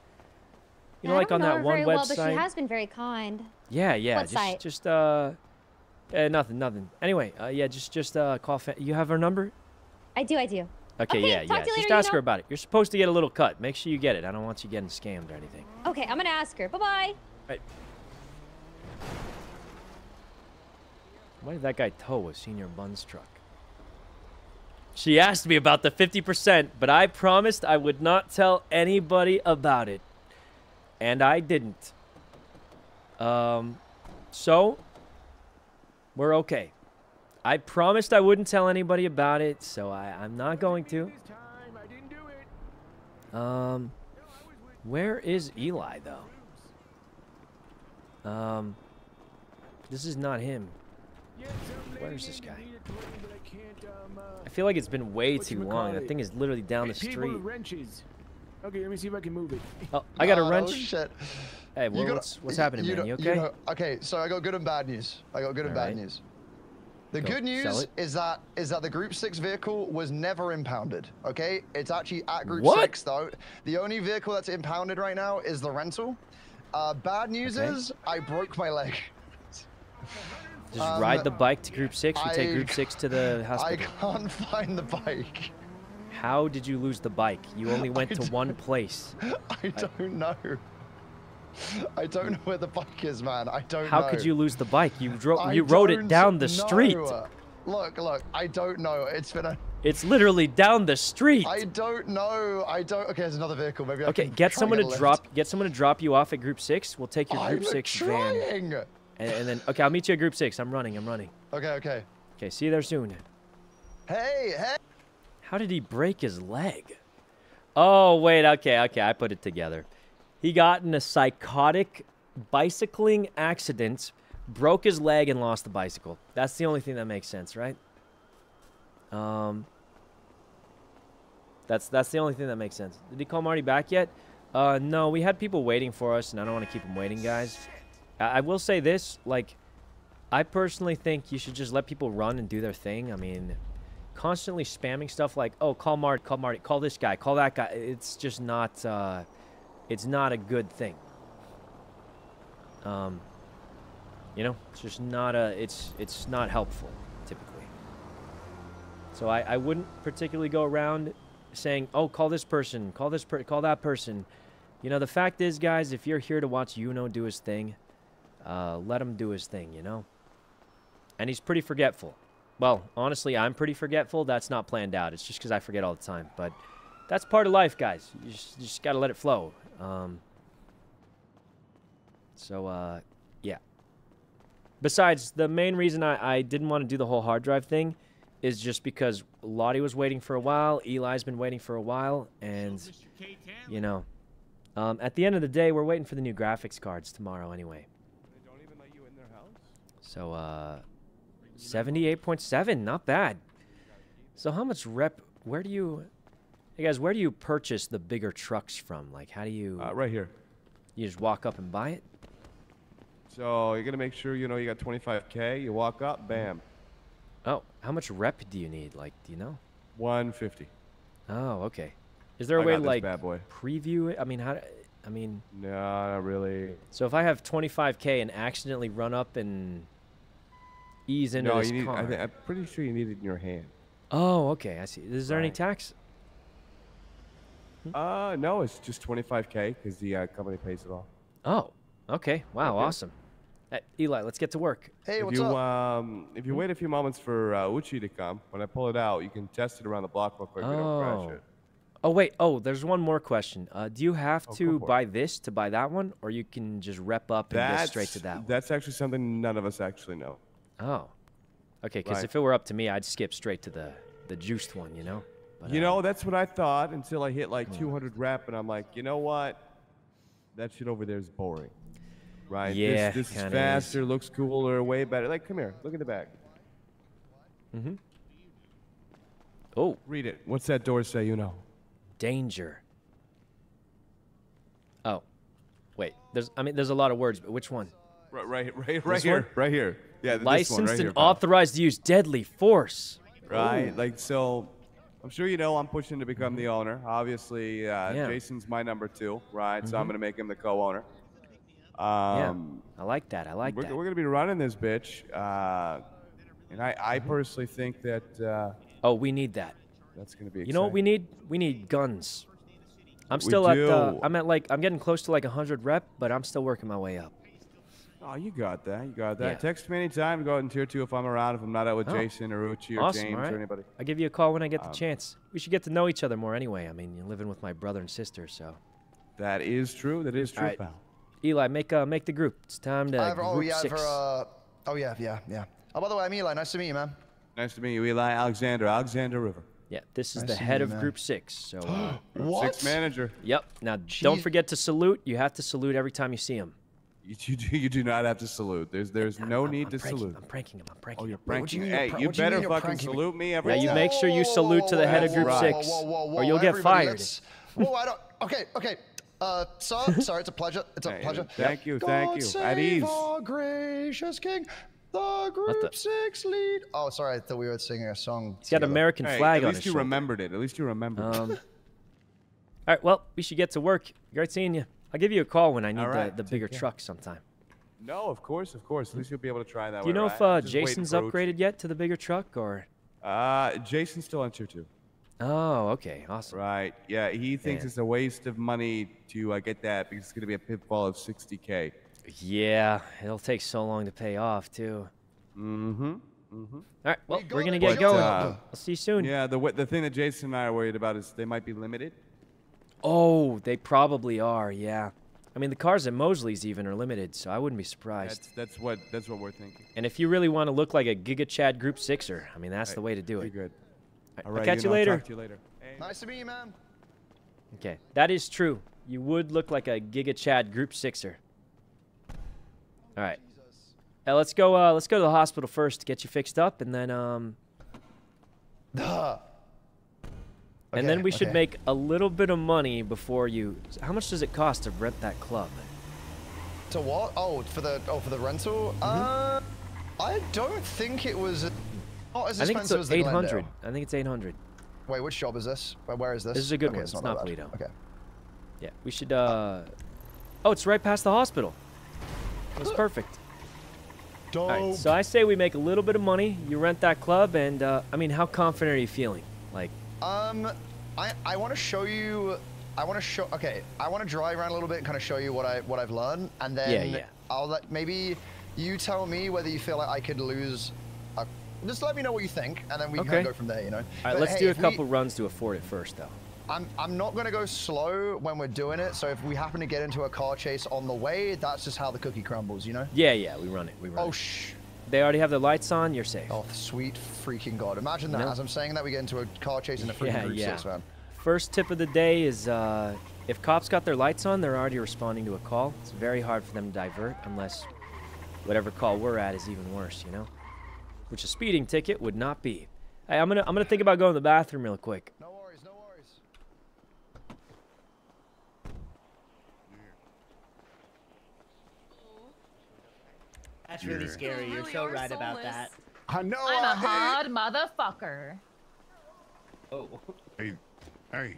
You know, I like on know that one website. well, but she has been very kind. Yeah, yeah. What just, site? just, uh, eh, nothing, nothing. Anyway, uh, yeah, just, just, uh, call Fan. You have her number? I do, I do. Okay, Okay, yeah, yeah. Just ask you her about it. You're supposed to get a little cut. Make sure you get it. I don't want you getting scammed or anything. Okay, I'm gonna ask her. Bye bye. Right. Why did that guy tow a Señor Buns truck? She asked me about the 50%, but I promised I would not tell anybody about it. and I didn't. Um, so we're okay. I promised I wouldn't tell anybody about it, so I, I'm not going to. Um, where is Eli though? Um, this is not him. Where is this guy? I feel like it's been way too long. That thing is literally down the street. wrenches. Okay, let me see if I can move it. Oh, I got a Oh, wrench. shit. Hey, well, got- what's what's happening, you man? You okay? know- okay, so I got good and bad news. I got good and bad Alright. news. The Go, good news is that is that the Group Six vehicle was never impounded. Okay, it's actually at Group What? Six though. The only vehicle that's impounded right now is the rental. Uh, bad news Okay. is I broke my leg. Just Um, ride the bike to Group Six. We take Group Six to the hospital. I can't find the bike. How did you lose the bike? You only went to one place. I don't know. I don't know where the bike is, man. I don't How know. could you lose the bike? You drove. You rode it down the street. know. Look, look, I don't know. It's been a. It's literally down the street. I don't know. I don't. Okay, there's another vehicle. Maybe I Okay, get someone to lift. drop. Get someone to drop you off at Group Six. We'll take your Group I'm Six van. And, and then, okay, I'll meet you at Group Six. I'm running. I'm running. Okay, okay. Okay, see you there soon. Hey, hey. How did he break his leg? Oh, wait. Okay, okay. I put it together. He got in a psychotic bicycling accident, broke his leg, and lost the bicycle. That's the only thing that makes sense, right? Um, that's that's the only thing that makes sense. Did he call Marty back yet? Uh, no. We had people waiting for us, and I don't want to keep them waiting, guys. I, will say this: like, I personally think you should just let people run and do their thing. I mean, constantly spamming stuff like, "Oh, call Marty, call Marty, call this guy, call that guy." It's just not. Uh, it's not a good thing. Um, you know, it's just not a. It's it's not helpful typically. So I, I wouldn't particularly go around saying, "Oh, call this person, call this per, call that person." You know, the fact is, guys, if you're here to watch Yuno do his thing, uh, let him do his thing. You know. And he's pretty forgetful. Well, honestly, I'm pretty forgetful. That's not planned out. It's just because I forget all the time. But that's part of life, guys. You just, just got to let it flow. Um, so, uh, yeah. Besides, the main reason I, I didn't want to do the whole hard drive thing is just because Lottie was waiting for a while, Eli's been waiting for a while, and, you know, um, at the end of the day, we're waiting for the new graphics cards tomorrow anyway. So, uh, 78.7, not bad. So how much rep, where do you, hey guys, where do you purchase the bigger trucks from? Like, how do you? Uh, right here. You just walk up and buy it? So you're gonna make sure you know you got 25k. You walk up, bam. Oh, how much rep do you need? Like, do you know? 150. Oh, okay. Is there a I way to like bad boy. preview it? I mean, how? do- I mean, No, not really. so if I have 25k and accidentally run up and ease into no, this you need. car. I think, I'm pretty sure you need it in your hand. oh, okay. I see. Is there any tax? Uh, no, it's just 25k because the uh, company pays it all. Oh, okay. Wow, Okay. awesome. Uh, Eli, let's get to work. Hey, if what's you up? um, if you wait a few moments for uh, Uchi to come, when I pull it out, you can test it around the block real quick. We don't crash Oh. it. Oh wait. Oh, there's one more question. Uh, do you have Oh, to for it. buy this to buy that one, or you can just rep up and That's get straight to that one? That's actually something none of us actually know. Oh, okay. Because Right. if it were up to me, I'd skip straight to the the juiced one. You know. But, you uh, know, that's what I thought until I hit like 200 rep, and I'm like, you know what? That shit over there is boring. Right? Yeah, This, this is kinda is. faster, looks cooler, way better. Like, come here, look at the back. Mm-hmm. Oh. Read it. What's that door say? You know. Danger. Oh, wait. There's. I mean, there's a lot of words, but which one? Right, right, right, right here, one? right here. Yeah, Licensed right and here, pal. authorized to use deadly force. Right. Ooh. Like so, I'm sure you know I'm pushing to become the owner. Obviously, uh, Mm-hmm. Yeah. Jason's my number two, right? So I'm Mhm. gonna make him the co-owner. Yeah, Um, I like that. I like we're, that. we're gonna be running this bitch, uh, and I, I Mm-hmm. personally think that. Uh, oh, we need that. That's gonna be. You know what we need? We need guns. I'm We still at. Uh, do. I'm at like. I'm getting close to like 100 rep, but I'm still working my way up. Oh, you got that. You got that. Yeah. Text me anytime. Go out in tier two if I'm around. If I'm not out with Oh. Jason or Uchi or awesome, James all right. or anybody. I'll give you a call when I get the Um, chance. We should get to know each other more anyway. I mean, you're living with my brother and sister, so. That is true. That is true, Alright. pal. Eli, make uh make the group. It's time to I've- oh group yeah, six. for uh, oh yeah, yeah, yeah. Oh, by the way, I'm Eli. Nice to meet you, man. Nice to meet you, Eli Alexander. Alexander River. Yeah, this is Nice the head meet of man. group six. So uh, Group Six manager. Yep. Now don't forget to salute. You have to salute every time you see him. You, you, do, you do not have to salute. There's there's no need to pranking- salute. I'm pranking him. I'm pranking Oh, you're pranking. what do you mean hey, you're you what do you mean better you're fucking pranking me? salute me Yeah, you make sure you salute to the head of group whoa, six, Whoa, whoa, whoa, or you'll get fired. let's- Whoa, I don't. Okay, okay. Uh, sir, sorry, it's a pleasure. It's a Hey, pleasure. thank you, thank God you. At ease. Our gracious King, the group the- six lead. Oh, sorry, I thought we were singing a song. He's got together. American Hey, flag on his at least you shoulder. remembered it. At least you remembered. Um, all right. Well, we should get to work. Great seeing you. I'll give you a call when I need All right, the, the bigger care. truck sometime. No, of course, of course. At least you'll be able to try that. Do you way, know right? if uh, Jason's upgraded yet to the bigger truck, or? Uh, Jason's still on tier two. Oh, okay, awesome. Right. Yeah, he thinks Man. it's a waste of money to uh, get that because it's going to be a pitfall of 60k. Yeah, it'll take so long to pay off too. Mm-hmm. Mm-hmm. All right. Well, We we're gonna get we got going. it. I'll see you soon. Yeah, the the thing that Jason and I are worried about is they might be limited. Oh, they probably are. Yeah. I mean, the cars at Mosley's even are limited, so I wouldn't be surprised. That's that's what that's what we're thinking. And if you really want to look like a Giga Chad Group Sixer, I mean, that's the way to do it. good. All All right, right, I'll catch you, know, later. Talk to you later. Nice to meet you, man. Okay, that is true. You would look like a Giga Chad Group Sixer. All right. Uh, let's go. Uh, let's go to the hospital first to get you fixed up, and then um, Duh. And then Okay, we should make a little bit of money before you. How much does it cost to rent that club? To what? Oh, for the oh for the rental. Mm-hmm. Uh, I don't think it was not as I think it's expensive as the eight hundred. I think it's eight hundred. Wait, which job is this? Where, is this? This is a good okay, one. It's It's not, not. Paleto. Okay. Yeah, we should. uh... Oh, it's right past the hospital. That's perfect. Right, Dope. so I say we make a little bit of money. You rent that club, and uh, I mean, how confident are you feeling? Like, Um, I I want to show you. I want to show. Okay, I want to drive around a little bit and kind of show you what I what I've learned, and then Yeah, yeah. I'll let maybe you tell me whether you feel like I could lose. A, just let me know what you think, and then we can go from there. You know. all right, But let's hey, do a if we- couple runs to afford it first, though. I'm I'm not gonna go slow when we're doing it. So if we happen to get into a car chase on the way, that's just how the cookie crumbles. You know. Yeah, yeah, we run it. We run it. Oh it. shh. They already have their lights on. You're safe. Oh sweet freaking god! Imagine that. As I'm saying that, we get into a car chase in a freaking yeah, group yeah. six, man. First tip of the day is uh, if cops got their lights on, they're already responding to a call. It's very hard for them to divert unless whatever call we're at is even worse, you know? Which a speeding ticket would not be. Hey, I'm gonna I'm gonna think about going to the bathroom real quick. No worries, no worries. That's really scary. You're so right about that. I know. I'm I a hard motherfucker. Oh. Hey, hey.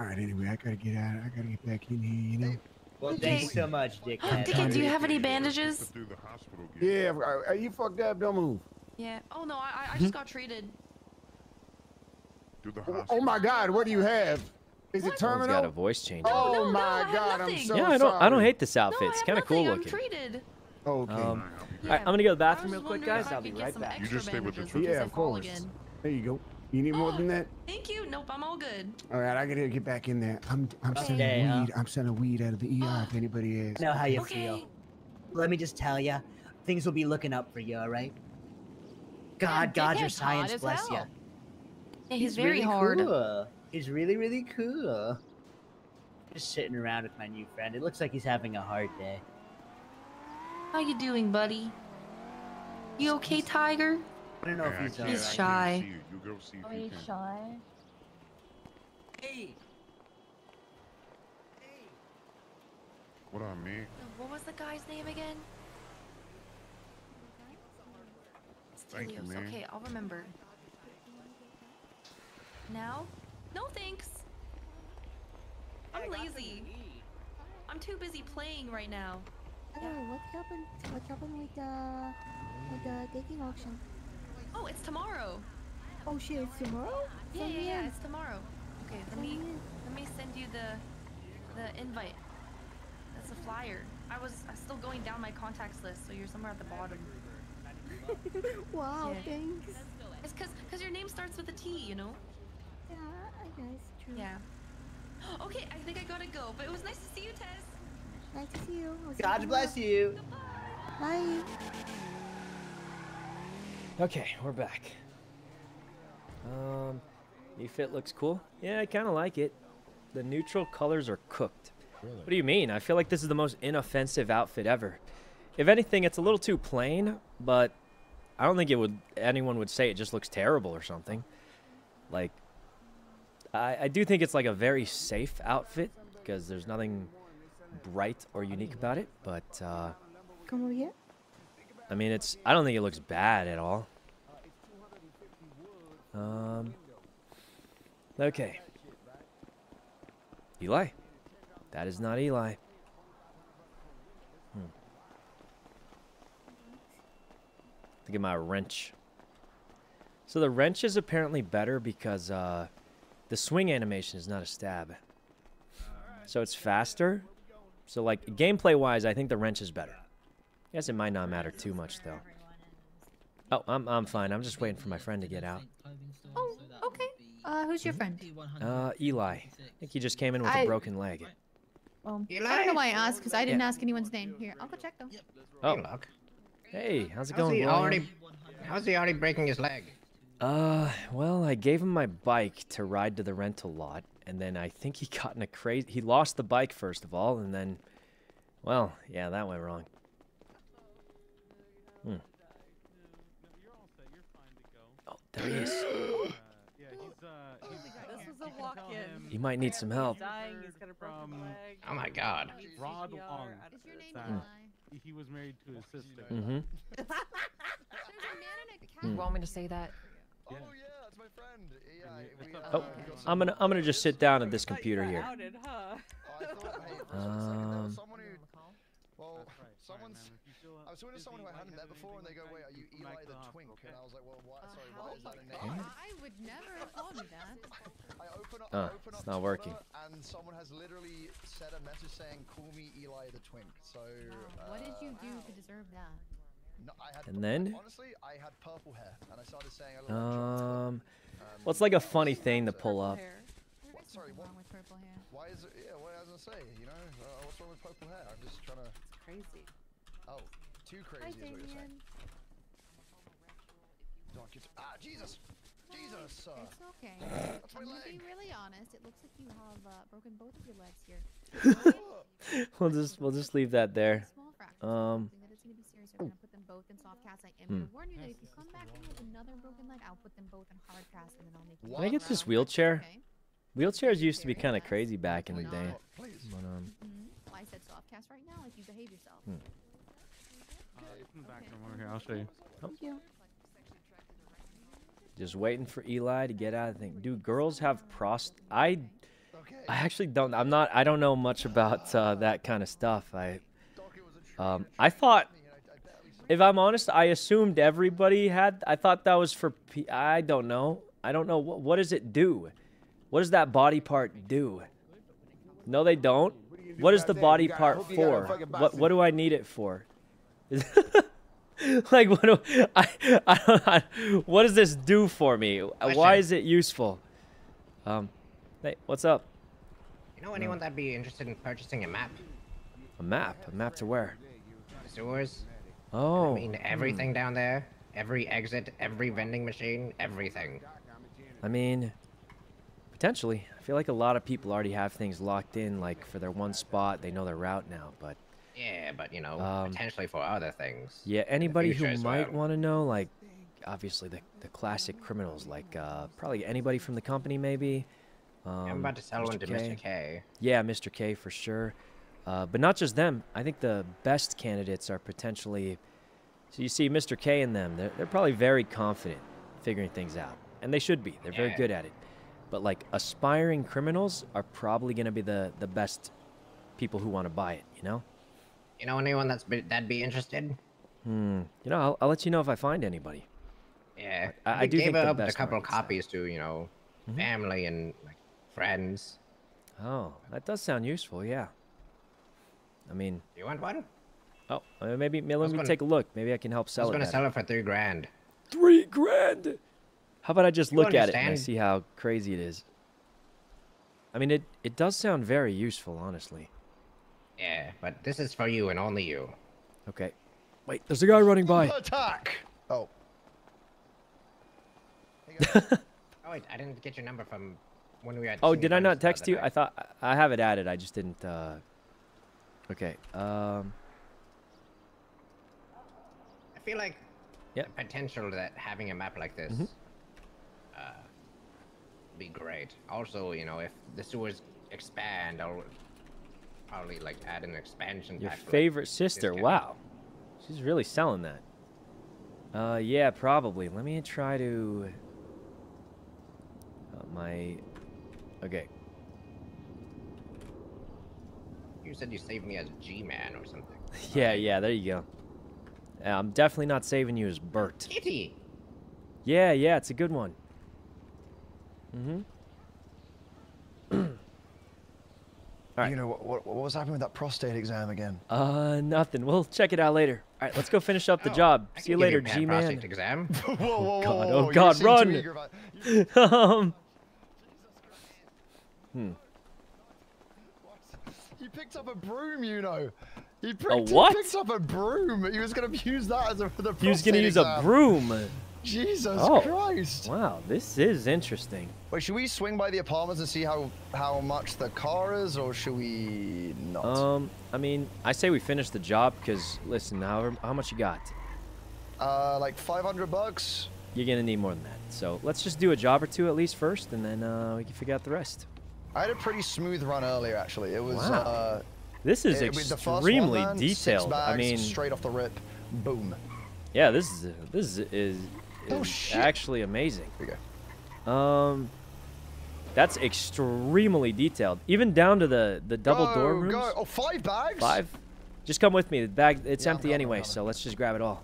All right. Anyway, I gotta get out. I gotta get back in here. You know. Well, thanks so much, dickhead. Dickhead, do you have any bandages? Yeah. uh, uh, you fucked up. Don't move. Yeah. Oh no, I, I just got treated. Oh, oh my God. What do you have? Is it Someone's terminal? got a voice changer. Oh no, my I God. I'm nothing. so yeah, I don't I don't hate this outfit. No, it's kind of cool nothing. I'm looking. treated. Okay. Um, Yeah. all right, I'm gonna go to the bathroom real quick, guys. I I'll be could get right some back. extra bandages in yeah, case I of fall course. again. There you go. You need more than that? Thank you. Nope, I'm all good. All right, I gotta get back in there. I'm I'm selling Okay, uh, weed. I'm sending weed out of the ER if anybody is. Know how you Okay. feel. Let me just tell you, things will be looking up for you, all right? God, God, your science as bless you. hell. Yeah, he's, very really hard. Cool. He's really, really cool. Just sitting around with my new friend. It looks like he's having a hard day. How you doing, buddy? You okay, Tiger? I don't know if he's. He's alright. shy. Oh, he's shy. Hey, Hey. What on me? What was the guy's name again? Thank you, man. Okay, I'll remember. Now? No thanks. I'm lazy. I'm too busy playing right now. Hello, what happened? What happened with the with the dating auction? Oh, it's tomorrow. Oh shit, it's tomorrow? Yeah, yeah, yeah. It's tomorrow. Okay, let me me let me send you the the invite. That's a flyer. I was I'm still going down my contacts list, so you're somewhere at the bottom. wow, Yeah. thanks. It's cause cause your name starts with a T, you know. Yeah, I guess true. Yeah. Okay, I think I gotta go, but it was nice to see you, Tess. Nice to see you. I'll see God you bless you. Bye. Okay, we're back. Um, new fit looks cool. Yeah, I kind of like it. The neutral colors are cooked. What do you mean? I feel like this is the most inoffensive outfit ever. If anything, it's a little too plain, but I don't think it would anyone would say it just looks terrible or something. Like, I, I do think it's like a very safe outfit because there's nothing bright or unique about it. But uh, Come over here. I mean, it's. I don't think it looks bad at all. Um. Okay. Eli. That is not Eli. Hmm. Look at my wrench. So the wrench is apparently better because uh, the swing animation is not a stab. So it's faster. So like gameplay wise, I think the wrench is better. I Guess it might not matter too much though. Oh, I'm I'm fine. I'm just waiting for my friend to get out. Oh, okay. Uh, who's your friend? Uh, Eli. I think he just came in with a I- broken leg. Um, I don't know why I asked because I didn't Yeah. ask anyone's name. Here, I'll go check though. Oh. Hey, how's it How's going, he already? How's he already breaking his leg? Uh, well, I gave him my bike to ride to the rental lot, and then I think he got in a crazy. He lost the bike first of all, and then, well, yeah, that went wrong. Hmm. Oh, there he is. This was a walk-in. He might need some help. Dying, he's got a broken leg. Oh my God. Rod Long. Is your name that He was married to his sister. Mm-hmm. You Hmm. want me to say that? Oh yeah, that's my friend. Yeah, we, Oh, I'm gonna I'm gonna just sit down at this computer here. Um, Well, someone's. I was talking to someone who I hadn't met before, and they go, "Wait, are you Eli the Twink?" And I was like, "Well, why? Sorry, why is that a name?" I would never have called you that. I open up, Oh, I open it's not working. And someone has literally sent a message saying, "Call me Eli the Twink." So. What did you uh, do to deserve that? No, I had And then? honestly, I had purple hair, and I started saying a little. bit Um, well, it's like a funny thing to pull up. What, sorry, what? Wrong with purple hair. Why is it? Yeah, what I was gonna say, you know, uh, what's wrong with purple hair? I'm just trying to. It's crazy. Oh, too Hi, crazy is what you're saying. Damien. Doc, it's ah, Jesus, Jesus. Uh, It's okay. That's my I'm gonna be really honest. It looks like you have uh, broken both of your legs here. we'll just we'll just leave that there. Small fractures. Um, Something that it's gonna be serious. We're gonna put them both in soft cast. I am Hmm. gonna warn you that if you come back in with another broken leg, I'll put them both in hard cast, and then I'll make you. can I get this wheelchair? Wheelchairs used to be kind of crazy back in the day. But um, Mhm. Well, I said soft cast right now. Like you behave yourself. Hmm. In the back room over here, I'll show you. Thank you. just waiting for Eli to get out. I thing. do girls have prost? I, I actually don't. I'm not. I don't know much about uh, that kind of stuff. I, um, I thought, if I'm honest, I assumed everybody had. I thought that was for. P- I don't know. I don't know. What, what does it do? What does that body part do? No, they don't. What is the body part for? What What do I need it for? like what do I, I don't I, what does this do for me? Why is it useful? Um, hey, what's up? You know anyone that'd be interested in purchasing a map? A map? A map to where? Sewers? Oh. I mean, everything down there. Every exit, every vending machine, everything. I mean, potentially. I feel like a lot of people already have things locked in, like for their one spot. They know their route now, but Yeah, but you know, Um, potentially for other things. yeah, anybody who might well. want to know, like, obviously the the classic criminals, like uh, probably anybody from the company, maybe. Um, I'm about to sell one to Mr. K. Yeah, Mr. K for sure. Uh, but not just them. I think the best candidates are potentially. So you see, Mr. K and them, they're, they're probably very confident figuring things out. And they should be. They're very Yeah. good at it. But like aspiring criminals are probably going to be the, the best people who want to buy it, you know? You know anyone that's be, that'd be interested? Hmm. You know, I'll, I'll let you know if I find anybody. Yeah, I- I we do gave think the up a couple market's copies to you know, Mhm. family and like friends. Oh, that does sound useful, yeah. I mean, You want one? oh, uh, maybe, maybe let me gonna- take a look. Maybe I can help sell it. I sell was it. gonna sell it for three grand. Three grand. How about I just You look at it and I see how crazy it is? I mean, it it does sound very useful, honestly. Yeah, but this is for you and only you. Okay. Wait, there's a guy running by. Attack! Oh. Oh wait, I didn't get your number from when we were at. Oh, did I not text you? night. I thought I have it added. I just didn't. uh Okay. Um. I feel like Yep. the potential that having a map like this Mhm. uh, be great. Also, you know, if the sewers expand, I'll probably like add an expansion Your for, like, favorite sister. Wow. She's really selling that. Uh, yeah, probably. Let me try to. Uh, my. Okay. You said you saved me as G-man or something. Yeah, yeah. There you go. I'm definitely not saving you as Bert. Kitty. Yeah, yeah. It's a good one. Mm-hmm. You know what, what? What was happening with that prostate exam again? Uh, nothing. We'll check it out later. All right, let's go finish up the job. I See you can give you later, G-man. prostate exam. whoa, whoa, whoa, God, whoa, oh God, seem too run! about- um. Hmm. He picked up a broom, you know. He picked, A he picked up a broom. He was going to use that as a, for the He was gonna use exam. a broom. Jesus Oh. Christ. Wow, this is interesting. Wait, should we swing by the apartments and see how how much the car is, or should we not? Um, I mean, I say we finish the job because listen, however, how much you got? Uh, like 500 bucks. You're gonna need more than that. So let's just do a job or two at least first, and then uh, we can figure out the rest. I had a pretty smooth run earlier, actually. It was. Wow. Uh, This is it- first one, extremely man, detailed. I mean, straight off the rip, boom. yeah, this is this is, is Oh, actually amazing. Here we Um, that's extremely detailed, even down to the the double go, door rooms. Go. Oh, five bags. Five. Just come with me. The bag it's Yeah, empty anyway, so let's just grab it all.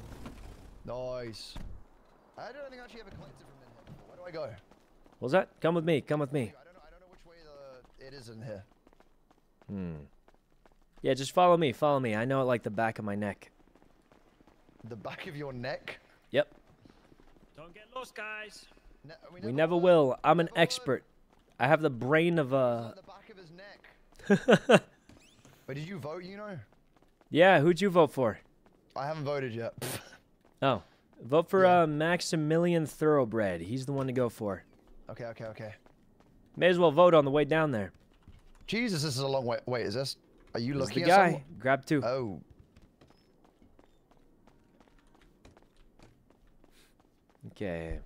Nice. I don't think I actually ever collected from in here. Where do I go? What was that? Come with me. Come with me. I don't know. I don't know which way the it is in here. Hmm. Yeah, just follow me. Follow me. I know it like the back of my neck. The back of your neck. Yep. Don't get lost, guys. Ne- We never will. I'm an expert. I have the brain of a. The back of his neck. But did you vote? You know. yeah, who'd you vote for? I haven't voted yet. Oh, vote for uh, Maximilian Thoroughbred. He's the one to go for. okay, okay, okay. May as well vote on the way down there. Jesus, this is a long way. Wait, is this? Are you This looking the at guy. some- Grab two. Oh. Okay.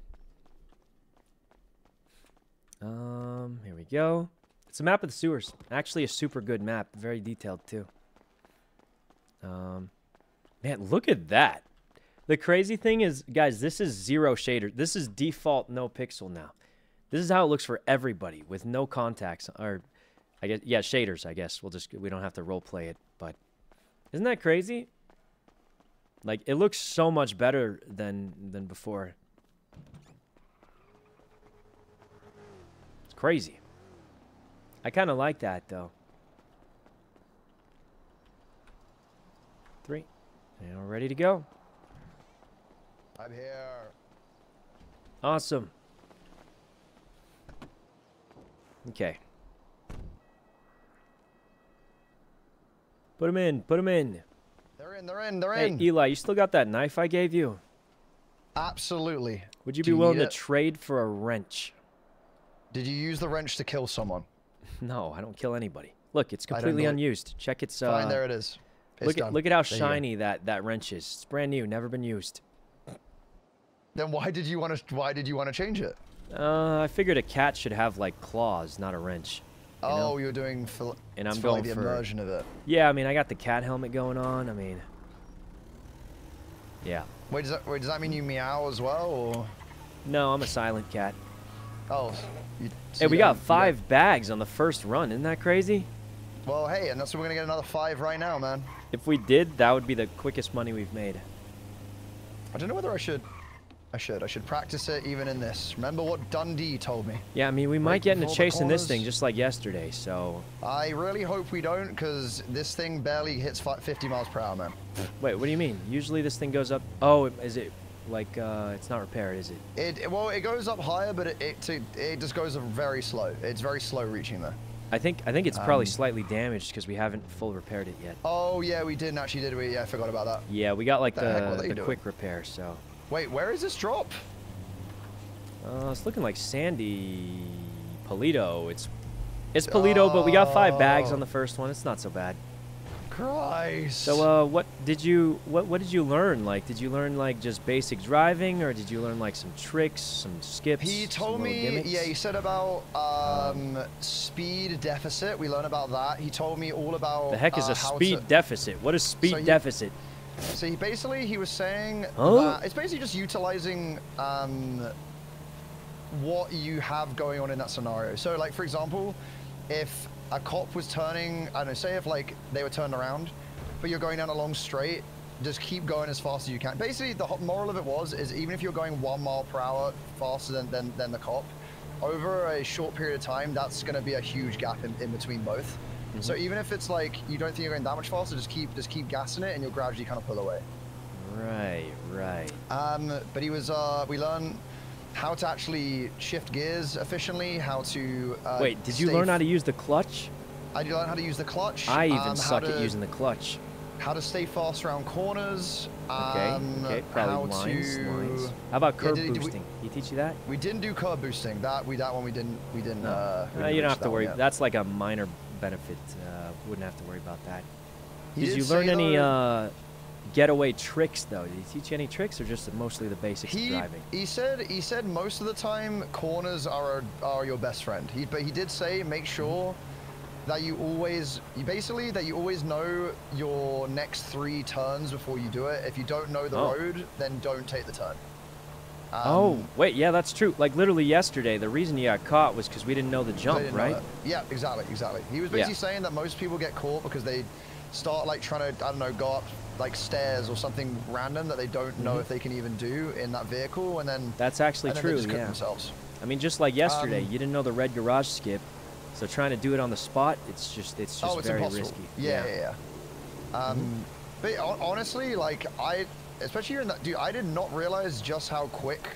Um, here we go. It's a map of the sewers. Actually, a super good map. Very detailed too. Um, man, look at that. The crazy thing is, guys, this is zero shader. This is default NoPixel now. This is how it looks for everybody with no contacts or, I guess, yeah, shaders. I guess we'll just we don't have to role play it. But isn't that crazy? Like it looks so much better than than before. It's crazy. I kind of like that though. Three. And we're ready to go. I'm here. Awesome. Okay. Put him in. Put him in. They're in. They're in. They're Hey, in. Eli, you still got that knife I gave you? Absolutely. Would you be willing to it? trade for a wrench? Did you use the wrench to kill someone? No, I don't kill anybody. Look, it's completely know it. unused. Check its. Uh, Fine, there it is. It's look done. at look at how There shiny that that wrench is. It's brand new, never been used. Then why did you want to? Why did you want to change it? Uh, I figured a cat should have like claws, not a wrench. You know? Oh, you're doing for. And I'm like, going the for- immersion of it. Yeah, I mean, I got the cat helmet going on. I mean, yeah. Wait, does that wait, does that mean you meow as well, or? No, I'm a silent cat. Oh, you, so Hey, we got five bags on the first run. Isn't that crazy? Well, hey, and that's we're gonna get another five right now, man. If we did, that would be the quickest money we've made. I don't know whether I should. I should. I should practice it even in this. Remember what Dundee told me. Yeah, I mean, we Right might get into before the chasing this thing just like yesterday. So, I really hope we don't, because this thing barely hits 50 miles per hour, man. wait, what do you mean? Usually this thing goes up. Oh, is it like uh, it's not repaired, is it? It well, it goes up higher, but it it, it, just goes very slow. It's very slow reaching there. I think I think it's probably Um, slightly damaged because we haven't full repaired it yet. Oh yeah, we didn't actually, did we? Yeah, I forgot about that. Yeah, we got like The the, the quick repair, so. Wait, where is this drop? Uh, it's looking like Sandy Paleto. It's it's Paleto, but we got five bags on the first one. It's not so bad. Christ. So, uh, what did you what what did you learn? Like, did you learn like just basic driving, or did you learn like some tricks, some skips? He told me, gimmicks? yeah, he said about um, speed deficit. We learned about that. He told me all about The heck is uh, a speed to- deficit? What is speed So deficit? So he basically he was saying Huh? it's basically just utilizing um, what you have going on in that scenario. So like for example, if a cop was turning, I don't know, say if like they were turned around, but you're going down a long straight, just keep going as fast as you can. Basically, the moral of it was is even if you're going one mile per hour faster than than, than the cop, over a short period of time, that's going to be a huge gap in, in between both. So Mhm. even if it's like you don't think you're going that much faster, just keep just keep gassing it, and you'll gradually kind of pull away. Right, right. Um, but he was, uh, we learned how to actually shift gears efficiently, how to. Uh, Wait, did you learn how to use the clutch? I did learn how to use the clutch. I even um, suck at using the clutch. How to stay fast around corners. Okay, um, okay, probably how lines, to... lines. How about Yeah, curb did- did we- boosting? he teach you that? We didn't do curb boosting. That we that one we didn't we didn't. No. Uh, we didn't you don't have to worry. yet. That's like a minor benefit. Uh, wouldn't have to worry about that. He did you learn any uh, getaway tricks though? Did he teach you any tricks, or just mostly the basics of He, driving? he said he said most of the time corners are are your best friend. He but he did say make sure that you always you basically that you always know your next three turns before you do it. If you don't know the Oh. road, then don't take the turn. Um, oh, wait, yeah, that's true. Like literally yesterday, the reason he got caught was because we didn't know the jump, right? Yeah, exactly, exactly. He was Yeah. basically saying that most people get caught because they start like trying to I don't know go up like stairs or something random that they don't know Mhm. if they can even do in that vehicle, and then That's actually and then they true. just Yeah. themselves. I mean, just like yesterday, Um, you didn't know the red garage skip, so trying to do it on the spot, it's just it's just oh, it's very impossible. risky. Yeah, yeah, yeah. Um, Mm-hmm. but honestly, like I, especially in that, dude, I did not realize just how quick,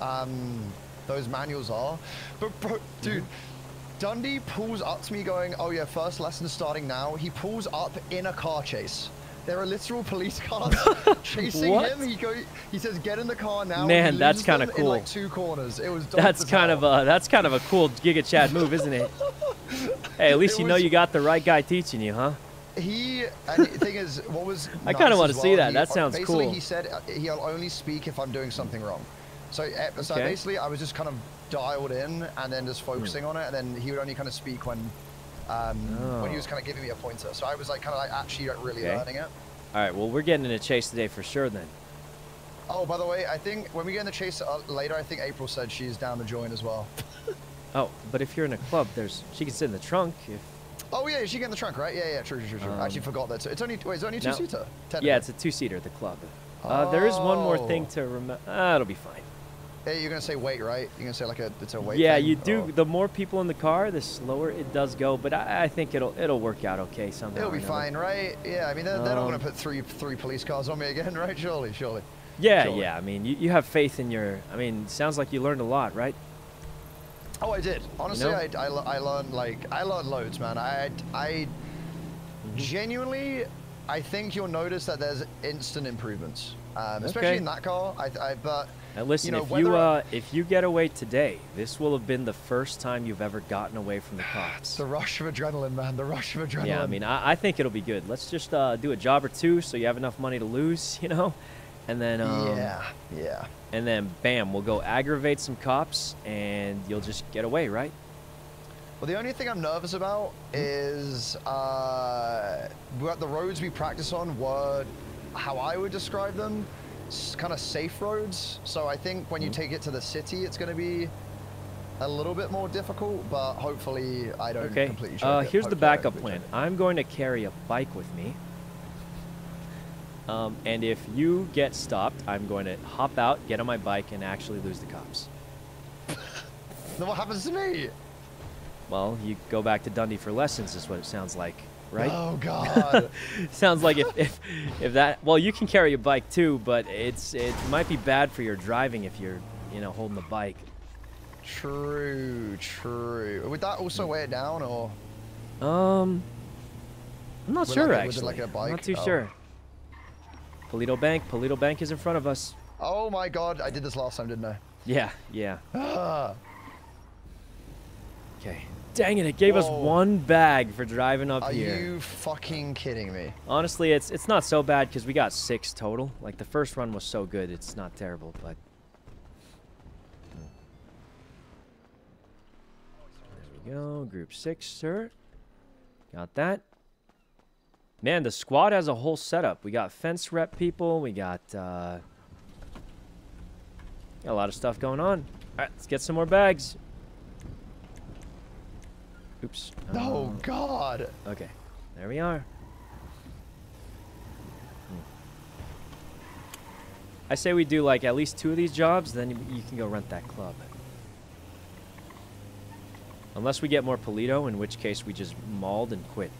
um, those manuals are. But bro, dude. Dundee pulls up to me going, oh yeah, first lesson starting now. He pulls up in a car chase. There are literal police cars chasing What? him. He go, he says, "Get in the car now." Man, that's kinda cool. In like two corners. It was. That's kind of a that's kind of a cool Giga Chad move, isn't it? Hey, at least It you know you got the right guy teaching you, huh? He and the thing is, what was I kinda wanna as see that. he- That sounds basically, cool. he said uh, he'll only speak if I'm doing something wrong. So, uh, so Okay. basically, I was just kind of dialed in and then Hmm. just focusing on it, and then he would only kind of speak when um, when he was Oh. kind of giving me a pointer. So I was like kind of like actually like, really Okay. learning it. All right, well, we're getting in a chase today for sure then. Oh, by the way, I think when we get in the chase uh, later, I think April said she's down to join as well. Oh, but if you're in a club, there's she can sit in the trunk. If Oh yeah, she get in the trunk, right? Yeah, yeah, true, true, true. true. I actually Um, forgot that. It's only wait, it's only two now- seater. Yeah, it's a two-seater at the club. Uh, there is one more thing Oh. to remember. Uh, it'll be fine. Hey, you're gonna say weight, right? You're gonna say like a it's a weight. yeah, thing? you do. Oh. The more people in the car, the slower it does go. But I, I think it'll it'll work out okay somehow. It'll be fine, right? Yeah, I mean they're, they're not gonna Um, put three three police cars on me again, right? Surely, surely. Yeah, Surely. yeah. I mean, you, you have faith in your. I mean, sounds like you learned a lot, right? Oh, I did. Honestly, know? I, I, I learned like I learned loads, man. I I Mm-hmm. genuinely, I think you'll notice that there's instant improvements, um, especially Okay. in that car. I, I but Now listen, you know, if you uh, if you get away today, this will have been the first time you've ever gotten away from the cops. the rush of adrenaline, man, the rush of adrenaline. Yeah, I mean, I, I think it'll be good. Let's just uh, do a job or two so you have enough money to lose, you know, and then um, yeah, yeah. and then bam, we'll go aggravate some cops, and you'll just get away, right? Well, the only thing I'm nervous about is uh, what the roads we practice on were how I would describe them, kind of safe roads. So I think when you Hmm? take it to the city, it's going to be a little bit more difficult, but hopefully I don't Okay. completely. Uh, here's the Hopefully I don't backup plan. I'm going to carry a bike with me. Um, and if you get stopped, I'm going to hop out, get on my bike, and actually lose the cops. Then what happens to me? Well, you go back to Dundee for lessons, is what it sounds like, right? Oh God. sounds like if, if if that well, you can carry a bike too, but it's it might be bad for your driving if you're you know holding the bike. True, true. Would that also weigh it down, or? Um, I'm not sure like actually. like a I'm not too Oh. sure. Paleto Bank, Paleto Bank is in front of us. Oh my god, I did this last time, didn't I? Yeah, yeah. Ah. Okay. Dang it! It gave us one bag for driving up Are here. you fucking kidding me? Honestly, it's it's not so bad because we got six total. Like the first run was so good, it's not terrible. But there we go, group six, sir. Got that. Man, the squad has a whole setup. We got fence rep people. We got uh, got a lot of stuff going on. All right, let's get some more bags. Oops. Oh Um, god. Okay, there we are. I say we do like at least two of these jobs, then you, you can go rent that club. Unless we get more Paleto, in which case we just mauled and quit.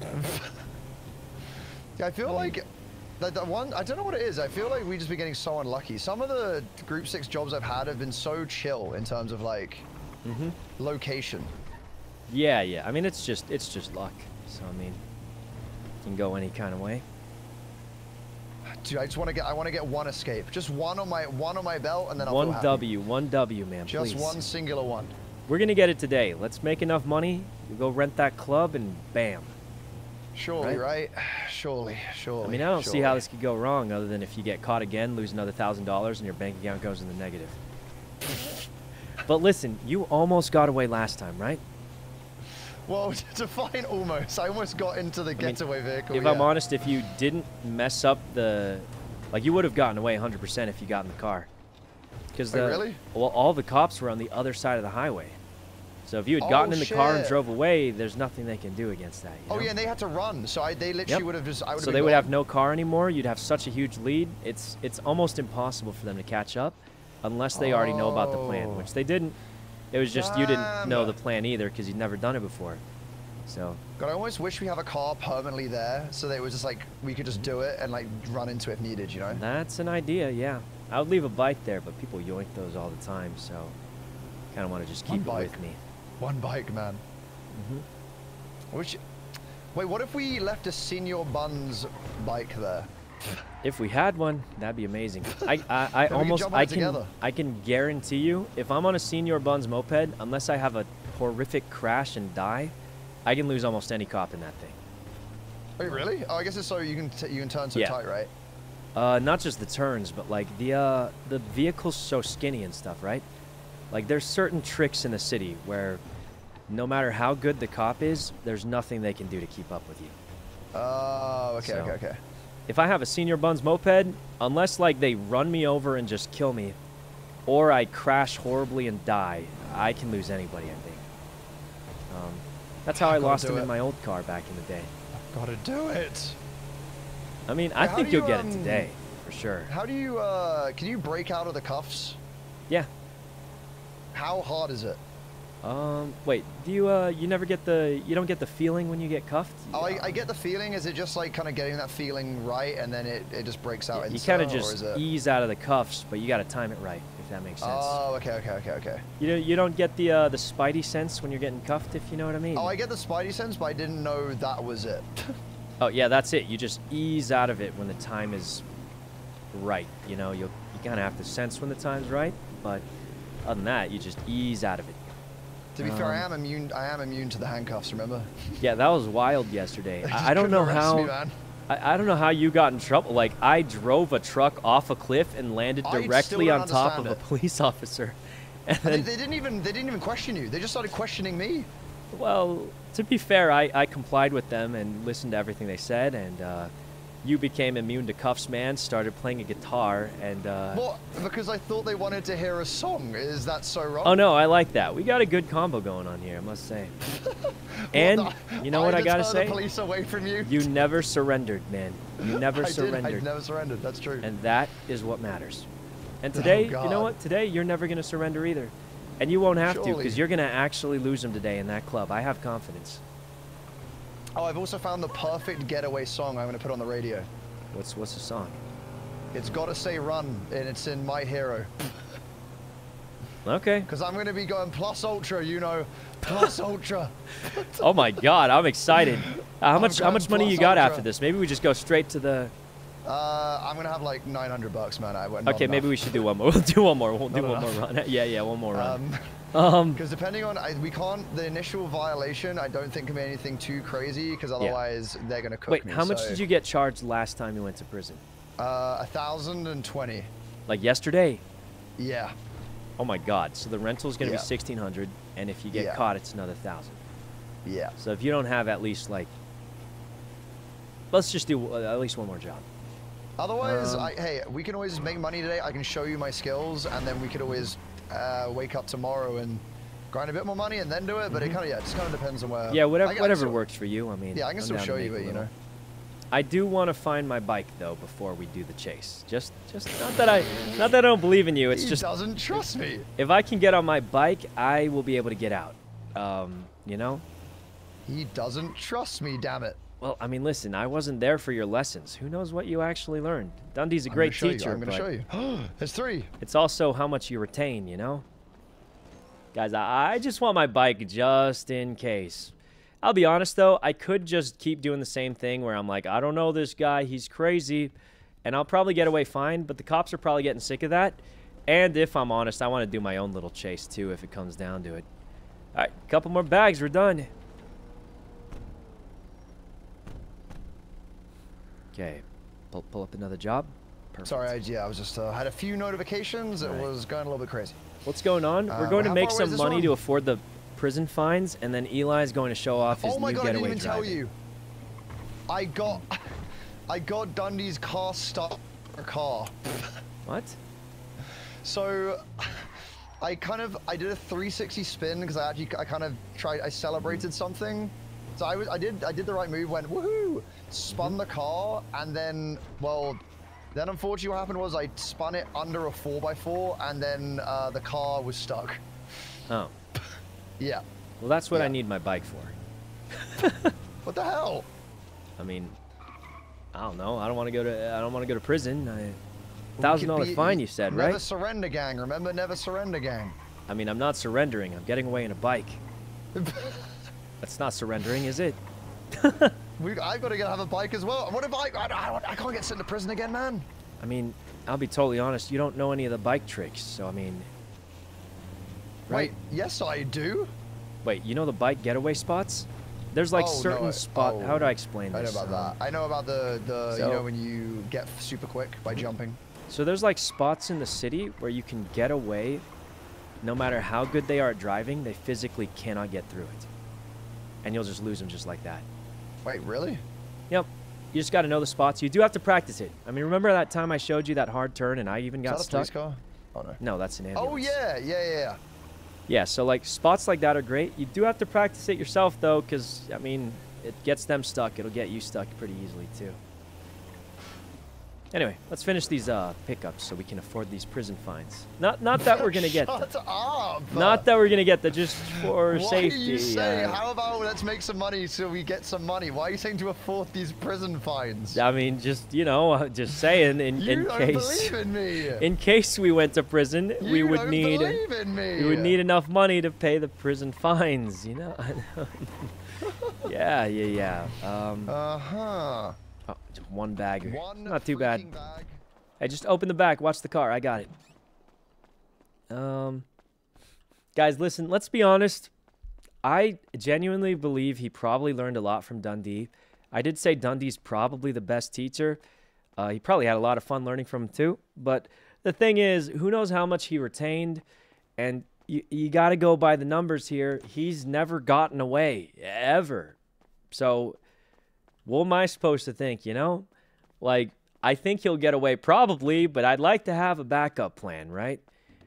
Yeah, I feel like that the one. I don't know what it is. I feel like we've just been getting so unlucky. Some of the group six jobs I've had have been so chill in terms of like Mhm. location. Yeah, yeah. I mean, it's just it's just luck. So I mean, it can go any kind of way. Dude, I just want to get. I want to get one escape. Just one on my one on my belt, and then I'll one. W, one W, man. Just please. one singular one. We're gonna get it today. Let's make enough money. We'll go rent that club and bam. Surely, right? Surely, surely. I mean, I don't see how this could go wrong, other than if you get caught again, lose another thousand dollars, and your bank account goes in the negative. but listen, you almost got away last time, right? Well, to find almost, I almost got into the I mean, getaway vehicle. if yeah. I'm honest, if you didn't mess up the, like, you would have gotten away 100% if you got in the car. Because Wait, oh, the really? well, all the cops were on the other side of the highway. So if you had Oh, gotten in the car and drove away, there's nothing they can do against that. you Oh know? yeah, and they had to run, so I they literally Yep. would have just. I would so have they been would have no car anymore. You'd have such a huge lead. It's it's almost impossible for them to catch up, unless they already know about the plan, Oh. which they didn't. It was just you didn't know the plan either because you'd never done it before. So God, I almost wish we have a car permanently there, so that it was just like we could just do it and like run into it if needed. You know? that's an idea. Yeah, I would leave a bike there, but people yoink those all the time. So kind of want to just keep it with me. One bike, man. Mhm. I wish. Wait, what if we left a Señor Buns bike there? If we had one, that'd be amazing. I I, I Then we could almost I can together. I can guarantee you if I'm on a Señor Buns moped, unless I have a horrific crash and die, I can lose almost any cop in that thing. Wait, really? Oh, I guess it's so you can t- you can turn so Yeah. tight, right? Uh, not just the turns, but like the uh the vehicle's so skinny and stuff, right? Like there's certain tricks in the city where no matter how good the cop is, there's nothing they can do to keep up with you. Oh, okay, So, okay, okay. If I have a Señor Buns moped, unless like they run me over and just kill me, or I crash horribly and die, I can lose anybody. I think. Um, that's how I Gotta lost him it. in my old car back in the day. I've Gotta do it. I mean, I how think you'll you, get it um, today for sure. How do you uh can you break out of the cuffs? Yeah. How hard is it? Um, wait, do you uh you never get the you don't get the feeling when you get cuffed? Oh, I, I get the feeling. Is it just like kind of getting that feeling right, and then it, it just breaks out? you kind of just ease out of the cuffs, but you got to time it right if that makes sense. Oh, okay, okay, okay, okay. you don't you don't get the uh the spidey sense when you're getting cuffed if you know what I mean. Oh, I get the spidey sense, but I didn't know that was it. Oh yeah, that's it. You just ease out of it when the time is right. You know, you'll you kind of have to sense when the time's right, but other than that, you just ease out of it. to be fair, I Um, am immune. I am immune to the handcuffs. Remember? Yeah, that was wild yesterday. I, I don't know how. me. I, I don't know how you got in trouble. Like I drove a truck off a cliff and landed I directly on top of understand a police officer. And And they, then, they didn't even. They didn't even question you. They just started questioning me. well, to be fair, I, I complied with them and listened to everything they said, and uh, you became immune to cuffs, man. Started playing a guitar, and uh, What? Because I thought they wanted to hear a song. Is that so wrong? oh no, I like that. We got a good combo going on here, I must say. and you know what I gotta say? The police away from you. You never surrendered, man. You never I did. surrendered. I never surrendered. That's true. And that is what matters. And Oh, today, you know what? Today, you're never going to surrender either. And you won't have to because you're going to actually lose them today in that club. I have confidence. Oh, I've also found the perfect getaway song. I'm gonna put on the radio. What's what's the song? It's gotta say "Run" and it's in My Hero. Okay. Because I'm going to be going plus ultra, you know, plus ultra. Oh my God, I'm excited. Uh, how much how much money you got ultra. after this? Maybe we just go straight to the. Uh, I'm going to have like 900 bucks, man. I went. Okay, maybe we should do one more. We'll do one more. We'll do Not one more run. Yeah, yeah, one more run. Um, Um, because depending on, I, we can't. The initial violation, I don't think can be anything too crazy, because otherwise they're gonna cook Wait, me. how much so, did you get charged last time you went to prison? Uh, a thousand and twenty. Like yesterday? Yeah. Oh my God! So the rental is gonna Yeah. be sixteen hundred, and if you get Yeah. caught, it's another thousand. Yeah. So if you don't have at least like, let's just do uh, at least one more job. Otherwise, Um, I, hey, we can always make money today. I can show you my skills, and then we could always uh, wake up tomorrow and grind a bit more money and then do it. But it Mhm. kind of yeah, it just kind of depends on where. yeah, whatever I- I whatever still- works for you. I mean, Yeah, I can I'm still show you, but you know. I do want to find my bike though before we do the chase. Just, just not that I, not that I don't believe in you. It's He just doesn't trust me. If I can get on my bike, I will be able to get out. Um, you know. He doesn't trust me. Damn it. Well, I mean, listen, I wasn't there for your lessons. Who knows what you actually learned? Dundee's a I'm great gonna show you, teacher. I'm gonna show you. There's three. It's also how much you retain, you know? Guys, I, I just want my bike just in case. I'll be honest though, I could just keep doing the same thing where I'm like, I don't know this guy, he's crazy, and I'll probably get away fine, but the cops are probably getting sick of that. And if I'm honest, I want to do my own little chase too if it comes down to it. All right, couple more bags, we're done. Okay, pull, pull up another job. Perfect. Sorry, I, yeah, I was just uh, had a few notifications. It was going a little bit crazy. What's going on? We're going to make far away is some money one? to afford the prison fines, and then Eli's going to show off his Oh my new god, I didn't getaway even driving. tell you. I got, I got Dundee's car stuck a car. What? So, I kind of I did a 360 spin because I actually I kind of tried I celebrated something. So I was I did I did the right move, went woohoo, spun the car, and then well, then unfortunately what happened was I spun it under a 4x4, and then uh, the car was stuck. Oh. Yeah. Well, that's what I need my bike for. What the hell? I mean, I don't know. I don't want to go to. I don't want to go to prison. I, thousand dollar fine, you said, Never right? Never surrender, gang. Remember, never surrender, gang. I mean, I'm not surrendering. I'm getting away in a bike. That's not surrendering, is it? We, I've got to get have a bike as well. What if I, I, I, I can't get sent to prison again, man? I mean, I'll be totally honest. You don't know any of the bike tricks, so I mean. Right? Wait, yes, I do. Wait, you know the bike getaway spots? There's like Oh, certain I- spot. oh, how do I explain this? I know about Um, that. I know about the the so- you know when you get super quick by jumping. So there's like spots in the city where you can get away. No matter how good they are at driving, they physically cannot get through it. And you'll just lose them just like that. Wait, really? Yep. You just got to know the spots. You do have to practice it. I mean, remember that time I showed you that hard turn and I even got Is that a stuck? police car? Oh no. No, that's an oh, ambulance. Oh yeah, yeah, yeah, yeah. Yeah, so like spots like that are great. You do have to practice it yourself though, because I mean, it gets them stuck. It'll get you stuck pretty easily too. Anyway, let's finish these uh, pickups so we can afford these prison fines. Not not that we're gonna get them. Shut up. Not that we're gonna get that, just for Why safety. are you saying? uh, How about let's make some money so we get some money? Why are you saying to afford these prison fines? I mean, just you know, uh, just saying in, You in don't case believe in me. in case we went to prison, we You would don't need believe in me. we would need enough money to pay the prison fines. You know. yeah, yeah, yeah. Um, uh huh. Oh, just one bag. One Not too bad. bag. I just open the back. Watch the car. I got it. Um, guys, listen. Let's be honest. I genuinely believe he probably learned a lot from Dundee. I did say Dundee's probably the best teacher. Uh, he probably had a lot of fun learning from him too. But the thing is, who knows how much he retained? And you, you got to go by the numbers here. He's never gotten away ever. So what am I supposed to think, you know? Like, I think he'll get away probably, but I'd like to have a backup plan, right?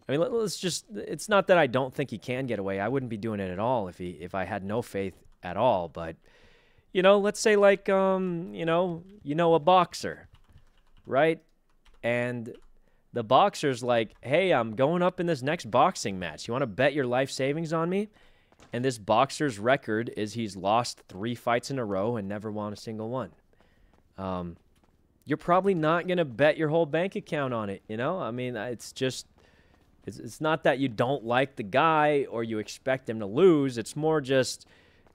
I mean, let, us just it's not that I don't think he can get away. I wouldn't be doing it at all if he if I had no faith at all, but you know, let's say like um, you know, you know a boxer, right? And the boxer's like, "Hey, I'm going up in this next boxing match. You want to bet your life savings on me?" And this boxer's record is he's lost three fights in a row and never won a single one. Um, you're probably not going to bet your whole bank account on it, you know? I mean, it's just It's, it's not that you don't like the guy or you expect him to lose. It's more just,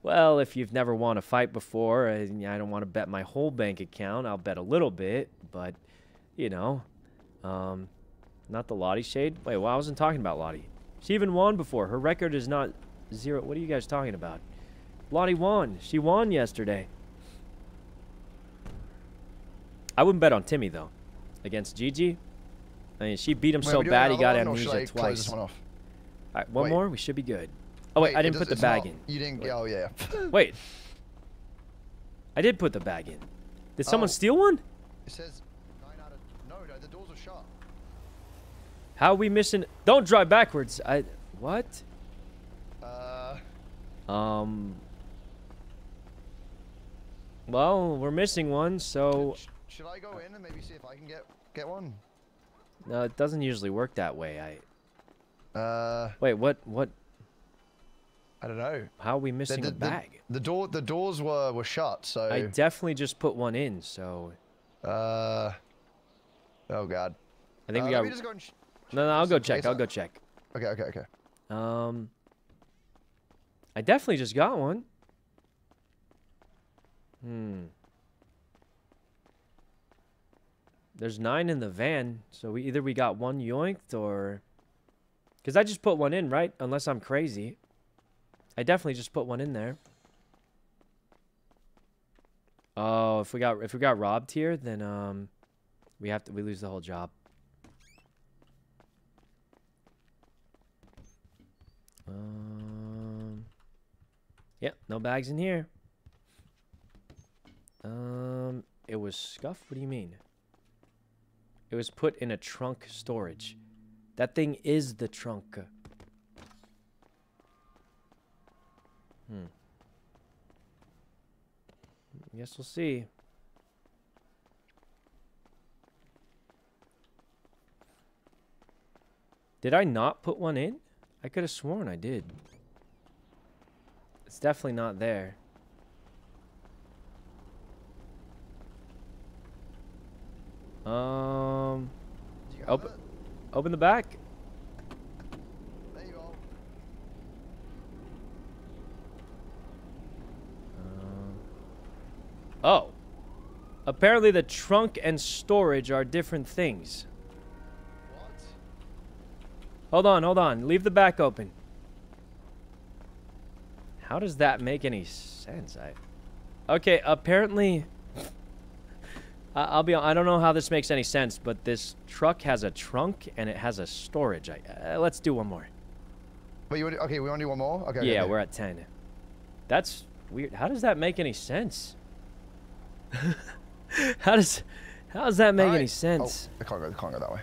well, if you've never won a fight before, and I don't want to bet my whole bank account. I'll bet a little bit, but you know, um, not the Lottie shade. Wait, well, I wasn't talking about Lottie. She even won before. Her record is not zero. What are you guys talking about? Lottie won. She won yesterday. I wouldn't bet on Timmy though, against Gigi. I mean, she beat him Wait, so bad he got one, or should I amnesia twice. one off? All right, one Wait. more. We should be good. Oh wait, I didn't does- put the bag not- in. You didn't. Oh yeah. Wait. I did put the bag in. Did someone Oh. steal one? It says nine out of no, no. The doors are shut. How are we missing? Don't drive backwards. I what? Uh, Um. Well, we're missing one, so should I go in and maybe see if I can get get one? no, it doesn't usually work that way. I Uh, wait. What? What? I don't know. How are we missing the, a bag? The, door, the doors were were shut. So. I definitely just put one in, so Uh. Oh God. I think Uh, we got. go no, no, I'll go check. I'll go check. Okay. Okay. Okay. Um. I definitely just got one. Hmm. There's nine in the van, so we either we got one yoinked or, because I just put one in, right? Unless I'm crazy. I definitely just put one in there. Oh, if we got if we got robbed here, then um, we have to we lose the whole job. Um. Yep, no bags in here. Um, it was scuffed. What do you mean? It was put in a trunk storage. That thing is the trunk. Hmm. Guess we'll see. Did I not put one in? I could have sworn I did. It's definitely not there. Um, open, open the back. There you go. Oh, apparently the trunk and storage are different things. Hold on, hold on. Leave the back open. How does that make any sense? I. Okay, apparently. I- I'll be. I don't know how this makes any sense, but this truck has a trunk and it has a storage. I, uh, let's do one more. But you okay? We want to do one more. Okay. yeah, okay. we're at ten. That's weird. How does that make any sense? how does how does that make any sense? Oh, I can't go. I can't go that way.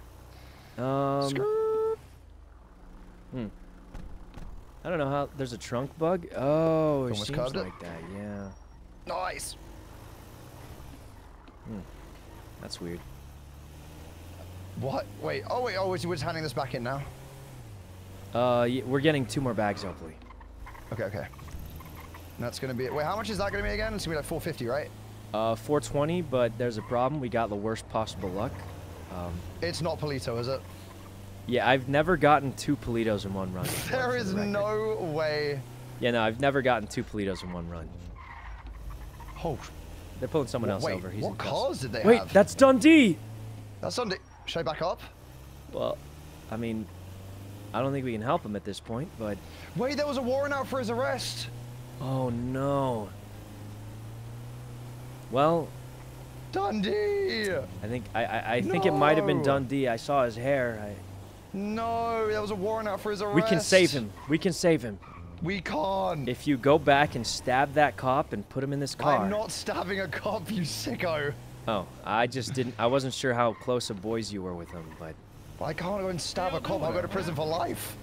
Um. Hmm. I don't know how. There's a trunk bug. Oh, it Almost seems curved it. like that. Yeah. Nice. Hmm. That's weird. What? Wait. Oh wait. Oh, we're just handing this back in now. Uh, we're getting two more bags, hopefully. Okay. Okay. And that's gonna be. Wait, how much is that gonna be again? It's gonna be like 450, right? Uh, 420, but there's a problem. We got the worst possible luck. Um, It's not Paleto, is it? Yeah, I've never gotten two Paletos in one run. There is the no way. Yeah, no, I've never gotten two Paletos in one run. Oh. They're pulling someone Wha- else wait, over. He's what cars did they have? Wait, have? that's Dundee. That's Dundee. Should I back up? Well, I mean, I don't think we can help him at this point, but. Wait, there was a warrant out for his arrest. Oh no. Well, Dundee. I think I I, I think it might have been Dundee. I saw his hair. I, No, there was a warrant out for his arrest. we can save him. We can save him. We can't. If you go back and stab that cop and put him in this car. I'm not stabbing a cop, you sicko. Oh, I just didn't. I wasn't sure how close of boys you were with him, but I can't go and stab a cop. I'll go to prison for life.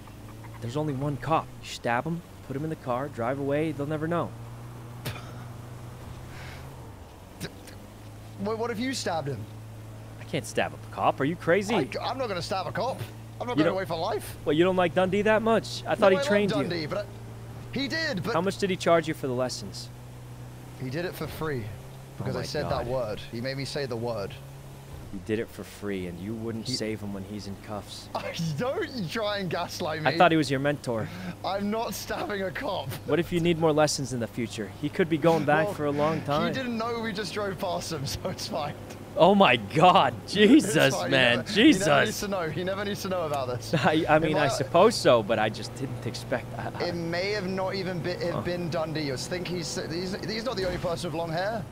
there's only one cop. You stab him, put him in the car, drive away. They'll never know. Wait, what if you stabbed him? I can't stab a cop. Are you crazy? I, am not going to stab a cop. I'm not You going away for life. Well, you don't like Dundee that much? I thought No, he I trained love you. But I, he did. But How much did he charge you for the lessons? he did it for free because Oh I said God. that word. He made me say the word. You did it for free, and you wouldn't He- save him when he's in cuffs. Don't try and gaslight me. I thought he was your mentor. I'm not stabbing a cop. What if you need more lessons in the future? He could be going back Well, for a long time. He didn't know we just drove past him, so it's fine. Oh my God, Jesus, man, never- He never needs Jesus. to know. He never needs to know about this. I, I mean, If I suppose so, but I just didn't expect. I, I, It may have not even been, Oh. been Dundee. I think he's, he's he's not the only person with long hair.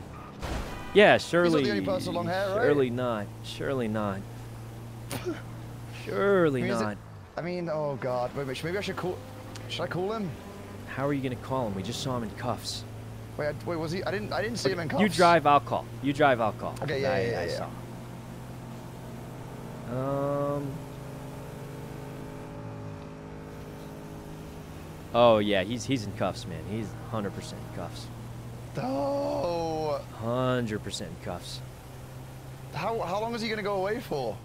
Yeah, surely. the only person with long hair, right? Surely not. Surely not. Surely I mean, is it- not. I mean, oh god, wait, wait, maybe I should call. Should I call him? How are you gonna call him? We just saw him in cuffs. Wait, I, wait, was he? I didn't, I didn't see him in cuffs. You drive, I'll call. You drive, I'll call. Okay, yeah, I, yeah, yeah, I yeah. saw. Um. Oh yeah, he's he's in cuffs, man. He's 100% in cuffs. Oh, 100% cuffs. how how long is he gonna go away for?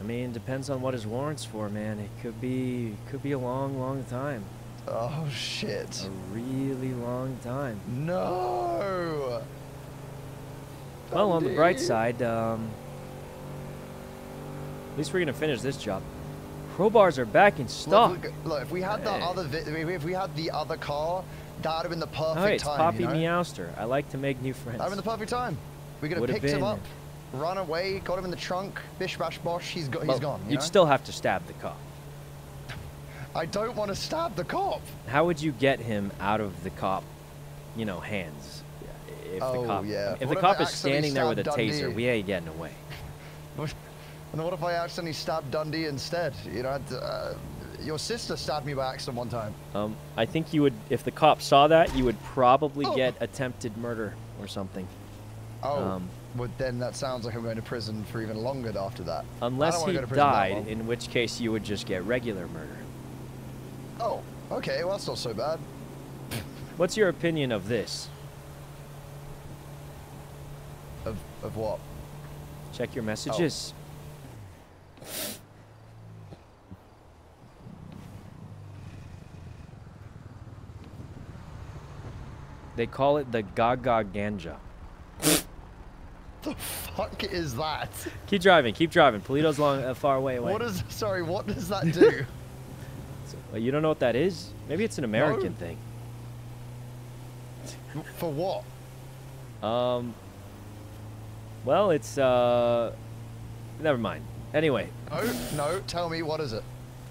I mean, depends on what his warrant's for, man. It could be could be a long, long time. Oh shit. A really long time. No. Well, on the bright side, um, at least we're gonna finish this job. Crowbars are back in stock. Look, look, look, if we had the Hey. other, if we had the other car, that'd have been the perfect Oh, it's time. Poppy you know? Meowster. I like to make new friends. That'd have been the perfect time. We could have picked him up, run away, got him in the trunk, bish bash bosh. He's got, Well, he's gone. You You'd know? still have to stab the cop. I don't want to stab the cop. How would you get him out of the cop, you know, hands? If Oh, the cop, yeah. if What the cop is standing there with a stab taser, we ain't getting away. And what if I accidentally stabbed Dundee instead? You know, uh, your sister stabbed me by accident one time. Um, I think you would, if the cop saw that, you would probably Oh. get attempted murder or something. Oh, Um, well then that sounds like I'm going to prison for even longer after that. Unless he go to prison that died, in which case you would just get regular murder. Oh, okay. Well, that's not so bad. What's your opinion of this? Of of what? Check your messages. They call it the Gaga Ganja. The fuck is that? Keep driving, keep driving. Paleto's long, uh, far away away. What is? Sorry, what does that do? Well, you don't know what that is? Maybe it's an American thing. for what? Um. Well, it's uh. Never mind. Anyway, No, no. Tell me, what is it?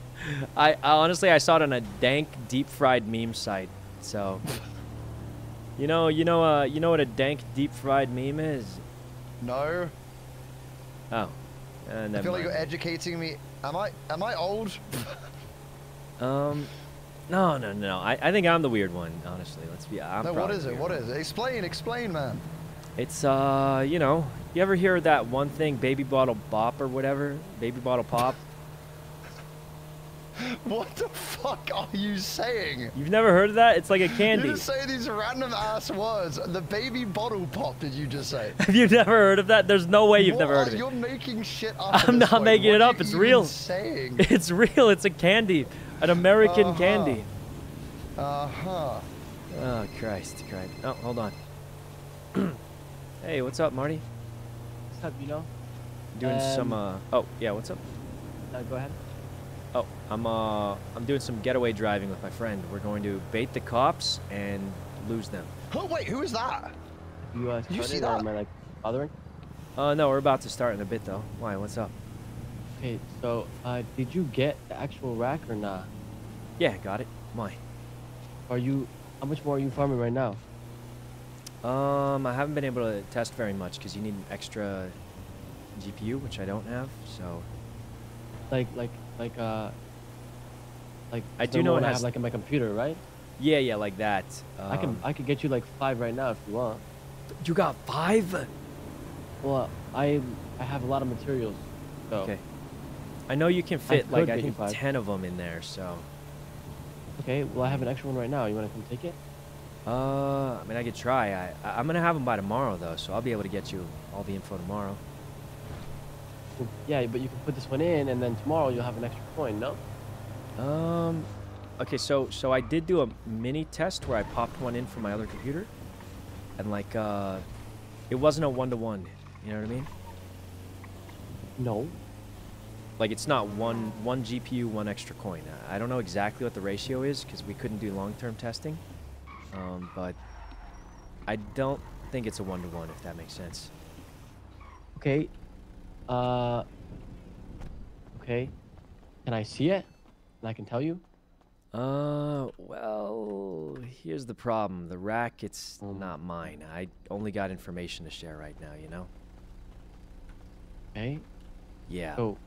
I, I honestly I saw it on a dank deep fried meme site. So. You know, you know, uh, you know what a dank deep fried meme is? No. Oh. Uh, I feel like you're educating me. Am I? Am I old? Um, no, no, no. I, I think I'm the weird one. Honestly, let's be. I'm no. What is it? What one. is it? Explain. Explain, man. It's uh, you know, you ever hear that one thing, baby bottle bop or whatever, baby bottle pop? What the fuck are you saying? You've never heard of that? It's like a candy. You just say these random ass words. The baby bottle pop. Did you just say? Have you never heard of that? There's no way you've What never heard are- of it. You're making shit up. at I'm not point. making What it up. It's real. Saying. It's real. It's a candy, an American Uh-huh. candy. Uh huh. Oh Christ, Christ. Oh, hold on. hey, what's up, Marty? What's up, you know? Doing some. Um, Uh. Oh, yeah. What's up? Uh, go ahead. Oh, I'm uh, I'm doing some getaway driving with my friend. We're going to bait the cops and lose them. Oh wait, who is that? You, uh, You see that? am I, like, bothering? Uh, no, we're about to start in a bit though. Why? What's up? Okay, so, uh, did you get the actual rack or not? Yeah, got it. Why? Are you, how much more are you farming right now? Um, I haven't been able to test very much because you need an extra GPU, which I don't have. So Like, like, like, uh, like, I do know it I has- have, like, in my computer, right? yeah, yeah, like that. I can, Um, I could get you, like, five right now if you want. You got five? Well, I, I have a lot of materials, so. Okay. I know you can fit like I think five. ten of them in there. So. Okay, well, I have an extra one right now. You want to come take it? Uh, I mean, I could try. I, I I'm gonna have them by tomorrow though, so I'll be able to get you all the info tomorrow. Yeah, but you can put this one in, and then tomorrow you'll have an extra coin, no? Um, okay, so so I did do a mini test where I popped one in from my other computer, and like uh, it wasn't a one to one. You know what I mean? No. Like it's not one one GPU, one extra coin. I don't know exactly what the ratio is because we couldn't do long-term testing. Um, but I don't think it's a one-to-one, if that makes sense. Okay. Uh. Okay. Can I see it? And I can tell you. Uh, well, here's the problem. The rack, it's not mine. I only got information to share right now, you know? Okay. Yeah. So,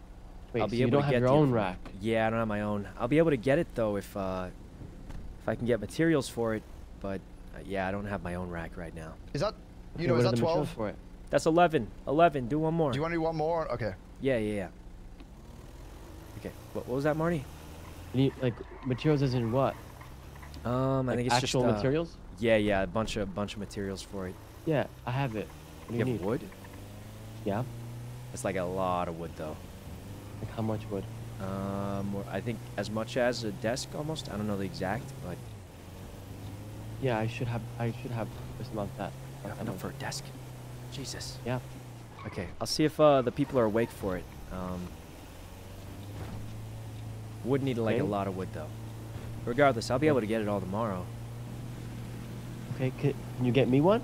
wait, I'll so be you able don't to have get your own rack? Yeah, I don't have my own. I'll be able to get it though if uh, if I can get materials for it. But uh, yeah, I don't have my own rack right now. Is that, you Okay, know, what is are that 12? for it? That's 11. 11. Do one more. Do you want to do one more? Okay. Yeah, yeah, yeah. Okay. What, what was that, Marty? You need like materials as in what? Um, I Like think it's actual just uh, materials? Yeah, yeah, a bunch of bunch of materials for it. Yeah, I have it. What do you, You need? have wood? Yeah. It's like a lot of wood though. Like how much wood? Um, I think as much as a desk almost. I don't know the exact, but Yeah, I should have. I should have this amount that. enough enough for a desk. Jesus. Yeah. Okay, I'll see if uh, the people are awake for it. Um, would need like a lot of wood though. Regardless, I'll be able to get it all tomorrow. Okay, can, can you get me one?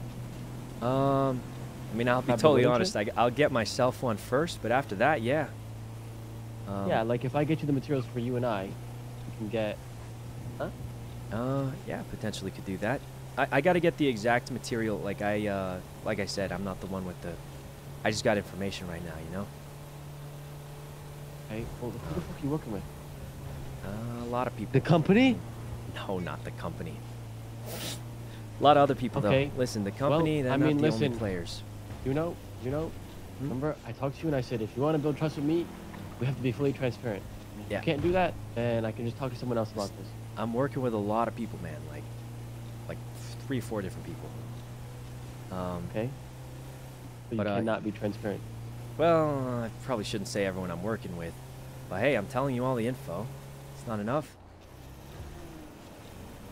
Um, I mean, I'll be Grab the totally wood honest. I, will get myself one first, but after that, yeah. Um, yeah, like if I get you the materials for you and I, you can get. Huh? Uh, yeah, potentially could do that. I, I got to get the exact material. Like I, uh, like I said, I'm not the one with the. I just got information right now, you know. Hey, Well, who the fuck are you working with? Uh, a lot of people. The company? No, not the company. A lot of other people Okay. though. Listen, the Well, company, they're I not mean, the listen, only players. You know, you know. Hmm? Remember, I talked to you and I said, if you want to build trust with me, we have to be fully transparent. If Yeah. you can't do that, then I can just talk to someone else about this. I'm working with a lot of people, man. Like three, four different people. Um, okay. But you but, uh, cannot be transparent. Well, I probably shouldn't say everyone I'm working with, but hey, I'm telling you all the info. It's not enough.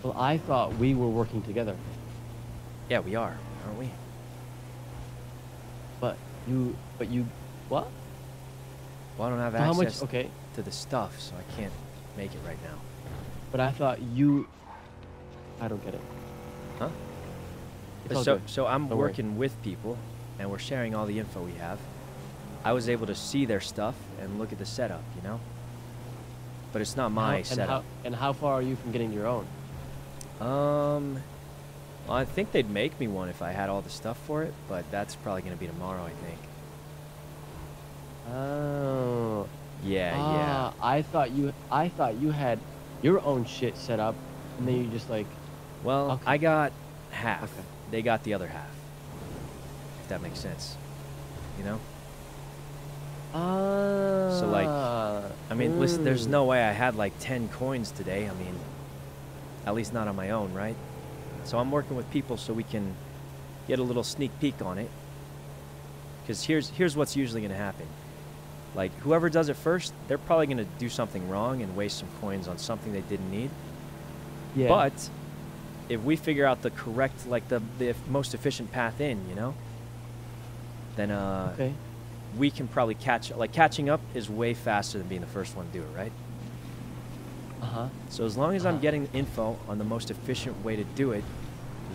Well, I thought we were working together. Yeah, we are, aren't we? But you, but you, what? Well, I don't have So how access much- okay. to the stuff, so I can't make it right now. But I thought you. I don't get it. Huh? So, so I'm Don't worry. working with people, and we're sharing all the info we have. I was able to see their stuff and look at the setup, you know. But it's not my How- and setup. How, and how far are you from getting your own? Um, well, I think they'd make me one if I had all the stuff for it, but that's probably gonna be tomorrow, I think. Oh. Yeah, yeah. Ah, I thought you. I thought you had your own shit set up, and then you just like. Well, I got half. They got the other half. If that makes sense. You know? Ah. So like, I mean, listen, there's mm. no way I had like 10 coins today. I mean, at least not on my own, right? So I'm working with people so we can get a little sneak peek on it. Because here's here's what's usually going to happen. Like whoever does it first, they're probably going to do something wrong and waste some coins on something they didn't need. Yeah. But if we figure out the correct, like the the most efficient path in, you know, then uh, Okay. we can probably catch. Like catching up is way faster than being the first one to do it, right? Uh huh. So as long as I'm getting info on the most efficient way to do it,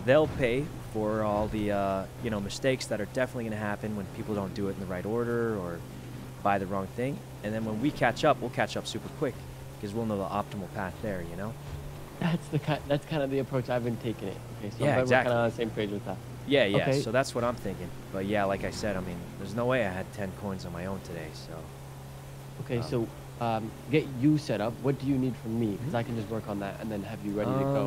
they'll pay for all the uh, you know mistakes that are definitely going to happen when people don't do it in the right order or buy the wrong thing. And then when we catch up, we'll catch up super quick because we'll know the optimal path there. You know? That's the kind. That's kind of the approach I've been taking it. Okay. So Yeah, exactly. we're kind of on the same page with that. Yeah, yeah. Okay. So that's what I'm thinking. But yeah, like I said, I mean, there's no way I had 10 coins on my own today. So Okay. Um, so, um, get you set up. What do you need from me? Because I can just work on that and then have you ready to go.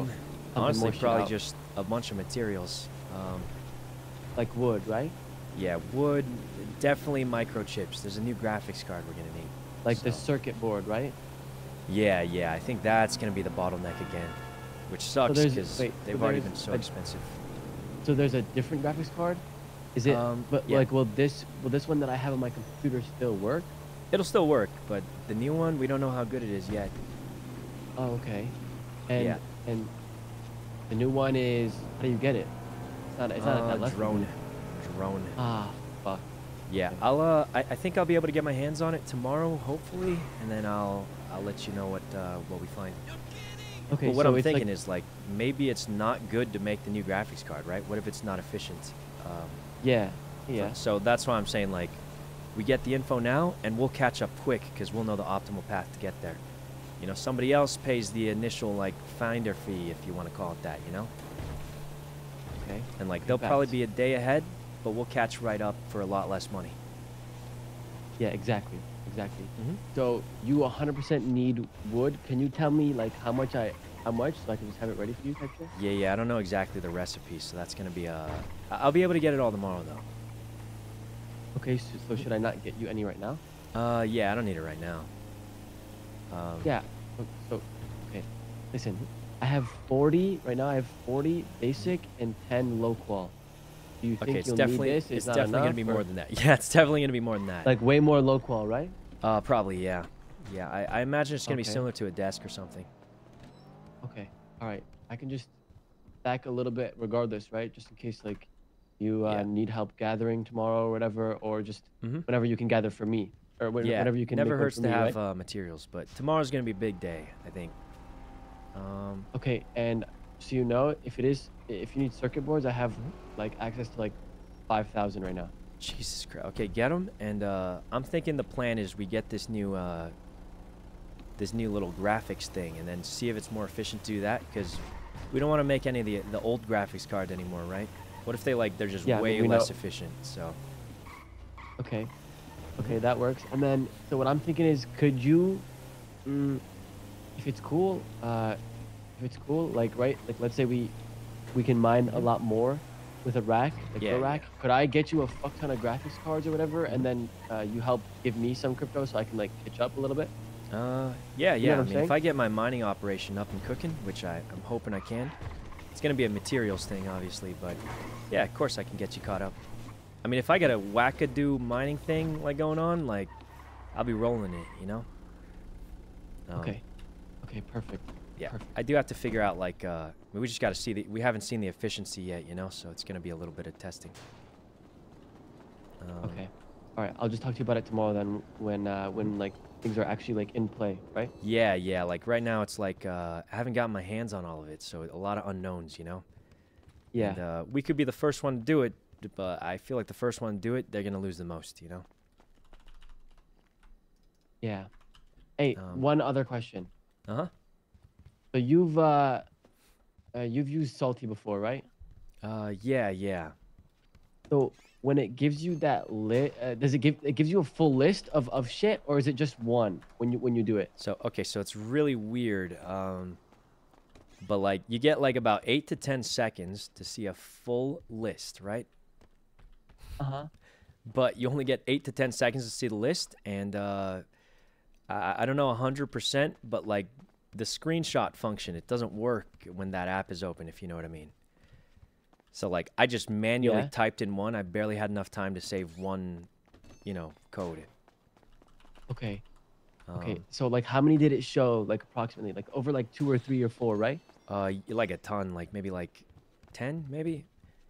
Um, honestly, probably out. just a bunch of materials. Um, like wood, right? Yeah, wood. Definitely microchips. There's a new graphics card we're gonna need. Like the circuit board, right? Yeah, yeah. I think that's gonna be the bottleneck again, which sucks because wait, they've so already been so a- expensive. So there's a different graphics card. Is it? Um, but yeah. like, will this will this one that I have on my computer still work? It'll still work, but the new one, we don't know how good it is yet. Oh, okay. And Yeah. and the new one is how do you get it? It's not. It's not Uh, that left. drone. Drone. Ah, fuck. Yeah, I'll. Uh, I, I think I'll be able to get my hands on it tomorrow, hopefully, and then I'll I'll let you know what uh, what we find. Okay, But what so I'm it's like- thinking is like maybe it's not good to make the new graphics card, right? What if it's not efficient? Um, Yeah, yeah. So that's why I'm saying like, we get the info now, and we'll catch up quick because we'll know the optimal path to get there. You know, somebody else pays the initial like finder fee, if you want to call it that. You know. Okay. And like they'll probably be a day ahead, but we'll catch right up for a lot less money. Yeah, exactly, exactly. Mhm. So you 100% need wood. Can you tell me like how much I, how much, so I can just have it ready for you, type shit? Yeah, yeah. I don't know exactly the recipe, so that's gonna be uh. I- I'll be able to get it all tomorrow though. Okay, so, so should I not get you any right now? Uh, yeah, I don't need it right now. Um, Yeah. So, okay, listen. I have 40 right now. I have 40 basic and 10 low qual. Do you think Okay, it's definitely it's not definitely gonna enough, be or- more than that. Yeah, it's definitely gonna be more than that. Like way more low qual, right? Uh, probably yeah. Yeah, I, I imagine it's gonna be similar to a desk or something. Okay. All right. I can just back a little bit regardless, right? Just in case like you uh, Yeah. need help gathering tomorrow or whatever, or just Mhm. whenever you can gather for me, or when, yeah, whenever you can. never hurts to me, have right? uh, materials, but tomorrow's gonna be a big day, I think. Um, Okay, and so you know, if it is, if you need circuit boards, I have Mm-hmm. like access to like five thousand right now. Jesus Christ. Okay, get them, and uh, I'm thinking the plan is we get this new uh, this new little graphics thing, and then see if it's more efficient to do that, because we don't want to make any of the the old graphics cards anymore, right? What if they like they're just Yeah, way less know- efficient? So Okay. Okay, that works. And then, so what I'm thinking is, could you, mm, if it's cool, uh, if it's cool, like right, like let's say we, we can mine a lot more with a rack, like Yeah, a yeah. rack. Could I get you a fuck ton of graphics cards or whatever, and then uh, you help give me some crypto so I can like catch up a little bit? Uh, yeah, You know yeah. I mean, if? I get my mining operation up and cooking, which I, I'm hoping I can, it's gonna be a materials thing, obviously, but yeah, of course I can get you caught up. I mean, if I got a wackadoo mining thing like going on, like, I'll be rolling it, you know. Um, Okay. Okay, perfect. Yeah, Perfect. I do have to figure out like, uh, mean, we just got to see the. We haven't seen the efficiency yet, you know, so it's gonna be a little bit of testing. Um, Okay. All right, I'll just talk to you about it tomorrow then, when uh, when like things are actually like in play, right? Yeah, yeah. Like right now, it's like uh, I haven't gotten my hands on all of it, so a lot of unknowns, you know. Yeah. And, uh, we could be the first one to do it, but I feel like the first one to do it, they're gonna lose the most, you know. Yeah. Hey, Um, one other question. Uh huh. So you've uh, uh you've used Salty before, right? Uh, yeah, yeah. So when it gives you that lit, uh, does it give it gives you a full list of, of shit, or is it just one when you when you do it? So okay, so it's really weird. Um, but like you get like about eight to ten seconds to see a full list, right? Uh huh. But you only get eight to ten seconds to see the list, and uh, I, I don't know a hundred percent, but like the screenshot function, it doesn't work when that app is open, if you know what I mean. So like I just manually Yeah. typed in one. I barely had enough time to save one, you know, code. Okay. Okay. Um, So like, how many did it show? Like approximately, like over like two or three or four, right? Uh, like a ton, like maybe like ten, maybe.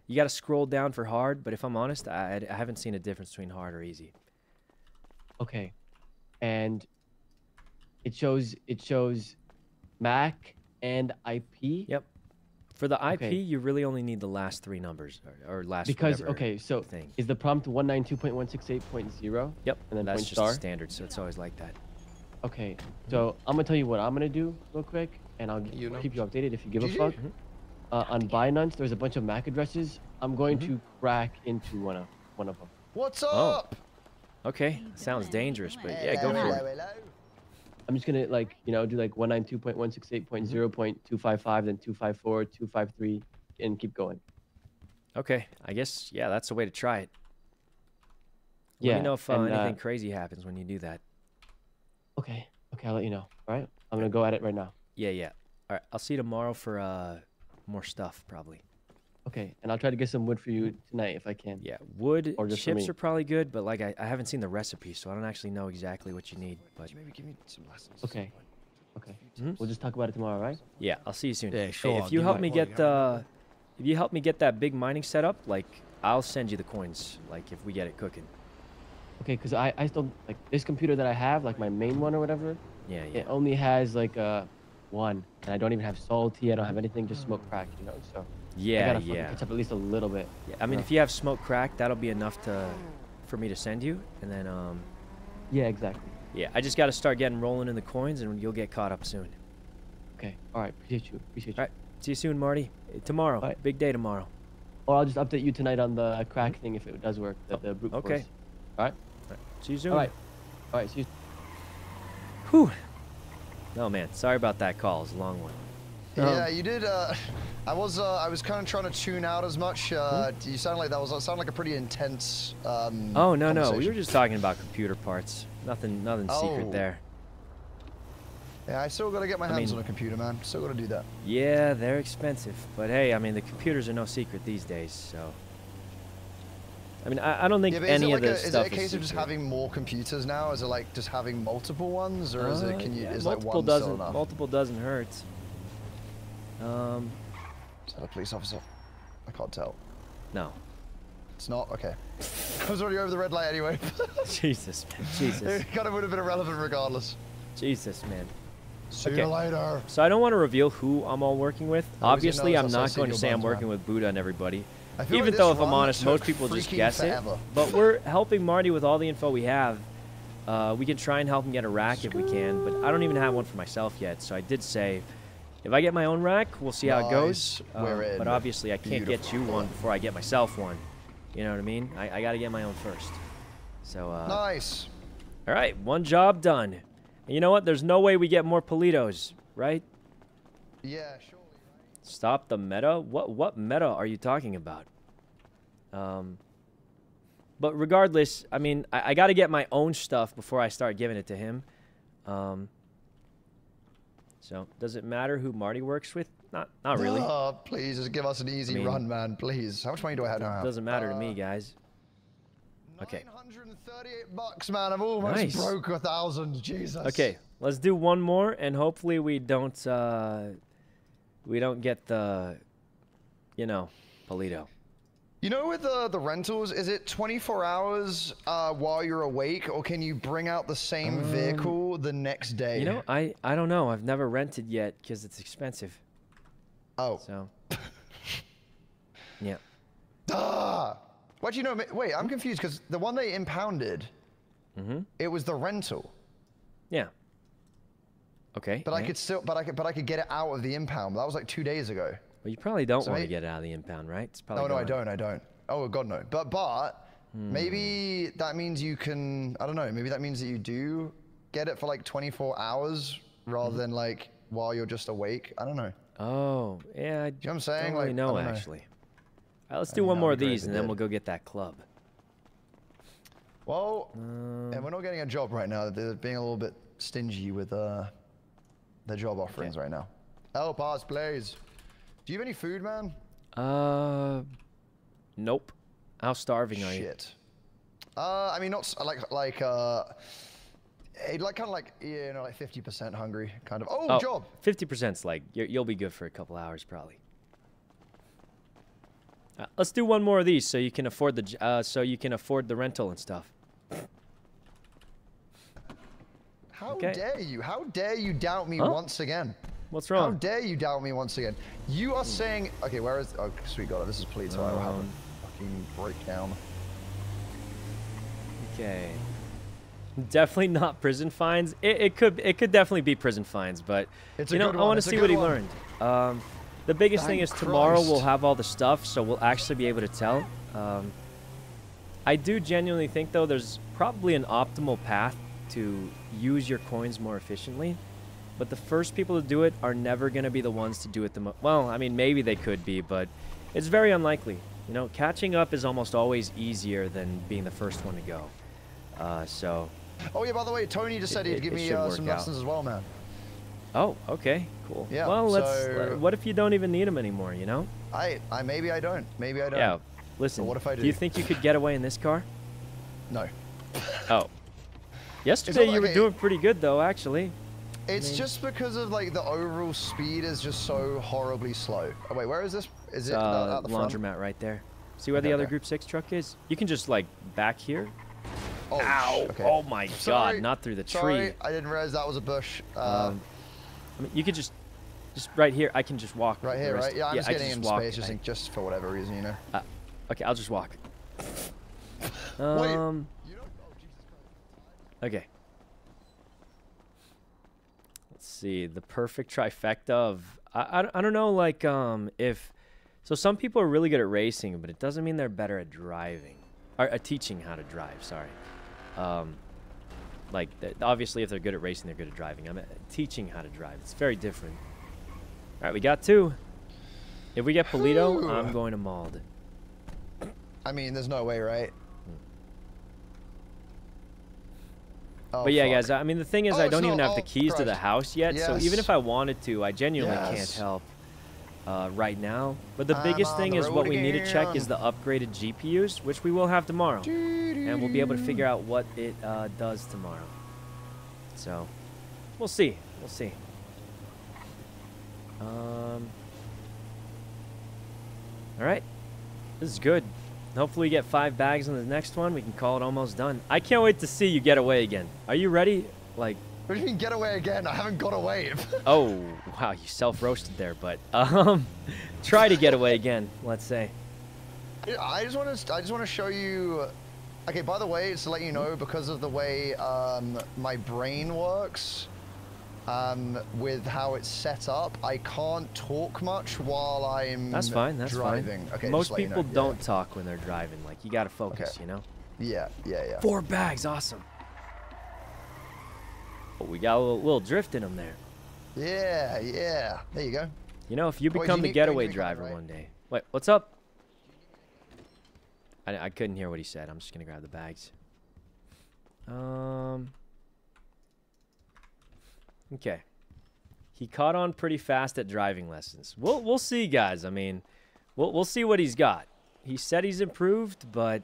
You got to scroll down for hard, but if I'm honest, I, I haven't seen a difference between hard or easy. Okay. And it shows it shows Mac and IP. Yep. For the IP, Okay. you really only need the last three numbers or, or last Because okay, so thing. is the prompt one nine two point one six eight point zero? Yep, And then that's point just star. standard, so it's always like that. Okay, so I'm gonna tell you what I'm gonna do real quick, and I'll You know. keep you updated if you give a GG. fuck. Uh, on Binance, there's a bunch of MAC addresses. I'm going Mm-hmm. to crack into one of one of them. What's Oh. up? Okay, sounds dangerous, but yeah, go for it. I'm just gonna like you know do like 192.168.0.255, then 254, 253, and keep going. Okay, I guess yeah, that's the way to try it. Let Yeah, me know if uh, and, uh, anything crazy happens when you do that. Okay, okay, I'll let you know. All right, I'm gonna go at it right now. Yeah, yeah. All right, I'll see you tomorrow for uh more stuff probably. Okay, and I'll try to get some wood for you tonight if I can. Yeah, wood Or just chips are probably good, but like I, I haven't seen the recipe, so I don't actually know exactly what you need. But Maybe give me some lessons. Okay, okay. Mhm. We'll just talk about it tomorrow, right? yeah, I'll see you soon. Yeah, Hey, sure, I'll if you give help my- me well, get yeah. uh, if you help me get that big mining set up, like I'll send you the coins. Like if we get it cooking. Okay, because I I still like this computer that I have, like my main one or whatever. Yeah, yeah. It only has like uh one, and I don't even have salty. I don't have anything, just smoke crack. You know, so. Yeah, yeah. Catch up at least a little bit. Yeah, I mean, know? if you have smoke crack, that'll be enough to, for me to send you, and then um. Yeah, exactly. Yeah, I just got to start getting rolling in the coins, and you'll get caught up soon. Okay. All right. Appreciate you. Appreciate you. All right. See you soon, Marty. Tomorrow. Big day tomorrow. Or I'll just update you tonight on the crack thing if it does work. The, the brute okay. force. All right. See you soon. All right. All right. See you. Whew. Oh man, sorry about that call. It's a long one. Yeah, you did. Uh, I was. Uh, I was kind of trying to tune out as much. Uh, Hmm? You sound like that was. It sounded like a pretty intense. Um, Oh no no, we were just talking about computer parts. Nothing nothing Oh. secret there. Yeah, I still got to get my I hands mean- on a computer, man. Still got to do that. Yeah, they're expensive, but hey, I mean the computers are no secret these days, so. I mean, I, I don't think Yeah, is any like of a, this is stuff it a case of just secret. having more computers now? Is it like just having multiple ones, or is Uh, it can you yeah, is like multiple one doesn't still enough? multiple doesn't hurt. Um, Is that a police officer? I can't tell. no. It's not okay. I was already over the red light anyway. Jesus, man. Jesus. it kind of would have been irrelevant regardless. Jesus, man. See you later. So I don't want to reveal who I'm all working with. Obviously, I'm know, so I not going to say I'm working with Buddha and everybody. I feel Even though, if I'm honest, most people just guess forever. it. But we're helping Marty with all the info we have. Uh, we can try and help him get a rack if we can, but I don't even have one for myself yet. So I did say, if I get my own rack, we'll see how it goes. Uh. But obviously, I can't get you one before I get myself one. You know what I mean? I, I got to get my own first. So. Uh, Nice. All right, one job done. And you know what? There's no way we get more Paletos, right? Yeah, sure. Stop the meta? What what meta are you talking about? Um But regardless, I mean, I, I got to get my own stuff before I start giving it to him. Um So, does it matter who Marty works with? Not not really. Oh, please just give us an easy mean- run, man. Please. How much money do I have now? Doesn't matter to Uh, me, guys. Okay. 938 bucks, man. I'm almost Nice. broke a thousand. Jesus. Okay, let's do one more, and hopefully we don't uh, we don't get the, you know, Paleto. You know, with the the rentals, is it 24 hours uh, while you're awake, or can you bring out the same vehicle the next day? Um, You know, I I don't know. I've never rented yet because it's expensive. Oh. So. yeah. Duh! What do you know? Wait, I'm confused because the one they impounded, Mm-hmm. it was the rental, Yeah. Okay. but I could still, but I could, but I could get it out of the impound. That was like two days ago. Well, you probably don't So want to get it out of the impound, right? It's probably No, no, I don't. I don't. Oh God, no. But but Hmm. maybe that means you can. I don't know. Maybe that means that you do get it for like 24 hours rather Mm-hmm. than like while you're just awake. I don't know. Oh, yeah. I You know what I'm saying? don't really Like, I know don't know. actually. All right, let's I do mean, one more of these, and then did. we'll go get that club. Well, Um, and we're not getting a job right now. They're being a little bit stingy with uh their job offerings right now. Help us, please. Do you have any food, man? Uh, nope. How starving are you? Shit. Uh, I mean, not like like uh, like kind of like you know, like 50% hungry, kind of. Oh, job. Fifty percent's like you're, you'll be good for a couple hours probably. Uh, let's do one more of these so you can afford the uh, so you can afford the rental and stuff. How Okay. dare you? How dare you doubt me Huh? once again? What's wrong? How dare you doubt me once again? You are saying, okay, where is? Oh, sweet God, this is police. so I don't have Um, a fucking breakdown. Okay. Definitely not prison fines. It, it could it could definitely be prison fines, but It's a you know I want to see what he one. learned. Um, the biggest thing Thank is tomorrow we'll have all the stuff, so we'll actually be able to tell. Um, I do genuinely think though there's probably an optimal path to use your coins more efficiently, but the first people to do it are never going to be the ones to do it the most. Well, I mean maybe they could be, but it's very unlikely. You know, catching up is almost always easier than being the first one to go. Uh, so, Oh yeah, by the way, Tony just It- he'd give me uh, some out. lessons as well, man. oh, okay, cool. Yeah, Well, let's. so- uh, what if you don't even need them anymore? You know? I, I maybe I don't. Maybe I don't. Yeah. Listen. what if I Do Do you think you could get away in this car? No. Oh. Yesterday you were doing pretty good though, actually. It's mean- just because of like the overall speed is just so horribly slow. Oh wait, where is this? Is it uh, at the front? laundromat right there. See where Okay, the other okay. Group Six truck is? You can just like back here. Oh, Ow. okay. Oh my Sorry. god, not through the Sorry, tree. I didn't realize that was a bush. Uh, Um, I mean, you could just, just right here. I can just walk. right here, right? Yeah, I'm just can getting in walk. space just, I- just for whatever reason, you know. Uh, okay, I'll just walk. Um. Okay. Let's see the perfect trifecta of I, I, I don't know like um if so some people are really good at racing but it doesn't mean they're better at driving or uh, teaching how to drive sorry. Um like obviously if they're good at racing they're good at driving. I'm uh, teaching how to drive it's very different. All right we got two. If we get Paleto I'm going to Mauled. I mean, there's no way, right? Oh, but yeah, fuck. guys, I mean, the thing is, Oh, I don't even have the oh, keys to the house yet. So even if I wanted to, I genuinely can't help uh, right now. But the I'm biggest thing the is what road we need to check is the upgraded GPUs, which we will have tomorrow. And we'll be able to figure out what it uh, does tomorrow. So, we'll see. We'll see. Um, all right. This is good. Hopefully we get five bags on the next one. We can call it almost done. I can't wait to see you get away again. Are you ready? Like, What do you mean get away again? I haven't got away. oh, wow, you self-roasted there, but um, try to get away again, let's say. I just want to. I just want to show you. Okay. By the way, it's to let you know because of the way um, my brain works, um, with how it's set up, I can't talk much while I'm That's fine, that's driving. fine. Okay. Most let you know. people don't talk when they're driving. Like, you gotta focus, Okay. you know? Yeah. Yeah. Yeah. Four bags, awesome. Oh, we got a little, little drift in them there. Yeah. Yeah. There you go. You know, if you do become you the need- wait, do getaway you need me, driver right? one day. Wait, what's up? I, I couldn't hear what he said. I'm just gonna grab the bags. Um. Okay. He caught on pretty fast at driving lessons. We'll we'll see, guys. I mean, we'll we'll see what he's got. He said he's improved, but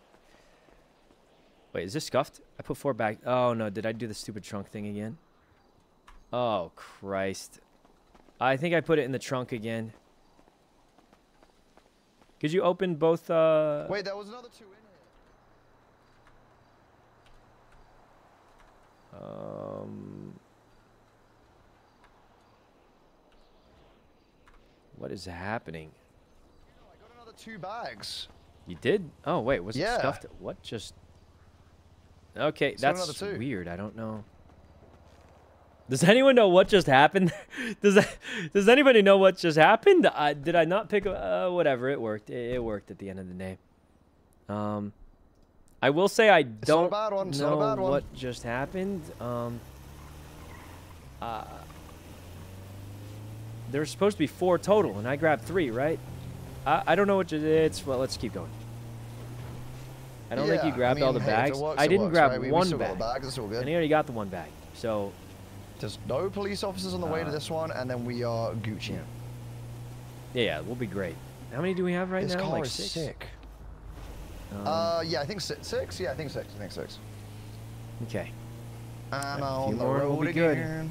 wait, is this scuffed? I put four back. Oh no, did I do the stupid trunk thing again? Oh Christ! I think I put it in the trunk again. Could you open both? Uh... Wait, there was another two in here. Um. What is happening? Another two bags. You did? Oh wait, was Yeah. it stuffed? What just? Okay, So that's weird. I don't know. Does anyone know what just happened? does that, Does anybody know what just happened? I, did I not pick? Uh, whatever. It worked. It, it worked at the end of the day. Um, I will say I don't bad one, it's not a know what just happened. Um, uh, there's supposed to be four total, and I grabbed three, right? I, I don't know what it's. Well, let's keep going. I don't think you Yeah, I grabbed all the hey, bags. works, I didn't works, grab right? We- one bag. the bags, all good. And he already got the one bag. So There's no police officers on the way to Uh, this one, and then we are Gucci. yeah. yeah, yeah, we'll be great. How many do we have right this now? car like is six. sick. Um, uh, yeah, I think six. six? Yeah, I think six. I think six. okay. I'm on the road we'll be good.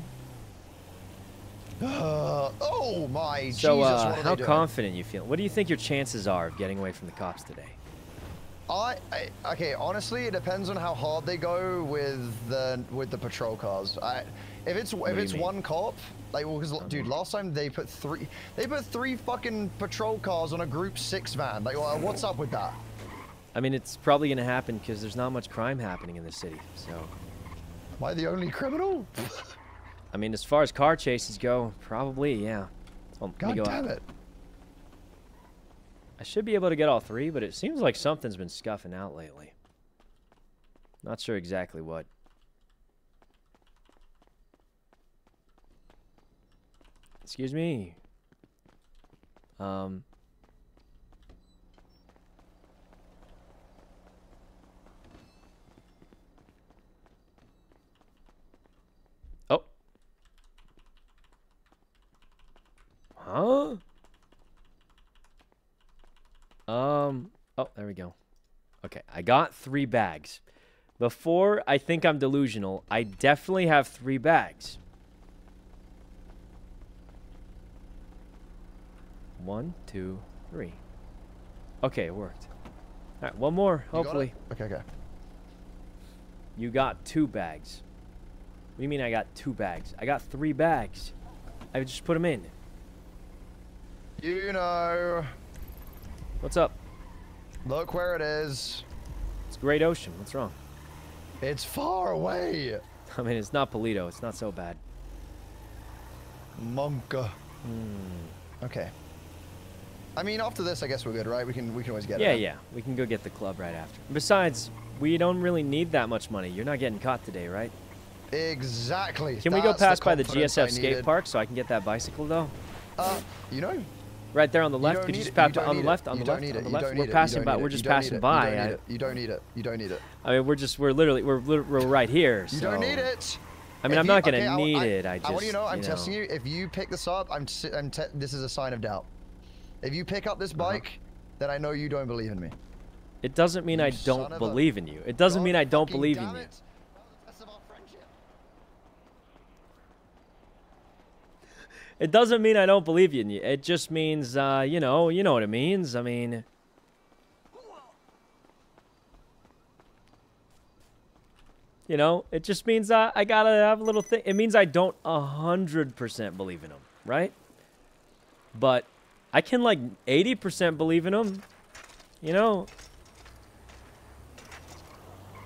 Uh, oh my So, Jesus! uh, what are how confident you feel? What do you think your chances are of getting away from the cops today? I, I okay. Honestly, it depends on how hard they go with the with the patrol cars. I, if it's do if it's mean? one cop, like, well, because dude, last time they put three, they put three fucking patrol cars on a Group Six van. Like, well, what's up with that? I mean, it's probably going to happen because there's not much crime happening in the city. So, Am I the only criminal? I mean, as far as car chases go, probably, yeah. Well, God go damn out. it! I should be able to get all three, but it seems like something's been scuffing out lately. Not sure exactly what. Excuse me. Um. Huh? Um. Oh, there we go. Okay, I got three bags. Before I think I'm delusional, I definitely have three bags. One, two, three. Okay, it worked. All right, one more, You got it? hopefully. Okay, okay. You got two bags. What do you mean I got two bags? I got three bags. I just put them in. You know. What's up? Look where it is. It's Great Ocean. What's wrong? It's far away. I mean, it's not Paleto. It's not so bad. Monka. Hmm. Okay. I mean, after this, I guess we're good, right? We can we can always get Yeah, it. yeah. We can go get the club right after. Besides, we don't really need that much money. You're not getting caught today, right? Exactly. Can we go That's the past by the GSF skate park so I can get that bicycle though? Uh, you know. Right there on the left. Could you just pat on the left? On the left? On the left. We're passing by. We're just. You passing by. You don't need it. You don't need it. You don't need it. I mean, we're just we're literally we're we're right here. You don't need it. I mean, If I'm you- not gonna okay, need I, it. I just I want you to know I'm you testing you. If you pick this up, I'm. I'm this is a sign of doubt. If you pick up this Uh-huh. bike, then I know you don't believe in me. It doesn't mean I don't believe in you. It doesn't mean I don't believe in you. it. That's about friendship. It doesn't mean I don't believe in you. It just means, uh, you know, you know what it means. I mean, you know, it just means uh, I gotta have a little thing. It means I don't a hundred percent believe in him, right? But I can like eighty percent believe in him. You know.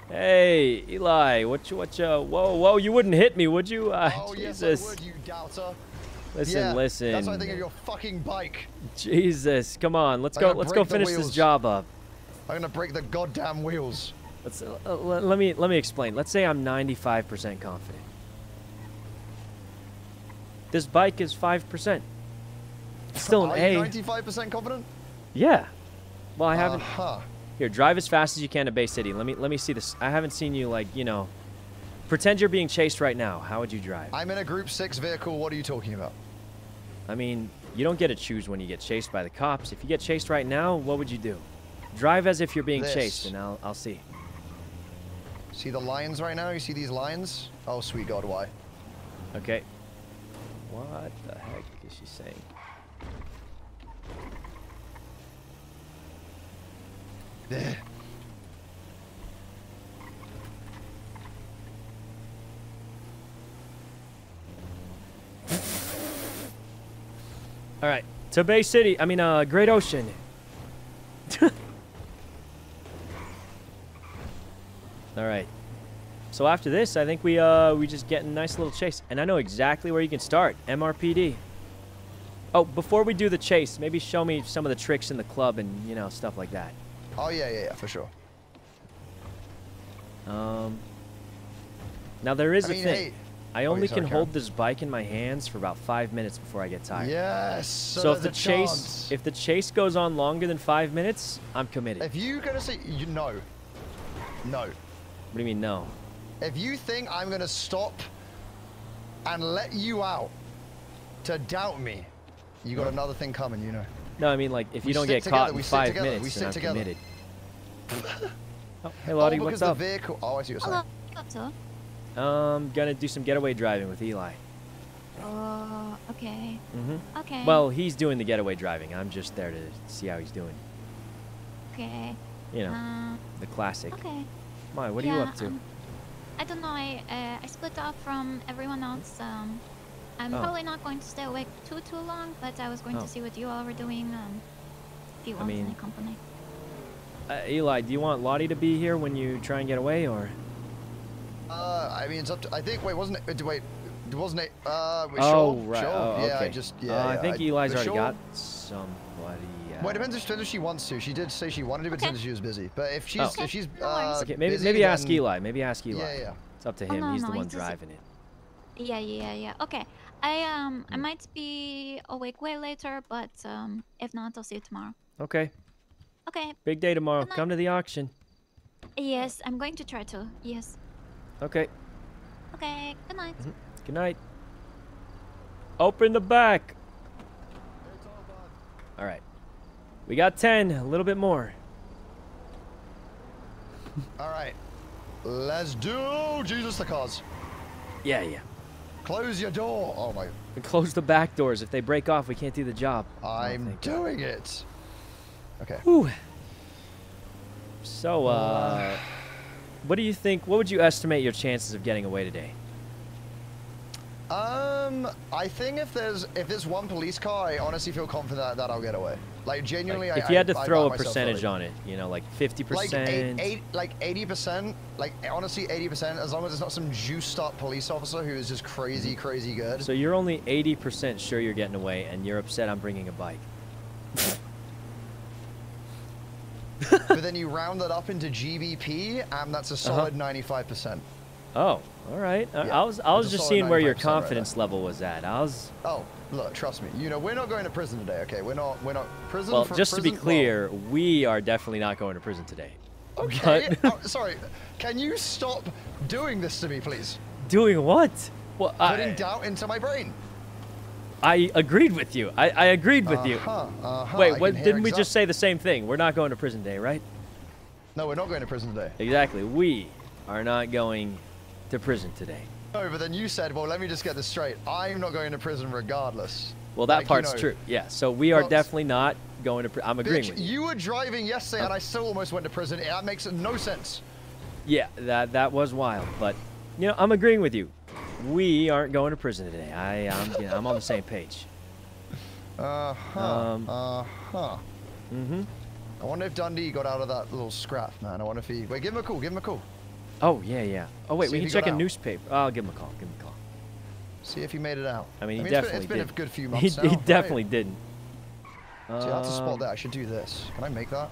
Hey, Eli, what you, what you, whoa, whoa, you wouldn't hit me, would you? Uh, Oh yes, Jesus. I would, you doubter. Listen, yeah, listen. That's what I think of your fucking bike. Jesus, come on, let's I'm go. Let's go finish this job up. I'm gonna break the goddamn wheels. Let's uh, uh, let, let me let me explain. Let's say I'm 95% confident. This bike is five percent. Still an Are A. 95% confident? Yeah. Well, I haven't. Uh-huh. Here, drive as fast as you can to Bay City. Let me let me see this. I haven't seen you like you know. Pretend you're being chased right now. How would you drive? I'm in a Group Six vehicle. What are you talking about? I mean, you don't get to choose when you get chased by the cops. If you get chased right now, what would you do? Drive as if you're being This. chased, and I'll I'll see. See the lines right now? You see these lines? Oh, sweet God, why? Okay. What the heck is she saying? All right, to Bay City. I mean, uh, Great Ocean. All right. So after this, I think we uh we just get a nice little chase, and I know exactly where you can start. MRPD. Oh, before we do the chase, maybe show me some of the tricks in the club and you know stuff like that. Oh yeah, yeah, yeah, for sure. Um. Now there is I a mean, thing. hey- I Oh, only sorry, can hold this bike in my hands for about five minutes before I get tired. Yes. So, So, if the chase, chance. if the chase goes on longer than five minutes, I'm committed. If you're gonna say you no, no. What do you mean no? If you think I'm gonna stop and let you out to doubt me, you got another thing coming. You know. No, I mean like if We you don't stick get caught together, in we stick five together, we minutes, stick then I'm together. committed. oh, hey Lottie, oh, what's because up? the vehicle. Oh, I see what you're Hello. saying. What's up, Um, gonna do some getaway driving with Eli. Uh, okay. Mm-hmm. Okay. Well, he's doing the getaway driving. I'm just there to see how he's doing. Okay. You know, Uh, the classic. okay. My, What are you up to? um, I don't know. I uh, I split off from everyone else. Um, I'm Oh. probably not going to stay awake too too long, but I was going Oh. to see what you all were doing. Um, if you I want mean- any company. Uh, Eli, do you want Lottie to be here when you try and get away, or? Uh, I mean, it's up to. I think. Wait, wasn't it? uh, Wait, wasn't it? Uh, we oh, sure? right. Sure. Oh, Yeah, I okay. just. Yeah. Uh, I yeah, think Eli's we're already sure? got somebody. Uh, Well, it depends if, depends if she wants to. She did say she wanted to, but it depends if she was busy. But if she's Oh. if she's uh, okay, maybe busy, maybe ask Eli. Maybe ask Eli. Yeah, yeah. It's up to Oh, him. no, He's no, the one he's driving it. Yeah, yeah, yeah. Okay. I um Hmm. I might be awake way later, but um if not, I'll see you tomorrow. Okay. Okay. Big day tomorrow. Come to the auction. Yes, I'm going to try to. Yes. Okay. Okay. Good night. Mhm. Good night. Open the back. All right. We got 10, a little bit more. All right. Let's do Jesus the cause. Yeah, yeah. Close your door. Oh my. And close the back doors. If they break off, we can't do the job. I'm doing it. Okay. Whew. So, uh, what do you think? What would you estimate your chances of getting away today? Um, I think if there's if there's one police car, I honestly feel confident that, that I'll get away. Like genuinely, Like, I, if you had to I, I throw back a percentage on it, you know, like fifty Like eight, percent. eight, like eighty percent, like honestly eighty percent. As long as it's not some juiced up police officer who is just crazy, crazy good. So you're only eighty percent sure you're getting away, and you're upset I'm bringing a bike. but then you round that up into GBP, and that's a Uh-huh. solid ninety-five percent. Oh, all right. I- Yeah, I was I was just seeing where your 95% right confidence level was at. I was Oh, look, trust me. You know, we're not going to prison today. Okay, we're not. We're not prison. well. Just to be prison- clear, we are definitely not going to prison today. okay. But oh, sorry. Can you stop doing this to me, please? doing what? Well, Putting I, doubt into my brain. I agreed with you. I, I agreed with you. Uh-huh, uh-huh, Wait, what? Didn't we just say the same thing? We're not going to prison today, right? No, we're not going to prison today. Exactly. We are not going to prison today. No, but then you said, well, let me just get this straight. I'm not going to prison regardless. Well, that Like, you part's know- true. Yeah. So we are definitely not going to. Pri- I'm agreeing Bitch, with you. you were driving yesterday and I still almost went to prison. That makes no sense. Yeah, that that was wild, but you know, I'm agreeing with you. We aren't going to prison today. I I'm, you know, I'm on the same page. Uh-huh. Um, uh-huh. Mm-hmm. I wonder if Dundee got out of that little scrap, man. I wonder if he... Wait, give him a call. Give him a call. Oh yeah, yeah. Oh wait, See we can check a out. newspaper. I'll give him a call. Give him a call. See if he made it out. I mean, he it's been- definitely it's been, did. a good few He, months he now, right? definitely didn't. See, that's to spot that. I should do this. Can I make that?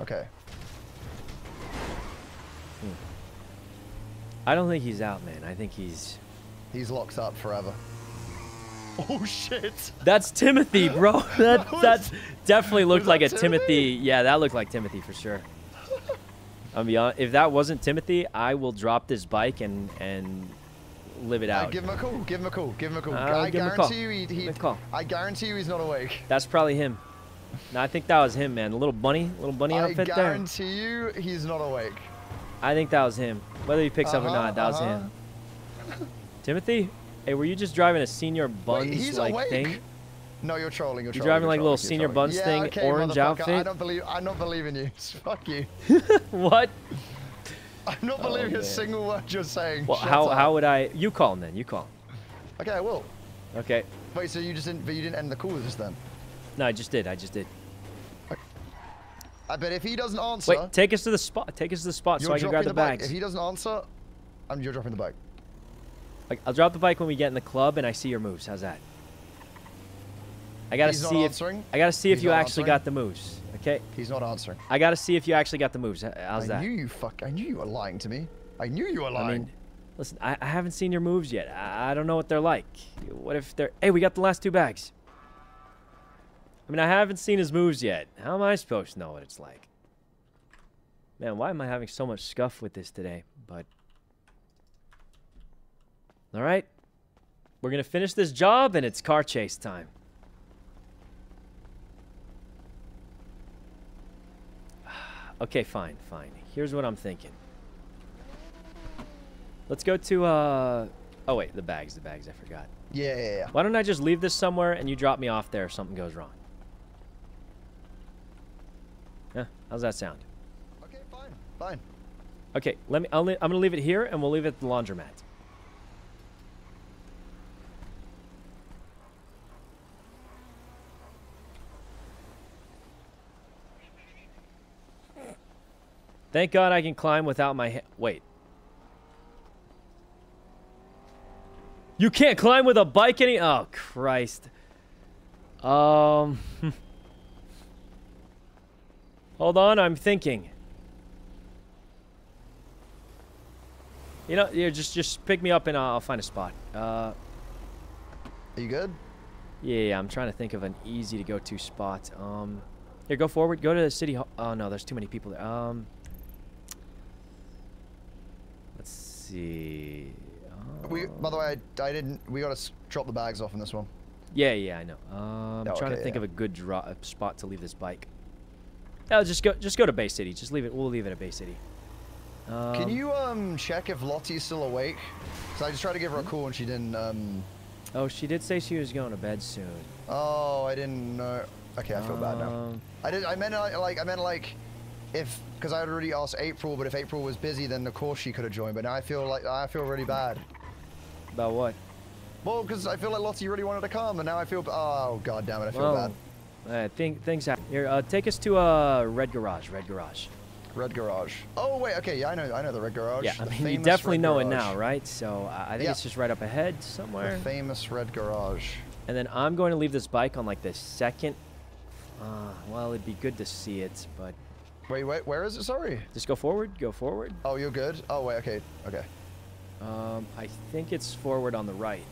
Okay. I don't think he's out, man. I think he's. He's locked up forever. Oh, shit. That's Timothy, bro. That was- that definitely looked like a that Timothy. Yeah, that looked like Timothy for sure. I'll be honest. If that wasn't Timothy, I will drop this bike and and live it Uh, out. give him a call. Give him a call. Give him a call. I'll I give him a guarantee call. you he, he a call. I guarantee you he's not awake. That's probably him. No, I think that was him, man. The little bunny, little bunny outfit there. I guarantee you he's not awake. I think that was him. Whether he picks up or Uh-huh, not, that was uh-huh. him. Timothy, hey, were you just driving a Señor Buns like awake. thing? No, you're trolling. You're You trolling. driving you're like a little Señor trolling. buns yeah, thing, okay, orange motherfucker, I don't believe. I'm not believing you. Fuck you. what? I'm not Oh, believing a single word you're saying. Well, Shut how up. how would I? You call him then. You call him. Okay, I will. Okay. Wait, so you just didn't? But you didn't end the call with us then? No, I just did. I just did. I bet if he doesn't answer, Wait, take us to the spot. Take us to the spot so I can grab the, the bike. bags. If he doesn't answer, I'm you're dropping the bike. Like, I'll drop the bike when we get in the club and I see your moves. How's that? I gotta He's not see if answering. I gotta see if you actually answering. got the moves. Okay. He's not answering. I gotta see if you actually got the moves. How's I that? knew you fuck. I knew you were lying to me. I knew you were I lying. mean, listen, I, I haven't seen your moves yet. I, I don't know what they're like. What if they're? Hey, we got the last two bags. I mean, I haven't seen his moves yet. How am I supposed to know what it's like? Man, why am I having so much scuff with this today? But all right, we're gonna finish this job, and it's car chase time. Okay, fine, fine. Here's what I'm thinking. Let's go to, uh... Oh, wait, the bags, the bags, I forgot. yeah, yeah, yeah. Why don't I just leave this somewhere and you drop me off there if something goes wrong? Yeah, how's that sound? Okay, fine, fine. Okay, let me. I'll, I'm gonna leave it here, and we'll leave it at the laundromat. Thank God I can climb without my. Wait. You can't climb with a bike any. Oh Christ. Um. Hold on, I'm thinking. You know, yeah, just just pick me up and I'll, find a spot. Uh, Are you good? yeah, I'm trying to think of an easy to go to spot. Um, here, go forward. Go to the city hall. Oh no, there's too many people there. Um, let's see. We. By the way, I, I didn't. We gotta drop the bags off in this one. Yeah, yeah, I know. Um, I'm Oh, trying to think yeah. of a good uh, spot to leave this bike. Oh, just go, just go to Bay City. Just leave it. We'll leave it at Bay City. Um, Can you um check if Lottie's still awake? Cause I just tried to give her a call and she didn't. Um. Oh, she did say she was going to bed soon. Oh, I didn't know. Okay, I feel bad now. Um, I did. I meant uh, like. I meant like. if because I had already asked April, but if April was busy, then of course she could have joined. But now I feel like I feel really bad. About what? Well, because I feel like Lottie really wanted to come, and now I feel oh god damn it, I feel Well, bad. Uh, think, things happen. Here, uh, take us to uh, Red Garage. Red Garage. Red Garage. Oh wait, okay, yeah, I know, I know the Red Garage. Yeah, I mean, you definitely Red know it now, right? So uh, I think Yeah. it's just right up ahead somewhere. The famous Red Garage. And then I'm going to leave this bike on like the second. Uh, well, it'd be good to see it, but Wait, wait, where is it? Sorry. just go forward. Go forward. Oh, you're good. Oh wait, okay, okay. Um, I think it's forward on the right.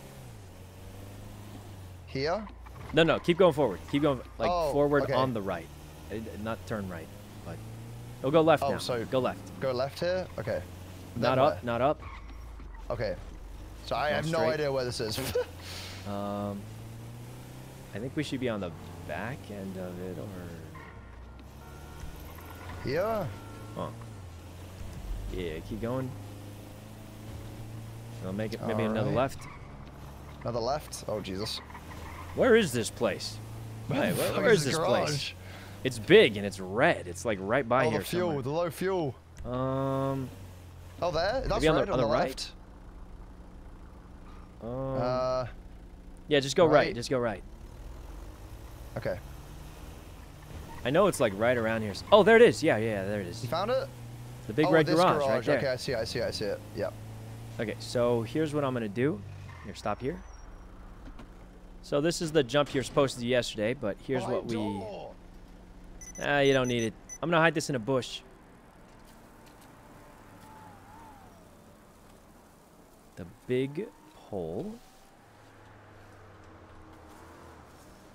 Here. No, no, keep going forward. Keep going like Oh, forward okay. on the right, Uh, not turn right, but oh, go left Oh, now. so go left. Go left here. Okay. Not Then up, not up. Okay. So I Go have no idea where this is. Um, I think we should be on the back end of it, or yeah. Oh. Yeah, keep going. I'll make it maybe another Alright. left. Another left. Oh Jesus. Where is this place? Where where, where is this garage? place? It's big and it's red. It's like right by oh, here the fuel, somewhere. the low fuel. Um. Oh, there. That's maybe on red the, on the right. left. Um, Uh. yeah, just go right. right. Just go right. Okay. I know it's like right around here. Oh, there it is. Yeah, yeah, there it is. You found it? The big oh, red this garage, right there. Okay, I see. I see. I see it. Yep. Okay, so here's what I'm gonna do. Here, stop here. So this is the jump you're supposed to do yesterday, but here's what we. Ah, you don't need it. I'm gonna hide this in a bush. The big pole.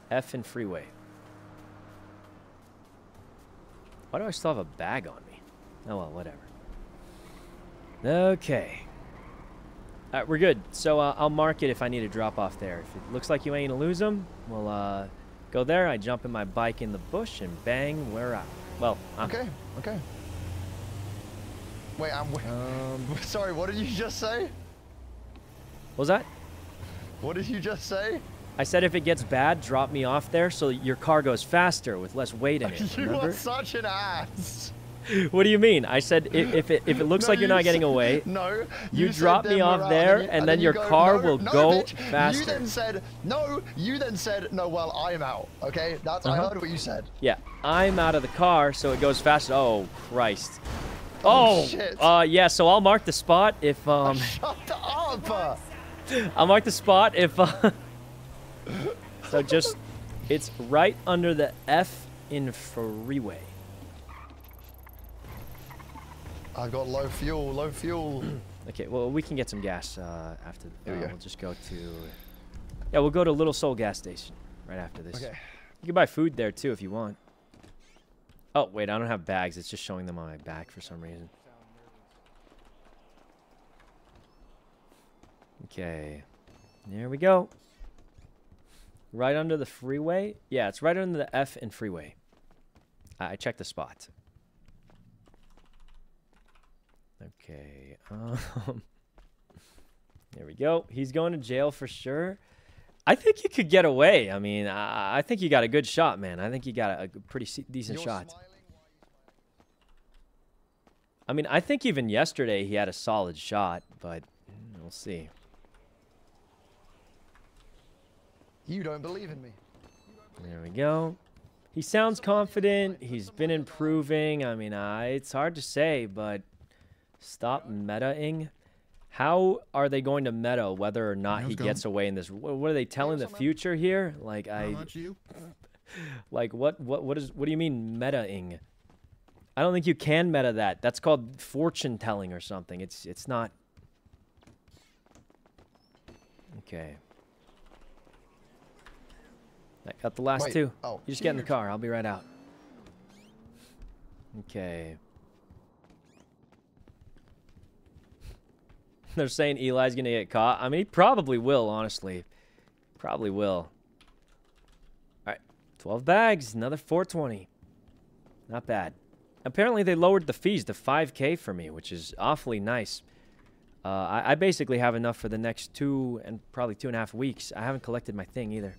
F and freeway. Why do I still have a bag on me? Oh well, whatever. Okay. All right, we're good. So uh, I'll mark it if I need to drop off there. If it looks like you ain't gonna lose them, we'll uh, go there. I jump in my bike in the bush and bang, we're out. Well, I'm Okay. Okay. Wait, I'm. Um, Sorry. What did you just say? What was that? What did you just say? I said if it gets bad, drop me off there so your car goes faster with less weight in it. You remember? are such an ass. what do you mean? I said i- if it if it looks No, like you're you not getting away, No. you, said drop me off there, you- and, then you your go, car no, will no, go bitch. faster. You then said no. You then said no. Well, I'm out. Okay, that's I Uh-huh. heard what you said. Yeah, I'm out of the car, so it goes faster. Oh Christ! Oh, Oh, shit. uh, yeah. So I'll mark the spot if um, Shut up. I'll mark the spot if uh, so just it's right under the F in freeway. I've got low fuel. Low fuel. Okay, well we can get some gas uh, after. There we uh, go. We'll just go to. Yeah, we'll go to Little Seoul gas station right after this. Okay. You can buy food there too if you want. Oh wait, I don't have bags. It's just showing them on my back for some reason. Okay, there we go. Right under the freeway. Yeah, it's right under the F in freeway. I, I checked the spot. Okay. Um, there we go. He's going to jail for sure. I think you could get away. I mean, I, I think you got a good shot, man. I think you got a, a pretty decent You're shot. I mean, I think even yesterday he had a solid shot, but we'll see. You don't believe in me. There we go. He sounds confident. He's been improving. I mean, uh, it's hard to say, but stop metaing. How are they going to meta whether or not he How's it gets away in this? What, what are they telling the future here? Like I, much you? like what what what is what do you mean metaing? I don't think you can meta that. That's called fortune telling or something. It's it's not. Okay. I got the last Wait, two. oh. You just get in the car. I'll be right out. Okay. They're saying Eli's gonna get caught. I mean, he probably will, honestly. Probably will. Alright. 12 bags. Another 420. Not bad. Apparently, they lowered the fees to 5k for me, which is awfully nice. Uh, I, I basically have enough for the next two and probably two and a half weeks. I haven't collected my thing either.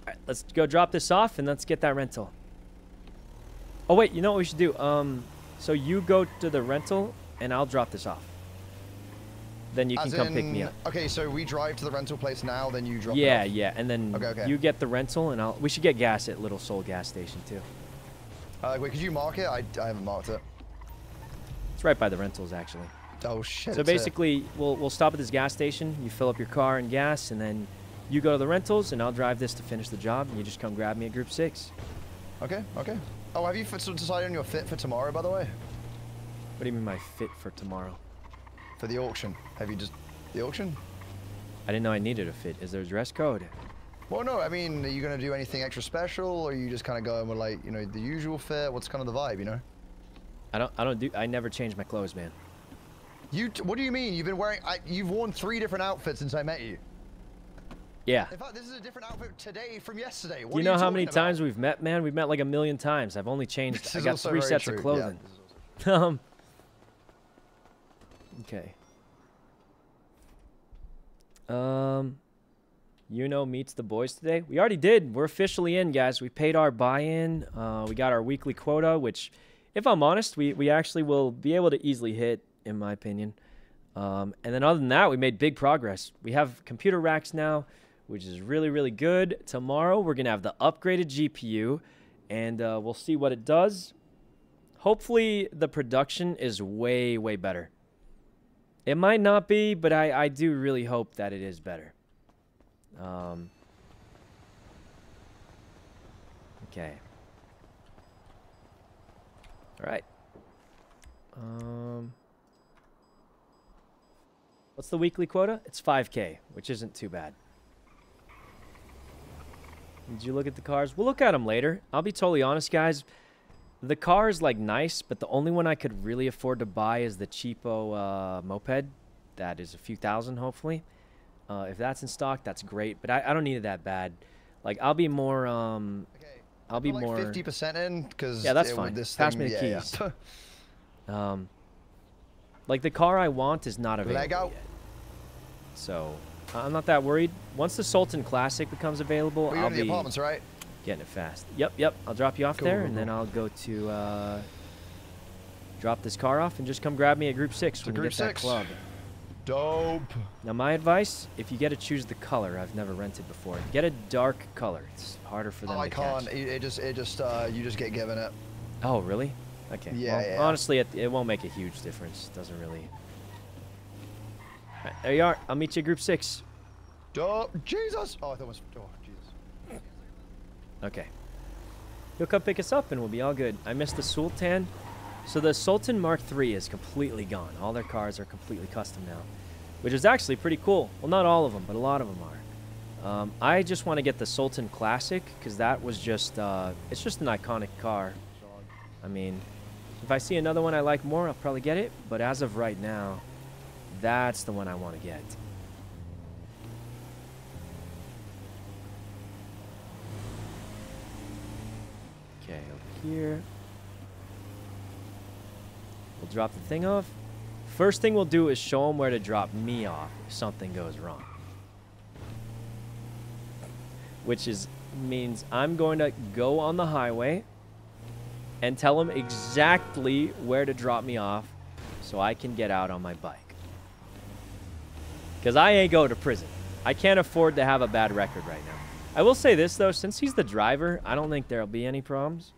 Alright, let's go drop this off and let's get that rental. Oh, wait, you know what we should do? Um, So you go to the rental, and I'll drop this off. Then you can As come pick me in- up. Okay, so we drive to the rental place now, then you drop. Yeah, yeah, and then Okay, okay. you get the rental, and I'll. We should get gas at Little Seoul gas station too. Uh, wait, could you mark it? I, I haven't marked it. It's right by the rentals, actually. Oh shit. So basically, we'll we'll stop at this gas station. You fill up your car and gas, and then you go to the rentals, and I'll drive this to finish the job. And you just come grab me at Group Six. Okay, okay. Oh, have you decided on your fit for tomorrow, by the way? What do you mean my fit for tomorrow? For the auction. Have you just the auction? I didn't know I needed a fit. Is there a dress code? Well, no. I mean, are you gonna do anything extra special, or are you just kind of going with like you know the usual fit? What's kind of the vibe, you know? I don't. I don't do. I never change my clothes, man. You. T- what do you mean? You've been wearing. I, you've worn three different outfits since I met you. Yeah. In fact, this is a different outfit today from yesterday. What Do you know how many about? times we've met, man? We've met like a million times. I've only changed. I got three sets true, of yeah. clothing. um. Okay. Um. You know meets the boys today. We already did. We're officially in, guys. We paid our buy-in. Uh, we got our weekly quota, which, if I'm honest, we we actually will be able to easily hit, in my opinion. Um, and then other than that, we made big progress. We have computer racks now, which is really, really good. Tomorrow, we're going to have the upgraded GPU, and uh, we'll see what it does. Hopefully, the production is way, way better. It might not be, but I, I do really hope that it is better. Um, okay. All right. Um, what's the weekly quota? It's 5K, which isn't too bad. Did you look at the cars? We'll look at them later. I'll be totally honest, guys. The car is like nice, but the only one I could really afford to buy is the cheapo uh, moped. That is a few thousand, hopefully. Uh, if that's in stock, that's great. But I, I don't need it that bad. Like I'll be more. Um, I'll be Put, more. like fifty percent in because Yeah, that's it, fine. This Pass thing, me the yeah, keys. yeah. Um, like the car I want is not available Leg out. yet. So I'm not that worried. Once the Sultan Classic becomes available, Well, I'll in the be apartments, right? Getting it fast. Yep, yep. I'll drop you off Cool, there, and then. I'll go to uh, drop this car off and just come grab me at Group Six To when you Group get that club. Dope. Now, my advice: if you get to choose the color, I've never rented before. Get a dark color. It's harder for them Oh, I to catch. It, it just, it just, uh, you just get given it. Oh, really? Okay. Yeah, well, yeah. Honestly, it, it won't make a huge difference. Doesn't really. Alright, there you are. I'll meet you at Group Six. Dope. Jesus. Oh, I thought it was. Oh. Okay. He'll come pick us up and we'll be all good. I missed the Sultan. So the Sultan Mark III is completely gone. All their cars are completely custom now, which is actually pretty cool. Well, not all of them, but a lot of them are. Um, I just want to get the Sultan Classic because that was just, uh, it's just an iconic car. I mean, if I see another one I like more, I'll probably get it. But as of right now, that's the one I want to get. Okay, over here. We'll drop the thing off. First thing we'll do is show them where to drop me off if something goes wrong. Which is means I'm going to go on the highway and tell them exactly where to drop me off so I can get out on my bike. Because I ain't going to prison. I can't afford to have a bad record right now. I will say this, though. Since he's the driver, I don't think there'll be any problems.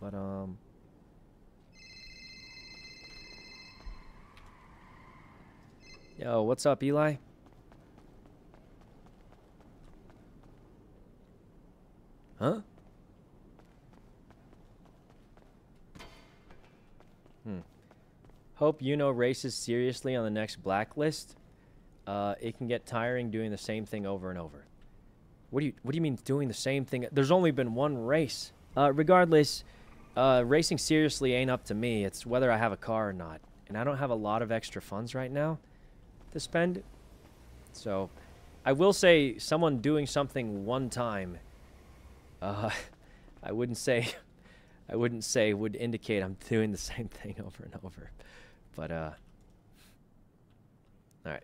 But, um... Yo, what's up, Eli? Huh? Hmm. Hope you know races seriously on the next blacklist. Uh, it can get tiring doing the same thing over and over. What do you What do you mean doing the same thing? There's only been one race. Uh, regardless, uh, racing seriously ain't up to me. It's whether I have a car or not, and I don't have a lot of extra funds right now to spend. So, I will say someone doing something one time. Uh, I wouldn't say, I wouldn't say would indicate I'm doing the same thing over and over, but uh. All right.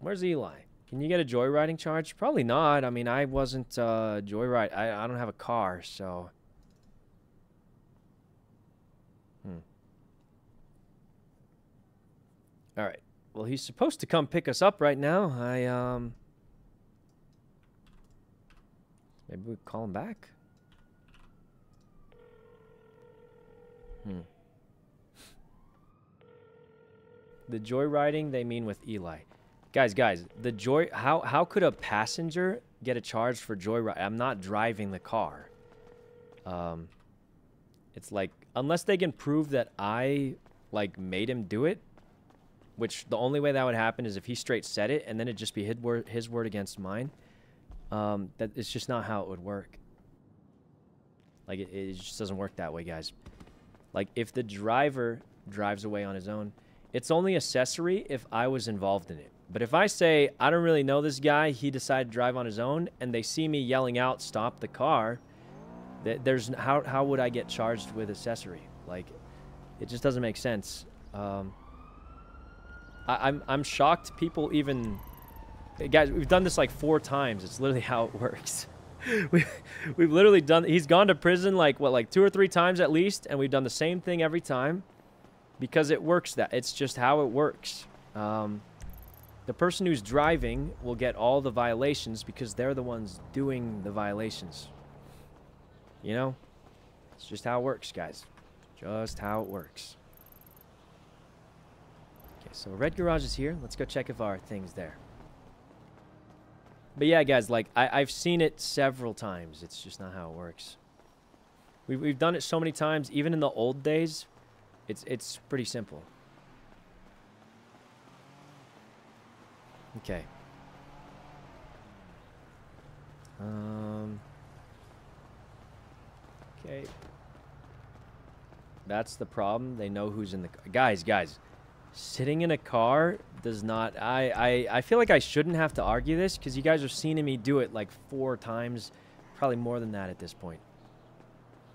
Where's Eli? Can you get a joyriding charge? Probably not. I mean, I wasn't uh, joyride. I I don't have a car, so. Hmm. All right. Well, he's supposed to come pick us up right now. I um. Maybe we call him back. Hmm. The joyriding they mean with Eli. Guys, guys, the joy how how could a passenger get a charge for joyride? I'm not driving the car. Um it's like unless they can prove that I like made him do it, which the only way that would happen is if he straight said it and then it'd just be his word his word against mine. Um that it's just not how it would work. Like it, it just doesn't work that way, guys. Like if the driver drives away on his own, it's only accessory if I was involved in it. But if I say I don't really know this guy, he decided to drive on his own, and they see me yelling out "Stop the car," th- there's how how would I get charged with accessory? Like, it just doesn't make sense. Um, I, I'm I'm shocked people even guys. We've done this like four times. It's literally how it works. we we've literally done. He's gone to prison like what like two or three times at least, and we've done the same thing every time because it works. That it's just how it works. Um, the person who's driving will get all the violations because they're the ones doing the violations. You know? It's just how it works, guys. Just how it works. So Red Garage is here. Let's go check if our thing's there. But yeah, guys, like, I, I've seen it several times. It's just not how it works. We've, we've done it so many times, even in the old days. It's, it's pretty simple. Okay. Um. Okay. That's the problem. They know who's in the. Guys, guys. Sitting in a car does not... I, I, I feel like I shouldn't have to argue this because you guys are seeing me do it like four times. Probably more than that at this point.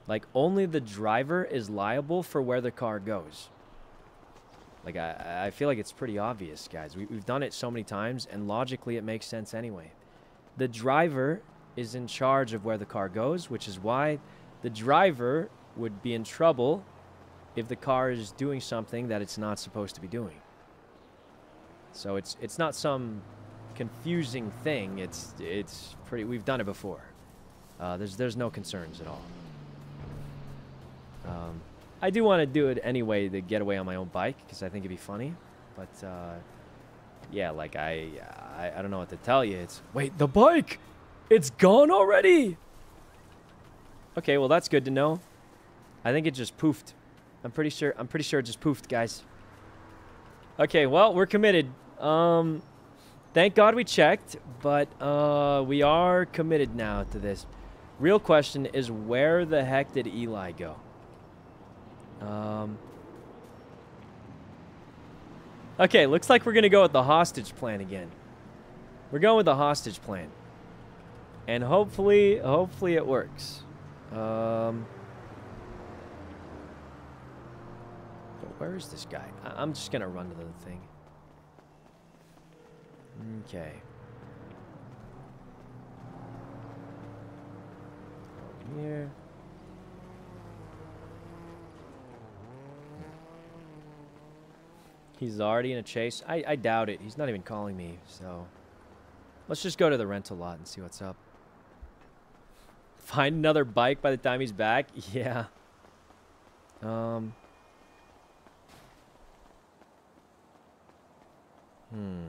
Like, only the driver is liable for where the car goes. Like, I, I feel like it's pretty obvious, guys. We, we've done it so many times, and logically it makes sense anyway. The driver is in charge of where the car goes, which is why the driver would be in trouble if the car is doing something that it's not supposed to be doing. So it's it's not some confusing thing. It's it's pretty. We've done it before. Uh, there's there's no concerns at all. Um, I do want to do it anyway to get away on my own bike because I think it'd be funny. But uh, yeah, like I, I I don't know what to tell you. It's wait the bike, it's gone already. Okay, well that's good to know. I think it just poofed. I'm pretty sure. I'm pretty sure it just poofed, guys. Okay, well we're committed. Um, thank God we checked, but uh, we are committed now to this. Real question is where the heck did Eli go? Um. Okay, looks like we're gonna go with the hostage plan again. We're going with the hostage plan, and hopefully, hopefully it works. Um. Where is this guy? I I'm just gonna run to the thing. Okay. Here. He's already in a chase. I, I doubt it. He's not even calling me, so... Let's just go to the rental lot and see what's up. Find another bike by the time he's back? Yeah. Um... Hmm.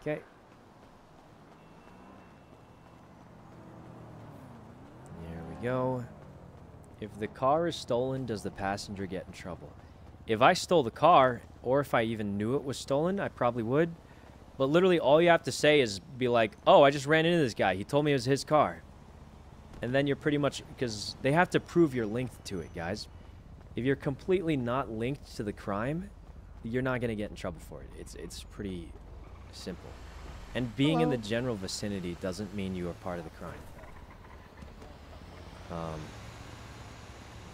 Okay. There we go. If the car is stolen, does the passenger get in trouble? If I stole the car, or if I even knew it was stolen, I probably would. But literally all you have to say is be like, oh, I just ran into this guy. He told me it was his car. And then you're pretty much, because they have to prove you're linked to it, guys. If you're completely not linked to the crime, you're not going to get in trouble for it. It's, it's pretty simple. And being in the general vicinity doesn't mean you are part of the crime. Um,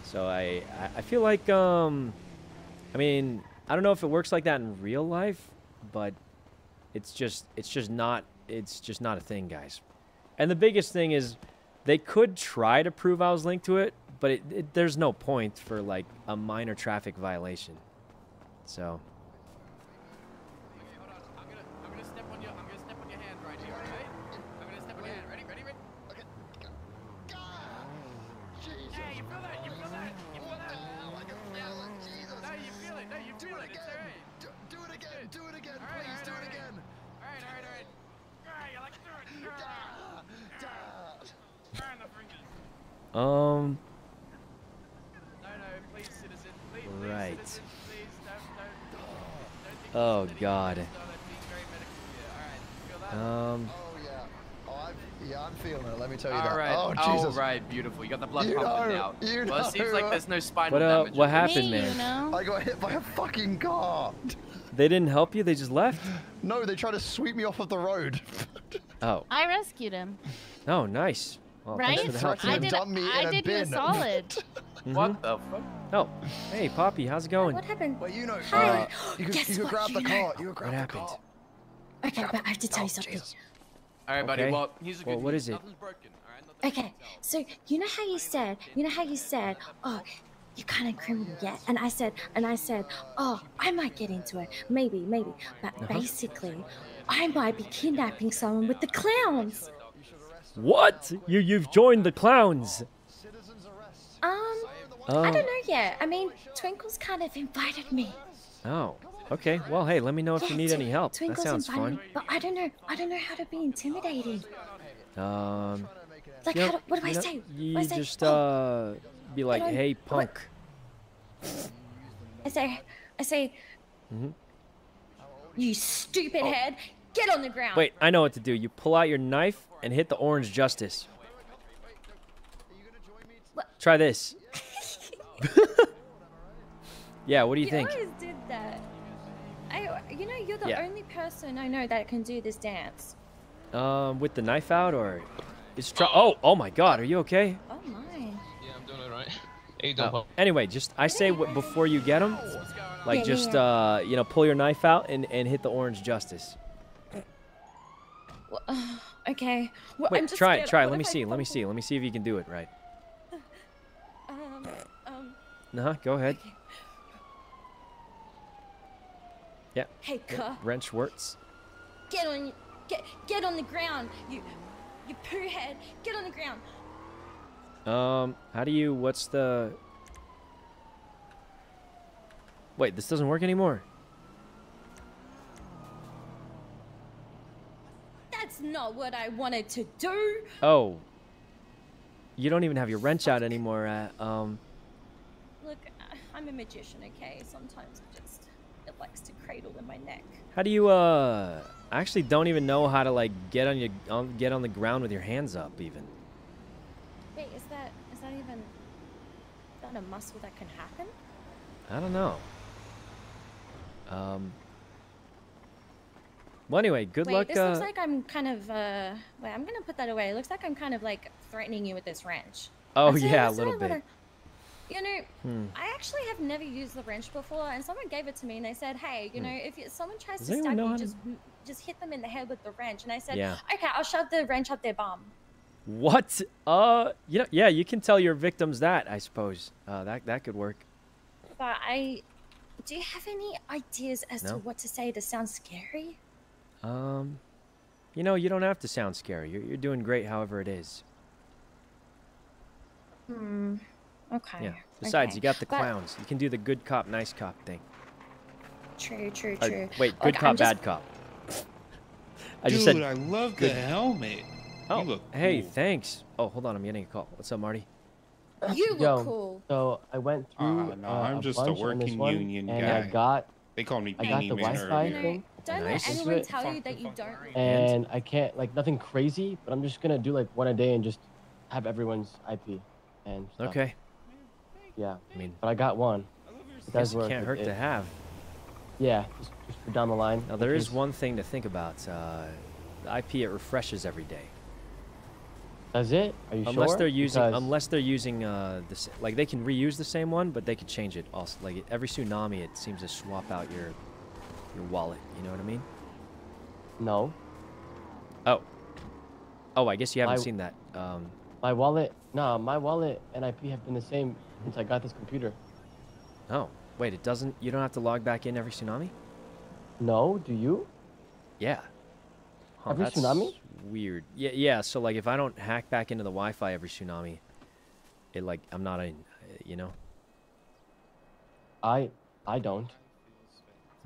so I, I, I feel like, um, I mean, I don't know if it works like that in real life, but it's just, it's just not, it's just not a thing, guys. And the biggest thing is, they could try to prove I was linked to it, but it, it, there's no point for like a minor traffic violation. So. Um. Right. Oh God. Um. Yeah, I'm feeling it. Let me tell you All that. right. Oh, All Jesus. right. Beautiful. You got the blood You pumping know- out. you well, it seems like uh, there's no spinal What, uh, damage. what over there. happened, man? I got hit by a fucking car. They didn't help you. They just left. No, they tried to sweep me off of the road. Oh. I rescued him. Oh, nice. Well, right? thanks for the help. I did. dump me I in a did you a bin. solid. Mhm. What the fuck? Oh, hey, Poppy, how's it going? What happened? Well, you know, Hi. uh, you could, Guess you could what? grab You the know- car. You could grab What the happened? car. Okay, but I have to tell you something. All right, buddy. Okay. Well, here's a good Well, what news. is it? Nothing's broken. All right. Nothing's Okay, so you know how you said, you know how you said, oh, you're kind of criminal, yeah? And I said, and I said, oh, I might get into it, maybe, maybe. But Uh-huh. basically, I might be kidnapping someone with the clowns. What? You you've joined the clowns? Um, Oh. I don't know yet. I mean, Twinkle's kind of invited me. Oh. Okay. Well, hey, let me know if you need any help. That Twinkle's sounds invited fun. me, but I don't know. I don't know how to be intimidating. Um. Like, you how do, what do I know, say? You What I say? just Oh, uh be like, hey, punk. I say, I say, Mhm. you stupid head, get on the ground. Wait, I know what to do. You pull out your knife and hit the orange justice. Try this. yeah, what do you think? always did that. I, you know, you're the Yeah. only person I know that can do this dance. Um, with the knife out or? It's try. Oh, oh my God, are you okay? Oh my. Yeah, I'm doing alright. Hey, Oh. Anyway, just I say what before you get him, like Yeah, yeah, just yeah. uh, you know, pull your knife out and and hit the orange justice. Well, uh, okay. Well, Wait, I'm just try it, try. What Let me I see. Let me see. Let me see if you can do it right. Um, um, Uh huh. Go ahead. Yeah. hey, yeah, cuh, Wrench works. get on, get, get on the ground. You, you poo head, get on the ground. Um, how do you? What's the? Wait, this doesn't work anymore. That's not what I wanted to do. Oh. You don't even have your wrench out anymore. Uh, um. Look, I- I'm a magician, okay? Sometimes it just, it likes to cradle in my neck. How do you? Uh. I actually don't even know how to like get on your um, get on the ground with your hands up even. Wait, is that, is that even, is that a muscle that can happen? I don't know. Um. Well, anyway, good Wait, luck. this uh, looks like I'm kind of, uh, wait, I'm gonna put that away. It looks like I'm kind of like threatening you with this wrench. Oh, That's yeah, a little bit. You know, Hmm. I actually have never used the wrench before, and someone gave it to me, and they said, "Hey, you Hmm. know, if you, someone tries Does to stab you, just to- just hit them in the head with the wrench." And I said, Yeah. "Okay, I'll shove the wrench up their bum." What? Uh, you know, yeah, you can tell your victims that. I suppose. Uh, that that could work. But I, do you have any ideas as to what to say to sound scary? Um, you know, you don't have to sound scary. You're you're doing great, however it is. Hmm. Okay. Yeah. Besides, okay. you got the But- clowns. You can do the good cop, nice cop thing. True, true, Or, true. wait, Look, good cop, just- bad cop. I just Dude, said. I love good- the helmet. Oh, You look hey, cool. thanks. Oh, hold on, I'm getting a call. What's up, Marty? You look Yo, cool. So I went through. Ah, no, uh, I'm just a bunch on this working one, union and guy. I got. They call me I got Beanie the Man Wi-Fi earlier. thing. Don't Nice. let anyone tell you that you don't. and I can't like nothing crazy, but I'm just gonna do like one a day and just have everyone's IP and stuff. Okay. Yeah. I mean, but I got one. It guess does it work. can't It- hurt to have. Yeah, just, just down the line. Now there in is one thing to think about. Uh, the IP it refreshes every day. Does it? Are you unless sure? they're using, Because- unless they're using uh, the s- like they can reuse the same one, but they could change it. Also, like every tsunami, it seems to swap out your your wallet. You know what I mean? No. Oh. Oh, I guess you haven't My- seen that. Um, My wallet, nah, my wallet and IP have been the same since I got this computer. Oh, wait, it doesn't. You don't have to log back in every tsunami? No, do you? Yeah. Huh, Every that's tsunami? Weird. Yeah, yeah. So like, if I don't hack back into the Wi-Fi every tsunami, it like I'm not in. You know. I, I don't.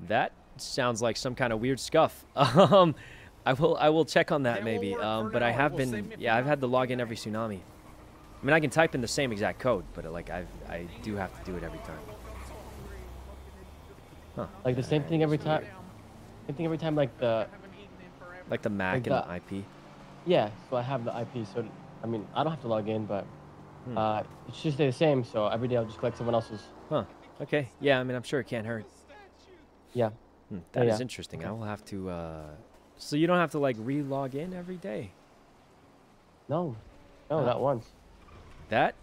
That sounds like some kind of weird scuff. Um, I will I will check on that maybe. Um, but I have been yeah I've had to log in every tsunami. I mean I can type in the same exact code, but uh, like I I do have to do it every time. Huh. Like the same thing every time. Same thing every time, like the. Like the Mac Like and the- the IP. Yeah, so I have the IP, so I mean I don't have to log in, but Hmm. uh, it should stay the same. So every day I'll just collect someone else's. Huh. Okay. Yeah. I mean I'm sure it can't hurt. Yeah. Hmm, Yeah, that is yeah. interesting. I will have to. Uh, so you don't have to like re-log in every day. No, no, Oh. not once. That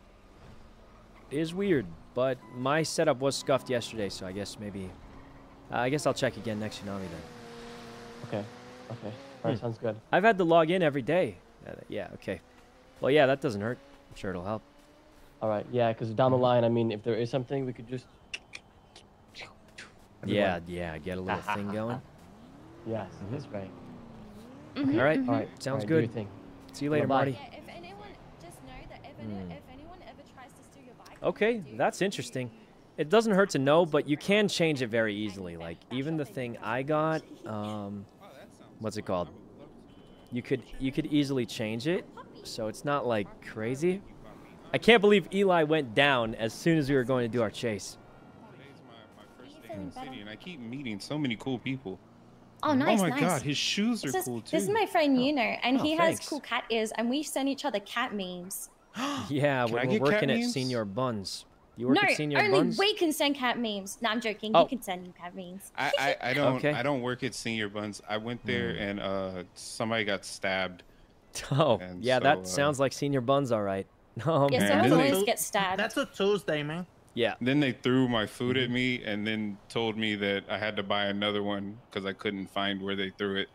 is weird, but my setup was scuffed yesterday, so I guess maybe. Uh, I guess I'll check again next tsunami then. Okay. Okay. All right, Hmm. sounds good. I've had to log in every day. Uh, yeah. Okay. Well, yeah, that doesn't hurt. I'm sure it'll help. All right. Yeah, because down the Mm-hmm. line, I mean, if there is something, we could just. Yeah. Yeah. Get a little thing going. Yes, that's right. All right. All right. Sounds all right, good. your. See you later, Bye-bye. Marty. If anyone, just know that if, Hmm. any, if anyone ever tries to steal your bike, Okay, that's interesting. It doesn't hurt to know, but you can change it very easily. Like even the thing I got, um, what's it called? You could you could easily change it, so it's not like crazy. I can't believe Eli went down as soon as we were going to do our chase. city, and I keep meeting so many cool people. Oh, nice, Oh my nice. god, his shoes are This is, cool too. this is my friend Yuno, and Oh, he thanks. has cool cat ears, and we send each other cat memes. Yeah, Can we're, we're working at? Señor Buns. You work no, at Señor only Buns? we can send cat memes. No, I'm joking. Oh. You can send you cat memes. I, I, I don't Okay. I don't work at Señor Buns. I went there Hmm. and uh somebody got stabbed. Oh, And yeah, so, that uh, sounds like Señor Buns, all right. Um, Yeah, Man, someone then they- always gets stabbed. That's a Tuesday, man. yeah. Then they threw my food Mm-hmm. at me and then told me that I had to buy another one because I couldn't find where they threw it.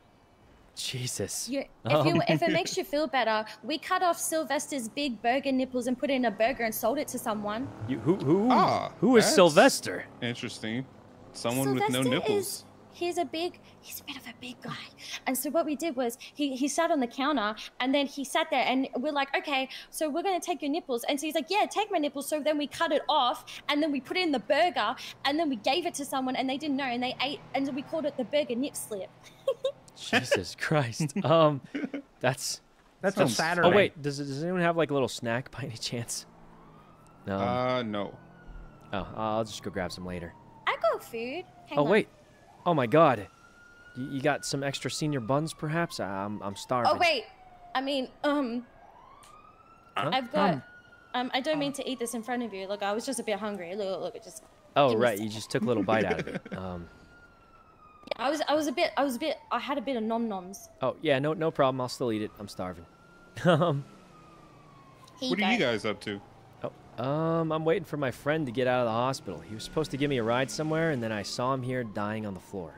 Jesus. You, if you Um, if it makes you feel better, we cut off Sylvester's big burger nipples and put it in a burger and sold it to someone. You, who who Ah, who is Sylvester? Interesting. Someone with no Sylvester nipples. Is, he's a big, he's a bit of a big guy. And so what we did was he, he sat on the counter and then he sat there and we're like, okay, so we're going to take your nipples. And so he's like, yeah, take my nipples. So then we cut it off and then we put it in the burger and then we gave it to someone and they didn't know and they ate and so we called it the burger nip slip. Jesus Christ. Um, that's That's a Saturday. Oh wait, does does anyone have like a little snack by any chance? No. Uh no. oh, I'll just go grab some later. I got food. Hang oh on. wait. Oh my God. You, you got some extra Señor Buns, perhaps? I'm I'm starving. Oh wait, I mean, um, Huh? I've got. Um, I don't mean to eat this in front of you. Look, I was just a bit hungry. Look, look, it just. Oh give me a right, you just took a little bite out of it. Um. I was, I was a bit, I was a bit, I had a bit of nom noms. Oh yeah, no no problem. I'll still eat it. I'm starving. um. Here What you are you guys up to? Oh, um, I'm waiting for my friend to get out of the hospital. He was supposed to give me a ride somewhere, and then I saw him here dying on the floor.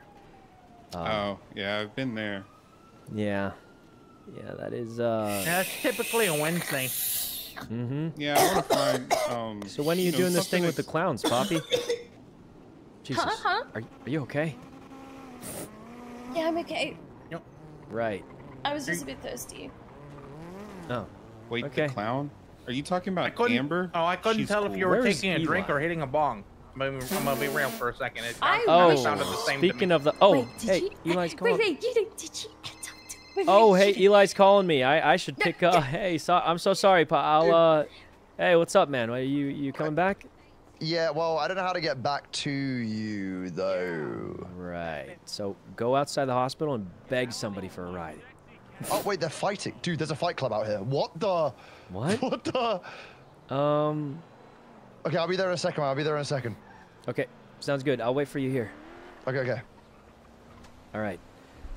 Um, oh, yeah, I've been there. Yeah. Yeah, that is, uh... Yeah, it's typically a Wednesday. Mm-hmm. Yeah, I want to find. Um, So when are you, you know, doing this thing something with the clowns, Poppy? Jesus. Huh, huh? Are, are you okay? Yeah, I'm okay. Right. I was just a bit thirsty. Oh. Wait, Okay. the clown? Are you talking about couldn't- Amber? Oh, I couldn't She's tell if you were Where's taking a drink or hitting a bong. I'm gonna, be real for a second. It I- kinda Oh, sounded the same to speaking me. of the... Oh, Wait, hey, you? Eli's calling. wait, you did, did you? Wait, Oh, wait, hey, you Eli's calling me. I, I should pick up... Hey, so, I'm so sorry, Pa. I'll, uh... Hey, what's up, man? Are you, you coming back? Yeah, well, I don't know how to get back to you though. Right. So go outside the hospital and beg somebody for a ride. Oh wait, they're fighting, dude. There's a fight club out here. What the? What? What the? Um... Okay, I'll be there in a second. I'll be there in a second. Okay, sounds good. I'll wait for you here. Okay, okay. All right.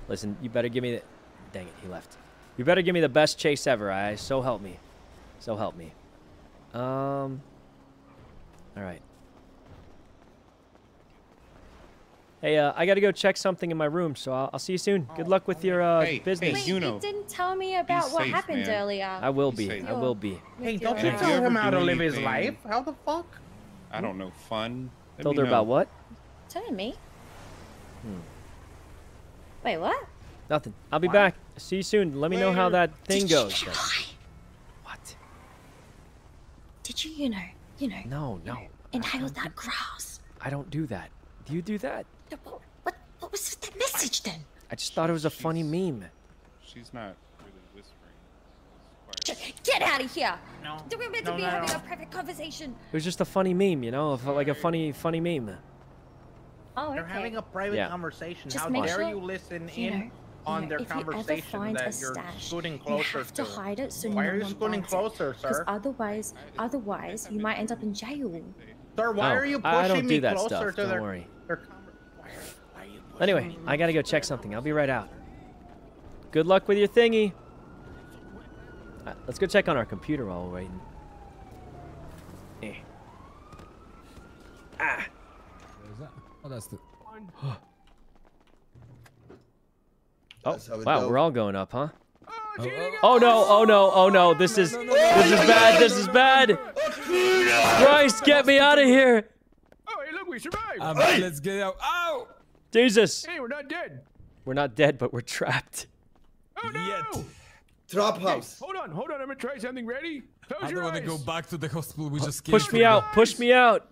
Listen, you better give me the. Dang it, he left. You better give me the best chase ever. I so help me. So help me. Um. All right. Hey, uh, I gotta go check something in my room, so I'll, I'll see you soon. Good luck with your uh, Hey, hey, business. you You know. didn't tell me about what safe, happened man. earlier. I will be. safe. I will be. Hey, don't you tell him how to live his life? How the fuck? I don't know. Fun. Let Told her know. about what? Telling me? Hmm. Wait, what? Nothing. I'll be back. See you soon. Let me know how that thing Did goes. get then. What? Did you, you know, you know, No, no. inhale that grass? I don't do that. Do you do that? What, what, what was that message then? I just thought it was a funny meme. She's not really whispering. Get out of here! No. We're meant No, to be no, having no. a private conversation. It was just a funny meme, you know, of, like a funny, funny meme. Oh, okay. They're having a private Yeah. conversation. Just How make dare sure, you listen you in know, on you their if you ever conversation find a that you're stash, scooting you have to to? hide it so Why no are you one scooting closer, it. Because sir? otherwise, otherwise, you might end up in jail. Sir, why Oh, are you pushing I don't me that closer stuff. to Don't their, worry. their conver- why are- why are you pushing Anyway. I gotta go check something. I'll be right out. Good luck with your thingy. Uh, let's go check on our computer while we're waiting. Eh. Ah. Oh, that's the. Oh, That's how it wow, go. we're all going up, huh? Oh, oh, Oh no, oh no, oh no, this is this is bad, this is bad. Christ, get me out of here. Oh, hey, look, we survived. Um, Let's get out. Ow! Jesus. Hey, we're not dead. We're not dead, but we're trapped. Oh no! Yet. Trap Hey, house. hold on, hold on. I'm gonna try something. Ready? Close I don't want to go back to the hospital. We just Push me out, push me out.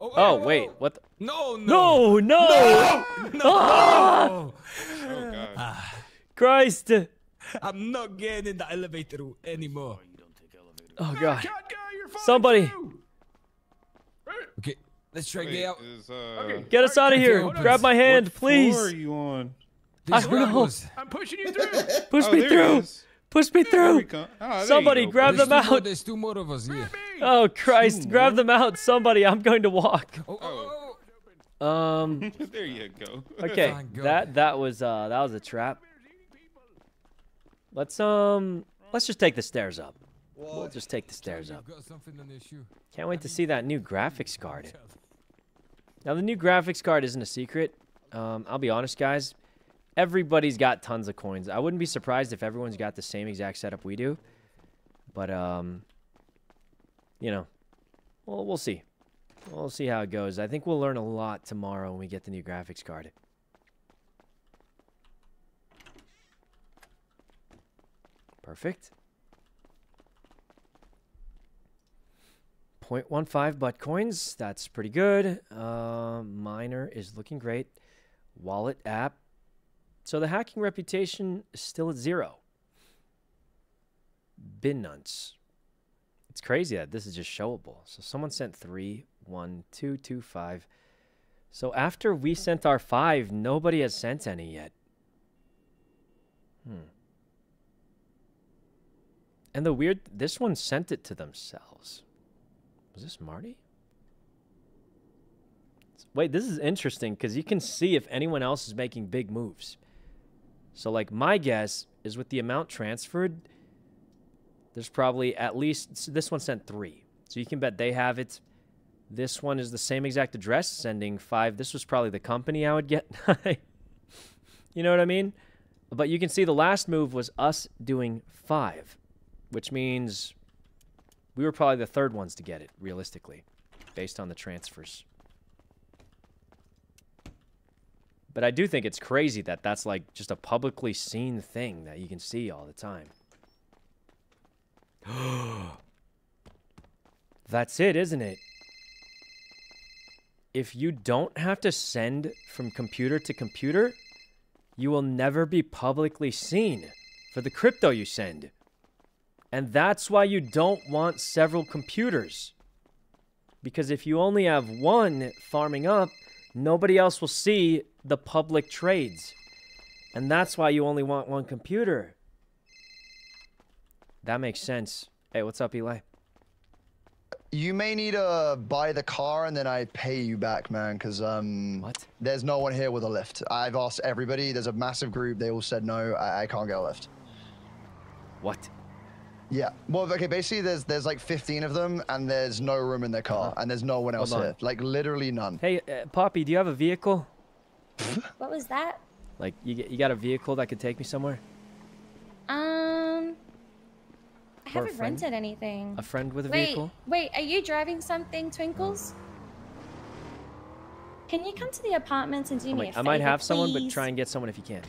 Oh, Oh, wait, wait, what the? No, no. No, no! No! Ah! Oh god. Christ! I'm not getting in the elevator anymore. Oh god. Cat guy, you're Somebody, too. Okay, let's try to Wait, get out. is, uh, Okay. get us out of here. hold on. Grab my hand, what floor are please. you on? I don't know. I'm pushing you through. Push Oh, me there it through. Is. Push me through. Oh, Somebody grab buddy. them There's two more, out. there's two more of us here. Oh Christ, Two grab more? them out. Somebody, I'm going to walk. Oh, oh, oh. Um, there you go. okay, that that was uh that was a trap. Let's um let's just take the stairs up. We'll just take the stairs up. You've got something on your shoe. Can't wait to see that new graphics card. Now the new graphics card isn't a secret. Um, I'll be honest, guys. Everybody's got tons of coins. I wouldn't be surprised if everyone's got the same exact setup we do. But um, you know, well, we'll see. We'll see how it goes. I think we'll learn a lot tomorrow when we get the new graphics card. Perfect. 0.15 Buttcoins. That's pretty good. Uh, miner is looking great. Wallet app. So the hacking reputation is still at zero. Bin nuts. It's crazy that this is just showable. So someone sent three, one, two, two, five. So after we sent our five, nobody has sent any yet. Hmm. And the weird, this one sent it to themselves. Was this Marty? Wait, this is interesting because you can see if anyone else is making big moves. So, like, my guess is with the amount transferred, there's probably at least this one sent three. So you can bet they have it. This one is the same exact address, sending five. This was probably the company I would get. you know what I mean? But you can see the last move was us doing five, which means we were probably the third ones to get it, realistically, based on the transfers. But I do think it's crazy that that's like just a publicly seen thing that you can see all the time. That's it, isn't it? If you don't have to send from computer to computer, you will never be publicly seen for the crypto you send. And that's why you don't want several computers. Because if you only have one farming up, nobody else will see the public trades. And that's why you only want one computer. That makes sense. Hey, what's up, Eli? You may need to buy the car and then I pay you back, man, because um, what? There's no one here with a lift. I've asked everybody. There's a massive group. They all said no. I, I can't get a lift. What? Yeah. Well, okay. Basically, there's there's like 15 of them, and there's no room in their car, and there's no one else here. Like literally none. Hey, uh, Poppy, do you have a vehicle? What was that? Like, you you got a vehicle that could take me somewhere? Um, I haven't rented anything. A friend with a wait, vehicle? wait, are you driving something, Twinkles? Can you come to the apartments and do me might, I might favor, have someone, but try and get someone if you can.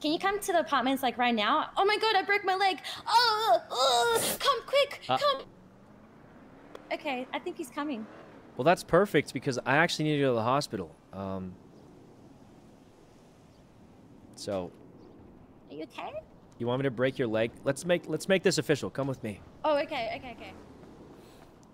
Can you come to the apartments like right now? Oh my god, I broke my leg. Oh, oh come quick, Uh. come. Okay, I think he's coming. Well, that's perfect because I actually need to go to the hospital. Um, so, Are you okay? you want me to break your leg? Let's make let's make this official. Come with me. Oh, okay, okay, okay.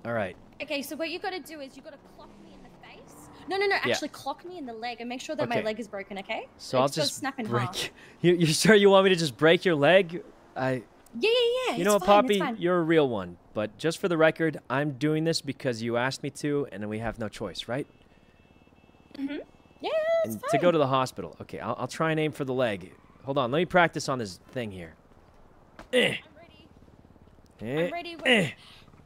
All right. Okay, so what you gotta do is you gotta clock me in the face. No, no, no, Yeah. actually clock me in the leg and make sure that my leg is broken, okay? So I'll just snap in break. half. You you sure you want me to just break your leg? I. Yeah, yeah, yeah. You know what, Poppy? You're a real one. But just for the record, I'm doing this because you asked me to, and we have no choice, right? Mm-hmm. Yeah, it's And fine. to go to the hospital. Okay, I'll, I'll try and aim for the leg. Hold on, let me practice on this thing here. Eh. I'm ready. Eh, I'm ready. Eh.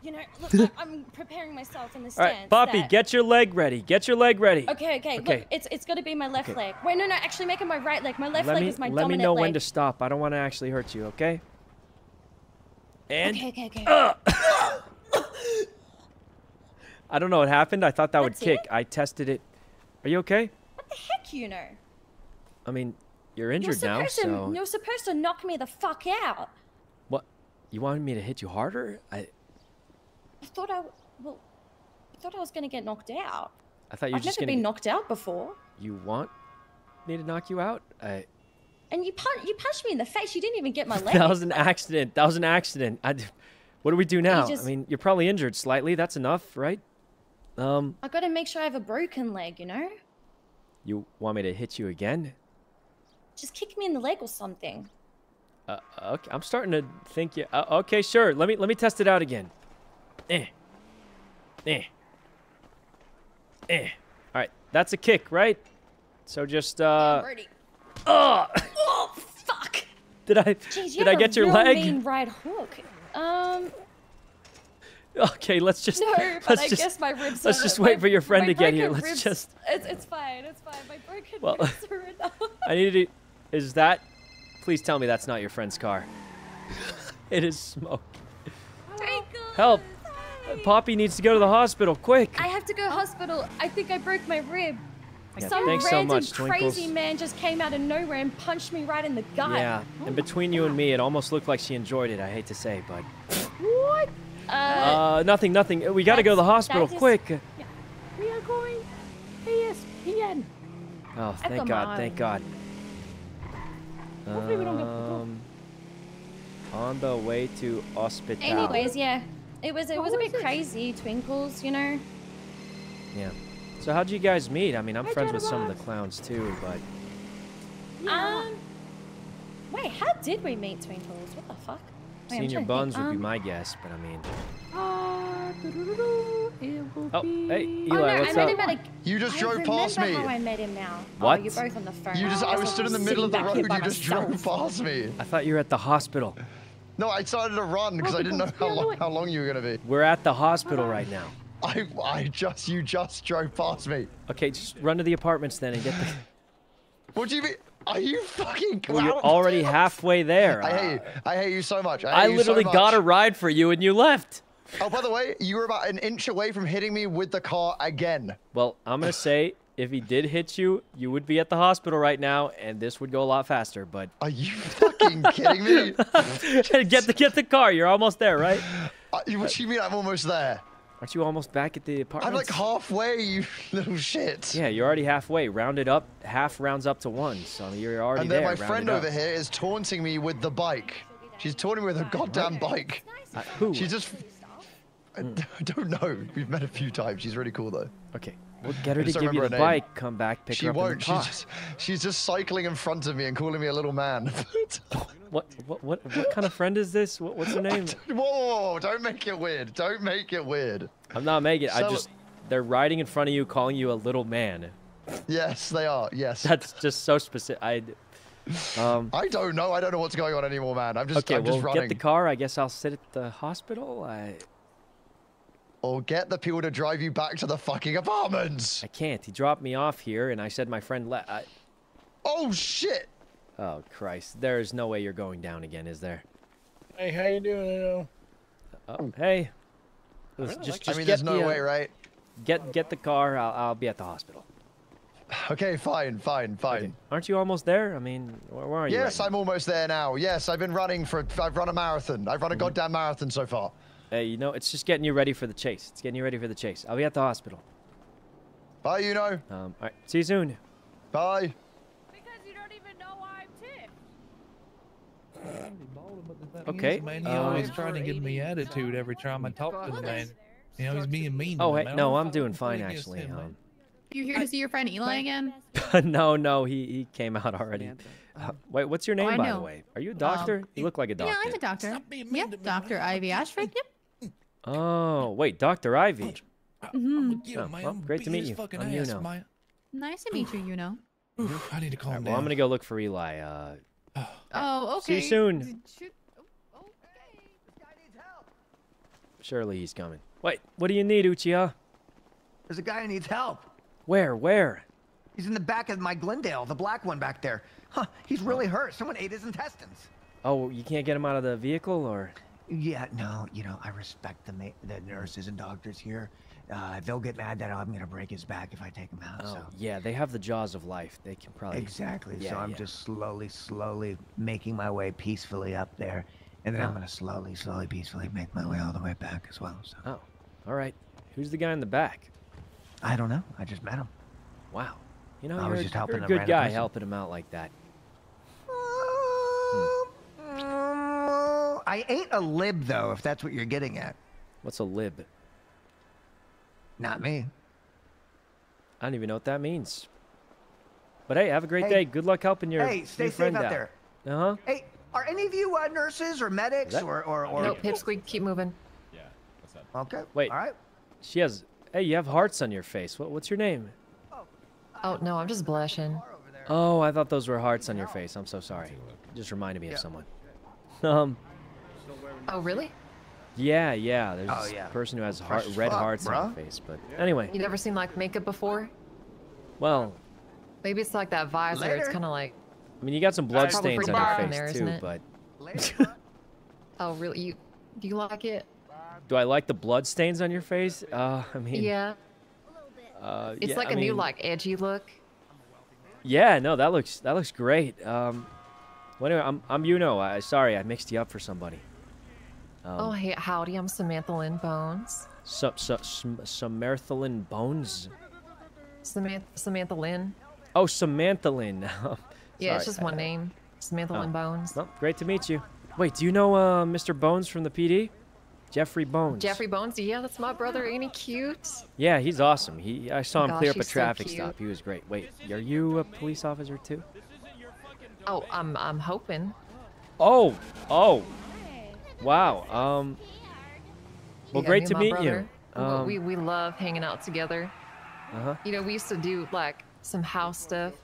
You know, look, I'm preparing myself in the All stance. right, Poppy, that- get your leg ready. Get your leg ready. Okay, okay, Okay. Look, it's it's to be my left Okay. let Wait, no, no. Actually, make it my right leg. My left let leg me is my let me dominant know leg. when to stop. I don't want to actually hurt you. Okay. And Okay, okay, okay. I don't know what happened. I thought that would kick. it? I tested it. Are you okay? What the heck, you know? I mean, you're You're injured now, to. so You're supposed to knock me the fuck out. what? You wanted me to hit you harder? I I thought I. Well, I thought I was gonna get knocked out. I thought you were I've just never been knocked out before. You want me to knock you out? I. And you punch, you punched me in the face. You didn't even get my leg. that was an accident. That was an accident. I, what do we do now? just- I mean, you're probably injured slightly. That's enough, right? Um, I gotta make sure I have a broken leg. You know, you want me to hit you again? just kick me in the leg or something. Uh, okay, I'm starting to think you. Uh, okay, sure. Let me let me test it out again. Eh. Eh. Eh. All right, that's a kick, right? So just uh. Ready. Oh, Oh fuck! did I Jeez, you did I get your leg? Mean right hook. Um, Okay, let's just no, let's I just guess my ribs. let's just my- wait for your friend to get here. Let's ribs- just. It's, it's fine. It's fine. My broken Well, ribs are enough. I need to. Is that? Please tell me that's not your friend's car. it is smoke. Help! Poppy needs to go to the hospital, quick! I have to go hospital. I think I broke my rib. Yeah, Some thanks so random much, crazy man just came out of nowhere and punched me right in the gut. Yeah, and between you and me, it almost looked like she enjoyed it. I hate to say, but What? Uh, uh, nothing, nothing. We got to go to the hospital, that is- quick! We are going ESPN. Oh, thank got God, mine. thank God. Hopefully we don't get. Um, on the way to hospital. Anyways, yeah, it was it was a bit crazy, Twinkles. You know. Yeah. So how'd you guys meet? I mean, I'm Hi, friends with some of the clowns too, but Um. Wait, how did we meet, Twinkles? What the fuck? Wait, I'm seeing your trying to think. buns would be Um, my guess. But I mean, Ah, oh, be- hey, Oh Eli, no, what's I met up? him at a. You just I drove past me. how I met him now. What? Oh, you're both on the phone. You just, I was stood in the middle of the road. You just drove past me. I thought you were at the hospital. No, I started to run because I didn't know how long, how long you were gonna be. We're at the hospital right now. I, I just, you just drove past me. Okay, just run to the apartments then and get the. What do you mean? Are you fucking? Well, you're already halfway there. I hate you. I hate you so much. I, I you so literally got a ride for you and you left. Oh, by the way, you were about an inch away from hitting me with the car again. Well, I'm gonna say if he did hit you, you would be at the hospital right now, and this would go a lot faster. But are you fucking kidding me? get the get the car. You're almost there, right? Uh, what do you mean I'm almost there? Aren't you almost back at the apartment? I'm like halfway, you little shit. Yeah, you're already halfway. Rounded up. Half rounds up to one, so you're already And then there. my round friend it up. over here is taunting me with the bike. She's taunting me with a goddamn bike. Uh, who? She just. I I don't know. We've met a few times. She's really cool though. Okay. We'll get her to give you the bike. Come back, pick she her up won't. the car. She's just, she's just cycling in front of me and calling me a little man. What what what what kind of friend is this? What, what's her name? whoa, whoa, don't make it weird. Don't make it weird. I'm not making. It. I just they're riding in front of you, calling you a little man. Yes, they are. Yes. That's just so specific. I. Um. I don't know. I don't know what's going on anymore, man. I'm just, okay, I'm well, just running. get the car. I guess I'll sit at the hospital. I. or get the people to drive you back to the fucking apartments. I can't. He dropped me off here, and I said my friend le- I... Oh shit! Oh Christ! There is no way you're going down again, is there? Hey, how you doing? You know? Oh, hey. Listen, just, I just mean, get there's no the, uh, way, right? Get get the car. I'll, I'll be at the hospital. Okay, fine, fine, fine. Aren't you almost there? I mean, where, where are you? Yes, right I'm almost there now. Yes, I've been running for. I've run a marathon. I've run a goddamn marathon so far. Now? Hey, you know, it's just getting you ready for the chase. It's getting you ready for the chase. I'll be at the hospital. Bye, you know. Um, all right. See you soon. Bye. Because you don't even know why I'm Tiff. Okay. Man, he uh, always trying to give me attitude every time I talk to the man. You know, he's being mean. Oh, me, hey, no, I'm doing fine actually. him. Um, You here to see your friend Eli again? no, no, he he came out already. Uh, wait, what's your Oh, name I by the way? Are you a doctor? Um, you look like a doctor. Yeah, I'm a doctor. Yep, Dr. Ivy Ashford. Yep. Oh, wait, Dr. Ivy. hmm Oh, well, great to meet you. I'm you know. Nice to meet you, you know. I need to calm Well, down. I'm gonna go look for Eli. Uh, Oh, See you okay. soon. Shoot. surely he's coming. Wait, what do you need, Uchiha? There's a guy who needs help. Where? Where? He's in the back of my Glendale, the black one back there. Huh, he's really hurt. Someone ate his intestines. Oh, you can't get him out of the vehicle, or? Yeah, no, you know, I respect the, ma- the nurses and doctors here. Uh, they'll get mad that I'm going to break his back if I take him out, Oh, so. yeah, they have the jaws of life. They can probably. Exactly. Yeah, so I'm yeah. just slowly, slowly making my way peacefully up there. And then I'm Oh. going to slowly, slowly, peacefully make my way all the way back as well. So Oh, all right. Who's the guy in the back? I don't know. I just met him. Wow. You know, I you're, was a- just helping you're a good guy person. helping him out like that. Mm, I ain't a lib, though, if that's what you're getting at. What's a lib? Not me. I don't even know what that means. But hey, have a great Hey. day. Good luck helping your, Hey, stay your safe friend out out. there. Uh huh. Hey, are any of you uh, nurses or medics That- or or, or... No, Pipsqueak, keep moving. Yeah, what's up? Okay. Wait. All right. She has. Hey, you have hearts on your face. What, what's your name? Oh, no, I'm just blushing. Oh, I thought those were hearts on your face. I'm so sorry. Just reminded me of someone. Um. Oh, really? Yeah, yeah. There's Oh, this yeah. person who has heart, red fuck, hearts on her face. But anyway, You never seen like makeup before? well, Maybe it's like that visor. It's kind of like. I mean, you got some blood stains on your face there, too. it? But Oh, really? You do you like it? do I like the blood stains on your face? Uh, I mean, Yeah. Uh, It's yeah, like I a new like edgy look. Yeah, no, that looks that looks great. Um, well, anyway, I'm I'm you know. I sorry, I mixed you up for somebody. Um, oh, hey, howdy, I'm Samantha Lynn Bones. Su- su- Sam- Samarthalin Bones. Samantha Samantha Lynn. Oh, Samantha Lynn. Yeah, it's just one name. Samantha oh. Lynn Bones. Well, great to meet you. Wait, do you know uh, Mr. Bones from the PD? Jeffrey Bones. Jeffrey Bones. Yeah, that's my brother. Ain't he cute? Yeah, he's awesome. He I saw him Gosh, clear up a he's so traffic stop. He was great. Wait, are you a police officer too? Oh, I'm I'm hoping. Oh, oh, wow. Um, well, Yeah, great me to meet brother. you. We- Um, we we love hanging out together. uh-huh. You know, we used to do like some house stuff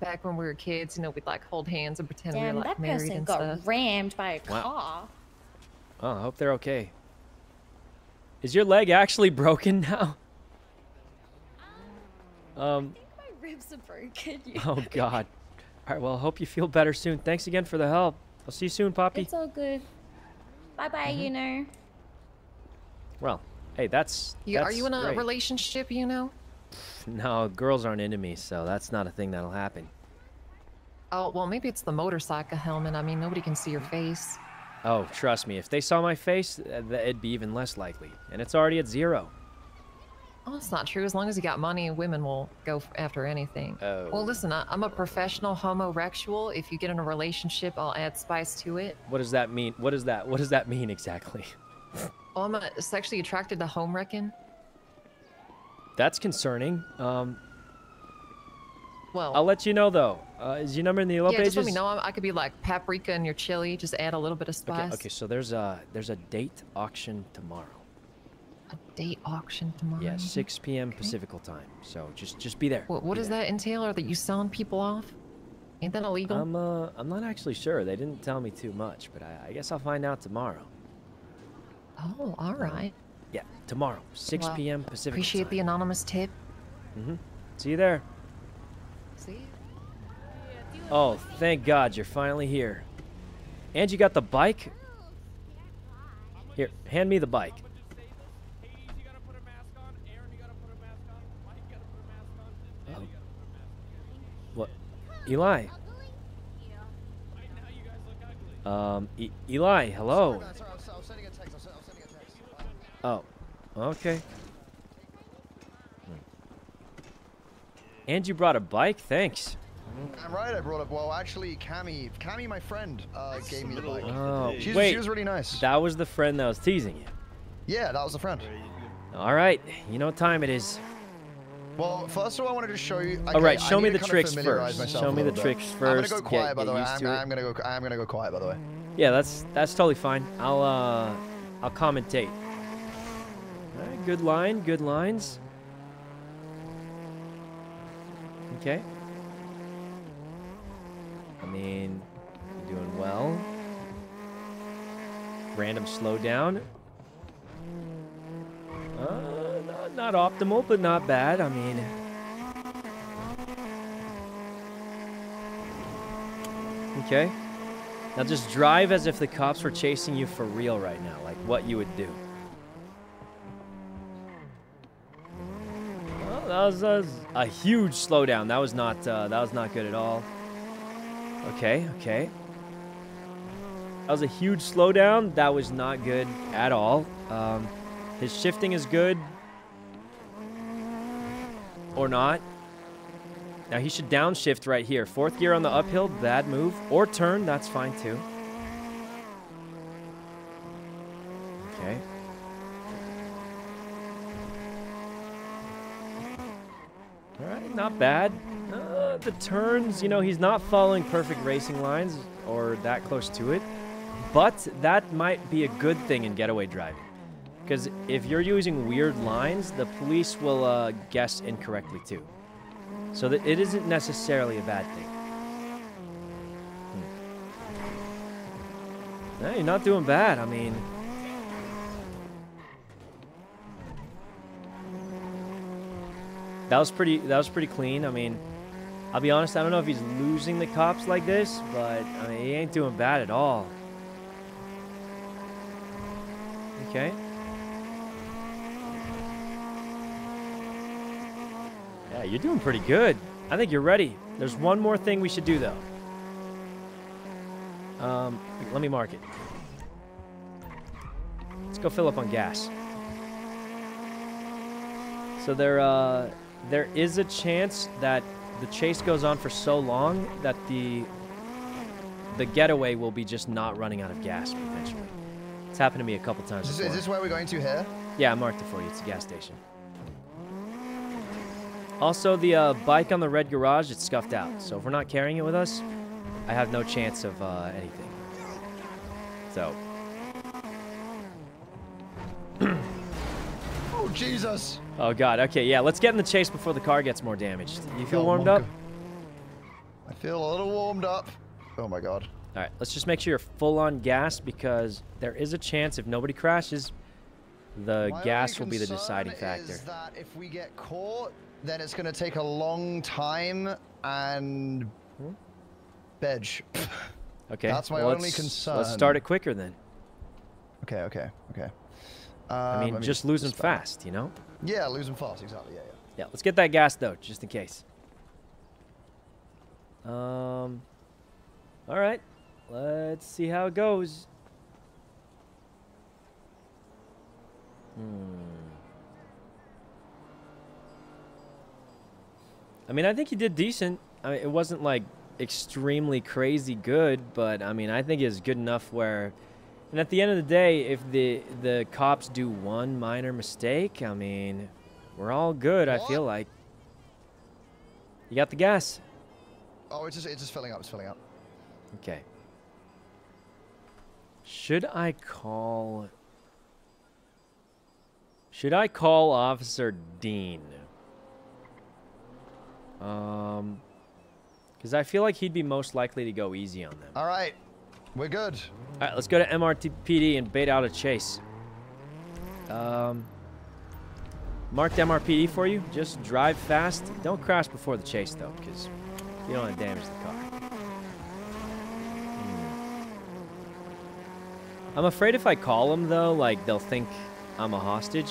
back when we were kids. You know, we'd like hold hands and pretend we were like that married person and got stuff. rammed by a Wow. car. Oh, I hope they're okay. Is your leg actually broken now? Um, My ribs are broken. you oh. God. All right, well, hope you feel better soon. Thanks again for the help. I'll see you soon, Poppy. It's all good. Bye bye, Mm-hmm. you know. Well, hey, that's, You, are you in a great. relationship? You know? No, girls aren't into me, so that's not a thing that'll happen. Oh well, maybe it's the motorcycle helmet. I mean, nobody can see your face. Oh, trust me, if they saw my face, uh, th- it'd be even less likely. And it's already at zero. Oh, it's not true. As long as you got money, women will go after anything. Oh. Well, listen, I, I'm a professional homosexual. If you get in a relationship, I'll add spice to it. What does that mean? What does that? What does that mean exactly? Oh, I'm uh sexually attracted to home wrecking. That's concerning. Um, Well, I'll let you know though. Uh, is your number in the yellow yeah, pages? just let me know. I I could be like paprika in your chili. Just add a little bit of spice. Okay, okay. So there's a there's a date auction tomorrow. A date auction tomorrow. Yeah, 6 p.m. Pacifical time. So just just be there. What, what Be does there. that entail? Are that you selling people off? Ain't that illegal? I'm uh I'm not actually sure. They didn't tell me too much, but I, I guess I'll find out tomorrow. oh, all right. Yeah, tomorrow, 6 Well, p.m. Pacific Appreciate time. the anonymous tip. Mm-hmm. See you there. See you. Oh, thank God you're finally here. And you got the bike? Here, hand me the bike. Oh. What? Eli. Um, e Eli, hello. Oh, okay. And you brought a bike? Thanks. I'm right. I brought up. Well, actually, Cammy, Cammy, my friend, uh, gave me the bike. Oh, She's, wait. she was really nice. That was the friend that was teasing you. Yeah, that was the friend. All right, you know what time it is. Well, first of all, I wanted to show you. All right, show me the tricks first. Show me the bit. tricks I'm gonna go Get- quiet, by the way. I'm. I'm gonna go. I'm gonna go quiet, by the way. Yeah, that's that's totally fine. I'll uh, I'll commentate. All right, good line, good lines. Okay. I mean, you're doing well. Random slowdown. Uh, not, not optimal, but not bad. I mean, okay. Now just drive as if the cops were chasing you for real right now, like what you would do. Well, that was, that was a huge slowdown. That was not uh, that was not good at all. Okay, okay. That was a huge slowdown. That was not good at all. Um, his shifting is good. Or not. Now he should downshift right here. Fourth gear on the uphill, bad move. Or turn, that's fine too. Okay. Alright, not bad. Uh, the turns, you know, he's not following perfect racing lines or that close to it. But that might be a good thing in getaway driving. Because if you're using weird lines, the police will uh, guess incorrectly too. So that it isn't necessarily a bad thing. Hmm. You're not doing bad. I mean, that was pretty. That was pretty clean. I mean, I'll be honest. I don't know if he's losing the cops like this, but I mean, he ain't doing bad at all. Okay. Yeah, you're doing pretty good. I think you're ready. There's one more thing we should do, though. Um, let me mark it. Let's go fill up on gas. So there, uh, there is a chance that the chase goes on for so long that the the getaway will be just not running out of gas potentially. It's happened to me a couple times Is this, is this where we're going to here? Yeah, I marked it for you. It's a gas station. Also, the uh, bike on the red garage, it's scuffed out. So if we're not carrying it with us, I have no chance of uh, anything. So, Oh Jesus! oh god, okay, yeah, let's get in the chase before the car gets more damaged. You feel Oh, warmed up? I feel a little warmed up. Oh my god. All right, let's just make sure you're full on gas because there is a chance if nobody crashes, the My gas will be the deciding factor. That if we get caught, then it's going to take a long time and veg. Okay, That's my well, only concern. Let's start it quicker then. Okay, okay, okay. Um, I mean, just lose them fast, you know? Yeah, lose them fast. Exactly. Yeah, yeah. Yeah, let's get that gas though, just in case. Um. All right, let's see how it goes. Hmm. I mean, I think he did decent. I mean, it wasn't like extremely crazy good, but I mean, I think it's good enough where. And at the end of the day, if the the cops do one minor mistake, I mean, we're all good. I feel like. You got the gas. Oh, it's just it's just filling up. It's filling up. Okay. Should I call? Should I call Officer Dean? Um, because I feel like he'd be most likely to go easy on them. All right, we're good. All right, let's go to MRPD and bait out a chase. Um, marked MRPD for you. Just drive fast. Don't crash before the chase, though, because you don't want to damage the car. Hmm. I'm afraid if I call them, though, like, they'll think I'm a hostage,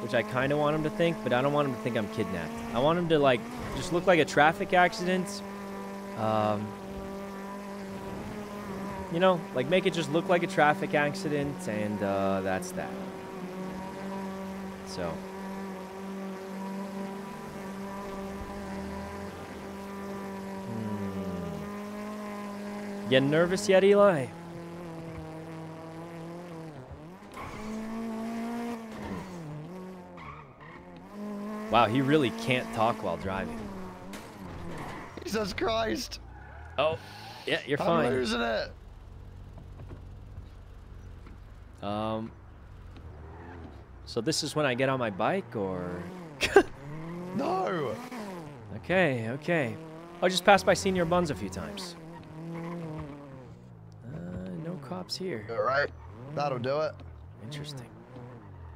which I kind of want them to think, but I don't want them to think I'm kidnapped. I want them to, like, just look like a traffic accident. Um, you know, like, make it just look like a traffic accident, and uh, that's that. So. Hmm. Getting nervous yet, Eli? Wow, he really can't talk while driving. Jesus Christ. Oh, yeah, you're I'm fine. losing it. Um. So this is when I get on my bike, or? no. Okay, okay. I'll just pass by Señor Buns a few times. Uh, no cops here. All right. That'll do it. Interesting.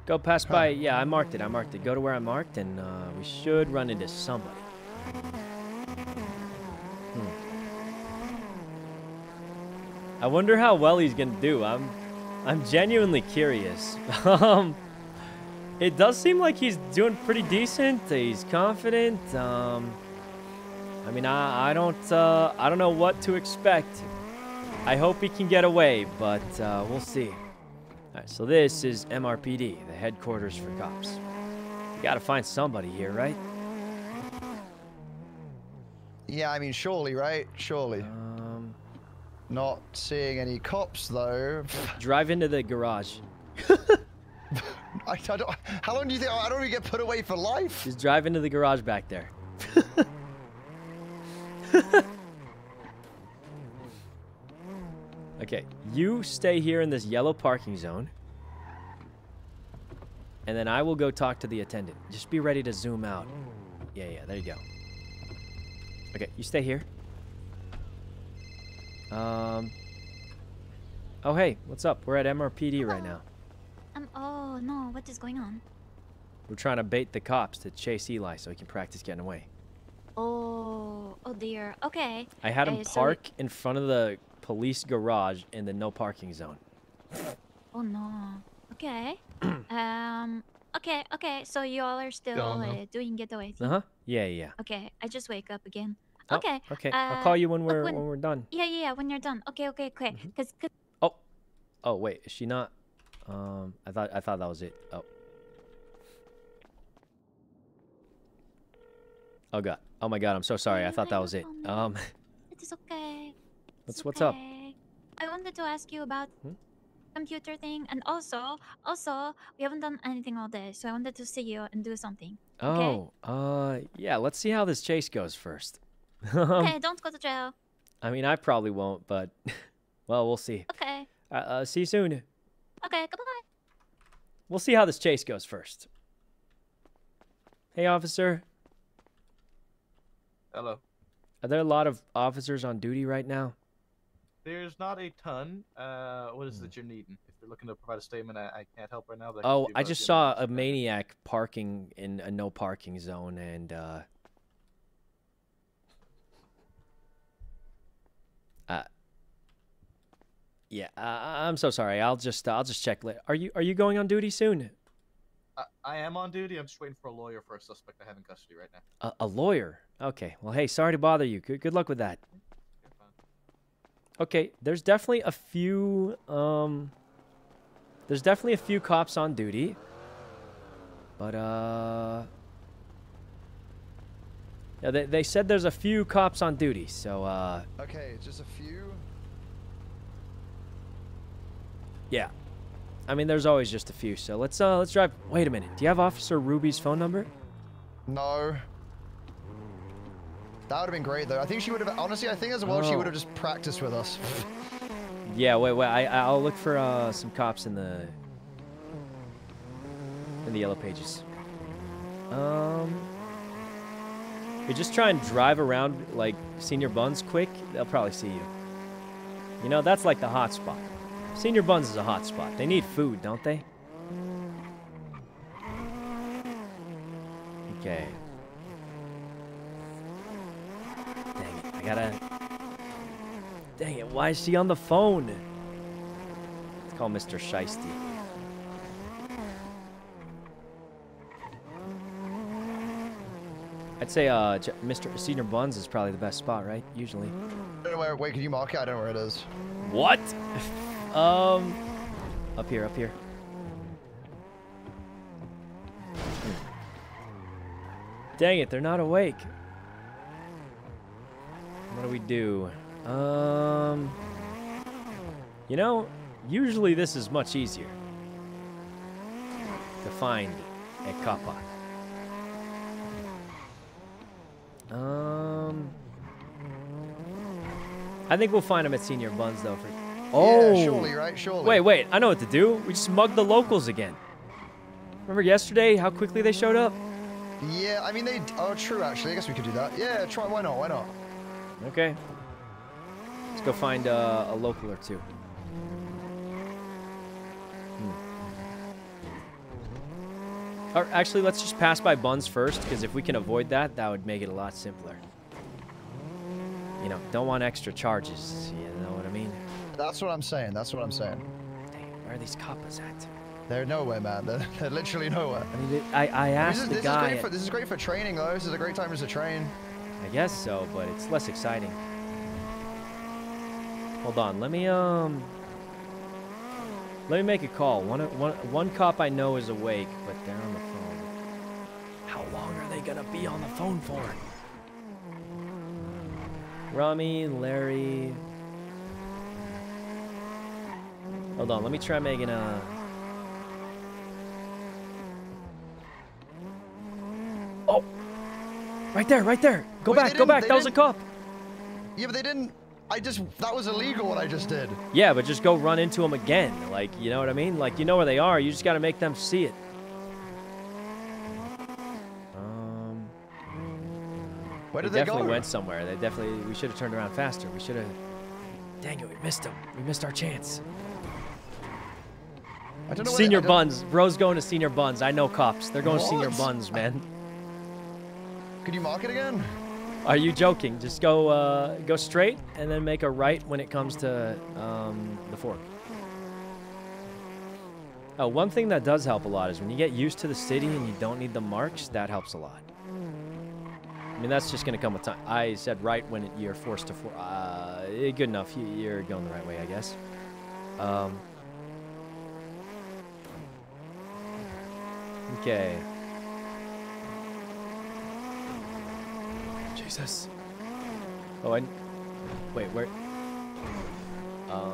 Go pass by. Yeah, I marked it. I marked it. Go to where I marked, and uh, we should run into somebody. I wonder how well he's gonna do. I'm, I'm genuinely curious. um, it does seem like he's doing pretty decent. He's confident. Um, I mean, I, I don't, uh, I don't know what to expect. I hope he can get away, but uh, we'll see. All right, so this is MRPD, the headquarters for cops. You gotta find somebody here, right? Yeah, I mean, surely, right? Surely. Um, Not seeing any cops though. Drive into the garage. I, I don't, how long do you think? I don't even get put away for life. Just drive into the garage back there. okay, you stay here in this yellow parking zone. And then I will go talk to the attendant. Just be ready to zoom out. Yeah, yeah, there you go. Okay, you stay here. Um. Oh, hey, what's up? We're at MRPD right now. Um. Oh no, what is going on? We're trying to bait the cops to chase Eli so he can practice getting away. Oh. Oh dear. Okay. I had him Uh, so- park in front of the police garage in the no parking zone. Oh no. Okay. um. Okay. Okay. So you all are still Don't know. uh, doing getaway. Uh huh. Yeah, yeah. Okay. I just wake up again. Oh, okay. okay. uh, I'll call you when we're when, we're done. Yeah, yeah, yeah. When you're done. Okay, okay, okay. Mm-hmm. Cause, 'cause- Oh. Oh wait, is she not? Um, I thought I thought that was it. Oh. Oh god. Oh my god. I'm so sorry. I thought that was it. Um. it is okay. What's what's up? I wanted to ask you about Hmm? computer thing, and also, also, we haven't done anything all day, so I wanted to see you and do something. Okay. Oh. Uh. Yeah. Let's see how this chase goes first. Um, Okay, don't go to jail. I mean, I probably won't, but well, we'll see. Okay. Uh, uh, see you soon. Okay. Goodbye. We'll see how this chase goes first. Hey, officer. Hello. Are there a lot of officers on duty right now? There's not a ton. Uh, what is it you're needing? If you're looking to provide a statement, I, I can't help right now. but Oh, I just saw a maniac parking in a no parking zone, and uh, yeah, I, I'm so sorry. I'll just I'll just check later. Are you are you going on duty soon? I, I am on duty. I'm just waiting for a lawyer for a suspect I have in custody right now. A, a lawyer. Okay. Well, hey, sorry to bother you. Good good luck with that. Okay, there's definitely a few um there's definitely a few cops on duty. But uh Yeah, they, they said there's a few cops on duty, so uh Okay, just a few. Yeah. I mean there's always just a few, so let's uh let's drive wait a minute. Do you have Officer Ruby's phone number? No. That would have been great though. I think she would have. Honestly, I think as well she Oh. would have just practiced with us. Yeah, wait, wait. I I'll look for uh some cops in the in the yellow pages. Um, you just try and drive around like Señor Buns quick. They'll probably see you. You know that's like the hot spot. Señor Buns is a hot spot. They need food, don't they? Okay. Dang it, I gotta... Dang it, why is she on the phone? Let's call Mr. Shiesty. I'd say uh, Mr. Señor Buns is probably the best spot, right? Usually. Don't where, wait, can you mark it? I don't know where it is. What? um, up here, up here. Dang it, they're not awake. What do we do? Um, you know, usually this is much easier to find a kappa. Um, I think we'll find him at Señor Buns though. For oh, Yeah, surely, right? Surely. Wait, wait, I know what to do. We just mug the locals again. Remember yesterday how quickly they showed up? Yeah, I mean, they. Oh, true, actually. I guess we could do that. Yeah, try. Why not? Why not? Okay. Let's go find uh, a local or two. Hmm. Or actually, let's just pass by Buns first, because if we can avoid that, that would make it a lot simpler. You know, don't want extra charges. You know what I mean? That's what I'm saying. That's what I'm saying. Where are these coppers at? They're nowhere, man. They're, they're literally nowhere. I mean, I, I asked this is, the this guy. Is great for, this is great for training, though. This is a great time to train. I guess so, but it's less exciting. Hold on, let me um let me make a call. One one one cop I know is awake, but they're on the phone. How long are they gonna be on the phone for? Ramee, Larry. Hold on, let me try making a Oh Right there, right there. Go Wait, back, go back. That was a cop. Yeah, but they didn't. I just. That was illegal what I just did. Yeah, but just go run into them again. Like, you know what I mean? Like, you know where they are. You just got to make them see it. Um, Where did they they definitely go? went somewhere. They definitely. We should have turned around faster. We should have. Dang it, we missed them. We missed our chance. I don't know. where they- Señor buns. Bro's going to señor buns. I know cops. They're going to señor buns, man. Could you mark it again? Are you joking? Just go uh, go straight and then make a right when it comes to um, the fork. Oh, one thing that does help a lot is when you get used to the city and you don't need the marks, that helps a lot. I mean, that's just going to come with time. I said right when it, you're forced to... For, uh, good enough. You, you're going the right way, I guess. Um, okay. Jesus. Oh, I... Wait, where... Uh...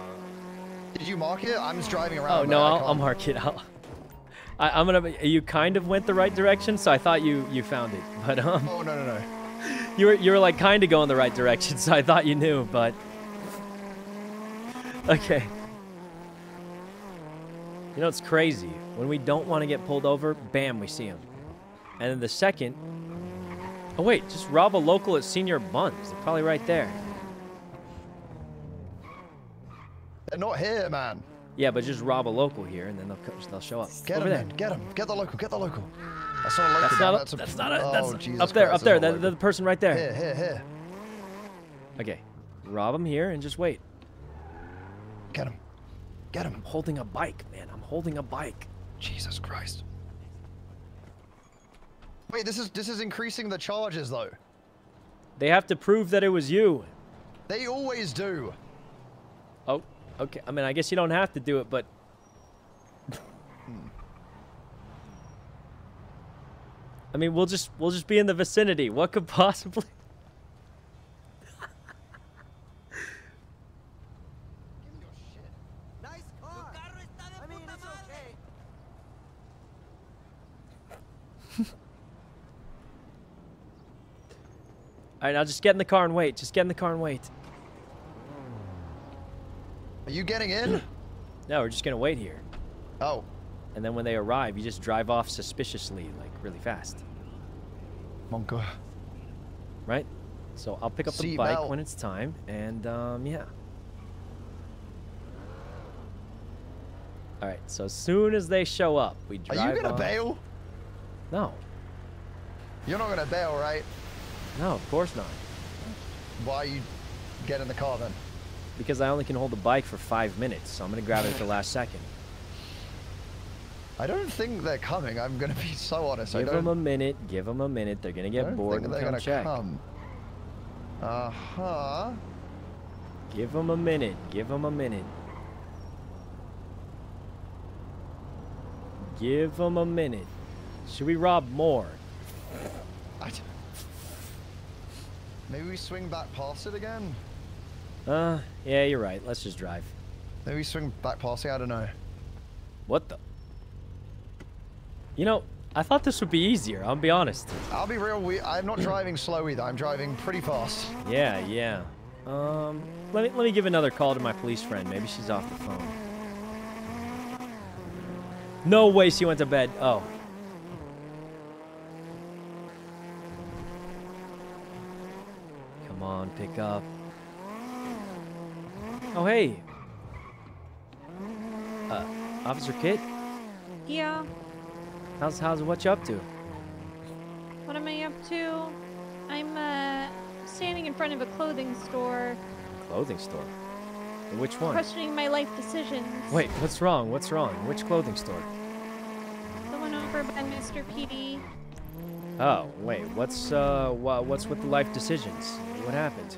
Did you mark it? I'm just driving around. Oh no, I'll, I'll mark it. I'll, I, I'm gonna. You kind of went the right direction, so I thought you you found it. But um, Oh no no no. you were you were like kind of going the right direction, so I thought you knew. But okay. You know it's crazy when we don't want to get pulled over. Bam, we see him. And then the second. Oh wait, just rob a local at Señor Buns. They're probably right there. They're not here, man. Yeah, but just rob a local here, and then they'll they'll show up. Get Over him, there. man. Get him. Get the local. Get the local. That's not a local. That's not. A, that's, a, that's not. A, oh, Jesus up there. Christ, Up there. that's The, the person right there. Here, here, here. Okay, rob him here and just wait. Get him. Get him. I'm holding a bike, man. I'm holding a bike. Jesus Christ. Wait, this is this is increasing the charges though. They have to prove that it was you. They always do. Oh, okay. I mean, I guess you don't have to do it, but. Hmm. I mean, we'll just we'll just be in the vicinity. What could possibly? All right, now just get in the car and wait. Just get in the car and wait. Are you getting in? No, we're just gonna wait here. Oh. And then when they arrive, you just drive off suspiciously, like really fast. Monka. Right? So I'll pick up the bike when it's time, and um, yeah. All right. So as soon as they show up, we drive. Are you gonna off- bail? No. You're not gonna bail, right? No, of course not. Why you get in the car then? Because I only can hold the bike for five minutes, so I'm gonna grab it at the last second. I don't think they're coming. I'm gonna be so honest. I Give them a minute. Give them a minute. They're gonna I get don't bored think and they're come gonna check. come. Uh huh. Give them a minute. Give them a minute. Give them a minute. Should we rob more? Maybe we swing back past it again. Uh, yeah, you're right. Let's just drive. Maybe we swing back past it. I don't know. What the? You know, I thought this would be easier. I'll be honest. I'll be real. We, I'm not driving slow either. I'm driving pretty fast. Yeah, yeah. Um, let me let me give another call to my police friend. Maybe she's off the phone. No way she went to bed. Oh. On, pick up. Oh, hey. Uh, Officer Kit, Yeah. how's how's what you up to? What am I up to? I'm uh standing in front of a clothing store, Clothing store. Which one? questioning my life decisions. Wait, what's wrong? What's wrong? Which clothing store? The one over by Mr. PD. Oh, wait. What's uh wha- what's with the life decisions? What happened?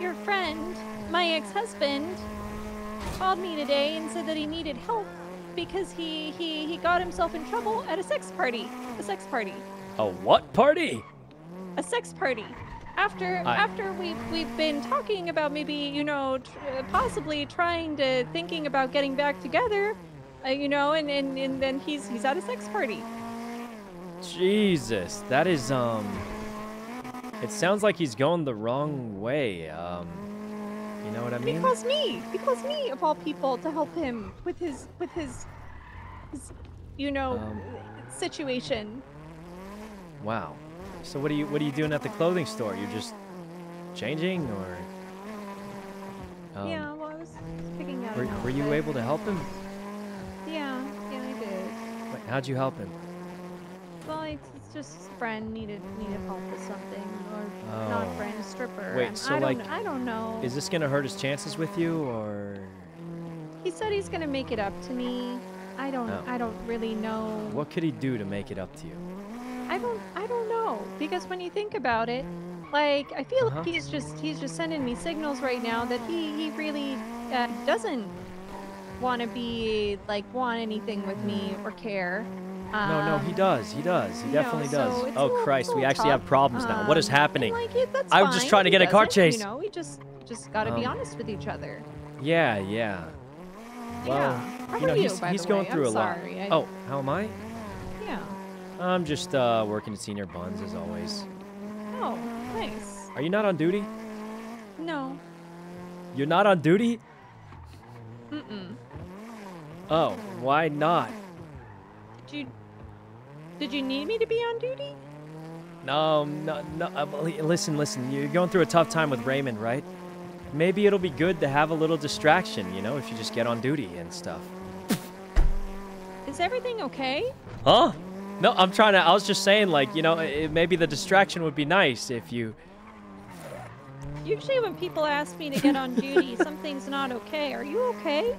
Your friend, my ex-husband, called me today and said that he needed help because he he he got himself in trouble at a sex party. A sex party. A what party? a sex party. After I- after we've we've been talking about maybe you know tr- uh, possibly trying to thinking about getting back together, uh, you know, and, and and then he's he's at a sex party. Jesus, that is um It sounds like he's going the wrong way. Um You know what I mean? Because me, because me of all people to help him with his with his, his you know Um. situation. Wow. So what are you what are you doing at the clothing store? You're just changing or um, yeah, well, I was picking out. were, were you able to help him? Yeah, yeah, I did. Wait, how'd you help him? Well, it's, it's just his friend needed needed help with something, or not Oh. a friend, stripper. Wait, and so I don't, I don't know. Is this gonna hurt his chances with you or He said he's gonna make it up to me. I don't. Oh. I don't really know. what could he do to make it up to you? I don't. I don't know because when you think about it, like I feel Uh-huh. like he's just he's just sending me signals right now that he he really uh, doesn't want to be like want anything with me or care. No, no, he Um, does. He does. He you know, definitely so does. Oh little- Christ, we actually have problems now. What is um, happening? Like, I'm just trying to get a car chase. You know, we just just gotta be Um, honest with each other. Yeah, yeah. Well, Yeah. How you know, are you, he's, he's going way? through I'm a lot. sorry, I- Oh, how am I? Yeah. I'm just uh, working at Señor Buns as always. Oh, nice. Are you not on duty? No. You're not on duty? Mm-mm. Oh, why not? Did you did you need me to be on duty? No, no, no. Uh, listen, listen. You're going through a tough time with Raymond, right? Maybe it'll be good to have a little distraction, you know, if you just get on duty and stuff. Is everything okay? Huh? No, I'm trying to. I was just saying, like, you know, it, maybe the distraction would be nice if you. Usually when people ask me to get on duty, something's not okay. Are you okay?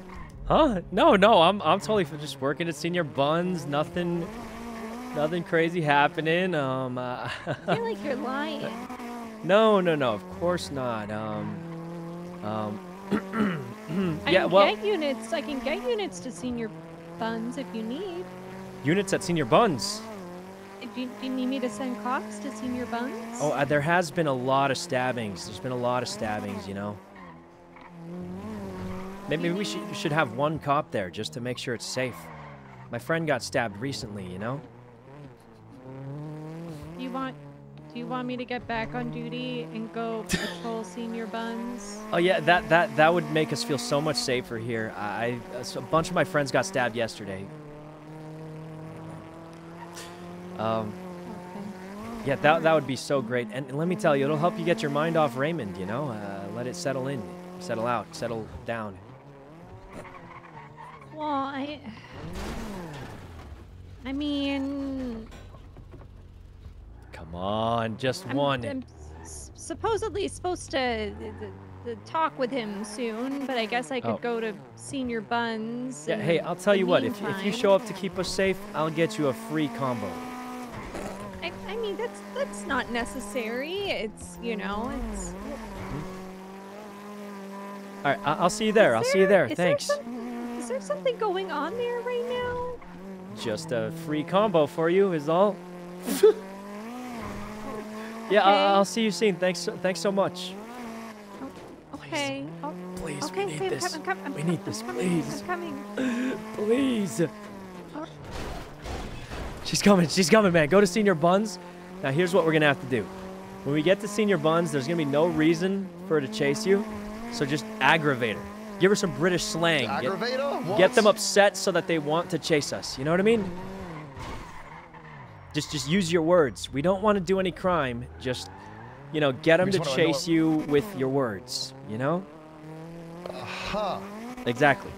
Huh? No, no. I'm I'm totally just working at Señor Buns. Nothing, nothing crazy happening. Um. Uh, I feel like you're lying. no, no, no. Of course not. Um. Um. I can Well, get units. I can get units to señor buns if you need. units at Señor Buns. If you, do you need me to send cops to señor buns? Oh, uh, there has been a lot of stabbings. There's been a lot of stabbings, you know. Maybe we should should have one cop there just to make sure it's safe. My friend got stabbed recently, you know. Want? Do you want me to get back on duty and go patrol señor buns? Oh yeah, that that that would make us feel so much safer here. I, I a bunch of my friends got stabbed yesterday. Um. Yeah, that that would be so great. And let me tell you, it'll help you get your mind off Raymond. You know, uh, let it settle in, settle out, settle down. Well, I. I mean, Come on, just I'm, one. I'm supposedly supposed to th- th- th- talk with him soon, but I guess I could Oh. go to Señor Buns. Yeah, hey, I'll tell the you what. If, if you show up to keep us safe, I'll get you a free combo. I, I mean, that's that's not necessary. It's you know, it's. All right, I'll see you there. I'll see you there. Thanks. There some, is there something going on there right now? Just a free combo for you is all. yeah, Okay. I- I'll see you soon. Thanks. so- Thanks so much. Oh, okay. oh, Please, we okay, need okay, I'm this. com- I'm com- We com- need I'm this, coming, please. I'm coming. Please. She's coming. She's coming, man. Go to Señor Buns. Now, here's what we're going to have to do. When we get to Señor Buns, there's going to be no reason for her to chase you. So just aggravate her. Give her some British slang. Get- Aggravate her? Get, them upset so that they want to chase us. You know what I mean? Just just use your words. We don't want to do any crime. Just, you know, get them to chase you with your words. You know? Huh. Exactly.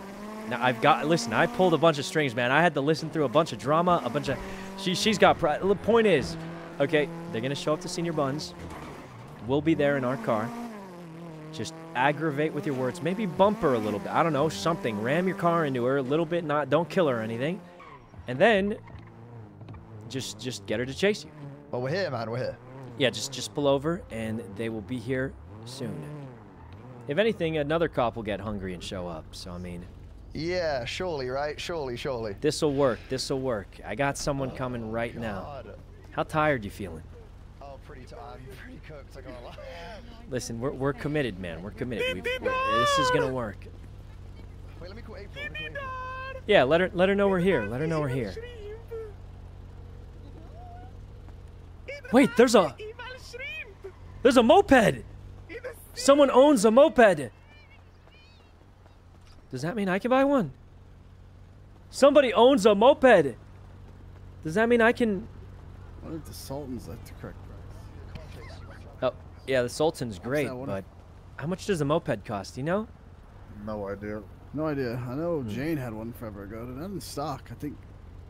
Now I've got listen. I pulled a bunch of strings, man. I had to listen through a bunch of drama, a bunch of. She she's got. Pri- the point is, okay, they're gonna show up to Señor Buns. We'll be there in our car. Just aggravate with your words. Maybe bump her a little bit. I don't know something. Ram your car into her a little bit. Not don't kill her or anything. And then just just get her to chase you. Well, we're here, man. We're here. Yeah, just just pull over, and they will be here soon. If anything, another cop will get hungry and show up. So I mean. Yeah, surely, right? Surely, surely. This'll work. This'll work. I got someone coming right now. How tired you feeling? Oh, pretty. T- I'm pretty cooked. I can't lie. Listen, we're, we're committed, man. We're committed. We've, we're, this is gonna work. Wait, let me call April. Let me call April. Yeah, let her let her know we're here. Let her know we're here. Wait, there's a there's a moped. Someone owns a moped. Does that mean I can buy one? Somebody owns a moped. Does that mean I can? What if the Sultan's like the correct price? Oh, yeah, the Sultan's great, but how much does a moped cost? You know? No idea. No idea. I know hmm. Jane had one forever ago. Not in stock. I think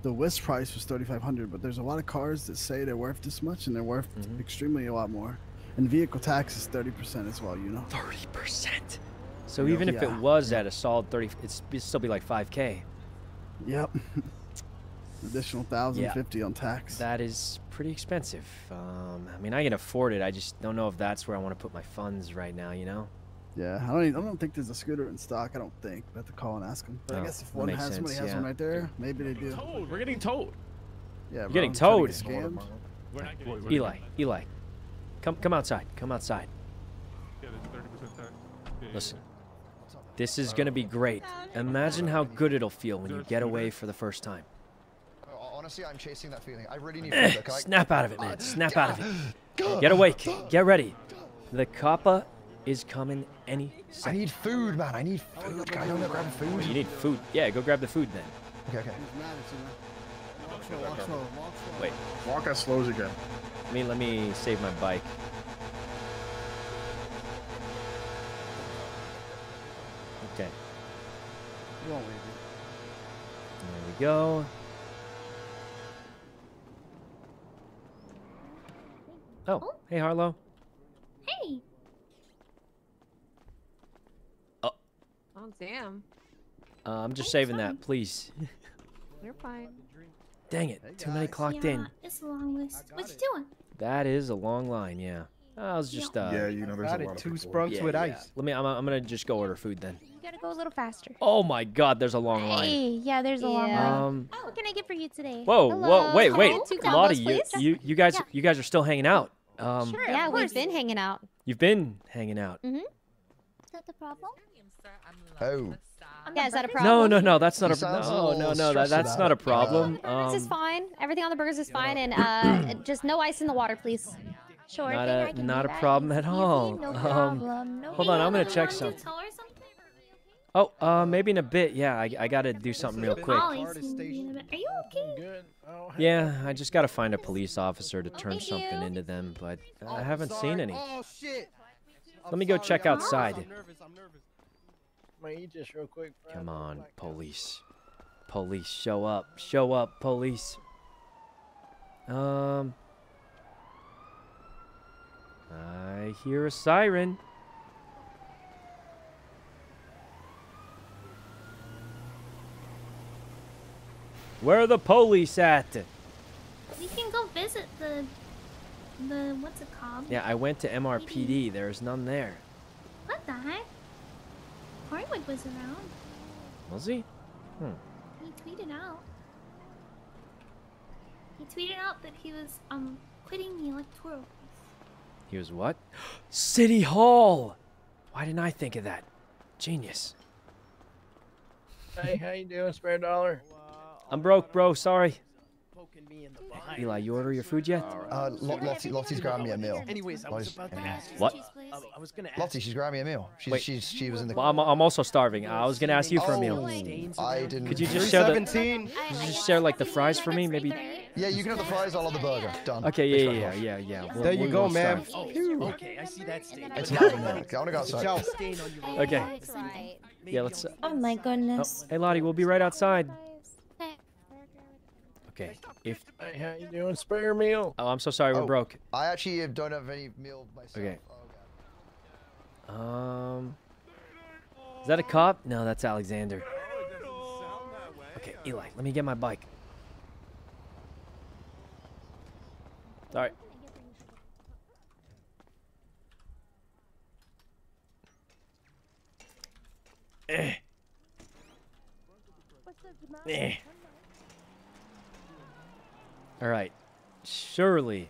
the list price was thirty five hundred, but there's a lot of cars that say they're worth this much, and they're worth extremely a lot more. And vehicle tax is thirty percent as well. You know. Thirty percent. So Yeah. even if it was at a solid 30, it's it'd still be like 5k. Yep. Additional thousand Yeah. fifty on tax. That is pretty expensive. Um, I mean, I can afford it. I just don't know if that's where I want to put my funds right now. You know? Yeah, I don't. Even, I don't think there's a scooter in stock. I don't think. I have to call and ask them. But Oh, I guess if that one makes has somebody sense, has one right there, maybe they do. Towed. We're getting towed. Yeah, You're bro, getting I'm to get scammed. We're not getting towed. Eli, Eli, come come outside. Come outside. Yeah, there's 30% tax. Yeah, yeah, Listen, this is gonna be great. Imagine how good it'll feel when you get away for the first time. Oh, Honestly, I'm chasing that feeling. I really need food. Can I- Snap out of it, man. Snap out of it. Get awake. Get ready. The coppa is coming any second. I need food, man. I need oh, food. Can I go grab food? Oh, you need food. Yeah, go grab the food then. Okay, okay. Wait. Walk as slow as you can. Let me let me save my bike. Okay. You won't leave it. There we go. Oh, hey Harlow. Hey. Damn. Uh, I'm just saving that, please. You're fine. Dang it, too many clocked in. Yeah, it's a long list. What you doing? That is a long line, yeah. I was just uh. Yeah, you know, there's a it, lot of two people. sprugs yeah, with yeah. ice. Let me. I'm, I'm gonna just go order food then. You gotta go a little faster. Oh my God, there's a long line. Hey, yeah, there's a long line. Um. What can I get for you today? Whoa, Hello. whoa, wait, wait. get two A lot of you, please? you, you guys, Yeah. you guys are still hanging out. Um, Sure, Yeah, we've been hanging out. you've been hanging out. Mm-hmm. Is that the problem? Oh. Yeah, is that a No, problem? no, no, no, that's not a sounds a no, no, no. That, that's not a it. problem. Burgers is Um, fine. Everything on the burgers is fine, and uh, just no ice in the water, please. Sure not thing, I a can not a problem at all. No Um, problem. No hold on, I'm gonna check something. Oh, uh, maybe in a bit. Yeah, I, I gotta do something real quick. Always seem to be in a bit- Are you okay? Good. Oh, hey. Yeah, I just gotta find a police officer to turn something into them, but I haven't seen any. Oh. Let me go check outside. I'm nervous. I'm nervous. May I eat this real quick? Come on, police. Police, show up. Show up, police. Um. I hear a siren. Where are the police at? We can go visit the the what's it called? Yeah, I went to MRPD. There's none there. What the heck? Harwood was around. Was he? Hmm. He tweeted out. He tweeted out that he was um quitting the electoral. race. He was what? City Hall! Why didn't I think of that? Genius. Hey, how you doing, spare dollar? I'm broke, bro. Sorry. Eli, you order your food yet? Uh, Lo- Lottie, Lottie's grabbing me a meal. Anyways, I was about to ask. What? Um, I was gonna ask. Lottie, she's grabbing me a meal. She's, Wait. she's she was in the. Well, I'm, I'm also starving. I was gonna ask you for a meal. Oh, I didn't. Could you just share the? Could you just share like the fries for me, maybe? Yeah, you can have the fries. I'll have the burger. Done. Okay, Thanks yeah, yeah, yeah, yeah. We'll- There you we'll- go, we'll ma'am. start. Oh, okay, I see that stain. It's not in there. I want to go outside. Ciao. Stain on Okay. Yeah, let's. Uh, Oh my oh, goodness. hey, Lottie, we'll be right outside. Okay. If. Hey, how you doing, spare meal? Oh, I'm so sorry. We're Oh, broke. I actually don't have any meal myself. Okay. Um. Is that a cop? No, that's Alexander. Okay, Eli, let me get my bike. Sorry. Eh. Eh. All right. Surely.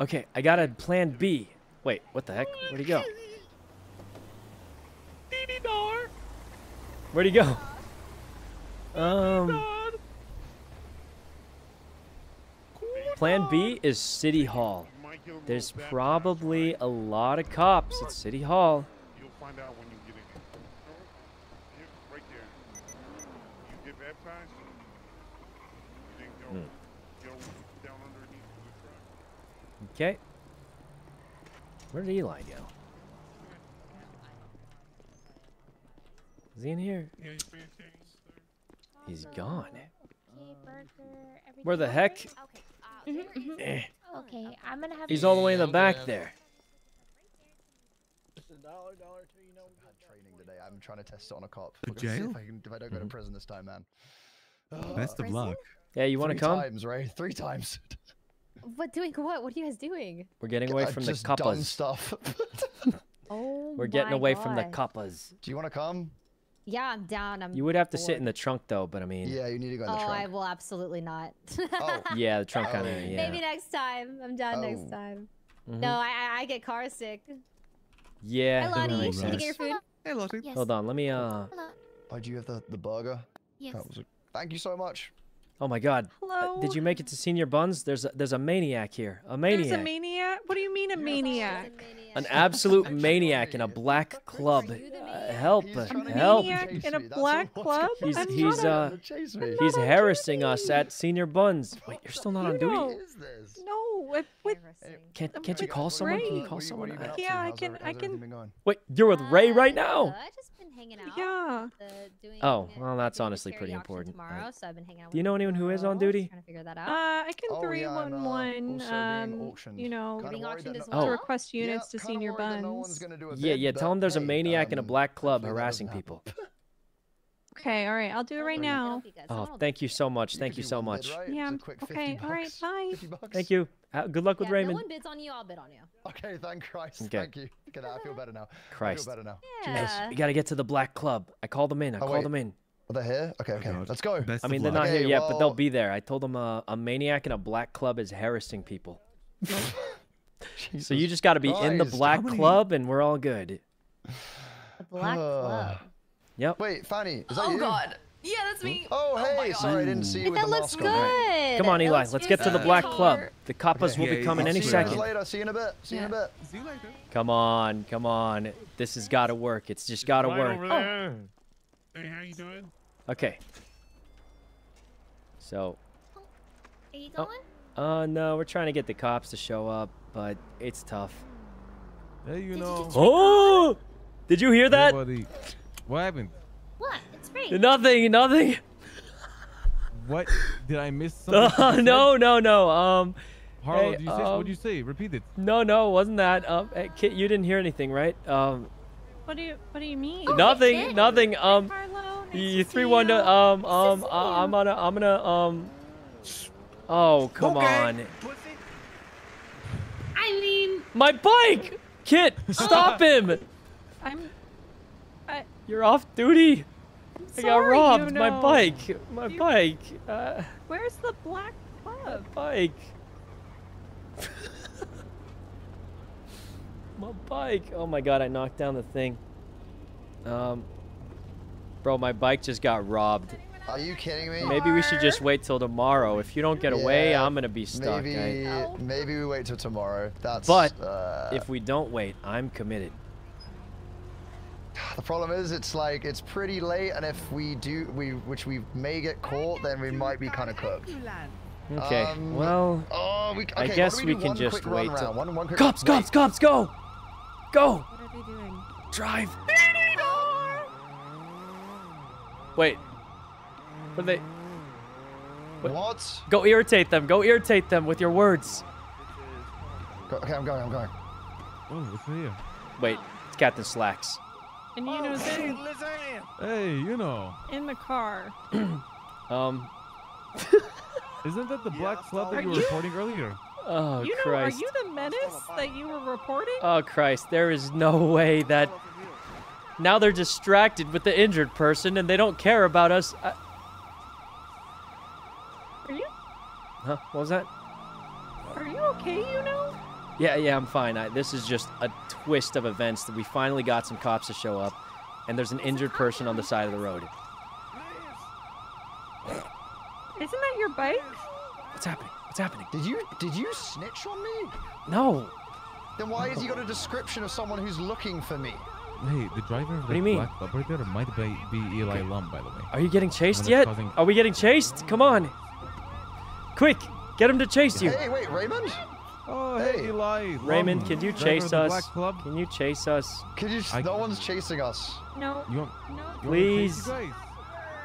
Okay, I got a plan B. Wait, what the heck? Where'd he go? Where'd he go? Um. Plan B is City Hall. There's probably a lot of cops at City Hall. You'll find out when you get in. Here, right there. You get baptized. You then go, Hmm. go down underneath the truck. Okay. Where did Eli go? Is he in here? Yeah, he's paying tax. He's gone. Where the heck? Uh, mm-hmm, mm-hmm. Eh. Okay, I'm gonna have. He's all the way in the back there. Training today. I'm trying to test it on a cop. The We're see jail? If I, can, if I don't go to mm-hmm. prison this time, man. Best of luck. Yeah, you want to Three come? times, right? Three times. What doing what? What are you guys doing? We're getting away I've from the just done cuppas. stuff. Oh We're getting my away from the God. cuppas. Do you want to come? Yeah, I'm down. I'm You would have to sit in the trunk though, but I mean, Yeah, you need to go in Oh, the trunk. Oh, I will absolutely not. oh. yeah, the trunk kind of, Oh. yeah. Maybe next time. I'm down Oh. next time. Mhm. No, I, I I get car sick. Yeah, Hi, that Lottie. makes Did you sense. get your food? Hey, Lottie. Yes. Hold on, let me, uh, Hello. Oh, do you have the, the burger? Yes. That was a- Thank you so much. Oh my god. Uh, did you make it to Señor Buns? There's a, there's a maniac here. A maniac. There's a maniac. What do you mean a maniac? An absolute maniac in a black club. Uh, help, A help. maniac in a black club? He's I'm he's not a- uh he's harassing us at Senior Buns. Wait, you're still not on duty? No. No, with, with Can't can't you call someone? Can you call someone? Uh, yeah, I can I can Wait, you're with Ray right now. I just been hanging out. Yeah. doing Oh, well, that's honestly pretty important. Tomorrow, Uh, so I've been hanging out. Do you know anyone who is on duty? Trying to figure that out. Uh, I can Oh, yeah, I'm, uh, 311 also um you know Kinda being auctioned as well. Oh. to request units to senior worried that no buns. one's gonna do a Yeah, yeah. Tell him there's a hey, maniac in a black club harassing people. Okay, all right, I'll do it right now. Oh, thank you so much. Thank you so much. Yeah. Okay, all right, bye. Thank you. Uh, good luck with yeah, Raymond. no one bids on you, I'll bid on you. Okay, thank Christ. Okay. Thank you. Okay, I feel better now. Christ. I feel better now. Yeah. We gotta get to the black club. I called them in. I Oh, called wait. them in. Are they here? Okay, okay. Let's go. Best I mean, they're luck. not here Okay, yet, but they'll be there. I told them uh, a maniac in a black club is harassing people. so you just got to be in the black many- club, and we're all good. The black club. Yep. Wait, Fanny, is that Oh you? god. Yeah, that's me. Oh, hey, sorry, I didn't see you But with that the looks mask on. good. Come on, Eli. Let's get to the black club. Color. The coppas will Okay, be coming I'll any see you See you guys second. later. See you in a bit. See you in a bit. See you later. Come on, come on. This has got to work. It's just got to work. over there. Hey, how you doing? Okay. So, Are you Oh. going? uh, no, we're trying to get the cops to show up, but it's tough. Hey, you Did know. get your Oh! Did you hear that? Everybody- What happened? What? It's free. Nothing, nothing. What? Did I miss something? Uh, no, no, no. Um, Harlow, hey, did you say, um, what'd you say? Repeat it. No, no, it wasn't that. Um, hey, Kit, you didn't hear anything, right? Um, What do you What do you mean? nothing, nothing. Um, Carlo. Nice you to three see one you. to um um uh. I'm gonna I'm gonna um. Oh come Okay. on, I mean, my bike! Kit, stop him! I'm. I, You're off duty. I got sorry, robbed. My bike. My You- bike. Uh, Where's the black club? bike. my bike. Oh my god, I knocked down the thing. Um, bro, my bike just got robbed. Are you kidding me? Maybe we should just wait till tomorrow. If you don't get away, I'm gonna be stuck. Maybe, I- maybe we wait till tomorrow. That's. But uh, if we don't wait, I'm committed. The problem is, it's like it's pretty late, and if we do, we which we may get caught, then we might be kind of cooked. Okay. Um, well, oh, we, I okay, why guess we, we can one just quick wait. till- round? One- one quick- cops, wait. cops, cops, go, go, What are they doing? drive. Wait. What are they? What? Go irritate them. Go irritate them with your words. Go, okay, I'm going. I'm going. Oh, what's here? Wait, it's Captain Slacks. And you know, in, Hey, you know. in the car. Um. Isn't that the black club that you were you- reporting earlier? Oh you know, Christ. are you the menace that you were reporting? Oh Christ, there is no way that. Now they're distracted with the injured person and they don't care about us. I... Are you Huh? What was that? Are you okay? You know? Yeah, yeah, I'm fine. I, this is just a twist of events that we finally got some cops to show up, and there's an injured person on the side of the road. Isn't that your bike? What's happening? What's happening? Did you did you snitch on me? No. Then why has he got a description of someone who's looking for me? Hey, the driver of the black club there might be, be Eli Lum, by the way. Are you getting chased yet? causing- Are we getting chased? Come on. Quick, get him to chase you. Hey, wait, Raymond? Oh, hey, Eli. Raymond, can you chase us? Black club. Can you chase us? Can you? I- no one's chasing us. No. You want, No. you want me to chase Please. you?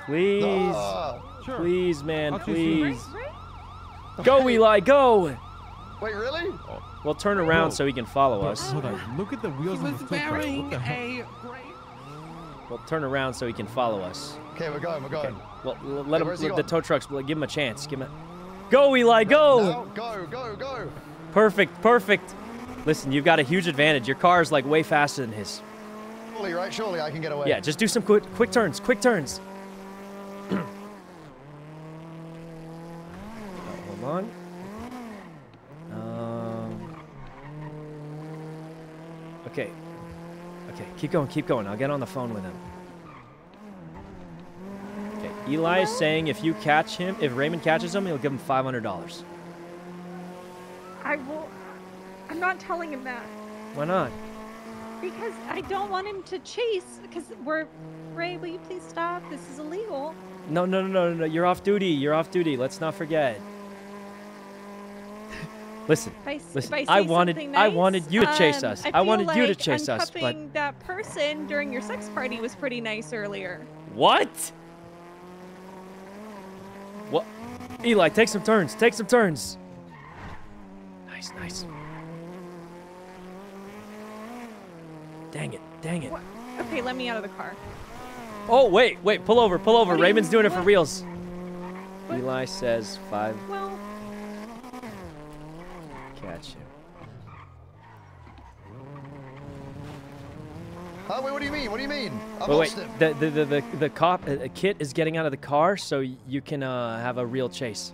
Please. Ah. Sure. Please, man, I'll chase you. please. Go, Eli, go! Wait, really? Well, turn around Whoa. so he can follow Bro, us. Hold on. Look at the wheels on the tow truck. What the hell? Well, turn around so he can follow us. Okay, we're going. We're going. Well, l- let him. let the tow trucks. Give him a chance. Give him a. Go, Eli, go! Now, go, go, go. Perfect, perfect. Listen, you've got a huge advantage. Your car is like way faster than his. Surely, right? Surely I can get away. Yeah, just do some quick, quick turns. Quick turns. Uh, hold on. Um. Okay. Okay, keep going, keep going. I'll get on the phone with him. Okay, Eli is saying if you catch him, if Raymond catches him, he'll give him five hundred dollars. I will. I'm not telling him that Why not? because I don't want him to chase. Because we're. Ray, will you please stop? This is illegal. No, no, no, no, no. You're off duty. You're off duty. Let's not forget. listen, If I, listen. if I, I wanted, something I wanted you to chase um, us. I, I, wanted you to chase us, but that person during your sex party was pretty nice earlier. what? What? Eli, take some turns. Take some turns. Nice, nice. Dang it, dang it. What? Okay, let me out of the car. Oh, wait, wait, pull over, pull over. What Raymond's doing it for what? reals. Eli says five. Well, Catch him. Huh? Wait, what do you mean? What do you mean? I Wait, lost wait. him. The, the, the, the, the cop, uh, Kit is getting out of the car so you can uh, have a real chase.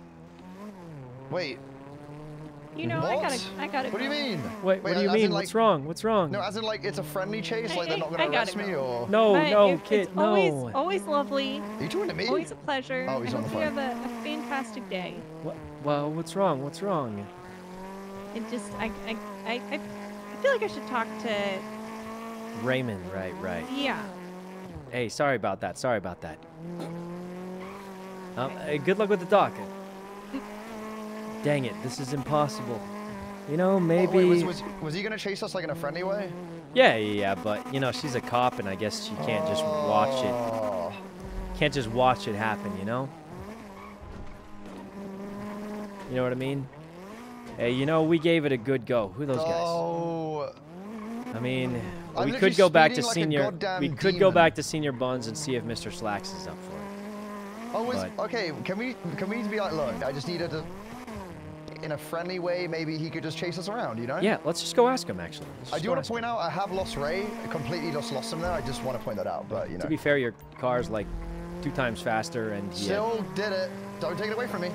Wait. You know, I What? gotta, I gotta. What do you mean? Wait, what do you mean? like- What's wrong? What's wrong? No, as in like it's a friendly chase, Hey, like they're not gonna gotta arrest me, or No, But no, it- Kit, it's no. Always, always lovely. Are you talking to me? Always a pleasure. Oh, he's I on hope the you phone. have a, a fantastic day. What? Well, what's wrong? What's wrong? It just, I, I, I, I I feel like I should talk to. Raymond, right, right. Yeah. Hey, sorry about that. Sorry about that. Um, hey, good luck with the doc. Dang it, this is impossible. You know, Oh, maybe. wait, was, was, was he gonna chase us like in a friendly way? Yeah, yeah, yeah, but you know, she's a cop, and I guess she can't just watch it. Oh. Can't just watch it happen, you know. You know what I mean? Hey, you know, we gave it a good go. Who are those guys? Oh. I mean, I'm we could go back to like Señor. we could go back to señor buns and see if Mr. Slacks is up for it. Oh, is, okay. Can we can we be like, look, I just needed to, in a friendly way, maybe he could just chase us around, you know? Yeah, let's just go ask him. Actually, I do want to point out I have lost Ray. I completely just lost him there. I just want to point that out, but you know. To be fair, your car's like two times faster, and Still did it. Don't take it away from me.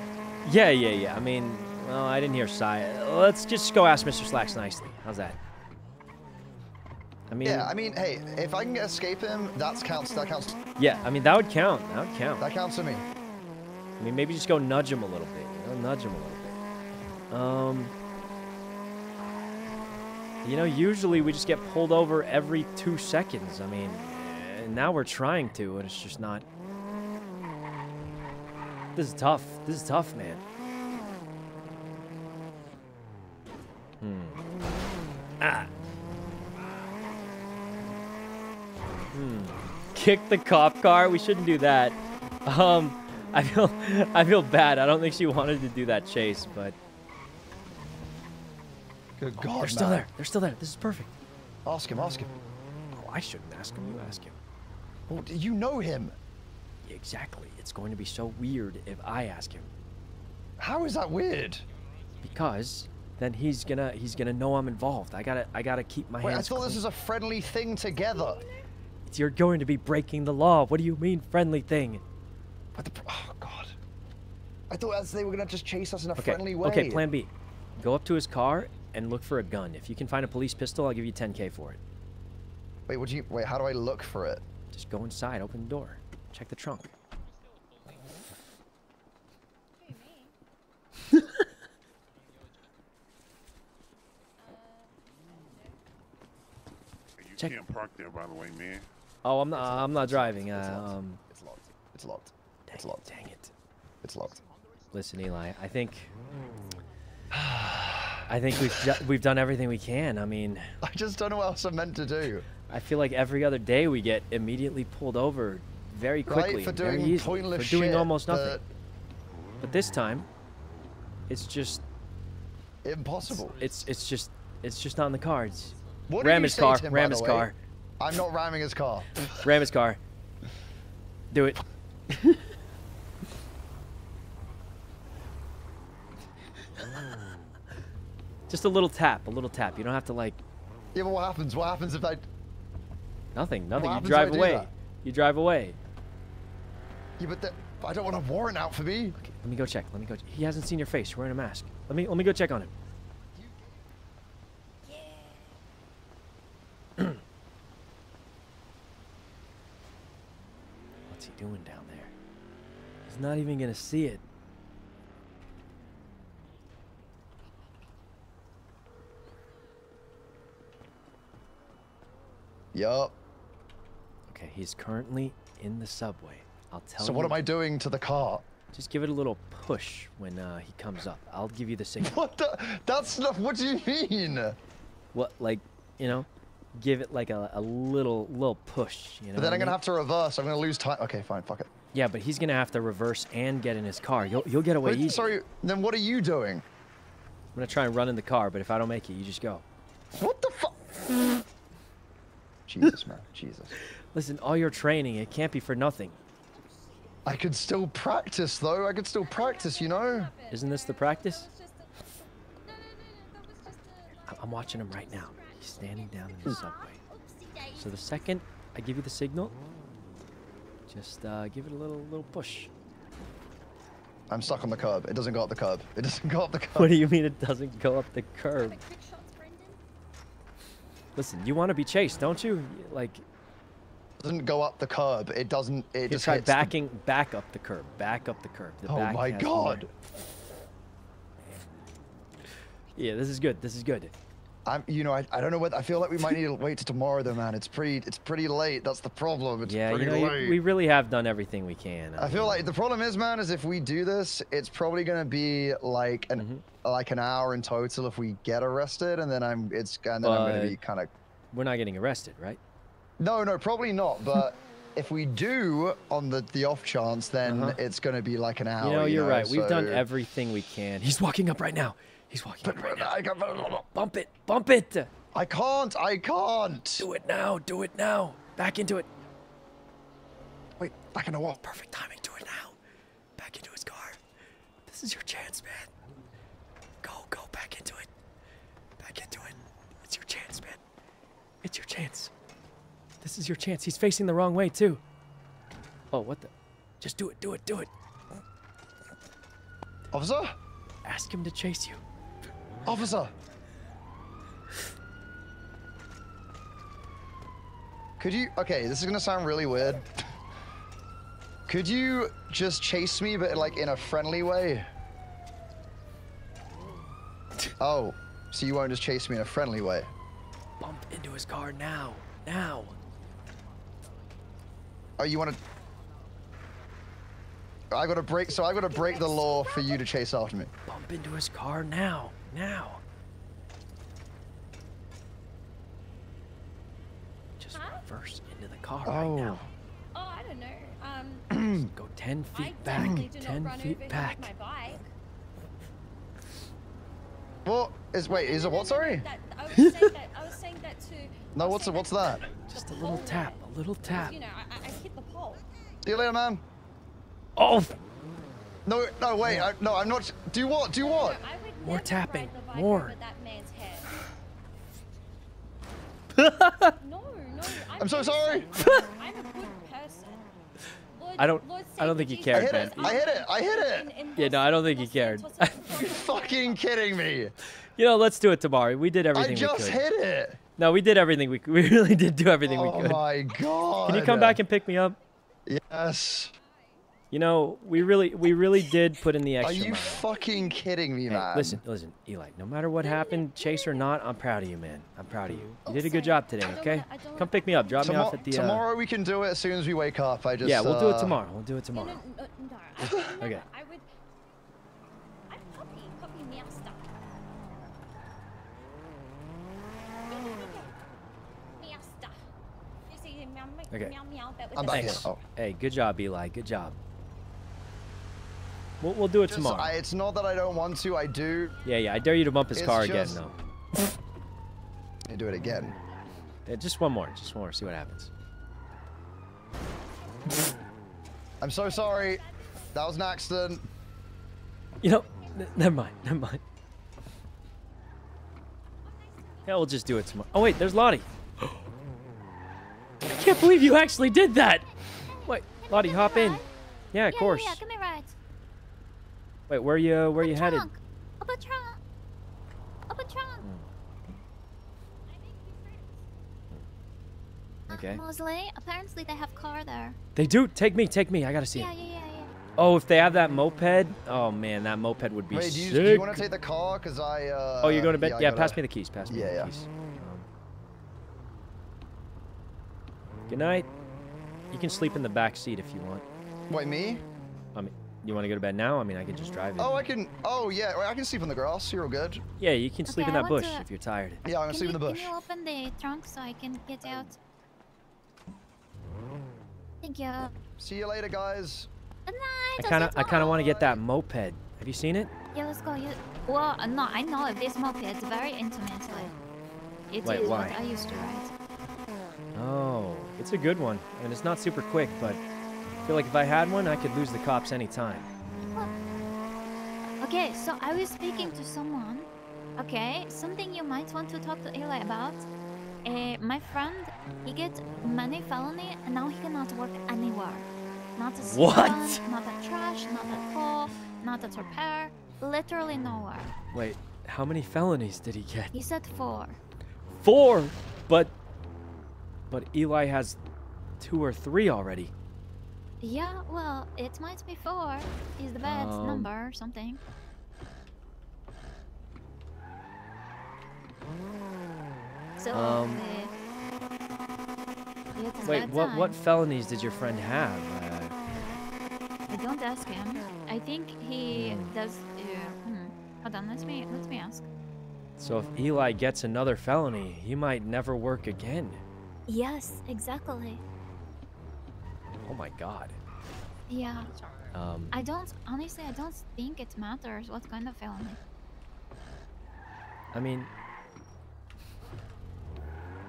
Yeah, yeah, yeah. I mean, well, I didn't hear Sai. Let's just go ask Mr. Slacks nicely. How's that? I mean, yeah, I mean, hey, if I can escape him, that's counts. That counts. yeah, I mean that would count. That would count. That counts for me. I mean, maybe just go nudge him a little bit. You know, nudge him a little bit. Um, you know, usually we just get pulled over every two seconds. I mean, now we're trying to, and it's just not. This is tough. This is tough, man. Hmm. Ah. Hmm. Kick the cop car? We shouldn't do that. Um, I feel, I feel bad. I don't think she wanted to do that chase, but Good Oh, God, they're still man. there. They're still there. This is perfect. Ask him. Ask him. Oh, I shouldn't ask him. You ask him. Well, do you know him? Exactly. It's going to be so weird if I ask him. How is that weird? Because then he's gonna he's gonna know I'm involved. I gotta I gotta keep my Wait, I hands. thought this clean. was a friendly thing together. You're going to be breaking the law. What do you mean, friendly thing? What the? Oh God. I thought as they were gonna just chase us in a Okay. friendly way. Okay. Plan B. Go up to his car and look for a gun. If you can find a police pistol, I'll give you 10k for it. Wait, would you? Wait, how do I look for it? Just go inside, open the door, check the trunk. You Check- can't park there, by the way, man. Oh, I'm not. I'm not driving. Uh, um, It's locked. It's locked. It's locked. Dang it. It's locked. Listen, Eli. I think. I think we've ju- we've done everything we can. I mean, I just don't know what else I'm meant to do. I feel like every other day we get immediately pulled over very Right, quickly, for and very doing easily, pointless for doing shit almost nothing. that- But this time, it's just Impossible. it's it's just it's just not in the cards. What ram his car. to him, ram his car. I'm not ramming his car. Ram his car. Do it. Just a little tap, a little tap. You don't have to like Yeah, but what happens? What happens if I? nothing, nothing. You drive away. You drive away. Yeah, but the, I don't want a warrant out for me. Okay, let me go check. Let me go. He hasn't seen your face. You're wearing a mask. Let me let me go check on him. What's he doing down there? He's not even gonna see it. Yup. Okay, he's currently in the subway. I'll tell him. So what am I doing to the car? Just give it a little push when uh, he comes up. I'll give you the signal. What the? That's not. What do you mean? What, like, you know, give it like a, a little little push. You know. But then I'm gonna have to reverse. I'm gonna lose time. Okay, fine. Fuck it. Yeah, but he's gonna have to reverse and get in his car. You'll you'll get away Wait, easy. sorry. Then what are you doing? I'm gonna try and run in the car, but if I don't make it, you just go. What the fuck? Jesus, man. Jesus. Listen, all your training, it can't be for nothing. I could still practice though. I could still practice. You know. Isn't this the practice? I- I'm watching him right now. He's standing down in the subway. So the second I give you the signal, just uh, give it a little little push. I'm stuck on the curb. It doesn't go up the curb. It doesn't go up the curb. What do you mean it doesn't go up the curb? Listen, you want to be chased, don't you? Like, It doesn't go up the curb. It doesn't. It just try hits the- backing back up the curb, back up the curb. The Oh my has more. god. Yeah, this is good. This is good. I'm. You know. I, I don't know what. I feel like we might need to wait till tomorrow though, man. It's pretty. It's pretty late. That's the problem. It's yeah, you know, late. we really have done everything we can. I feel like the problem is, man, is if we do this, it's probably gonna be like an Mm-hmm. like an hour in total if we get arrested, and then I'm it's and then I'm gonna be kind of We're not getting arrested, right? no, no, probably not. But if we do on the the off chance, then Uh-huh. it's going to be like an hour. You know, you're know, right. We've done everything we can. He's walking up right now. He's walking But up right now. Bump it. Bump it. I can't. I can't. Do it now. Do it now. Back into it. Wait, back into what? Perfect timing. Do it now. Back into his car. This is your chance, man. Go, go back into it. Back into it. It's your chance, man. It's your chance. This is your chance. He's facing the wrong way, too. Oh, what the? Just do it. Do it. Do it. Officer? Ask him to chase you. Officer. Could you? Okay, this is gonna sound really weird. Could you just chase me, but like in a friendly way? Oh, so you won't just chase me in a friendly way? Bump into his car now. Now. Oh, you want to? I gotta break. So I gotta break the law for you to chase after me. Bump into his car now. Now. Just reverse into the car right now. Oh, I don't know. Um, Go 10 I feet back. definitely do not 10 feet back. with my bike. What is? Wait, is it what? Sorry. That, I was saying that. I was saying that to. No, what's what's that? Just a little tap. A little tap. You know, I, I- I hit the pole. See you later, man. Oh. No, no, wait. I, no, I'm not. Do what? Do what? More tapping. More. That man's head. no, no. I'm, I'm so sorry. I'm a good person. Lord, I don't. Lord I don't think he Satan cared, I hit man. it. I hit it. I hit it. Yeah, no, I don't think he cared. you fucking kidding me? you know, let's do it tomorrow. We did everything I just we could. hit it. No, we did everything we we really did do everything we oh could. Oh my god. Can you come back and pick me up? Yes. You know, we really we really did put in the extra. Are you mile. fucking kidding me, Hey, man? listen, listen, Eli. No matter what happened, chase or not, I'm proud of you, man. I'm proud of you. You did a good job today. Okay, come pick me up. Drop me off at the. Uh, tomorrow we can do it as soon as we wake up. I just. yeah, we'll do it uh, tomorrow. We'll do it tomorrow. No, no, no, Okay. I would. I'm puppy. Puppy meow stuff. Meow stuff. You see, meow, meow, Okay. meow, meow, but I'm back Thanks. here. Oh. Hey, good job, Eli. Good job. We'll, we'll do it just- tomorrow. I, it's not that I don't want to. I do. Yeah, yeah. I dare you to bump his It's car just- again, though. I do it again. Yeah, just one more. Just one more. See what happens. I'm so sorry. That was an accident. You know, never mind. Never mind. Yeah, we'll just do it tomorrow. Oh wait, there's Lottie. I can't believe you actually did that. Wait, Lottie, hop in. Yeah, of course. Yeah, give me right. Wait, where you where you headed? Trunk. Up a trunk. Up a trunk. Okay. Mosley, apparently they have car there. They do. Take me. Take me. I gotta see Yeah, him. yeah, yeah, yeah. Oh, if they have that moped. Oh man, that moped would be Wait, do you, sick. do you want to take the car? Cause I. Uh, oh, you're going to bed? I Yeah, gotta- pass me the keys. Pass me Yeah, the yeah. keys. Good night. You can sleep in the back seat if you want. Wait, me? I mean, you want to go to bed now? I mean, I can just drive it. Oh, I can. Oh, yeah. I can sleep on the grass. You're all good. Yeah, you can sleep Okay, in that bush to- if you're tired. Yeah, I'm gonna sleep you, in the bush. Can you open the trunk so I can get out? Thank you. See you later, guys. Good I night. kind of, I kind of want to get that moped. Have you seen it? Yeah, let's go. You, well, uh, no, I know this moped. It's very intimate. Like, it is Wait, what why? I used to ride. Oh, it's a good one. I mean, it's not super quick, but I feel like if I had one, I could lose the cops anytime. Okay, so I was speaking to someone. Okay, something you might want to talk to Eli about. Uh, my friend, he gets many felony, and now he cannot work anywhere. Not at What? Not at trash, not at call, not at repair, literally nowhere. Wait, how many felonies did he get? He said four. Four, but, but Eli has two or three already. Yeah, well, it might be four. Is the bad Um, number or something? So, Um, uh, it is Wait, what what felonies did your friend have? Uh, I don't ask him. I think he does. Uh, hmm. Hold on, let me let me ask. so if Eli gets another felony, he might never work again. Yes, exactly. Oh my god. Yeah. Um, I don't honestly. I don't think it matters what kind of felony. I mean,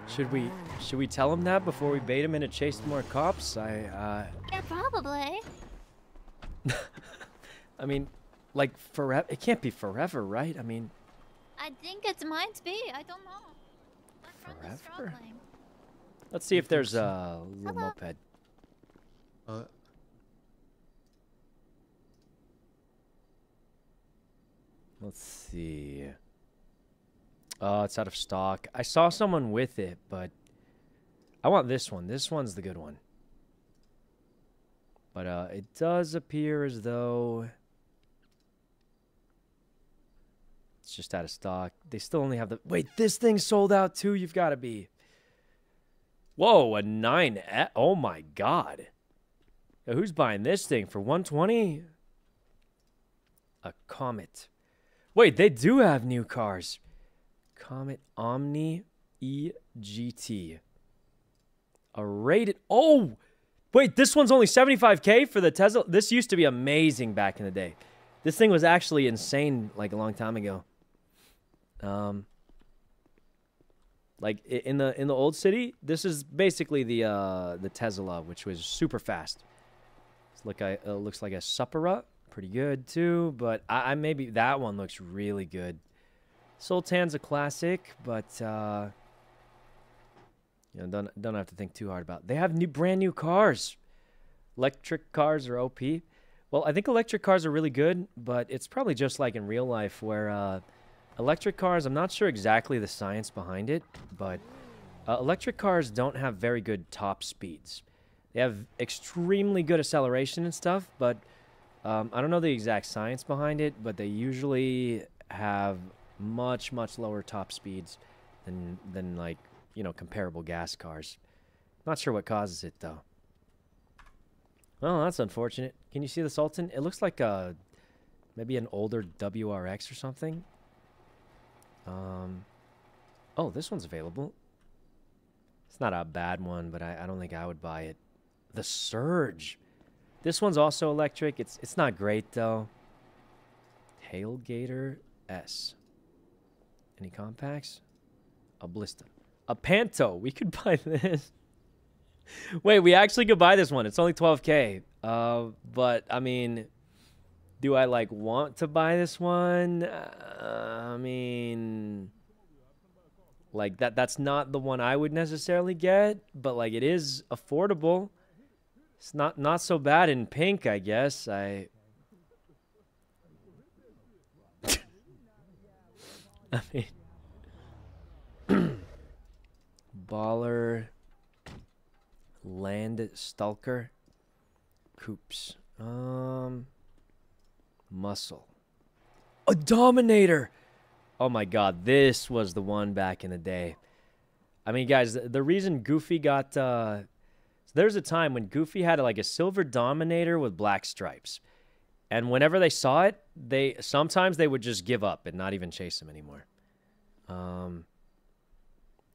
should we should we tell him that before we bait him into chasing more cops? I uh, Yeah, probably. I mean, like forever. It can't be forever, right? I mean, I think it might be. I don't know. My Forever? let's see if there's a little Hello. moped. Uh, Let's see. Oh, it's out of stock. I saw someone with it, but I want this one. This one's the good one. But uh, it does appear as though it's just out of stock. They still only have the. Wait, this thing's sold out too. You've got to be. Whoa, a nine. E- oh my god. Who's buying this thing for 120? A Comet. Wait, they do have new cars. Comet Omni EGT. A rated. Oh, wait, this one's only 75k for the Tesla. This used to be amazing back in the day. This thing was actually insane like a long time ago. Um, like in the in the old city, this is basically the uh the Tesla, which was super fast. A it looks like a Supra, pretty good too. But I, I maybe that one looks really good. Sultan's a classic, but uh, you know don't don't have to think too hard about. It. They have new brand new cars. Electric cars are OP. Well, I think electric cars are really good, but it's probably just like in real life where uh, electric cars. I'm not sure exactly the science behind it, but uh, electric cars don't have very good top speeds. They have extremely good acceleration and stuff, but um, I don't know the exact science behind it. But they usually have much much lower top speeds than than like you know comparable gas cars. Not sure what causes it though. Well, that's unfortunate. Can you see the Sultan? It looks like a maybe an older WRX or something. Um, oh, this one's available. It's not a bad one, but I, I don't think I would buy it. The Surge. This one's also electric. It's it's not great though. Tailgater S. Any compacts? A Blista. A Panto. We could buy this. Wait, we actually could buy this one. It's only 12k. Uh, but I mean, do I like want to buy this one? Uh, I mean, like that. That's not the one I would necessarily get, but like it is affordable. It's not not so bad in pink, I guess. I. I mean, baller. Land Stalker. Coops. Um. Muscle. A Dominator! Oh my god, this was the one back in the day. I mean, guys, the, reason Goofy got. Uh, there's a time when Goofy had like a silver Dominator with black stripes. And whenever they saw it, they sometimes they would just give up and not even chase him anymore. Um,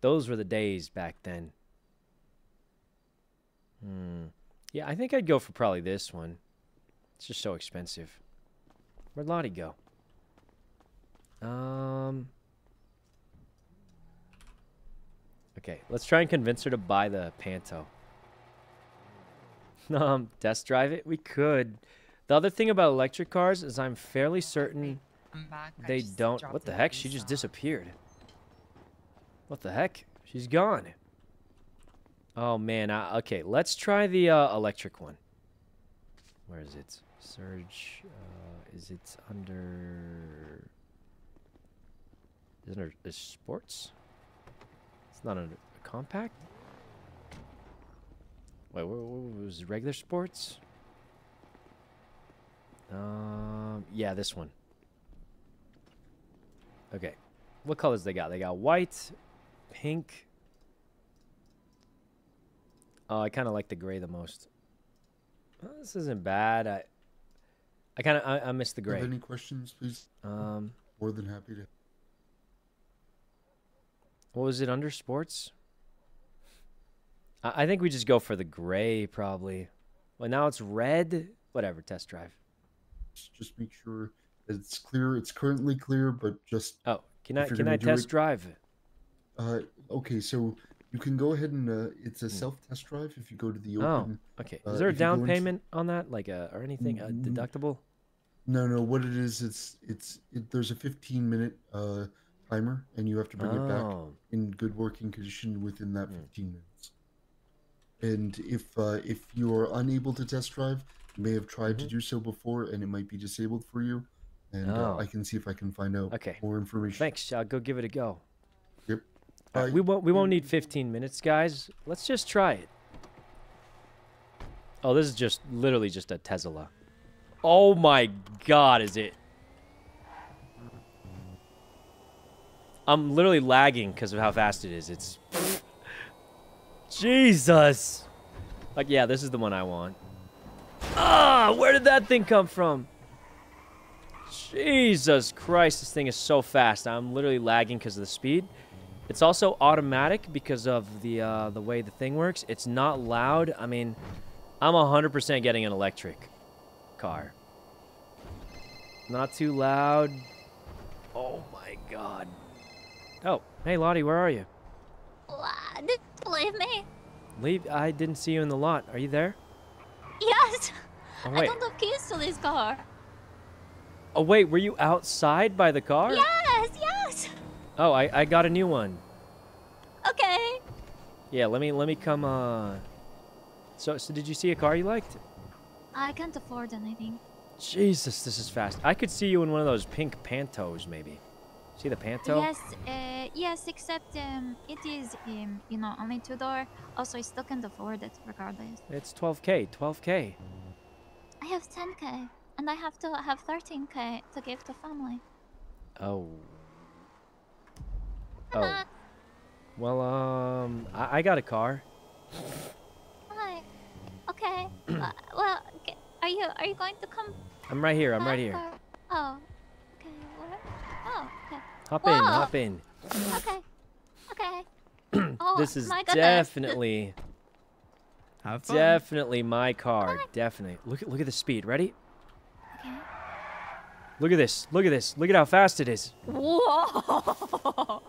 those were the days back then. Hmm. Yeah, I think I'd go for probably this one. It's just so expensive. Where'd Lottie go? Um. Okay, let's try and convince her to buy the Panto. um, test drive it? We could. The other thing about electric cars is I'm fairly certain they don't. What the heck? She just disappeared. What the heck? She's gone. Oh man. I, okay, let's try the uh, electric one. Where is it? Surge. Uh, is it under? Is it sports? It's not under compact. Wait, what, what was it, regular sports? Um, yeah, this one. Okay, what colors they got? They got white, pink. Oh, I kind of like the gray the most. Well, this isn't bad. I, I kind of I, I miss the gray. Have any questions, please? Um, More than happy to. What was it under sports? I, think we just go for the gray probably. Well, now it's red. Whatever. Test drive. Just make sure it's clear. It's currently clear, but just. Oh, can I can I test it- drive it? Uh, okay, so you can go ahead and uh, it's a self test drive if you go to the Hmm. Oh, okay. uh, Is there a you go down into- payment on that, like a or anything, a Mm, deductible? No, no. What it is, it's it's it, there's a 15 minute uh timer, and you have to bring it back Oh. in good working condition within that 15 minutes. And if uh, if you are unable to test drive, you may have tried to do so before, and it might be disabled for you. And uh, Oh. I can see if I can find out Okay. more information. Thanks. I'll go give it a go. Yep. Right, we won't we won't need 15 minutes, guys. Let's just try it. Oh, this is just literally just a Tesla. Oh my god, is it? I'm literally lagging because of how fast it is. It's Jesus. Like yeah, this is the one I want. Ah, where did that thing come from? Jesus Christ, this thing is so fast. I'm literally lagging because of the speed. It's also automatic because of the uh, the way the thing works. It's not loud. I mean, I'm 100% getting an electric car. Not too loud. Oh my god. Oh, hey Lottie, where are you? What? Leave me. Leave. I didn't see you in the lot. Are you there? Yes. Oh I don't have keys to this car. Oh wait, were you outside by the car? Yes, yes. Oh, I I got a new one. Okay. Yeah, let me let me come. Uh. So so did you see a car you liked? I can't afford anything. Jesus, this is fast. I could see you in one of those pink pantos, maybe. See the panto? Yes, uh, yes, except um, it is, um, you know, only two door. Also, I still can't afford it, regardless. It's 12k. 12k. I have 10k, and I have to have 13k to give to family. Oh. Oh. Well, um, I, I got a car. Hi. Okay. uh, well, are you are you going to come? I'm right here. I'm right here. or- Oh. Okay. Where? Oh. Okay. Hop in. Hop in. Okay. Okay. oh, this is my definitely, Have fun. definitely my car. Definitely. Look at look at the speed. Ready? Okay. Look at this. Look at this. Look at how fast it is. Whoa.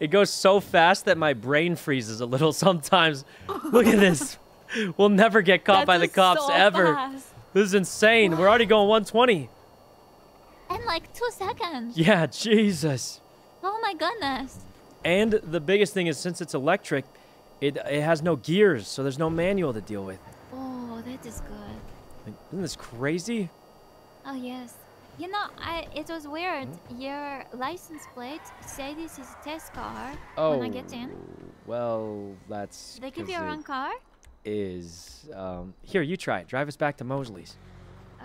It goes so fast that my brain freezes a little sometimes. Look at this. We'll never get caught by the cops so ever. fast. This is insane. We're already going 120. In like two seconds. Yeah, Jesus. Oh my goodness. And the biggest thing is since it's electric, it it has no gears, so there's no manual to deal with. Oh, that is good. Isn't this crazy? Oh yes. You know, I it was weird. Hmm? Your license plate say this is a test car Oh. when I get in. Well, that's. They give you a wrong car? Is um here you try it. Drive us back to Mosley's.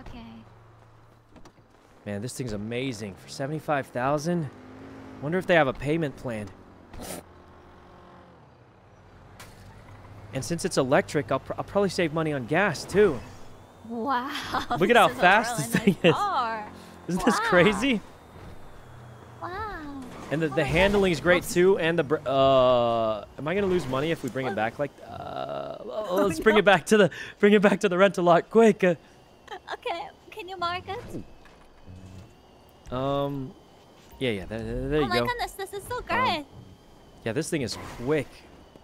Okay. Man, this thing's amazing for seventy-five thousand. Wonder if they have a payment plan. And since it's electric, I'll, pr- I'll probably save money on gas too. Wow. Look at how this is a fast this thing is. car. Isn't this crazy? Wow. And the, the handling is great too. And the br- uh, am I gonna lose money if we bring it back? Like, uh, let's bring it back to the bring it back to the rental lot quick. Uh, Okay, can you mark it? Um, yeah, yeah. There, there oh you my go. goodness, this is so great. Yeah, this thing is quick.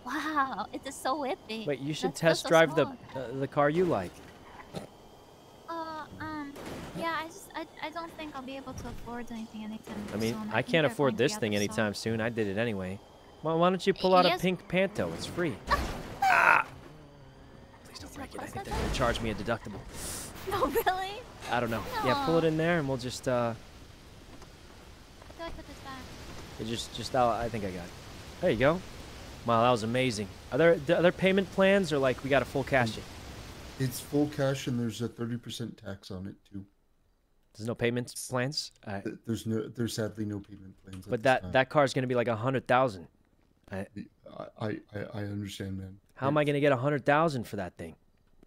wow, it is so whippy. Wait, you should Let's test so drive the uh, the car you like. Uh, um, yeah, I just, I, I don't think I'll be able to afford anything anytime I mean, soon. I think can't afford this thing anytime soon. I did it anyway. Well, why don't you pull out Yes. a pink Panto? It's free. ah! Please don't break it. I think they're gonna charge me a deductible. No, really? I don't know. Yeah, pull it in there, and we'll just uh, Do I put this back? It just just out. I think I got it. There you go. Wow, that was amazing. Are there are there payment plans or like we got a full cash it? It's full cash, and there's a 30% tax on it too. There's no payments plans. Uh, There's no, there's sadly no payment plans. but this that time. that car's gonna be like a hundred thousand. I, I, I, I understand, man. how am I gonna get a hundred thousand for that thing?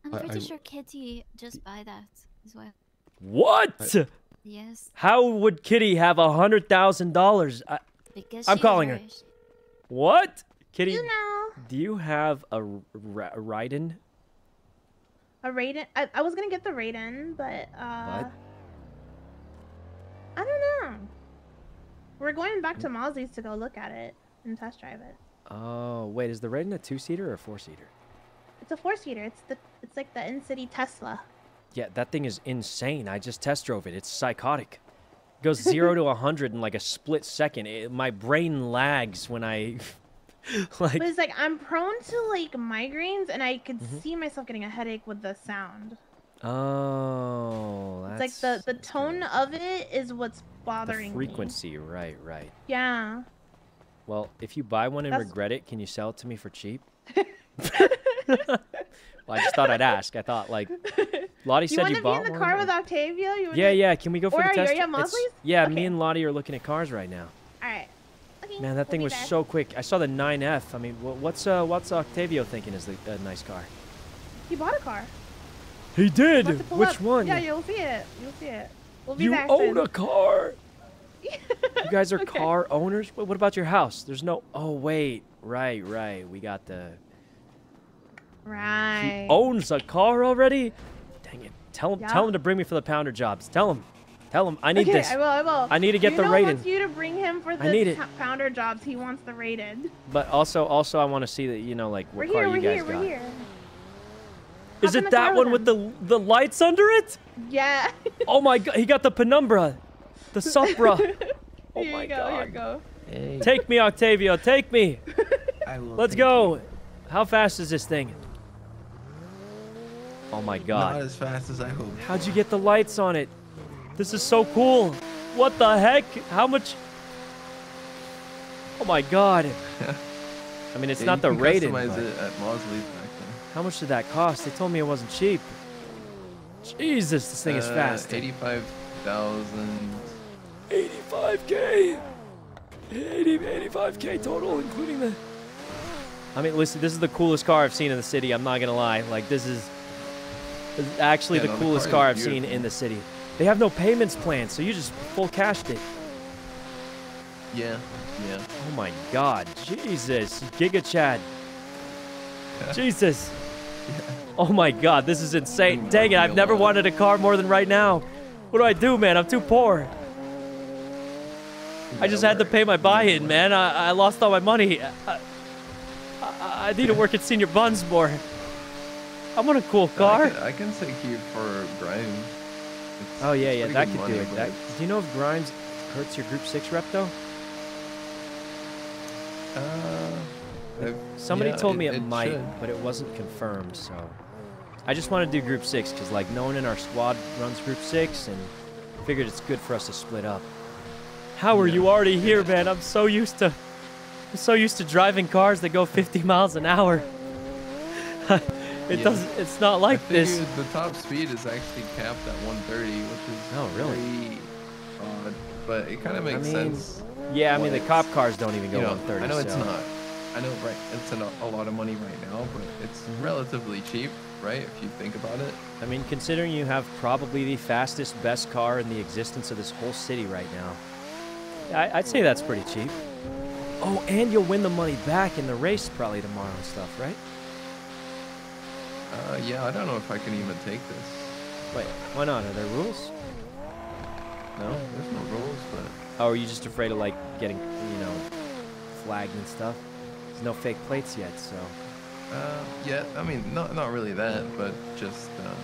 I'm pretty I- sure Kitty just buy that as well. What? Yes. How would Kitty have a hundred thousand dollars? Because I'm she is calling her. What? Kitty, You know. do you have a, r- a Raiden? A Raiden. I, I was gonna get the Raiden, but uh. What? I don't know. We're going back to Mosley's to go look at it and test drive it. Oh, wait, is the Raiden a two-seater or a four-seater? It's a four seater. It's the it's like the in city Tesla. Yeah, that thing is insane. I just test drove it. It's psychotic. Goes zero to a hundred in like a split second. It, my brain lags when I like. but it's like I'm prone to like migraines, and I could Mhm. see myself getting a headache with the sound. Oh, It's that's like the the tone of it is what's the bothering me. frequency. Right, right. Yeah. Well, if you buy one and That's- regret it, can you sell it to me for cheap? well, I just thought I'd ask. I thought like Lottie you said want you to be bought in the one. car with Octavio? You wanna... Yeah, yeah. Can we go for Or the test? are you at It's- Mosley's? Yeah, me and Lottie are looking at cars right now. All right. Okay, Man, that we'll thing was there. so quick. I saw the 9F. I mean, what's uh, what's Octavio thinking is the a nice car? He bought a car. He did. To pull Which up. one? Yeah, you'll see it. You'll see it. We'll be you there own soon. a car. you guys are Okay. car owners. What, what about your house? There's no. Oh wait, right, right. We got the. Right. He owns a car already. Dang it! Tell him. Yeah. Tell him to bring me for the pounder jobs. Tell him. Tell him I need okay, this. I will. I will. I need to get you the know rating. wants you to bring him for I need the it. p- pounder jobs. He wants the rated. But also, also, I want to see that you know, like what we're car here. you We're guys here. got. We're here. Is Hop in it that one with with the the lights under it? Yeah. Oh my god, he got the penumbra, the Supra. oh my God. here you go. Here you go. Take me, Octavio. Take me. I will Let's take go. How fast is this thing? Oh my god. Not as fast as I hoped. How'd you get the lights on it? This is so cool. What the heck? How much? Oh my god. I mean, it's Yeah, not the Raiden. customize it at Mosley's back then. How much did that cost? They told me it wasn't cheap. Jesus, this thing is Uh, fast. Eighty-five thousand. 85k. 80, 85k total, including the. I mean, listen, this is the coolest car I've seen in the city. I'm not gonna lie. Like, this is, actually Yeah, the no, the coolest car car I've seen in the city. They have no payments planned, so you just full cashed it. Yeah, yeah. Oh my God, Jesus, Giga Chad. Jesus. Oh my God, this is insane. Dang it, I've never wanted a car more than right now. What do I do, man? I'm too poor. I just had to pay my buy-in, man. I, I lost all my money. I, I, I need to work at Señor Buns more. I want a cool I car. can, I can take you for Grimes. It's- Oh yeah, yeah, that could do it. That, do you know if Grimes hurts your Group Six rep though? Uh, I've- Somebody yeah, told me it- it, it might, should. but it wasn't confirmed. So I just want to do Group Six because like no one in our squad runs Group Six, and figured it's good for us to split up. How are you already here, man? I'm so used to, I'm so used to driving cars that go 50 miles an hour. it Yeah. doesn't. It's not like I this. The top speed is actually capped at 130, which is Oh, really? odd, but it kind of I makes mean, sense. yeah, I mean the cop cars don't even go you know, 130. I know it's not. I know, right? It's an, a lot of money right now, but it's Mm-hmm. relatively cheap, right? If you think about it. I mean, considering you have probably the fastest, best car in the existence of this whole city right now, I, I'd say that's pretty cheap. Oh, and you'll win the money back in the race probably tomorrow and stuff, right? Uh, yeah, I don't know if I can even take this. Wait, why not? Are there rules? No? There's no rules, but Oh, are you just afraid of, like, getting, you know, flagged and stuff? There's no fake plates yet, so... uh, yeah, I mean, not not really that, but just um,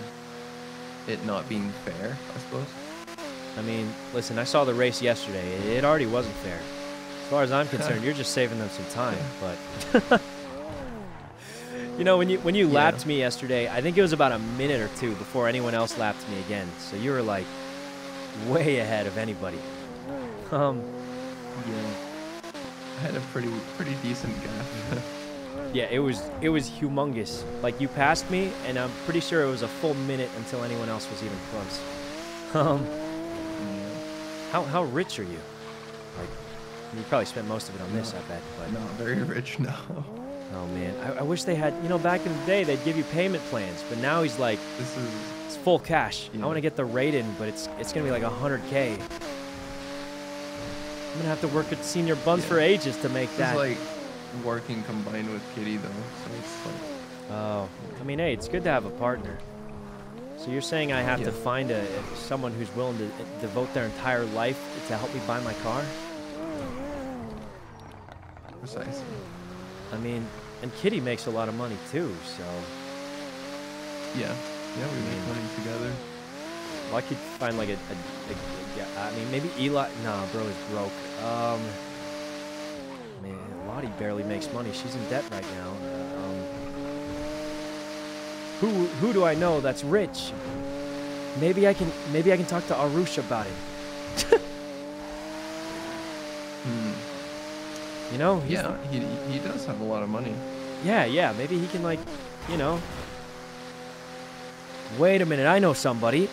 it not being fair, I suppose. I mean, listen, I saw the race yesterday. It already wasn't fair. As far as I'm concerned, you're just saving them some time, but... you know, when you when you Yeah. lapped me yesterday, I think it was about a minute or two before anyone else lapped me again. So you were, like, way ahead of anybody. Um, Yeah, I had a pretty pretty decent gap. yeah, it was it was humongous. Like, you passed me, and I'm pretty sure it was a full minute until anyone else was even close. Um, how, how rich are you? Like, you probably spent most of it on this, I bet. But Not very rich now. Oh man, I, I wish they had. You know, back in the day, they'd give you payment plans, but now he's like, this is it's full cash. I Yeah. want to get the Raiden, but it's it's gonna be like hundred k. I'm gonna have to work at Señor Buns for ages to make that. It's like working combined with Kitty though, so it's like oh, I mean, hey, it's good to have a partner. So you're saying I have to find a someone who's willing to eh, devote their entire life to help me buy my car? Precisely. I mean, and Kitty makes a lot of money too, so Yeah. Yeah, we make money together. well, I could find like a, a, a, a- yeah, I mean, maybe Eli. Nah, bro is broke. Um, man, Lottie barely makes money. She's in debt right now. Um, who who do I know that's rich? Maybe I can maybe I can talk to Arush about it. Hmm. You know? he's Yeah, he, he does have a lot of money. Yeah, yeah. Maybe he can like, you know. Wait a minute, I know somebody.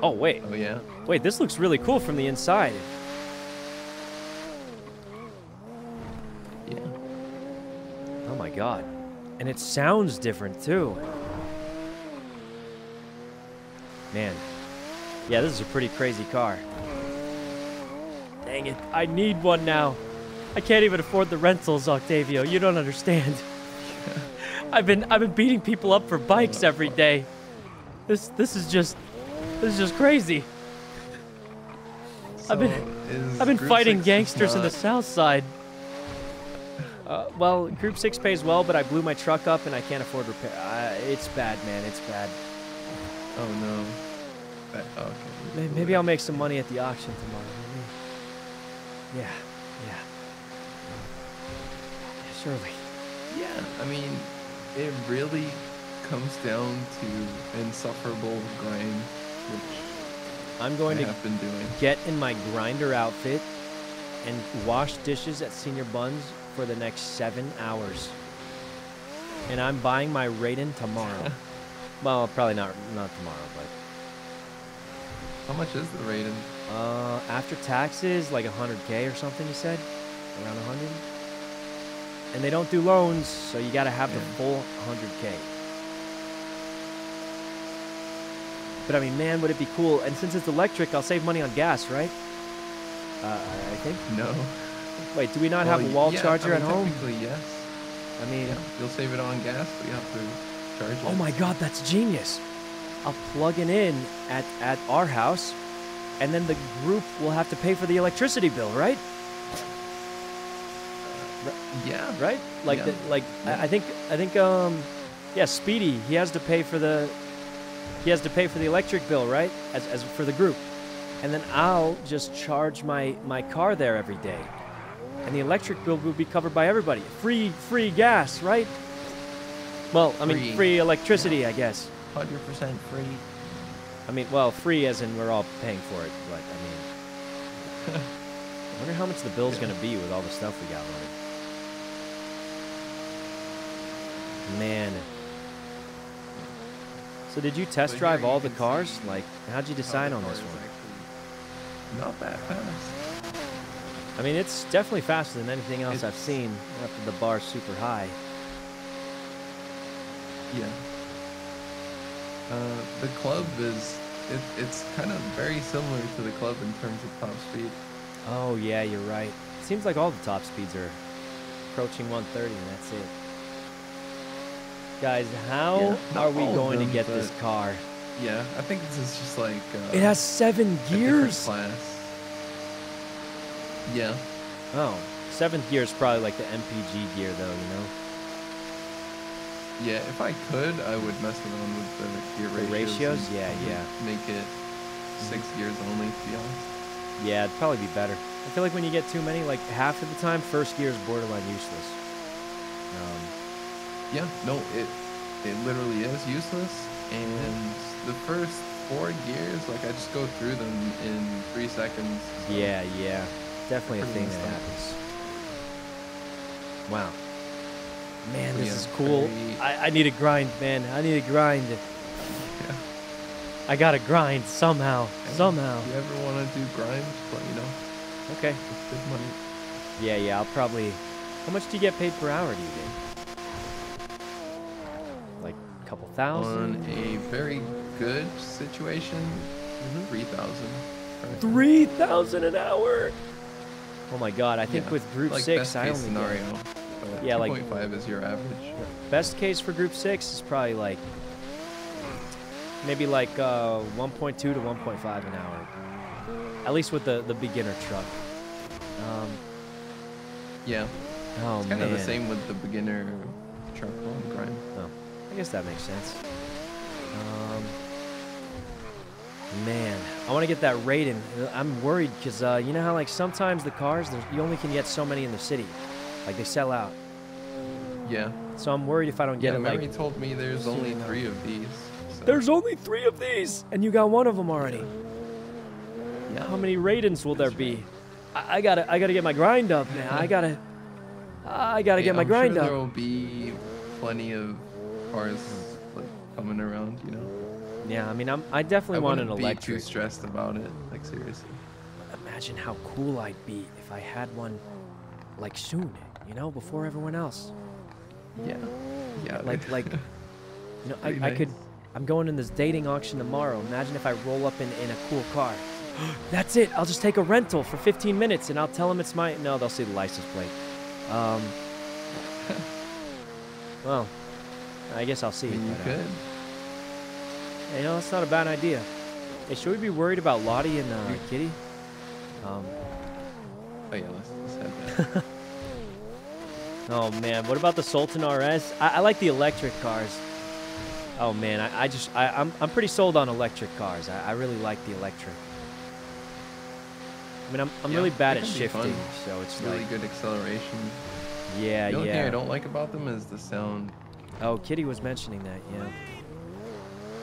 Oh wait. Oh yeah. Wait, this looks really cool from the inside. Yeah. Oh my god. And it sounds different too. Man. Yeah, this is a pretty crazy car. Dang it. I need one now. I can't even afford the rentals, Octavio. You don't understand. I've been I've been beating people up for bikes every day. This this is just this is just crazy. I've been I've been fighting Six gangsters in the south side. Uh, well, Group 6 pays well, but I blew my truck up and I can't afford repair. Uh, it's bad, man. It's bad. Oh no. That, okay. Maybe I'll make some money at the auction tomorrow. Yeah, yeah. Surely. Yeah, I mean, it really comes down to insufferable grind, which I'm going I to have been doing. get in my grinder outfit and wash dishes at Señor Buns for the next seven hours. And I'm buying my Raiden tomorrow. well, probably not not tomorrow, but How much is the Raiden? Uh, after taxes, like 100k or something. You said around 100. And they don't do loans, so you got to have the full 100k. But I mean, man, would it be cool? And since it's electric, I'll save money on gas, right? Uh, I I think. No. Wait, do we not Well, have a wall yeah, I charger mean, at home? Technically, yes. I mean, Yeah, you'll save it on gas, but you have to charge it. oh my god, that's genius. I'll plug it in at, at our house, and then the group will have to pay for the electricity bill, right? Yeah. Right? Like, Yeah. the, like I, I think, I think, um, yeah, Speedy, he has to pay for the, he has to pay for the electric bill, right? As, as for the group, and then I'll just charge my my car there every day, and the electric bill will be covered by everybody. Free, free gas, right? Well, I mean, Free. free electricity, I guess. 100% free. I mean, well, free as in we're all paying for it, but I mean, I wonder how much the bill's gonna be with all the stuff we got running. Man. So did you test drive all the cars? Like, how'd you decide on this one? Not that fast. I mean, it's definitely faster than anything else I've seen. After the bar's super high. Yeah. Uh, the club is it, it's kind of very similar to the club in terms of top speed. Oh yeah, you're right. Seems like all the top speeds are approaching 130, and that's it. Guys, how Yeah, are we going them, to get this car? Yeah, I think this is just like uh, It has seven gears. class. Yeah. Oh, seventh gear is probably like the MPG gear, though. You know. Yeah, if I could, I would mess around with the gear The ratios. ratios? Yeah, yeah. Make it six gears only, to be honest. Yeah, it'd probably be better. I feel like when you get too many, like half of the time, first gear is borderline useless. Um, Yeah, no, it it literally is useless, and the first four gears, like I just go through them in three seconds. so- yeah, yeah, definitely a thing that happens. Wow. Man, this yeah, is cool. very- I, I need a grind, man. I need a grind. I gotta grind somehow. Somehow. If you ever want to do grind, but you know. Okay. It's good money. Yeah, yeah. I'll probably. How much do you get paid per hour? Do you get? Like a couple thousand. On a very good situation, mm-hmm. three thousand. Three thousand an hour. Oh my god! I think Yeah, with Group like Six, I only scenario. get. But Yeah, like- 2.5 is your average. Best case for Group 6 is probably like maybe like uh, 1.2 to 1.5 an hour. At least with the, the beginner truck. Um, Yeah. oh, it's kind man. of the same with the beginner truck on grind. Oh, I guess that makes sense. Um, man, I want to get that Raiden. I'm worried because uh, you know how like sometimes the cars, you only can get so many in the city. Like they sell out. Yeah. So I'm worried if I don't Yeah, get it Mary like... told me there's only three of these. so- There's only three of these, and you got one of them already. Yeah. How many Raidens will there be? I, I gotta, I gotta get my grind up, man. I gotta, I gotta Hey, get my I'm grind sure up. There will be plenty of cars like coming around. You know. Yeah, I mean, I'm, I definitely I want an wouldn't be too stressed about it. Like seriously. Imagine how cool I'd be if I had one, like soon, you know, before everyone else. Yeah. Yeah. Like, like, you know, I, Pretty I could. I'm going in this dating auction tomorrow. Imagine if I roll up in, in a cool car. That's it. I'll just take a rental for 15 minutes and I'll tell them it's my. No, they'll see the license plate. Um. well, I guess I'll see. I mean, you uh, could. you know, that's not a bad idea. Hey, should we be worried about Lottie and uh, Kitty? Um. Oh yeah, let's, let's head there. Oh man, what about the Sultan RS? I, I like the electric cars. Oh man, I, I just I, I'm I'm pretty sold on electric cars. I, I really like the electric. I mean, I'm I'm Yeah, really bad at shifting, so it's really like good acceleration. yeah, the only yeah. thing I don't like about them is the sound. Oh, Kitty was mentioning that, yeah.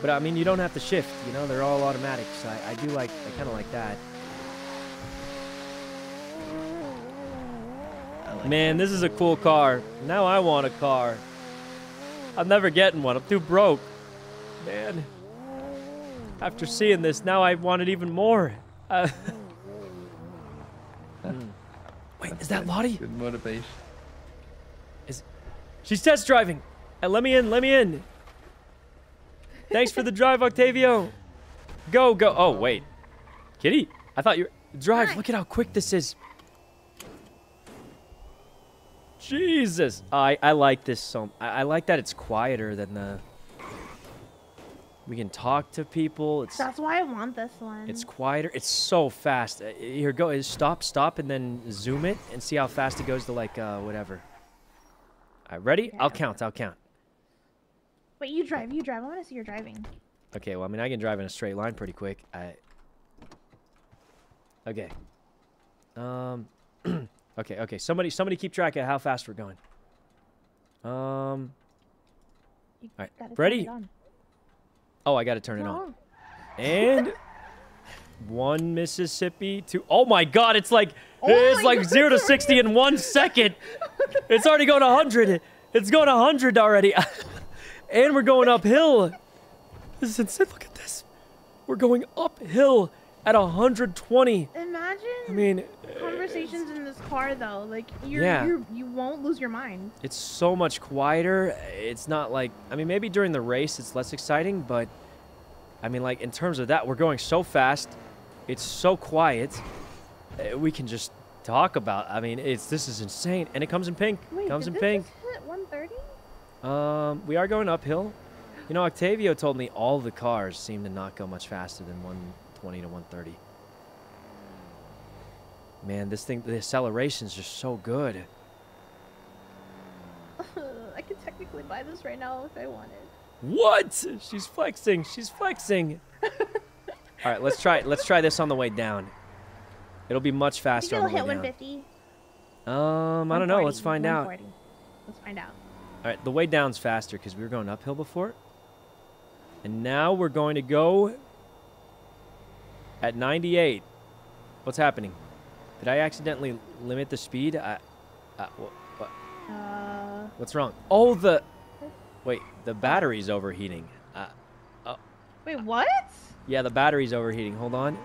But I mean, you don't have to shift. You know, they're all automatic. So I, I do like I kind of like that. Man, this is a cool car. Now I want a car. I'm never getting one. I'm too broke. Man. After seeing this, now I want it even more. Uh. Wait, is that Lottie? Good motivation. Is she's test driving? Uh, let me in. Let me in. Thanks for the drive, Octavio. Go, go. Oh wait, Kitty. I thought you drive. Look at how quick this is. Jesus, I I like this so. I, I like that it's quieter than the. We can talk to people. It's That's why I want this one. it's quieter. It's so fast. Uh, Here, go. Stop, stop, and then zoom it and see how fast it goes to like uh, whatever. All right, ready? I'll count. I'll count. Wait, you drive. You drive. I want to see your driving. Okay. Well, I mean, I can drive in a straight line pretty quick. I. Okay. Um. okay. Okay. Somebody, somebody, keep track of how fast we're going. Um. All right. Ready? Oh, I got to turn it on. And one Mississippi, two. Oh my God! It's like Oh it's like God, zero to sixty in one second. It's already going hundred. It's going hundred already, and we're going uphill. This is insane. Look at this. We're going uphill at 120. Imagine. I mean, conversations in this car though. Like you're, Yeah. you're you won't lose your mind. It's so much quieter. It's not like I mean maybe during the race it's less exciting, but I mean like in terms of that we're going so fast. It's so quiet. uh, We can just talk about. I mean it's this is insane and it comes in pink. Wait, comes in pink. just hit 130? Um we are going uphill. You know Octavio told me all the cars seem to not go much faster than 120 to 130. Man, this thing the acceleration's just so good. I could technically buy this right now if I wanted. What? She's flexing. She's flexing. All right, let's try. Let's try this on the way down. It'll be much Think faster it'll on the hit way down. 150? Um, I don't know. Let's find out. Let's find out. All right, the way down's faster because we were going uphill before. And now we're going to go at 98. What's happening? Did I accidentally limit the speed? I, uh, what, what, Uh, what's wrong? Oh, the. Wait, the battery's overheating. Uh, oh, wait, what? yeah, the battery's overheating. Hold on.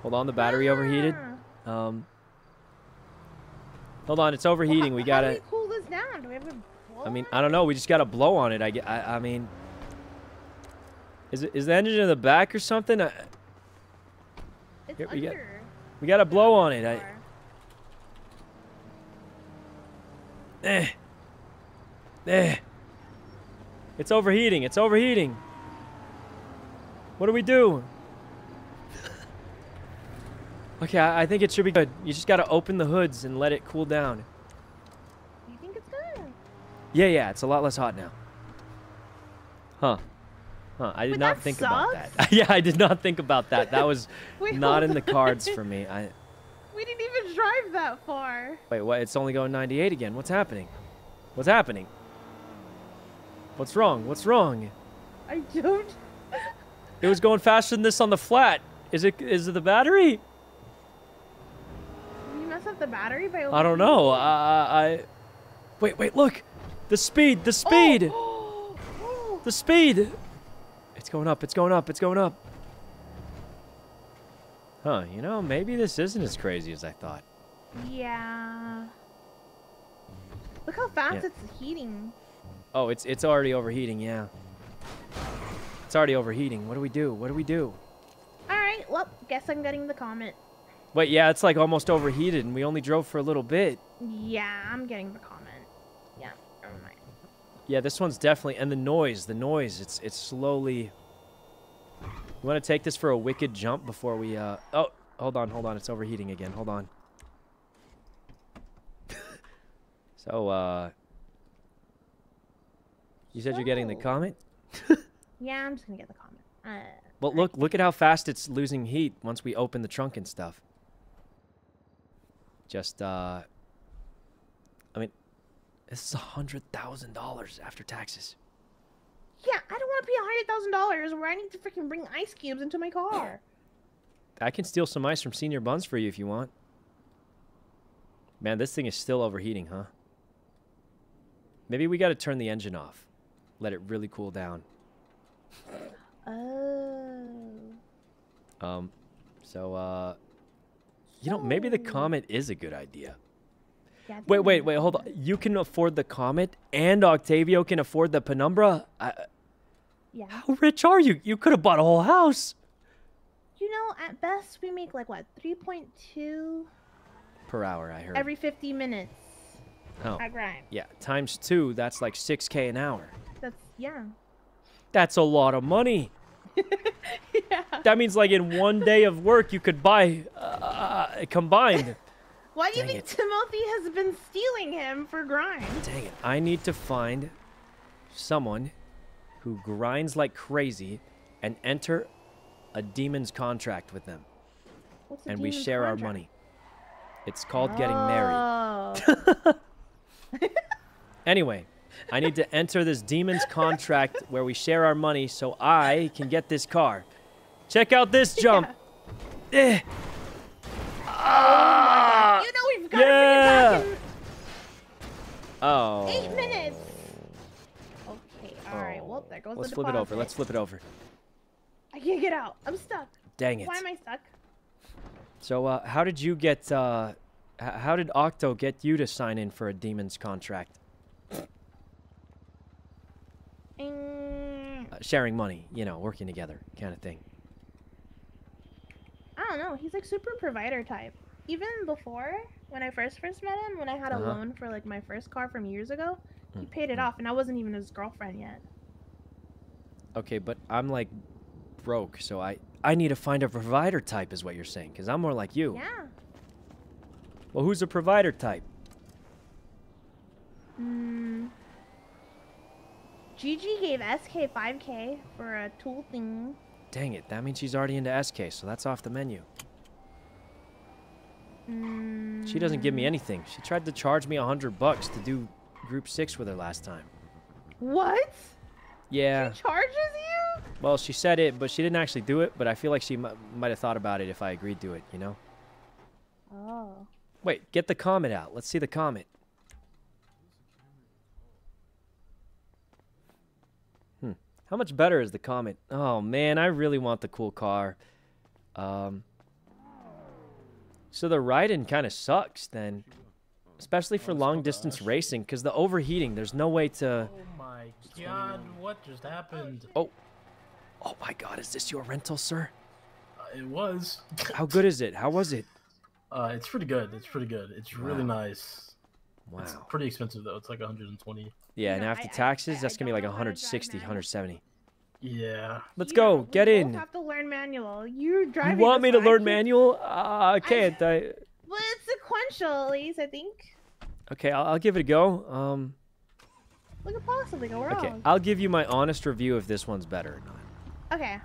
Hold on, the battery overheated. Um. Hold on, it's overheating. We How do gotta. we cool this down? Do we have a I mean, I don't know. We just got to blow on it. I, I, I mean, is it is the engine in the back or something? I, It's Here, we got- we got to blow on it. I, Eh. Eh. It's overheating. It's overheating. What do we do? okay, I, I think it should be good. You just gotta open the hoods and let it cool down. You think it's good? Yeah, yeah, it's a lot less hot now. Huh. Huh, I did Wait, not think about that. yeah, I did not think about that. That was Wait, not in the cards for me. I We didn't even drive that far. Wait, what? It's only going 98 again. What's happening? What's happening? What's wrong? What's wrong? I don't. It was going faster than this on the flat. Is it is it the battery? You mess up the battery by. I don't know. I, I I- Wait, wait, look. The speed, the oh, speed. Oh. The speed. It's going up. It's going up. It's going up. Huh, you know, maybe this isn't as crazy as I thought. Yeah. Look how fast Yeah. it's heating. Oh, it's it's already overheating, yeah. It's already overheating. What do we do? What do we do? All right. Well, guess I'm getting the Comet. Wait, yeah, it's like almost overheated and we only drove for a little bit. Yeah, I'm getting the Comet. Yeah. Never mind. Yeah, this one's definitely and the noise, the noise, it's it's slowly You want to take this for a wicked jump before we uh Oh, hold on, hold on. It's overheating again. Hold on. so uh You said you're getting the So- Comet? Yeah, I'm just gonna get the Comet. Uh, Well, look, look at how fast it's losing heat once we open the trunk and stuff. Just, uh, this is a hundred thousand dollars after taxes. yeah, I don't want to pay a hundred thousand dollars where I need to freaking bring ice cubes into my car. I can steal some ice from Señor Buns for you if you want. Man, this thing is still overheating, huh? Maybe we got to turn the engine off. Let it really cool down. Oh. Um, so, uh, you know, maybe the Comet is a good idea. Wait, wait, wait, hold on. You can afford the Comet and Octavio can afford the Penumbra? I, Yeah. how rich are you? You could have bought a whole house. You know, at best we make like what, three point two Per hour, I heard. every fifty minutes. oh. at grind. Yeah, times two, that's like 6K an hour. That's yeah. That's a lot of money. yeah. That means like in one day of work you could buy uh, combined. Why do you think it. Timothy has been stealing him for grind? Dang it. I need to find someone who grinds like crazy and enter a demon's contract with them. And we share our money. It's called getting married. Oh. Anyway, I need to enter this demon's contract where we share our money so I can get this car. Check out this jump. Eh. Ah, you know we've got to yeah. bring it back in Oh. eight minutes. Okay, all right. Well, there goes Let's the flip it over. Let's flip it over. I can't get out. I'm stuck. Dang it. Why am I stuck? So, uh, how did you get? Uh, how did Octo get you to sign in for a demon's contract? Mm, Uh, sharing money, you know, working together, kind of thing. I don't know. He's like super provider type. Even before, when I first first met him, when I had a Uh-huh. loan for like my first car from years ago, he Mm, paid it off, and I wasn't even his girlfriend yet. Okay, but I'm like broke, so I I need to find a provider type, is what you're saying, because I'm more like you. Yeah. Well, who's a provider type? Mm. Gigi gave SK 5k for a tool thing. Dang it, that means she's already into SK, so that's off the menu. Mm. She doesn't give me anything. She tried to charge me a hundred bucks to do group six with her last time. What? Yeah. Charges you? Well, she said it, but she didn't actually do it. But I feel like she m- might have thought about it if I agreed to it. You know. Oh. Wait, get the comet out. Let's see the comet. Hmm. How much better is the comet? Oh man, I really want the cool car. Um. So the riding kind of sucks then, especially for long distance racing, because the overheating. There's no way to. Oh my god, what just happened? Oh. Oh my God, is this your rental, sir? Uh, it was. How good is it? How was it? Uh, it's pretty good. It's pretty good. It's really Wow. nice. It's Wow. pretty expensive though. It's like 120. Yeah, and after I- I- taxes, I- that's gonna be like know how to drive 160, 170. Yeah. Let's go. Get in. both have to learn manual. You're driving. You want me to learn can't- manual? Uh, I can't. I... Well, it's sequential, at least I think. Okay, I'll, I'll give it a go. Um, What could possibly go wrong? okay, I'll give you my honest review if this one's better or not. Okay.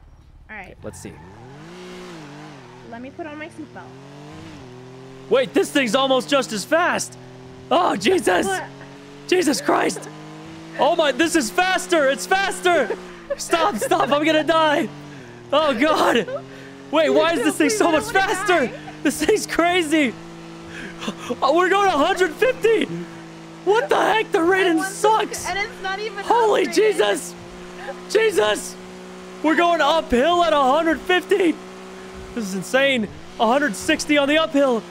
All right. Let's see. Let me put on my seatbelt. Wait, this thing's almost just as fast. Oh, Jesus. What? Jesus Christ. Oh my, this is faster. It's faster. Stop, stop. I'm gonna die. Oh God. Wait, why is this thing so much faster? This thing's crazy. Oh, we're going 150. What the heck? The rating sucks. And it's not even. Holy upgraded. Jesus. Jesus. We're going uphill at 150. This is insane. 160 on the uphill.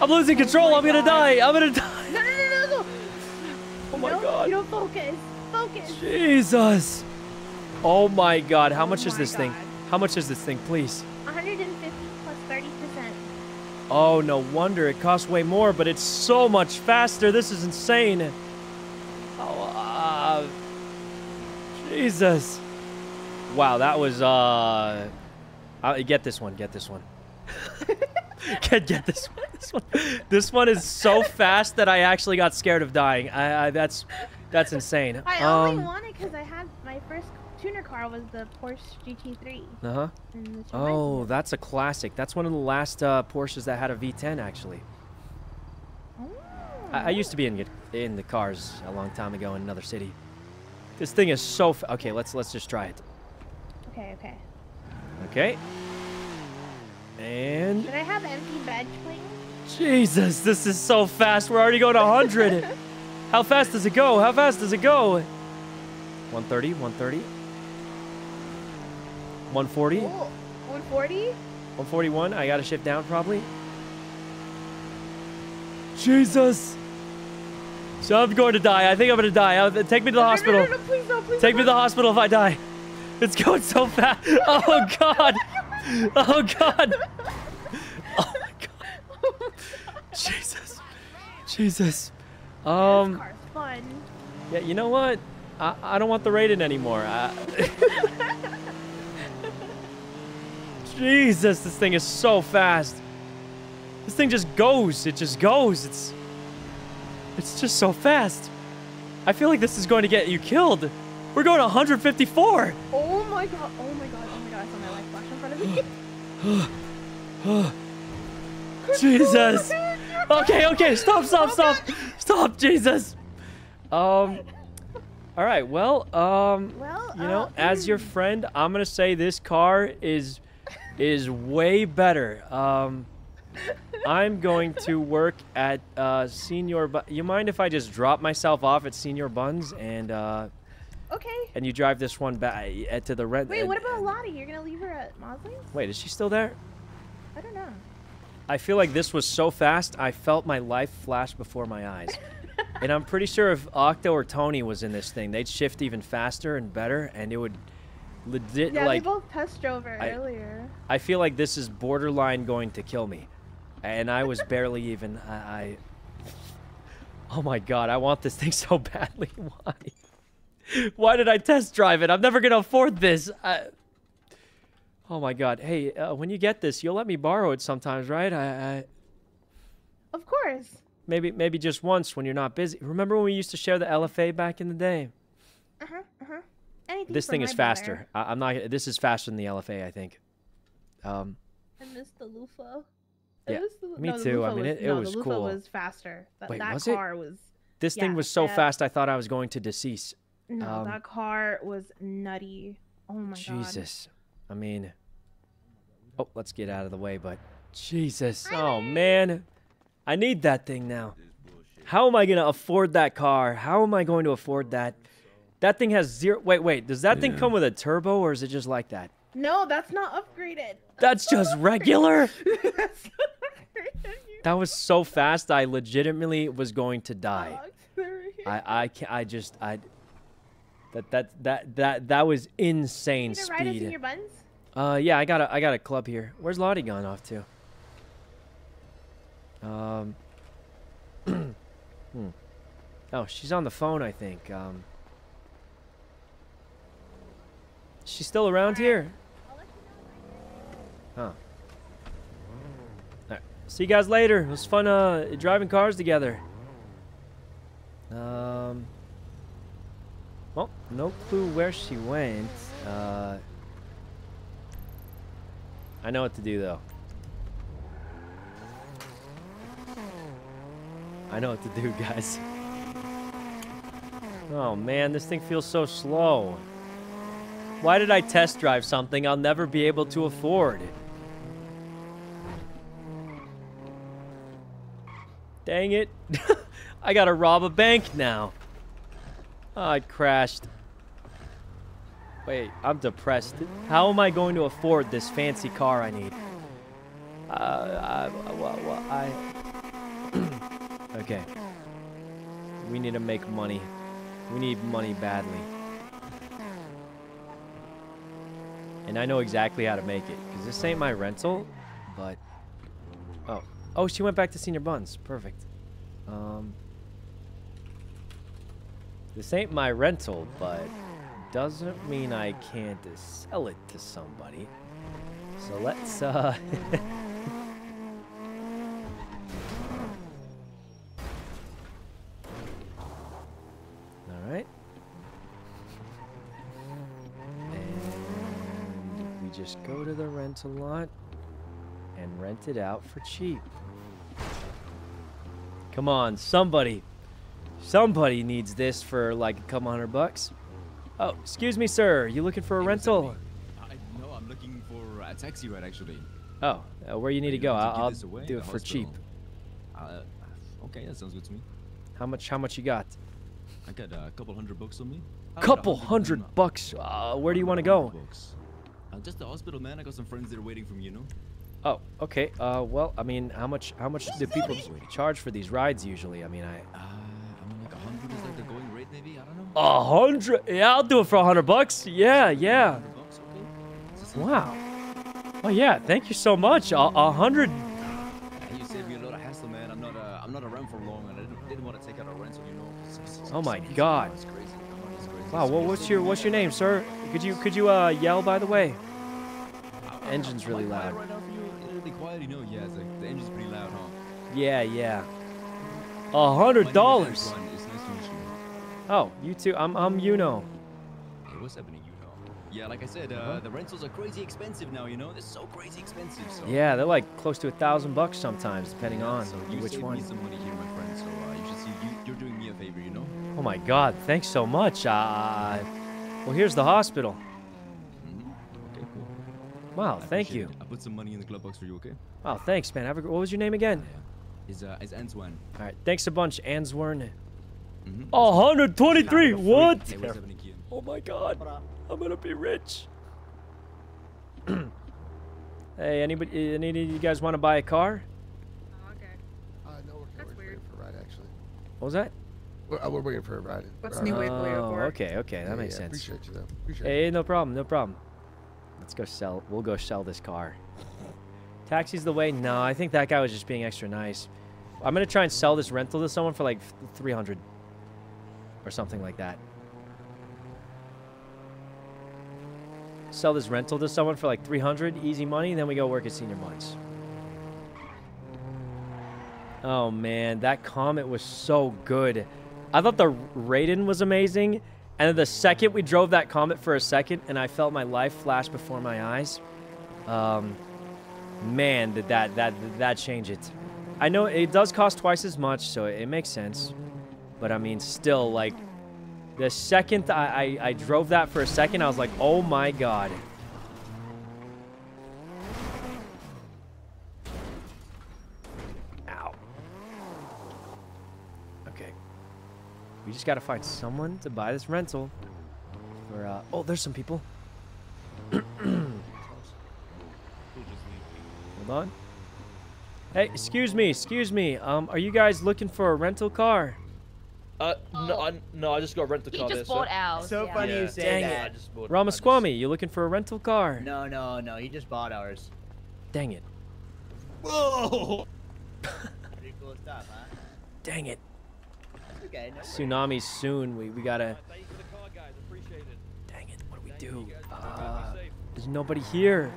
I'm losing oh control. I'm gonna die. I'm gonna die. My no, God. You don't focus. Focus. Jesus. Oh my God. How much is this thing? How much is this thing, please? 150 plus plus 30 percent. Oh, no wonder. It costs way more, but it's so much faster. This is insane. Oh, uh, Jesus. Wow, that was, uh... i get this one. Get this one. get, get this one. This one. This one is so fast that I actually got scared of dying. I, I that's, that's insane. I only Um, won it because I had my first tuner car was the Porsche GT3. Uh-huh. And me Oh, that's a classic. That's one of the last uh, Porsches that had a V10, actually. I, I used to be in in the cars a long time ago in another city. This thing is so. Okay, let's let's just try it. Okay, okay. Okay. And Should I have empty badge plate? Jesus, this is so fast. We're already going 100. How fast does it go? How fast does it go? 130, 130. 140, 140? 141. I got to shift down probably. Jesus. So I'm going to die. I think I'm going to die. Uh, Take me to the hospital. No, please no, please Take me to the hospital if I die. It's going so fast. Oh God. Oh God. Jesus. Jesus. Um. Fun. Yeah. You know what? I, I don't want the rating anymore. I, Jesus, this thing is so fast. This thing just goes. It just goes. It's. It's just so fast. I feel like this is going to get you killed. We're going 154. Oh my god, oh my god, oh my god, I saw my life flash in front of me. Jesus. Okay, okay, stop, stop, stop. Stop, Jesus. Um All right, well, um you know, as your friend, I'm going to say this car is is way better. Um I'm going to work at uh Señor Bu- You mind if I just drop myself off at Señor Buns and uh Okay. and you drive this one back to the rent Wait, what about Lottie? You're gonna leave her at Mosley's? Wait, is she still there? I don't know. I feel like this was so fast, I felt my life flash before my eyes. and I'm pretty sure if Octo or Tony was in this thing, they'd shift even faster and better, and it would legit, Yeah, like, they both test drove her I- earlier. I feel like this is borderline going to kill me. And I was barely even, I, I... Oh my god, I want this thing so badly. Why? Why did I test drive it? I'm never gonna afford this. I... Oh my god. Hey, uh, when you get this, you'll let me borrow it sometimes, right? I, I Of course. maybe maybe just once when you're not busy. Remember when we used to share the LFA back in the day? Uh huh. Uh huh. Anything. This thing is faster. I, I'm not. This is faster than the LFA, I think. Um, I missed the loofah. I Yeah, the- me no, too. I mean, was- it- it no, was the cool. was faster. That, Wait, that was it? was. this thing was so that- fast. I thought I was going to decease. No, Um, that car was nutty. Oh my god. Jesus. I mean, oh, let's get out of the way, but Jesus. Oh, man. I need that thing now. How am I going to afford that car? How am I going to afford that? That thing has zero. Wait, wait. Does that thing come with a turbo or is it just like that? No, that's not upgraded. That's just regular? That was so fast. I legitimately was going to die. Oh, I I can't. I just I. That that that that that was insane to ride us in speed. your buns? Uh, yeah, I got a I got a club here. Where's Lottie gone off to? Um. hmm. Oh, she's on the phone, I think. Um, she's still around here? Huh. Alright. See you guys later. It was fun uh, driving cars together. Um. No clue where she went. Uh, I know what to do, though. I know what to do, guys. Oh man, this thing feels so slow. Why did I test drive something I'll never be able to afford? Dang it. I gotta rob a bank now. Oh, I crashed. Wait, I'm depressed. How am I going to afford this fancy car I need? Uh, I, well, well, I... okay. We need to make money. We need money badly. And I know exactly how to make it. Because this ain't my rental, but... Oh. Oh, she went back to Señor Buns. Perfect. Um... This ain't my rental, but doesn't mean I can't sell it to somebody. So let's, uh... Alright. And we just go to the rental lot and rent it out for cheap. Come on, somebody. Somebody needs this for like a couple hundred bucks. Oh, excuse me, sir. You looking for a rental? I, no, I'm looking for a taxi ride actually. Oh, uh, where you need to go? I'll, away do it for cheap. hospital? Uh, okay, that sounds good to me. How much? How much you got? I got a couple hundred bucks on me. I Couple hundred bucks. Uh, where do you want to go? Uh, just the hospital, man. I got some friends that are waiting for me, you know. Oh, okay. Uh, well, I mean, how much? How much do people charge for these rides usually? I mean, I. Uh, I mean, like a hundred is like the going rate, maybe. I don't know. A hundred? Yeah, I'll do it for a hundred bucks. Yeah, yeah. Wow. Oh yeah, thank you so much. A, a hundred. You saved me a lot of hassle, man. I'm not. Uh, I'm not around for long, and I didn't, didn't want to take out a rental, you know. 'cause it's- it's- Oh my God. It's crazy. Come on, it's crazy. Wow. Well, what's your what's your name, sir? Could you could you uh yell by the way? Engine's really Am I quiet loud. Right now for you? Really quiet, you know. Yeah, the engine's pretty loud? Yeah, yeah. A hundred dollars. My name is Antoine. It's nice to meet you. Oh, you too. I'm I'm you know. Hey, what's happening, you know? Yeah, like I said, uh, the rentals are crazy expensive now. You know, they're so crazy expensive. So Yeah, they're like close to a thousand bucks sometimes, depending Yeah, on so you which one. me some money here, my friend. So uh, you should see you, you're doing me a favor, you know. Oh my God! Thanks so much. Uh, well, here's the hospital. Okay, cool. Wow, I thank you. it. I put some money in the glove box for you, okay? Wow, thanks, man. Have a, what was your name again? Is uh, is Antoine? All right, thanks a bunch, Answorn. Mhm. Hundred twenty-three. What? Hey, what's happening, kid? Oh my God! I'm gonna be rich. hey, anybody? Any of you guys want to buy a car? Uh, no, we're, we're waiting for a ride, actually. What was that? We're, uh, we're waiting for a ride. What's Uh, new wait- wait Oh, for? okay, okay, that Yeah, makes yeah, sense. Appreciate you, though. Appreciate Hey, no problem, no problem. Let's go sell. We'll go sell this car. Taxi's the way? No, I think that guy was just being extra nice. I'm gonna try and sell this rental to someone for like 300 or something like that. Sell this rental to someone for like 300, easy money, then we go work at Señor Buns. Oh man, that Comet was so good. I thought the Raiden was amazing, and then the second we drove that Comet for a second, and I felt my life flash before my eyes. Um, man, did that that that change it? I know it does cost twice as much, so it makes sense. But I mean, still, like, the second I, I, I drove that for a second, I was like, oh my god. Ow. Okay. We just gotta find someone to buy this rental. For, uh, oh, there's some people. Hold on. Hey, excuse me, excuse me. Um, are you guys looking for a rental car? Uh, no, I, no, I just got a rental He car just there, bought sir. ours. So yeah. funny Yeah. you say Dang that. I bought- Ramaswamy, you looking for a rental car? No, no, no. He just bought ours. Dang it. Whoa! Pretty cool stuff, huh? Dang it. Okay, no tsunami soon. We we gotta. Thank you for the car, guys. Appreciate it. Dang it! What do we do? Uh, there's nobody here.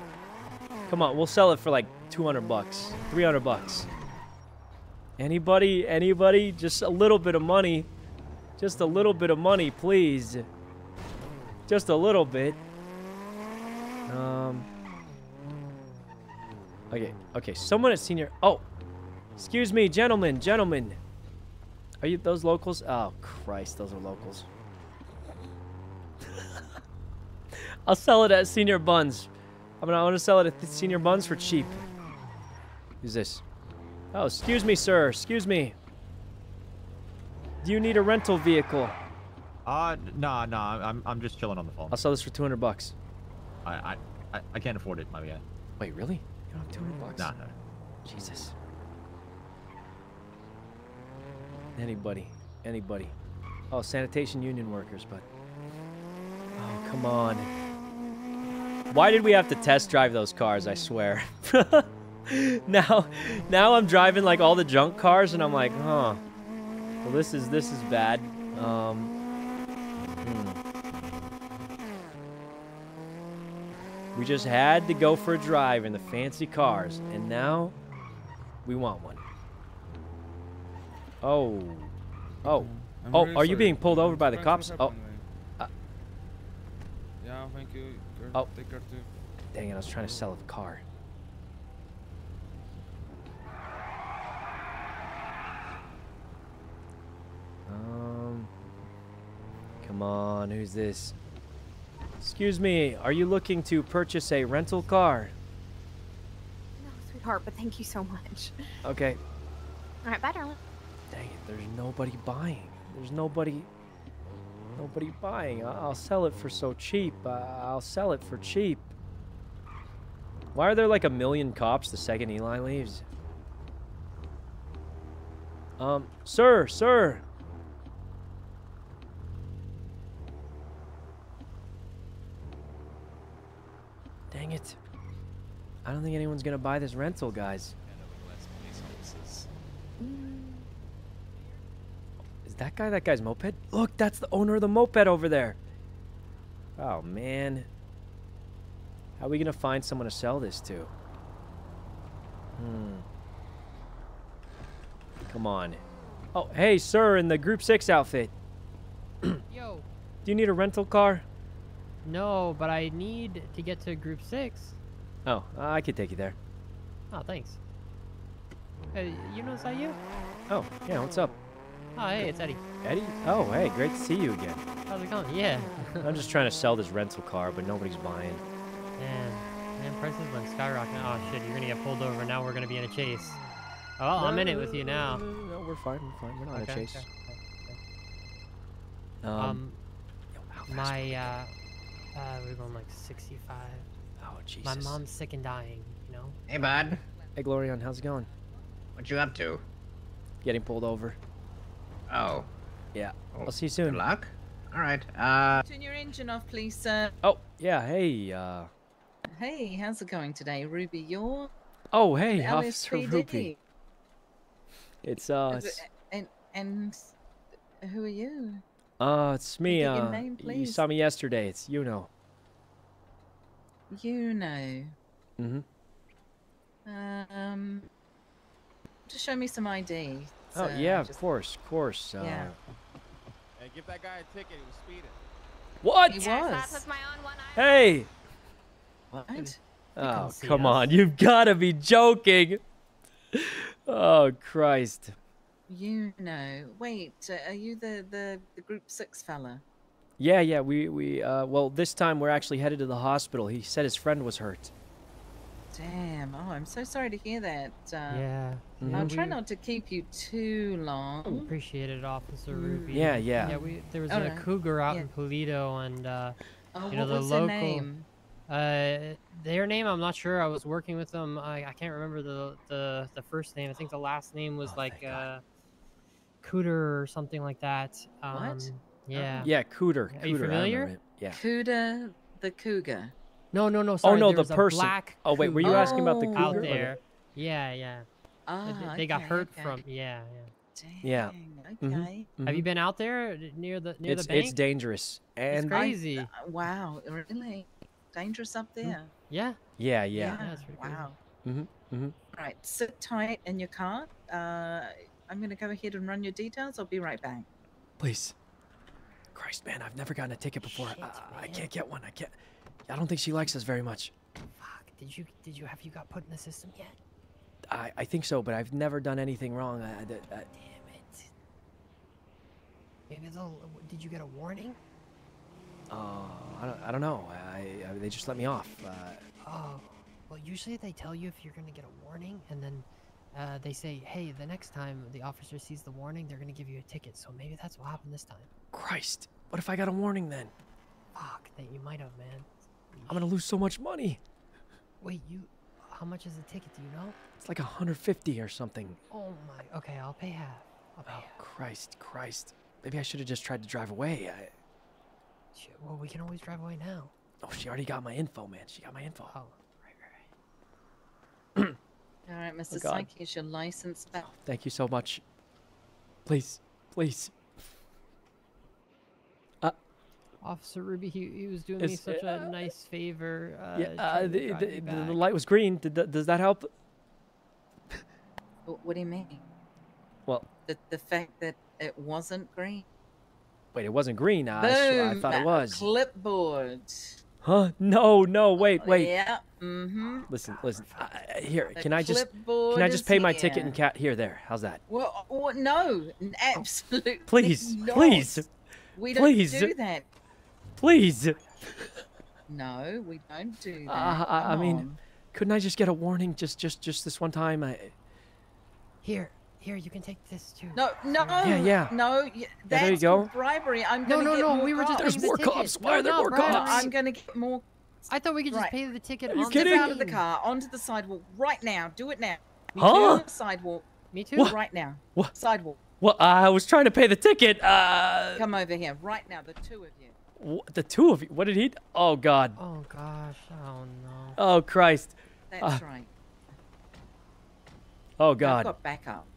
Come on, we'll sell it for like 200 bucks, 300 bucks. Anybody? Anybody? Just a little bit of money. Just a little bit of money, please. Just a little bit. Um. Okay, okay. Someone at señor. Oh, excuse me, gentlemen, gentlemen. Are you those locals? Oh Christ, those are locals. I'll sell it at Señor Buns. I'm gonna, I want to sell it at Señor Buns for cheap. Who's this? Oh, excuse me, sir. Excuse me. Do you need a rental vehicle? Uh, nah, nah. I'm, I'm just chilling on the phone. I'll sell this for 200 bucks. I, I, I, can't afford it, my man. Wait, really? You don't have 200 bucks? Nah, nah. Jesus. Anybody. Anybody. Oh, sanitation union workers, but... Oh, come on. Why did we have to test drive those cars, I swear? now, now I'm driving like all the junk cars and I'm like, huh. Well, this is, this is bad. Um, hmm. We just had to go for a drive in the fancy cars, and now we want one. Oh. Oh. I'm oh, really are you being pulled over by the cops? Oh. Uh, Yeah, thank you. Girl, Oh. Take care too. dang it, I was trying to sell a car. Um. Come on, who's this? Excuse me, are you looking to purchase a rental car? No, sweetheart, but thank you so much. Okay. All right, bye, darling. Dang it, there's nobody buying. There's nobody. Nobody buying. I'll sell it for so cheap. I'll sell it for cheap. Why are there like a million cops the second Eli leaves? Um, sir, sir. Dang it. I don't think anyone's gonna buy this rental, guys. Is that guy that guy's moped? Look, that's the owner of the moped over there. Oh, man. How are we going to find someone to sell this to? Hmm. Come on. Oh, hey, sir, in the Group 6 outfit. Yo. Do you need a rental car? No, but I need to get to group six. Oh, I could take you there. Oh, thanks. Hey, you know, is that you? Oh, yeah, what's up? Oh, hey, it's Eddie. Eddie? Oh, hey, great to see you again. How's it going? Yeah. I'm just trying to sell this rental car, but nobody's buying. Man, man, prices went skyrocketing. Oh shit, you're gonna get pulled over. Now we're gonna be in a chase. Oh, I'm in it with you now. No, we're fine. We're fine. We're not in a Okay, chase. okay, Um, Um, my uh, uh, we're going like 65. Oh Jesus. My mom's sick and dying. You know. Hey, bud. Hey, Glorion, how's it going? What you up to? Getting pulled over. Oh. Yeah. I'll see you soon. Good luck. All right. Uh. Turn your engine off, please, sir. Oh, yeah. Hey, uh. Hey, how's it going today, Ruby? You're Oh, hey, the Officer LSPD. Ruby. It's, uh, it's, And and who are you? Uh, it's me, Can your uh. name, you saw me yesterday. It's you know. You know. Mm-hmm. Um. Just show me some ID. Oh, so yeah, of course, of course. Uh, Yeah. Hey, give that guy a ticket. He was speeding. What? He was. Hey! What? Oh, come us. on. You've got to be joking. Oh, Christ. You know. Wait, uh, are you the, the the group six fella? Yeah, yeah, we, we, uh, well, this time we're actually headed to the hospital. He said his friend was hurt. Damn. Oh, I'm so sorry to hear that. Uh, Yeah. I'll yeah, try we- not to keep you too long. Appreciate it, Officer Mm. Ruby. Yeah, yeah. Yeah, we there was All a right. cougar out Yeah. in Paleto, and uh, Oh, you know what the was their local. name? Uh, their name I'm not sure. I was working with them. I, I can't remember the, the the first name. I think the last name was like uh, Cooter or something like that. Um, What? Yeah. Yeah, Cooter. Are you Cooter, I familiar? Yeah. Cuda the cougar. No, no, no. Oh, no, there the person. black Oh, wait, were you asking about the cougar. out cougar? or the- there? Yeah, yeah. They- Ah, they, got hurt okay. from. Yeah, yeah. Yeah. Dang, Mhm, Okay. Have you been out there near the near It's the bank? it's dangerous It's and crazy. Uh, wow, really dangerous up there. Yeah. yeah, yeah. Yeah, it's pretty crazy. wow. Mhm, mhm. Right, sit tight in your car. Uh, I'm gonna go ahead and run your details. I'll be right back. Please. Christ, man, I've never gotten a ticket before. I, I can't get one. I can't. I don't think she likes us very much. Fuck. Did you did you have you got put in the system yet? I, I think so, but I've never done anything wrong. I, I, I, Maybe they'll. Did you get a warning? uh, I, don't, I don't know. I, I, they just let me off. Uh, Oh, well, usually they tell you if you're gonna get a warning, and then uh, they say, "Hey, the next time the officer sees the warning, they're gonna give you a ticket." So maybe that's what happened this time. Christ, what if I got a warning then? Fuck, that you might have, man. I'm gonna lose so much money. Wait, you? How much is the ticket? Do you know? It's like 150 or something. Oh my. Okay, I'll pay half. I'll pay Oh, half. Christ, Christ. Maybe I should have just tried to drive away. I, Shit, Well, we can always drive away now. oh, she already got my info, man. She got my info. Oh. All right, Mr. Oh, Sykk, is your license back? Thank you so much. Please, please. Officer Ruby, he, he was doing me Is- such a nice favor. Uh, yeah, uh, the, the, the, light was green. Did that, does that help? What do you mean? Well, The the fact that it wasn't green. wait, it wasn't green. Uh, I, swear- I thought it was. Clipboard. Huh? No, no, wait, wait. Yeah. Mm-hmm. Listen, listen. Uh, here, The can I just can I just pay my ticket and cat? Here, there. How's that? Well, well, no, absolutely. Please, not. please, We don't please. do that. Please. No, we don't do that. Uh, I, I mean, couldn't I just get a warning? Just, just, just this one time. I, Here, here, you can take this too. No, no. Yeah, yeah. No, y- Yeah, that's there you go. bribery. I'm No, gonna no, get no, more we were just. There's paying the more cops. Why are there No, more no, No, cops? I'm gonna get more. I thought we could just Right. pay the ticket. Are you on Step the kidding? out of the car onto the sidewalk right now. Do it now. Me Huh? too sidewalk. Me too. What? Right now. What? Sidewalk. well, I was trying to pay the ticket. Uh, Come over here right now. The two of you. wh- the two of you. What did he? Oh God. Oh gosh. Oh no. Oh Christ. That's Uh, right. Oh God. I've God. got backup.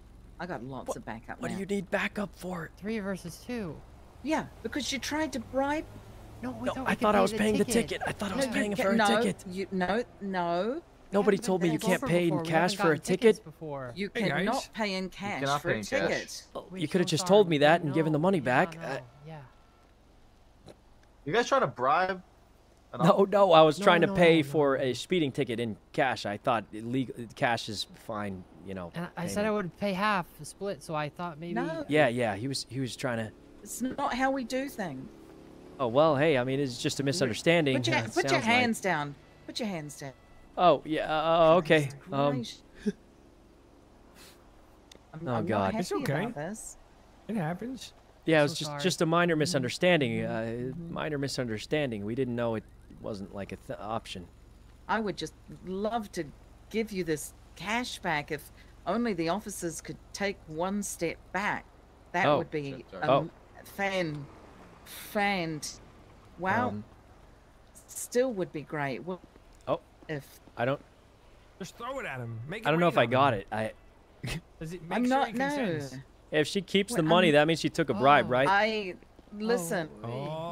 I got lots of backup What do you need backup for? Three versus two. Yeah, because you tried to bribe. No, we No, thought we I thought I pay was paying the ticket. I thought I was paying for ca- a no, ticket. You, no, no. Nobody haven't told me you can't pay in We cash for a ticket. Before. You Hey, cannot guys. pay in cash cannot for a ticket. We're you could have so just sorry, told me that and given the money back. no, Uh, yeah. You guys trying to bribe? At No, all? no, I was No, trying to no, pay no, for no. a speeding ticket in cash. I thought illegal cash is fine, you know. And I I said I would pay half, a split. So I thought maybe. No. Yeah, yeah, he was he was trying to. It's not how we do things. Oh well, hey, I mean it's just a misunderstanding. Put your, uh, put your sounds like. hands down. Put your hands down. Oh yeah, uh, okay. Um, I'm, Oh, I'm God. not happy It's about okay. this. It happens. yeah, it So was just sorry. just a minor Mm-hmm. misunderstanding. Uh, minor misunderstanding. We didn't know it wasn't like a th- option. I would just love to give you this cash back if only the officers could take one step back. That Oh. would be Shit, sorry. um, fan, fan. Wow, Um, still would be great. Well, oh, if I don't. Just throw it at him. Make it I don't know if I got him. it. I. Does it make I'm sure not no. If she keeps the money, I'm- that means she took a bribe, right? I listen.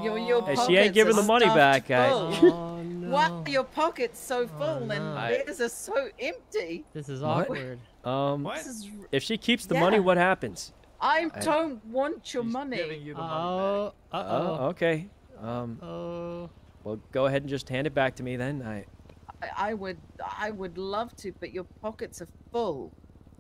Your your Hey, pockets she ain't giving are the money stuffed back, I- full. Oh no. Why are your pockets so full no. and I- theirs are so empty? This is What? awkward. Um, This is if she keeps the money, what happens? I I- don't want your money. Oh. Uh Oh, oh. okay. Um, Oh. well, go ahead and just hand it back to me then. I. I, I would I would love to, but your pockets are full.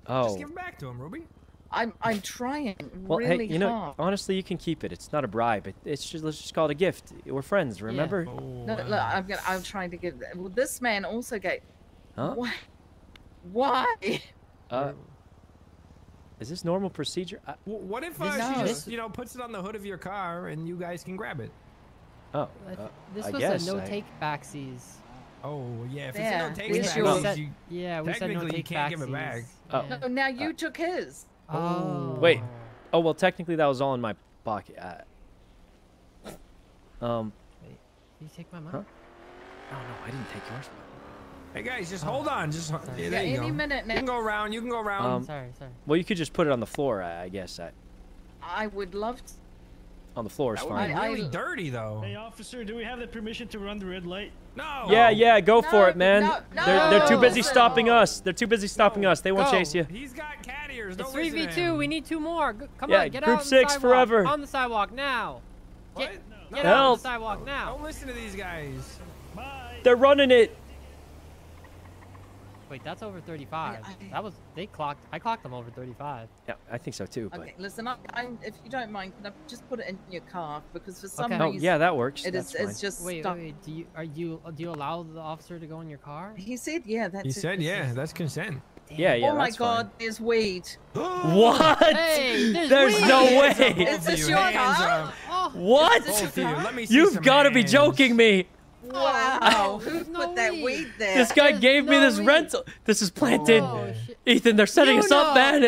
Oh. Just give it back to him, Ruby. I'm I'm trying Well, really hey, you know, hard. honestly, you can keep it. It's not a bribe. It, it's just let's just call it a gift. We're friends, remember? No, look, I'm gonna, I'm trying to give. Well, this man also gave. Huh? Why? Why? Uh, is this normal procedure? I, W- What if This- uh, she just, you know, puts it on the hood of your car and you guys can grab it? oh, uh, this I was guess a no I- take backsies. Oh, yeah. If Yeah, it's a no we take said- back, we said- you, yeah, we said no technically you take can't give it backsies. back. Oh. No, now you took his. Oh. Wait. Oh well, technically that was all in my pocket. Uh, um. Wait, did you take my money? Huh? No, no, I didn't take yours. Hey guys, just hold on. Just ho- yeah, there Yeah, you any go. minute You can go around. You can go around. Um, sorry, sorry. Well, you could just put it on the floor, I, I guess. I, I would love to. On the floor is That fine. be really dirty though. Hey, officer, do we have the permission to run the red light? No. Yeah, yeah, go for it, man. no, they're they're too no. busy stopping us. They're too busy stopping us. They won't Go. chase you. He's got cat ears. It's Don't 3v2. We need two more. G- Come Yeah, on, get group out on six the sidewalk. forever. On the sidewalk now. Get, get out on the sidewalk now. Don't listen to these guys. They're running it. Wait, that's over 35. That was they clocked. I clocked them over 35. Yeah, I think so too. But Okay, listen, I, I'm, if you don't mind, can I just put it in your car because for some Okay. Oh, yeah, that works. It is. That's It's just Wait, wait, wait. Do you are you do you allow the officer to go in your car? He said, yeah, that's He it. said, yeah, that's consent. yeah, yeah, oh my that's fine. God, there's weed. What? Hey, there's There's weed. no way. up, Is this your car? Oh, what? What? Is this your car? Let me see You've got to be joking me. Wow, who put that weed there? This guy There's gave me this weed. rental. This is planted. Oh. Ethan, they're setting You us up, know. man.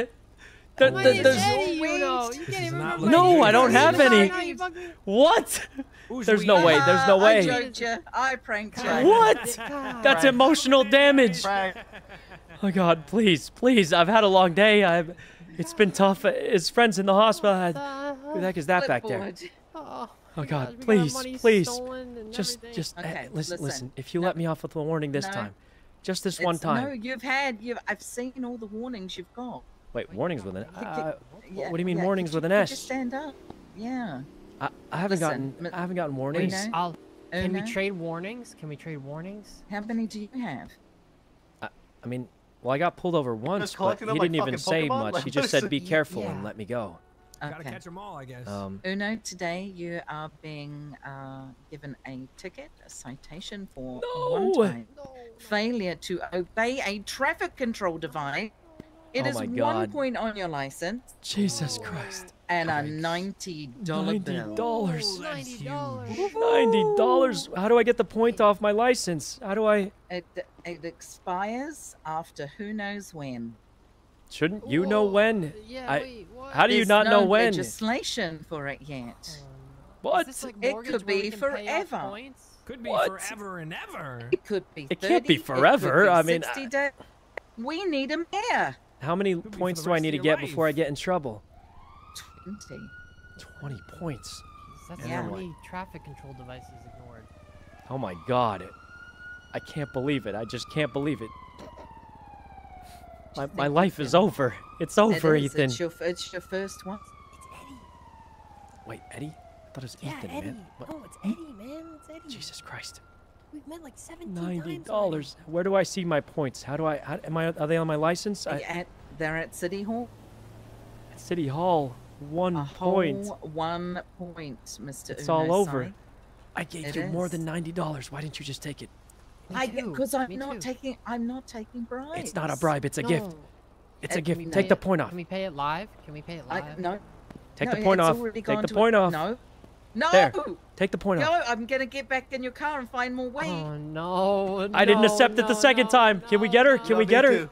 There- Wait, there- it's there's- Eddie, you know. You can't even. No, I don't have any. No, you fucking- What? Who's There's weed? no way. There's no uh, I way. joked you. I pranked you. What? Oh That's emotional damage. Oh God, please, please. I've had a long day. I've. It's been tough. His friends in the hospital. I, who the heck is that back there? Oh, Oh God, gosh, we got our please, please. Just, everything. just Okay, listen, listen. listen. If you No. let me off with a warning this No. time, just this one time. No, you've had. You've. I've seen all the warnings you've got. Wait, warnings with an. Uh, yeah, what do you mean yeah, warnings could with you- an could you S? stand up. Yeah. I, I haven't Listen, gotten. I haven't gotten warnings. Yuno? I'll, can we trade warnings? Can we trade warnings? How many do you have? I mean, well, I got pulled over once, but he didn't even fucking say much. He just said, "Be careful and let me go." Gotta Okay. catch them all, I guess. Um, Yuno, today you are being uh, given a ticket, a citation for No. one-time failure to obey a traffic control device. It Oh is my one point on your license Jesus Christ. and a ninety dollar Ninety bill. dollars. Ninety dollars. Ninety dollars. How do I get the point off my license? How do I? It, it expires after who knows when. Shouldn't you know when? Yeah, I. wait. How do you There's not know no when? legislation for it yet. Um, what? Is this like It could be can pay off forever. points? Could be What? forever and ever. It could be. It can't be forever, be I mean, I- We need a mayor. How many Could be for points do I need to your get before I get in trouble? 20. Twenty points. That's Yeah. how many traffic control devices ignored. Oh my God. I can't believe it. I just can't believe it. My, my life is can? over. It's over, It is. Ethan. It's your, it's your first one. It's Eddie. Wait, Eddie? I thought it was Yeah, Ethan, Eddie. man. What? No, it's Eddie, man. It's Eddie. Jesus Christ. We've met like 17 Ninety times. dollars. Where do I see my points? How do I? How, am I? Are they on my license? I, At, they're at City Hall. at City Hall. One A point. one point, Mr. It's Yuno all over. Sai. I gave It you more than ninety dollars. Why didn't you just take it? I too. because I'm Me not too. taking I'm not taking bribes. It's not a bribe. It's a gift. No. It's a gift. Take pay the it- point off. Can we pay it live? Can we pay it I, live? no. Take no, the point off. Take the to- point off. No. No. There. Take the point off. No. I'm gonna get back in your car and find more oh, weed. Oh no! I didn't no, accept it the second no, time. Can we get her? Can No, we get her? too.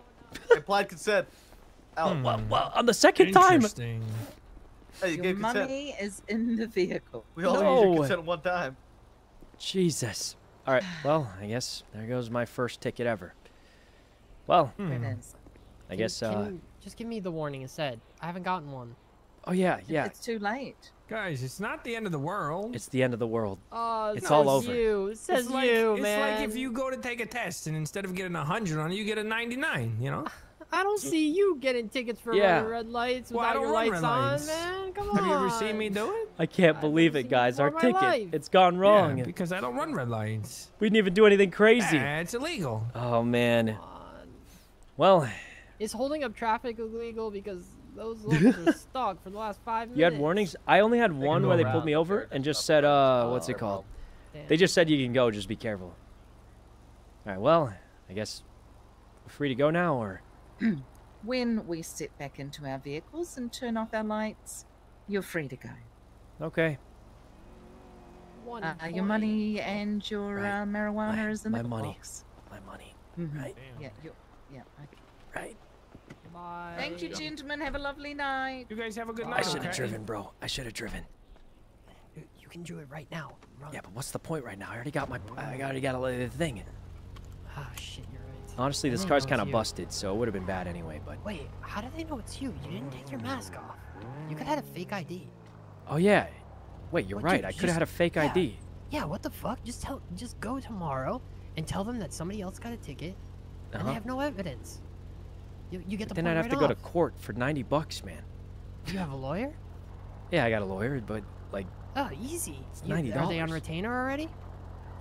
Implied consent. Out. Oh, well, hmm. well, on the second time. Interesting. Hey, you Your gave money is in the vehicle. We all No. use your consent one time. Jesus. All right. Well, I guess there goes my first ticket ever. Well, It is. I guess. Uh, Can, just give me the warning instead. I haven't gotten one. oh yeah, yeah. It's too late. Guys, it's not the end of the world. It's the end of the world. Oh, It's it all says over. You. It says it's like, you, it's like if you go to take a test and instead of getting a 100 on it, you get a 99, you know? I don't see you getting tickets for Yeah. running red lights without don't your run lights on, lights. man. Come on. Have you ever seen me do it? I can't I've believe it, guys. Our before in my ticket. life. It's gone wrong. Yeah, because I don't run red lights. we didn't even do anything crazy. Yeah, it's illegal. Oh man. Well, Is holding up traffic illegal because those locals are stuck for the last five minutes? you had warnings. I only had one where they pulled me over and just said, right? uh, what's it Oh, called? Damn. They just said you can go, just be careful. All right. Well, I guess free to go now, or When we sit back into our vehicles and turn off our lights, you're free to go. okay. Uh, your money and your Right. uh, marijuana My- is in my the money. box. My money. Mhm. Right. Yeah, you yeah. Okay. Right. Bye. Thank you, gentlemen. Have a lovely night. You guys have a good I night. I should have okay? driven, bro. I should have driven. You- You can do it right now. Run. Yeah, but what's the point right now? I already got my. I already got a the thing. Ah, shit. You're Honestly, this car's kind of busted, so it would have been bad anyway. But Wait, how do they know it's you? You didn't take your mask off. You could have had a fake ID. oh yeah, wait, you're What, right. dude, I could have had a fake yeah. ID. Yeah, what the fuck? Just tell, just go tomorrow and tell them that somebody else got a ticket, and Uh-huh. they have no evidence. You, you get the Then I'd have right to go to court for 90 bucks, man. Do you have a lawyer? Yeah, I got a lawyer, but like, Oh, easy. It's You- Are they on retainer already?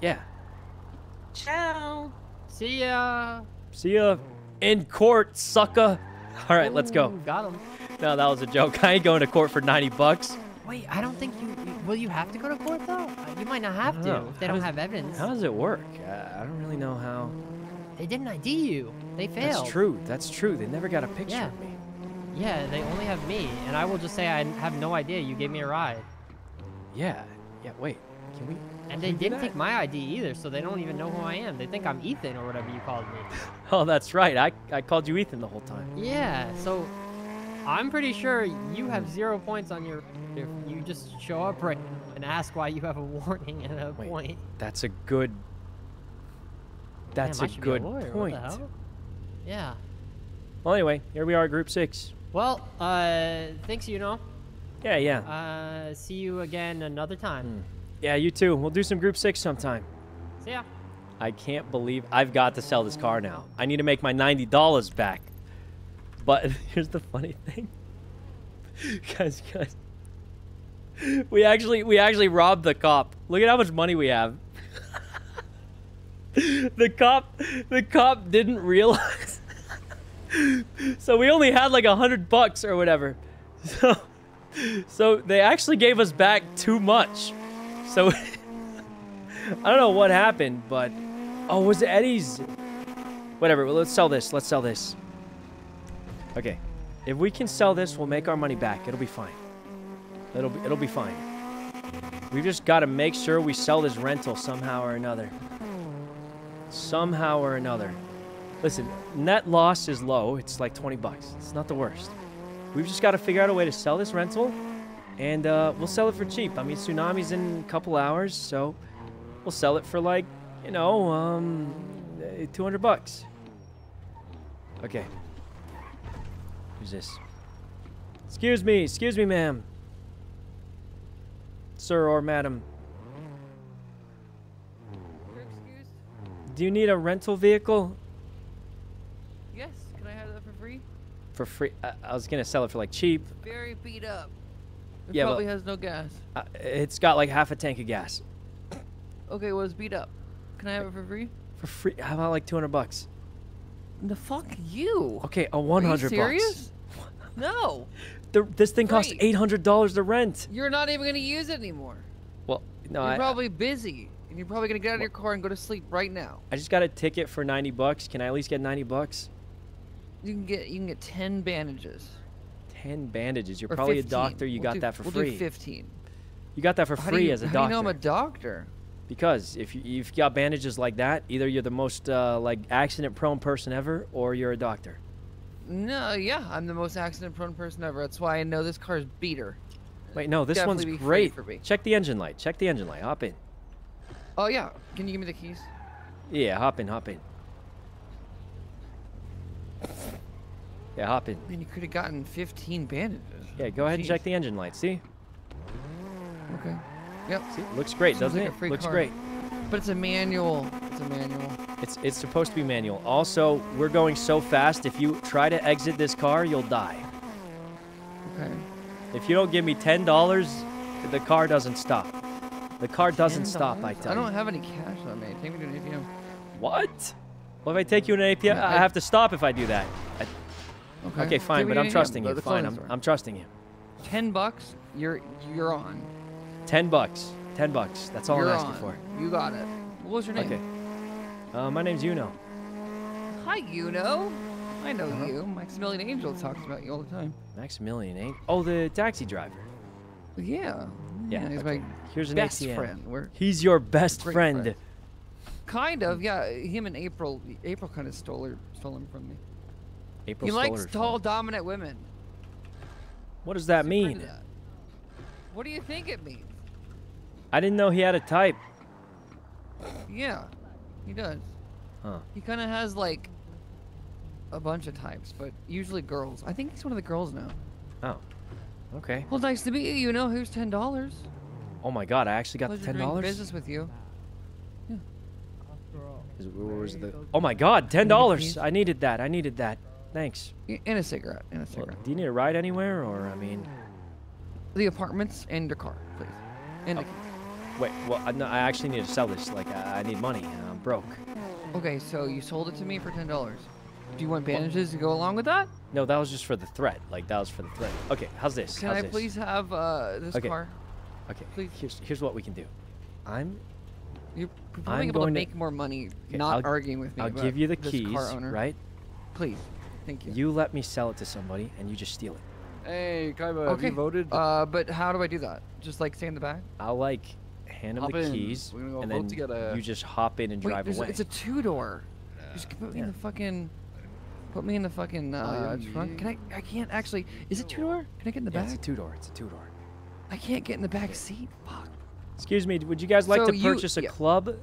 yeah. Ciao. See ya. See ya in court, sucker. All right, let's go. Got him. No, that was a joke. I ain't going to court for 90 bucks. Wait, I don't think you. you- Will you have to go to court though? Uh, You might not have to know. if they How don't does- have evidence. How does it work? Uh, I don't really know how. They didn't ID you. They failed. That's true. That's true. They never got a picture Yeah. of me. Yeah, they only have me, and I will just say I have no idea you gave me a ride. Yeah. Yeah. Wait. Can we? And they didn't take my ID either, so they don't even know who I am. They think I'm Ethan or whatever you called me. Oh, that's right. I I called you Ethan the whole time. Yeah, so I'm pretty sure you have zero points on your if you just show up right and ask why you have a warning and a Wait, point. That's a good. That's Damn, a good the point. Yeah. Well, anyway, here we are, Group Six. Well, uh, thanks, you know. Yeah, yeah, Uh, see you again another time. Yeah. You too. We'll do some Group Six sometime. See ya. I can't believe I've got to sell this car now. I need to make my ninety dollars back. But here's the funny thing, guys, guys. We actually we actually robbed the cop. Look at how much money we have. the cop the cop didn't realize. so we only had like a hundred bucks or whatever. So so they actually gave us back too much. So I don't know what happened, but oh, was it Eddie's? Whatever. Well, let's sell this. Let's sell this. Okay, if we can sell this, we'll make our money back. It'll be fine. It'll be, it'll be fine. We've just got to make sure we sell this rental somehow or another. Somehow or another. Listen, net loss is low. It's like 20 bucks. It's not the worst. We've just got to figure out a way to sell this rental, and uh, we'll sell it for cheap. I mean, tsunami's in a couple hours, so we'll sell it for like, you know, um, eh, 200 bucks. Okay. Who's this? Excuse me, excuse me, ma'am. Sir or madam. Do you need a rental vehicle Yes, can I have that for free? for free? I, I was gonna sell it for like cheap. Very beat up. It Yeah, but- probably has no gas. Uh, it's got like half a tank of gas. Okay, well it's beat up. Can I have it for free? For free? How about like 200 bucks? The fuck you? Okay, a 100 Are you bucks. serious? No. The, this thing costs $800 to rent. You're not even gonna use it anymore. Well, no, you're I, probably busy, and you're probably gonna get out of your car and go to sleep right now. I just got a ticket for 90 bucks. Can I at least get 90 bucks? You can get you can get ten bandages. 10 bandages. You're Or probably 15. a doctor. You We'll got do- that for we'll free. do fifteen. You got that for How free you- as a how doctor. do you know I'm a doctor? Because if you, you got bandages like that, either you're the most uh, like accident-prone person ever, or you're a doctor. No, yeah, I'm the most accident-prone person ever. That's why I know this car's beater. Wait, no, this Definitely one's great. for me. Check the engine light. Check the engine light. Hop in. Oh yeah, can you give me the keys? Yeah, hop in. Hop in. Yeah, hop in. Man, you could have gotten 15 bandages. Yeah, go ahead and check the engine light. See? Okay. Yep. See, looks great, Seems doesn't like it? Looks car. great. But it's a manual. It's a manual. It's it's supposed to be manual. Also, we're going so fast. If you try to exit this car, you'll die. Okay. If you don't give me ten dollars, the car doesn't stop. The car doesn't stop. I $10? tell you. I don't have any cash on me. Take me to an ATM. What? Well, if I take you to an APM, Yeah, I, I- have to stop if I do that. I- Okay. okay, fine, me but I'm trusting Go you. Fine, I'm. I'm trusting you. Ten bucks. You're you're on. Ten bucks. Ten bucks. That's all you're I'm asking on. for. You got it. What was your name? Okay. Uh, my name's Yuno. Hi, you know. I know Uh-huh. you. Maximilian Angel talks about you all the time. Maximilian, ain't? Oh, the taxi driver. Yeah. Yeah. he's okay. my Here's an best ATM. friend. We're He's your best great friend. friends. kind of. Yeah. Him and April. April kind of stole her, stole him from me. April he likes her from tall, dominant women. What does that What's mean? friend at? What do you think it means? I didn't know he had a type. Yeah, he does. Huh. He kind of has like a bunch of types, but usually girls. I think he's one of the girls now. Oh. Okay. Well, nice to meet you. You know, here's ten dollars. Oh my god, I actually got the Pleasure ten doing dollars. business with you. Where was the? Oh my god, ten dollars! I needed that. I needed that. Thanks. And a cigarette. And a Well, cigarette. do you need a ride anywhere, or I mean? The apartments and your car, please. And keys. Wait, well, I, no, I actually need to sell this. Like, I, I need money. and I'm broke. Okay, so you sold it to me for ten dollars. Do you want bandages to go along with that? No, that was just for the threat. Like, that was for the threat. Okay, how's this? Can how's I this? please have uh, this Okay. car? Okay, here's here's what we can do. I'm. You're I'm probably able to make more money Okay, not I'll- arguing with me. I'll give you the keys, car owner. right? Please, thank you. You let me sell it to somebody, and you just steal it. Hey, Kaiba, have okay. you voted? Uh, but how do I do that? Just like stay in the back? I'll like hand him Hop the in. keys, We're gonna go and then together. you just hop in and Wait, drive there's a- away. it's a two door. Just put me in the fucking. Put me in the fucking uh, yeah, trunk. Can I? I can't actually. Is it two door? Can I get in the Yeah, back? it's a two door. It's a two door. I can't get in the back seat. Fuck. Excuse me, would you guys like So to you- purchase a yeah. club?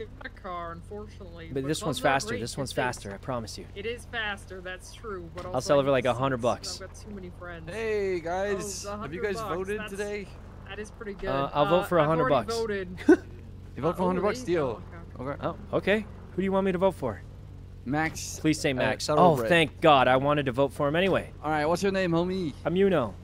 Uh, I my car, unfortunately. But this one's faster. This one's faster. I promise you. It is faster, that's true. But I'll sell I it for like a hundred bucks. I've got too many friends. Hey guys, Oh, have you guys bucks, voted that's- today? That is pretty good. Uh, I'll vote for a I've hundred bucks. Voted. You vote for a 100 oh, bucks, deal. go, Okay. Oh, okay. Who do you want me to vote for? Max. Please say uh, Max. oh, Saddlebred. thank God. I wanted to vote for him anyway. All right, what's your name, homie? I'm Yuno.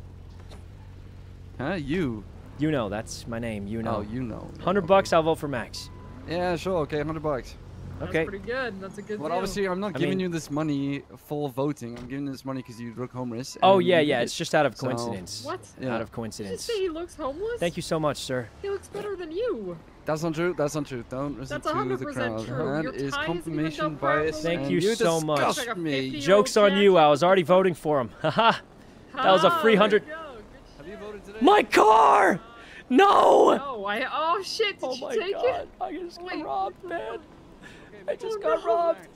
Huh? You? You know, that's my name. You know. Oh, you know. Hundred bucks. I'll vote for Max. Yeah, sure. Okay, 100 bucks. Okay. That's pretty good. That's a good But deal. obviously, I'm not I giving mean- you this money for voting. I'm giving you this money because you look homeless. Oh yeah, yeah. It's just out of So- coincidence. What? Yeah. Out of coincidence. Did you coincidence. say he looks homeless? Thank you so much, sir. He looks better than you. That's not true. That's not true. Don't listen That's to the 100% crowd. true. That Your is tie isn't even confirmation bias. Thank you you so much. Like me. Jokes on you. I was already voting for him. Haha. that was a Ah, free hundred. go. Have you voted today? My car! No! No, I. Oh shit! Did Oh you take God, it? I just got Wait, robbed, man. I just Oh, got no. robbed.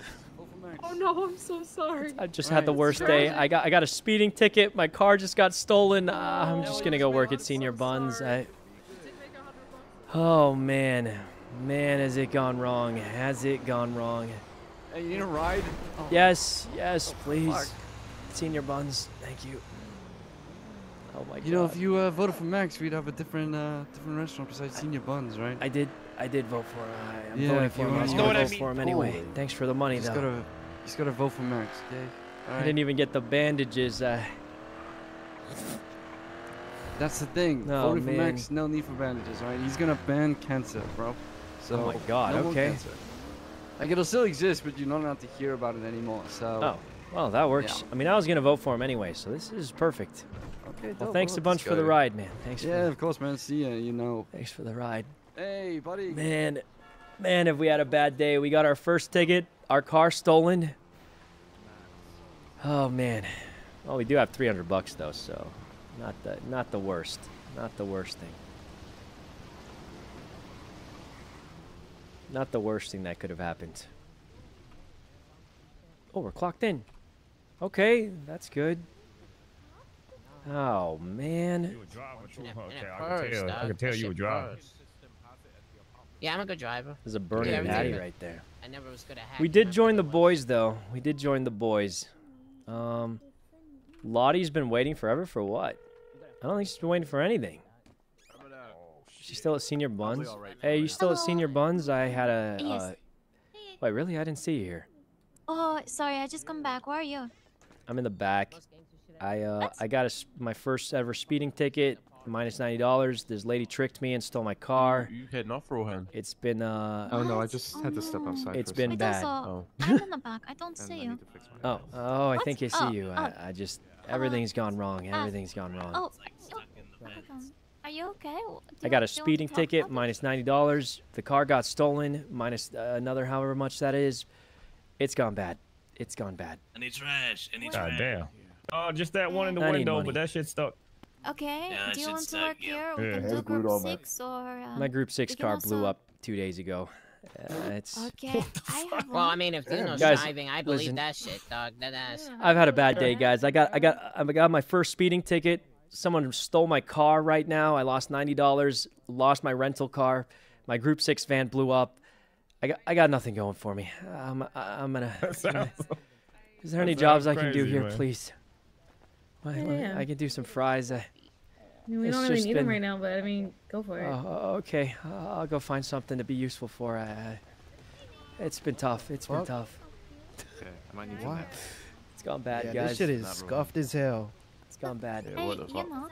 Oh no, I'm so sorry. I just Right, had the worst day. I got I got a speeding ticket. My car just got stolen. Uh, I'm just gonna go work at Señor Buns. I... Oh man, man, has it gone wrong? Has it gone wrong? Hey, you need a ride? Oh, Yes, yes, please. fuck. Señor Buns, thank you. Oh my You know, if you uh, voted for Max, we'd have a different uh, different restaurant besides Señor Buns, right? I did I did vote for him. I, I'm Yeah, voting for him. I wanna was know gonna what I vote mean. for him anyway. Cool. Thanks for the money Just though. gotta, just gotta vote for Max, okay? I didn't even get the bandages. Uh, That's the thing. Oh, Voting for. Max, no need for bandages, right? He's gonna ban cancer, bro. So Oh my God, no more okay. cancer. Like it'll still exist, but you're not allowed to hear about it anymore. So. oh, well that works. Yeah. I mean, I was gonna vote for him anyway, so this is perfect. Okay. Well, thanks a bunch for the ride, man. Thanks. Yeah, For, of course, man. See ya. You know. thanks for the ride. Hey, buddy. Man, man, if we had a bad day, we got our first ticket, our car stolen. Oh man. Well, we do have 300 bucks though, so not the not the worst. Not the worst thing. Not the worst thing that could have happened. Oh, we're clocked in. Okay, that's good. Oh man. Okay, I can tell. I can tell you a driver. Yeah, I'm a good driver. There's a burning everything natty right there. I never was good at hacking. We did join the boys though. We did join the boys. Um, Lottie's been waiting forever for what? I don't think she's been waiting for anything. She's still at Señor Buns. Hey, you still at Señor Buns? I had a. Yes. Uh, wait, really? I didn't see you here. Oh, sorry, I just come back. Where are you? I'm in the back. I uh, I got a s my first ever speeding ticket, minus ninety dollars. This lady tricked me and stole my car. You heading off, Rohan? It's been uh. Oh, no, I just had to step outside It's been second. bad. Also, I'm in the back. I don't see you. Oh, oh, I think I see Oh, you. oh. I, I just everything's gone wrong. Everything's gone wrong. Oh, oh, hold on. Are you okay? Do I got a do you want to speeding ticket, about minus ninety dollars. The car got stolen, minus uh, another however much that is. It's gone bad. It's gone bad. Any trash? Any God trash? damn. Oh, just that one in the I window, but that shit stuck. Okay. Yeah, do you want to stuck, work yeah. here? We Yeah. can do group on, man. six or. Um, My group six car also- blew up two days ago. Uh, it's. Okay, I have Well, I mean, if Dino's Guys, driving, I believe listen. that shit, dog. That ass. I've had a bad day, guys. I got, I got, I got my first speeding ticket. Someone stole my car right now. I lost ninety dollars. Lost my rental car. My Group Six van blew up. I got I got nothing going for me. I'm I'm gonna. That sounds- is there any that jobs I can do here, man. please? Why- Yeah, yeah. I can do some fries. I, I mean, we don't really just need them right now, but I mean, go for it. Oh, okay. I'll go find something to be useful for. I, it's been tough. It's been Fuck. tough. Okay, I might need What? It's gone bad, Yeah, guys. this shit is scuffed as hell. It's gone bad. Hey, you know,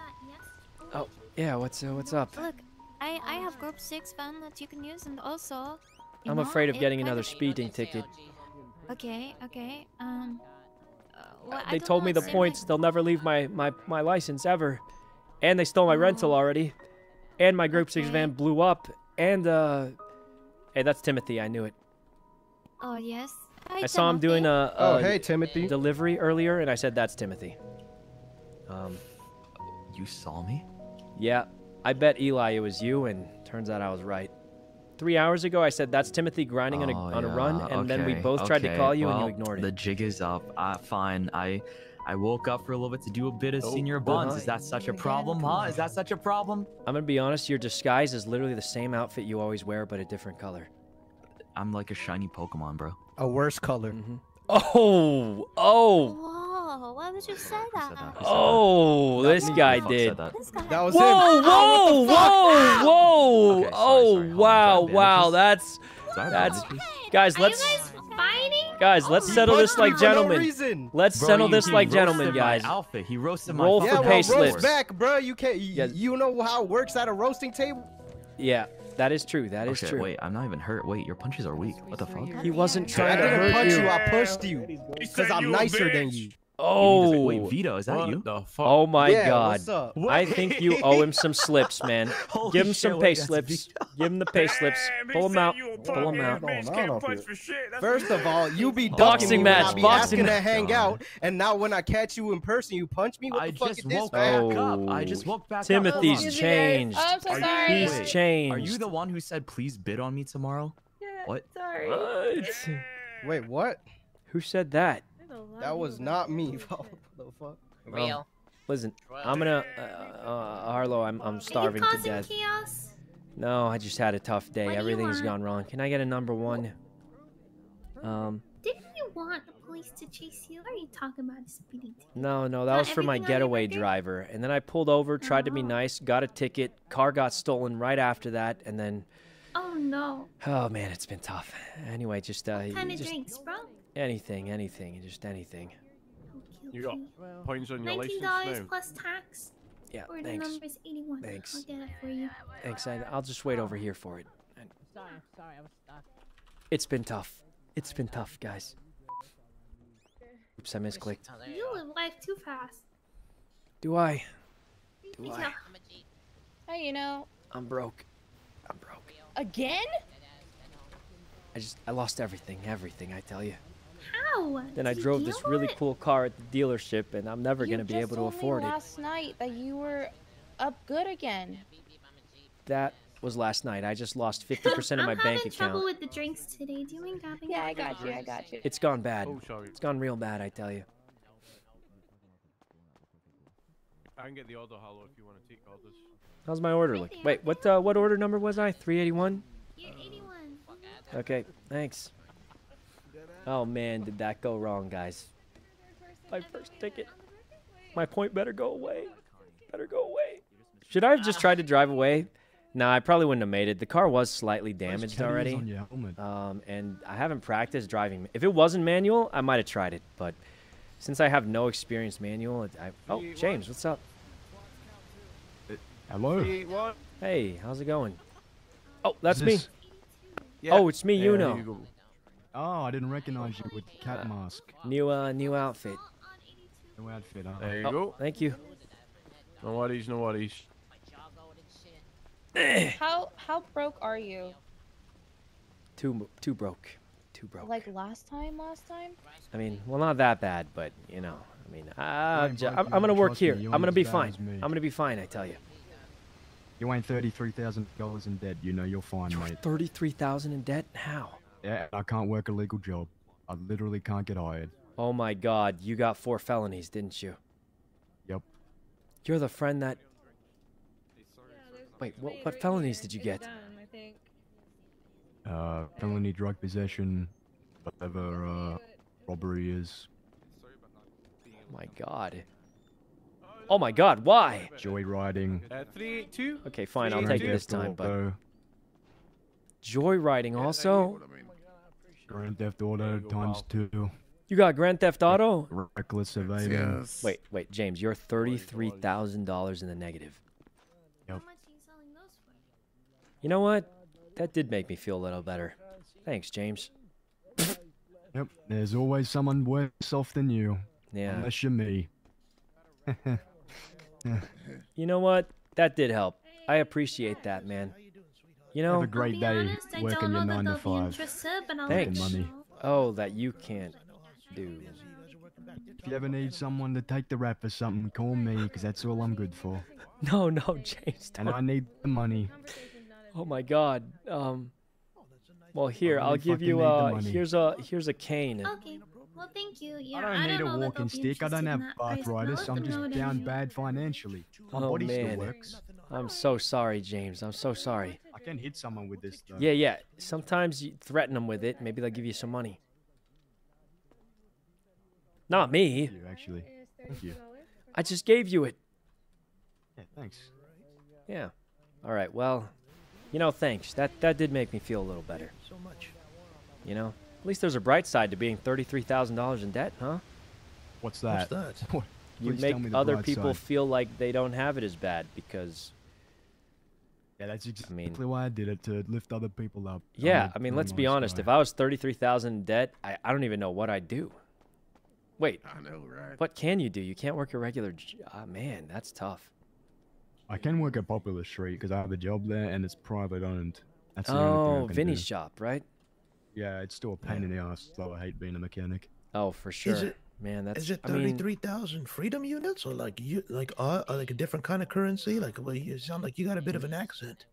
Oh, yeah. What's uh, what's up? look, I I have group six fund that you can use, and also. I'm know, afraid of getting another speeding ticket. Okay, okay. Um. Well, They told me the seemed points. They'll never leave my my my license ever, and they stole my rental already, and my group six van blew up. And uh, hey, that's Timothy. I knew it. Oh yes. Hi, I saw him doing a, Oh, hey, Timothy. delivery earlier, and I said that's Timothy. Um, You saw me? yeah, I bet Eli it was you, and turns out I was right. Three hours ago, I said that's Timothy grinding on a Oh, on a run, yeah, and then we okay, both tried to call you, well, and you ignored it. The jig is up. Uh, fine. I I woke up for a little bit to do a bit of señor buns. Is that such a problem, huh? Is that such a problem? I'm gonna be honest. Your disguise is literally the same outfit you always wear, but a different color. I'm like a shiny Pokemon, bro. A worse color. Oh, oh, Whoa! Why would you say that? oh! This guy Who the fuck did. that? This guy. That was Whoa, him. whoa, whoa, whoa! Okay, oh, sorry. Wow, do I have wow! bandages? That's Do I have that's bandages? guys. Let's you guys fighting? guys. Let's He settle this like for no gentlemen. Let's Bro, settle this like gentlemen, roasted my guys. outfit. He roasted Roll my for Yeah, fucking pay roast slips. slips. back, bro. You can't. You, Yeah. you know how it works at a roasting table. Yeah, that is true. That is Oh true. Wait, I'm not even hurt. Wait, your punches are weak. What the fuck? He wasn't trying to didn't hurt punch you. you. I pushed you because I'm nicer than you. Oh, Wait, Vito, is that What you? the fuck? oh my Yeah, God! what's up? I think you owe him some slips, man. Give him shit, some pay that's slips. Give him the pay slips. Pull him out. Pull him out. First of all, you be Boxing ducking me when match, I be boxing asking to match. hang out, and now when I catch you in person, you punch me. What I the fuck just is this, woke up. I just woke back up. Timothy's Hold changed. Oh, I'm so Are you- sorry. He's Wait, changed. Are you the one who said please bid on me tomorrow? Yeah, What? Sorry. What? Wait, what? Who said that? That was not me. what the fuck? Real. Listen, I'm gonna, uh, uh, Harlow, I'm, I'm starving Are to you causing death. chaos? No, I just had a tough day. What do you gone wrong. Can I get a number one? Um, Didn't you want the police to chase you? Or are you talking about a speeding ticket? no, no, that Not was for my everything on your getaway driver. And then I pulled over, tried to be Oh. nice, got a ticket, car got stolen right after that, and then, Oh no. oh man, it's been tough. Anyway, just, uh, What kind of drinks, bro? Anything, anything, just anything. You got points on your Nineteen license dollars plus tax. Yeah, Or the thanks. number is eighty-one. Thanks. I'll get it for you. Thanks, I, I'll just wait over here for it. Sorry, sorry, I was stuck. It's been tough. It's been tough, guys. Oops, I misclicked. You live life too fast. Do I? Do I? Hey, you know, I'm broke. I'm broke. again? I just, I lost everything, everything, I tell you. How? Then I Did you drove this really it? cool car at the dealership, and I'm never you gonna be just able to told me afford it. last night that you were up good again. That was last night. I just lost 50% of my bank account. I'm bank having trouble account. with the drinks today. Do you mind grabbing Yeah. I got you. I got you. It's gone bad. Oh, sorry. It's gone real bad, I tell you. I can get the order, Harlow, if you want to take orders. How's my order look? Wait, what uh, what order number was I? 381? You're 81. Okay, thanks. Oh man, did that go wrong, guys? My first ticket. My point better go away. Better go away. Should I have just tried to drive away? No, I probably wouldn't have made it. The car was slightly damaged already. on your helmet. Um, and I haven't practiced driving. If it wasn't manual, I might have tried it. But since I have no experience manual, I, oh, James, what's up? Hello. Hey, how's it going? Oh, that's me. This- Oh, it's me, Yeah, you here know. You go. Oh, I didn't recognize you with the cat mask. New uh, new outfit. New outfit, huh? There you Oh, go. Thank you. No worries, no worries. How how broke are you? Too too broke. Too broke. Like last time? Last time? I mean, well, not that bad, but you know, I mean, uh, ain't ju- I'm, I'm gonna work here. I'm gonna be fine. I'm gonna be fine. I tell you. You ain't thirty-three thousand dollars in debt. You know you're fine, mate. Thirty-three thousand in debt? How? Yeah, I can't work a legal job. I literally can't get hired. Oh my God! You got four felonies, didn't you? Yep. You're the friend that. Wait, what? What felonies did you get? uh, felony drug possession, whatever uh, robbery is, Oh my god. Oh my god, why? joyriding. Uh, three, two. Okay, fine, I'll take it this time, but joyriding also? Grand Theft Auto times two. You got Grand Theft Auto? Reckless evading. Wait, wait, James, you're $33,000 in the negative. Yep. You know what? That did make me feel a little better. Thanks, James. Yep. There's always someone worse off than you. Yeah. Unless you're me. You know what? That did help. I appreciate that, man. You know, Have a great day I working your nine to they'll five. interested, thanks. money. Oh, that you can't do. If you ever need someone to take the rap for something, call me, because that's all I'm good for. No, no, James. And Don't. I need the money. Oh my God. Um. Well, here I I'll give you need the uh here's a here's a cane. Okay. Well, thank you. Yeah, I don't need don't a know that walking they'll be stick. I don't have in that price, but I'll arthritis. I'm just down bad financially. My Oh body man. still works. I'm so sorry, James. I'm so sorry. I can hit someone with this though. Yeah, yeah. Sometimes you threaten them with it. Maybe they'll give you some money. Not me. Thank you, actually. Thank you. I just gave you it. Yeah, thanks. Yeah. All right. Well, you know, thanks. That that did make me feel a little better. So much. You know, at least there's a bright side to being thirty-three thousand dollars in debt, huh? What's that? What's that? What? You Please make tell me the other people side. feel like they don't have it as bad because Yeah, that's exactly mean- why I did it to lift other people up. Yeah, I mean, let's be honest. guy. If I was thirty-three thousand in debt, I, I don't even know what I'd do. Wait, I know, right? what can you do? You can't work a regular. j- Ah, man, that's tough. I can work at Popular Street because I have a job there and it's private owned. That's the only thing Oh, can Vinny's do. shop, right? Yeah, it's still a pain in the ass, so I hate being a mechanic. Oh, for sure. Is it? Man, that's. Is it I mean, thirty-three thousand freedom units or like you like uh uh, like a different kind of currency? Like well, you sound like you got a bit of an accent.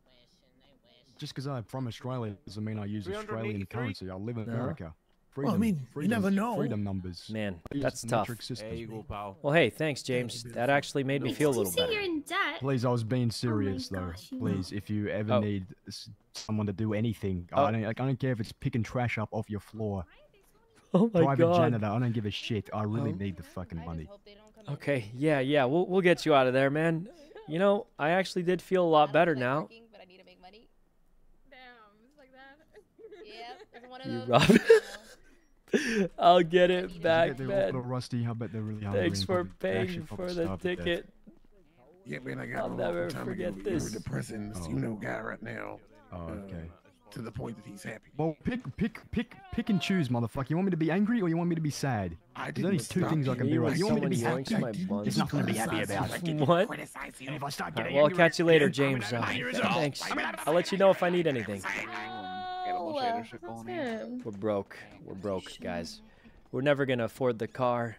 Just because I'm from Australia doesn't mean I use Australian currency. I live in No. America. Well, I mean, you never know. Freedom numbers. man, that's the tough. metric system. There go, pal. Well, hey, thanks, James. That actually made me feel a little say better. you're in debt? Please, I was being serious though. gosh, you Please, if you ever Oh. need someone to do anything, Oh. I don't. Like, I don't care if it's picking trash up off your floor. Oh my Private god. janitor, I don't give a shit. I really Oh. need the fucking money. Okay, yeah, yeah, we'll we'll get you out of there, man. You know, I actually did feel a lot better now. But I need to make money. Damn, it's like that. Yep, it's one of You those. robbed. you know. I'll get it Yeah, back, they're a little man. rusty. I bet they're really hungry. Thanks for probably- paying probably for the starved to death. ticket. Yeah, man, I I'll never forget this. You're depressing, Oh. you know, guy right now. Oh, okay. To the point that he's happy. Well, pick, pick, pick, pick and choose, motherfucker. You want me to be angry or you want me to be sad? I There's only two things I can be right. and You want me to be happy? There's nothing to be happy about. What? And if I start Alright, getting well, I'll catch you later, James. Uh, fire it off. thanks. I'm gonna I'll let you know if I need anything. Oh, what's him? We're broke. We're broke, guys. We're never gonna afford the car.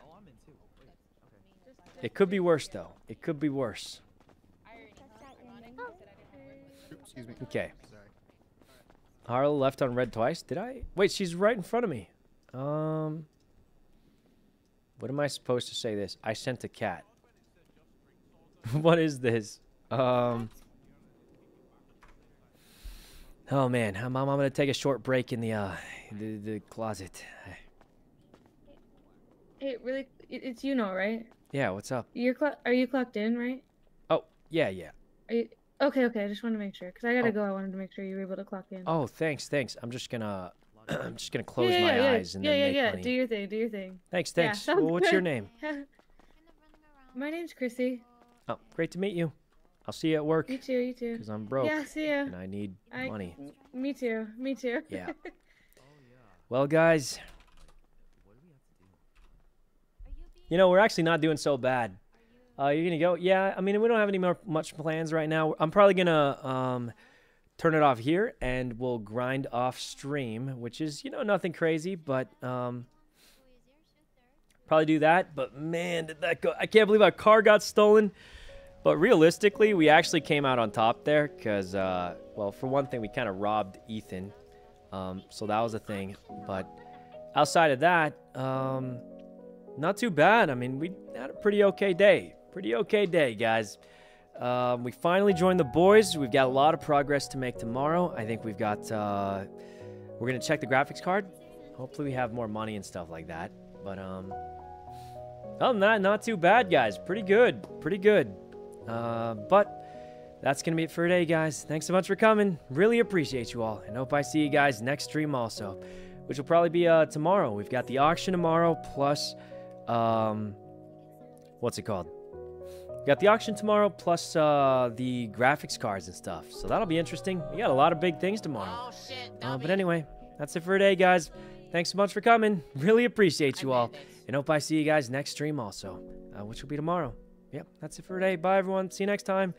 It could be worse, though. It could be worse. Okay. Harla left on red twice. Did I? Wait, she's right in front of me. Um. What am I supposed to say? This. I sent a cat. what is this? Um. Oh man, I'm, I'm gonna take a short break in the uh the, the closet. Hey, really, it- it's you know, right? Yeah, what's up? You're clo- are you clocked in, right? Oh yeah, yeah. Are you okay? Okay, I just wanted to make sure because I gotta Oh. go. I wanted to make sure you were able to clock in. Oh, thanks, thanks. I'm just gonna I'm just gonna close yeah, my yeah, yeah. eyes and yeah, then yeah, make yeah. money. Do your thing. Do your thing. Thanks, thanks. well, what's your name? My name's Chrissy. Oh, great to meet you. I'll see you at work. You too. You too. Because I'm broke. Yeah, see ya. And I need I- money. Me too. Me too. Yeah. Well, guys, you know we're actually not doing so bad. Uh, you're gonna go? Yeah. I mean, we don't have any more much plans right now. I'm probably gonna um, turn it off here, and we'll grind off stream, which is you know nothing crazy, but um, probably do that. But man, did that go? I can't believe our car got stolen. But realistically, we actually came out on top there because, uh, well, for one thing, we kind of robbed Ethan. Um, so that was a thing. But outside of that, um, not too bad. I mean, we had a pretty okay day. Pretty okay day, guys. Um, we finally joined the boys. We've got a lot of progress to make tomorrow. I think we've got uh, we're gonna check the graphics card. Hopefully, we have more money and stuff like that. But um, other than that, not too bad, guys. Pretty good, pretty good. Uh, but that's gonna be it for today, guys. Thanks so much for coming. Really appreciate you all, and hope I see you guys next stream also, which will probably be uh tomorrow. We've got the auction tomorrow, plus um, what's it called? Got the auction tomorrow, plus uh the graphics cards and stuff. So that'll be interesting. We got a lot of big things tomorrow. Uh, but anyway, that's it for today, guys. Thanks so much for coming. Really appreciate you all. And hope I see you guys next stream also, uh, which will be tomorrow. Yep, that's it for today. Bye, everyone. See you next time.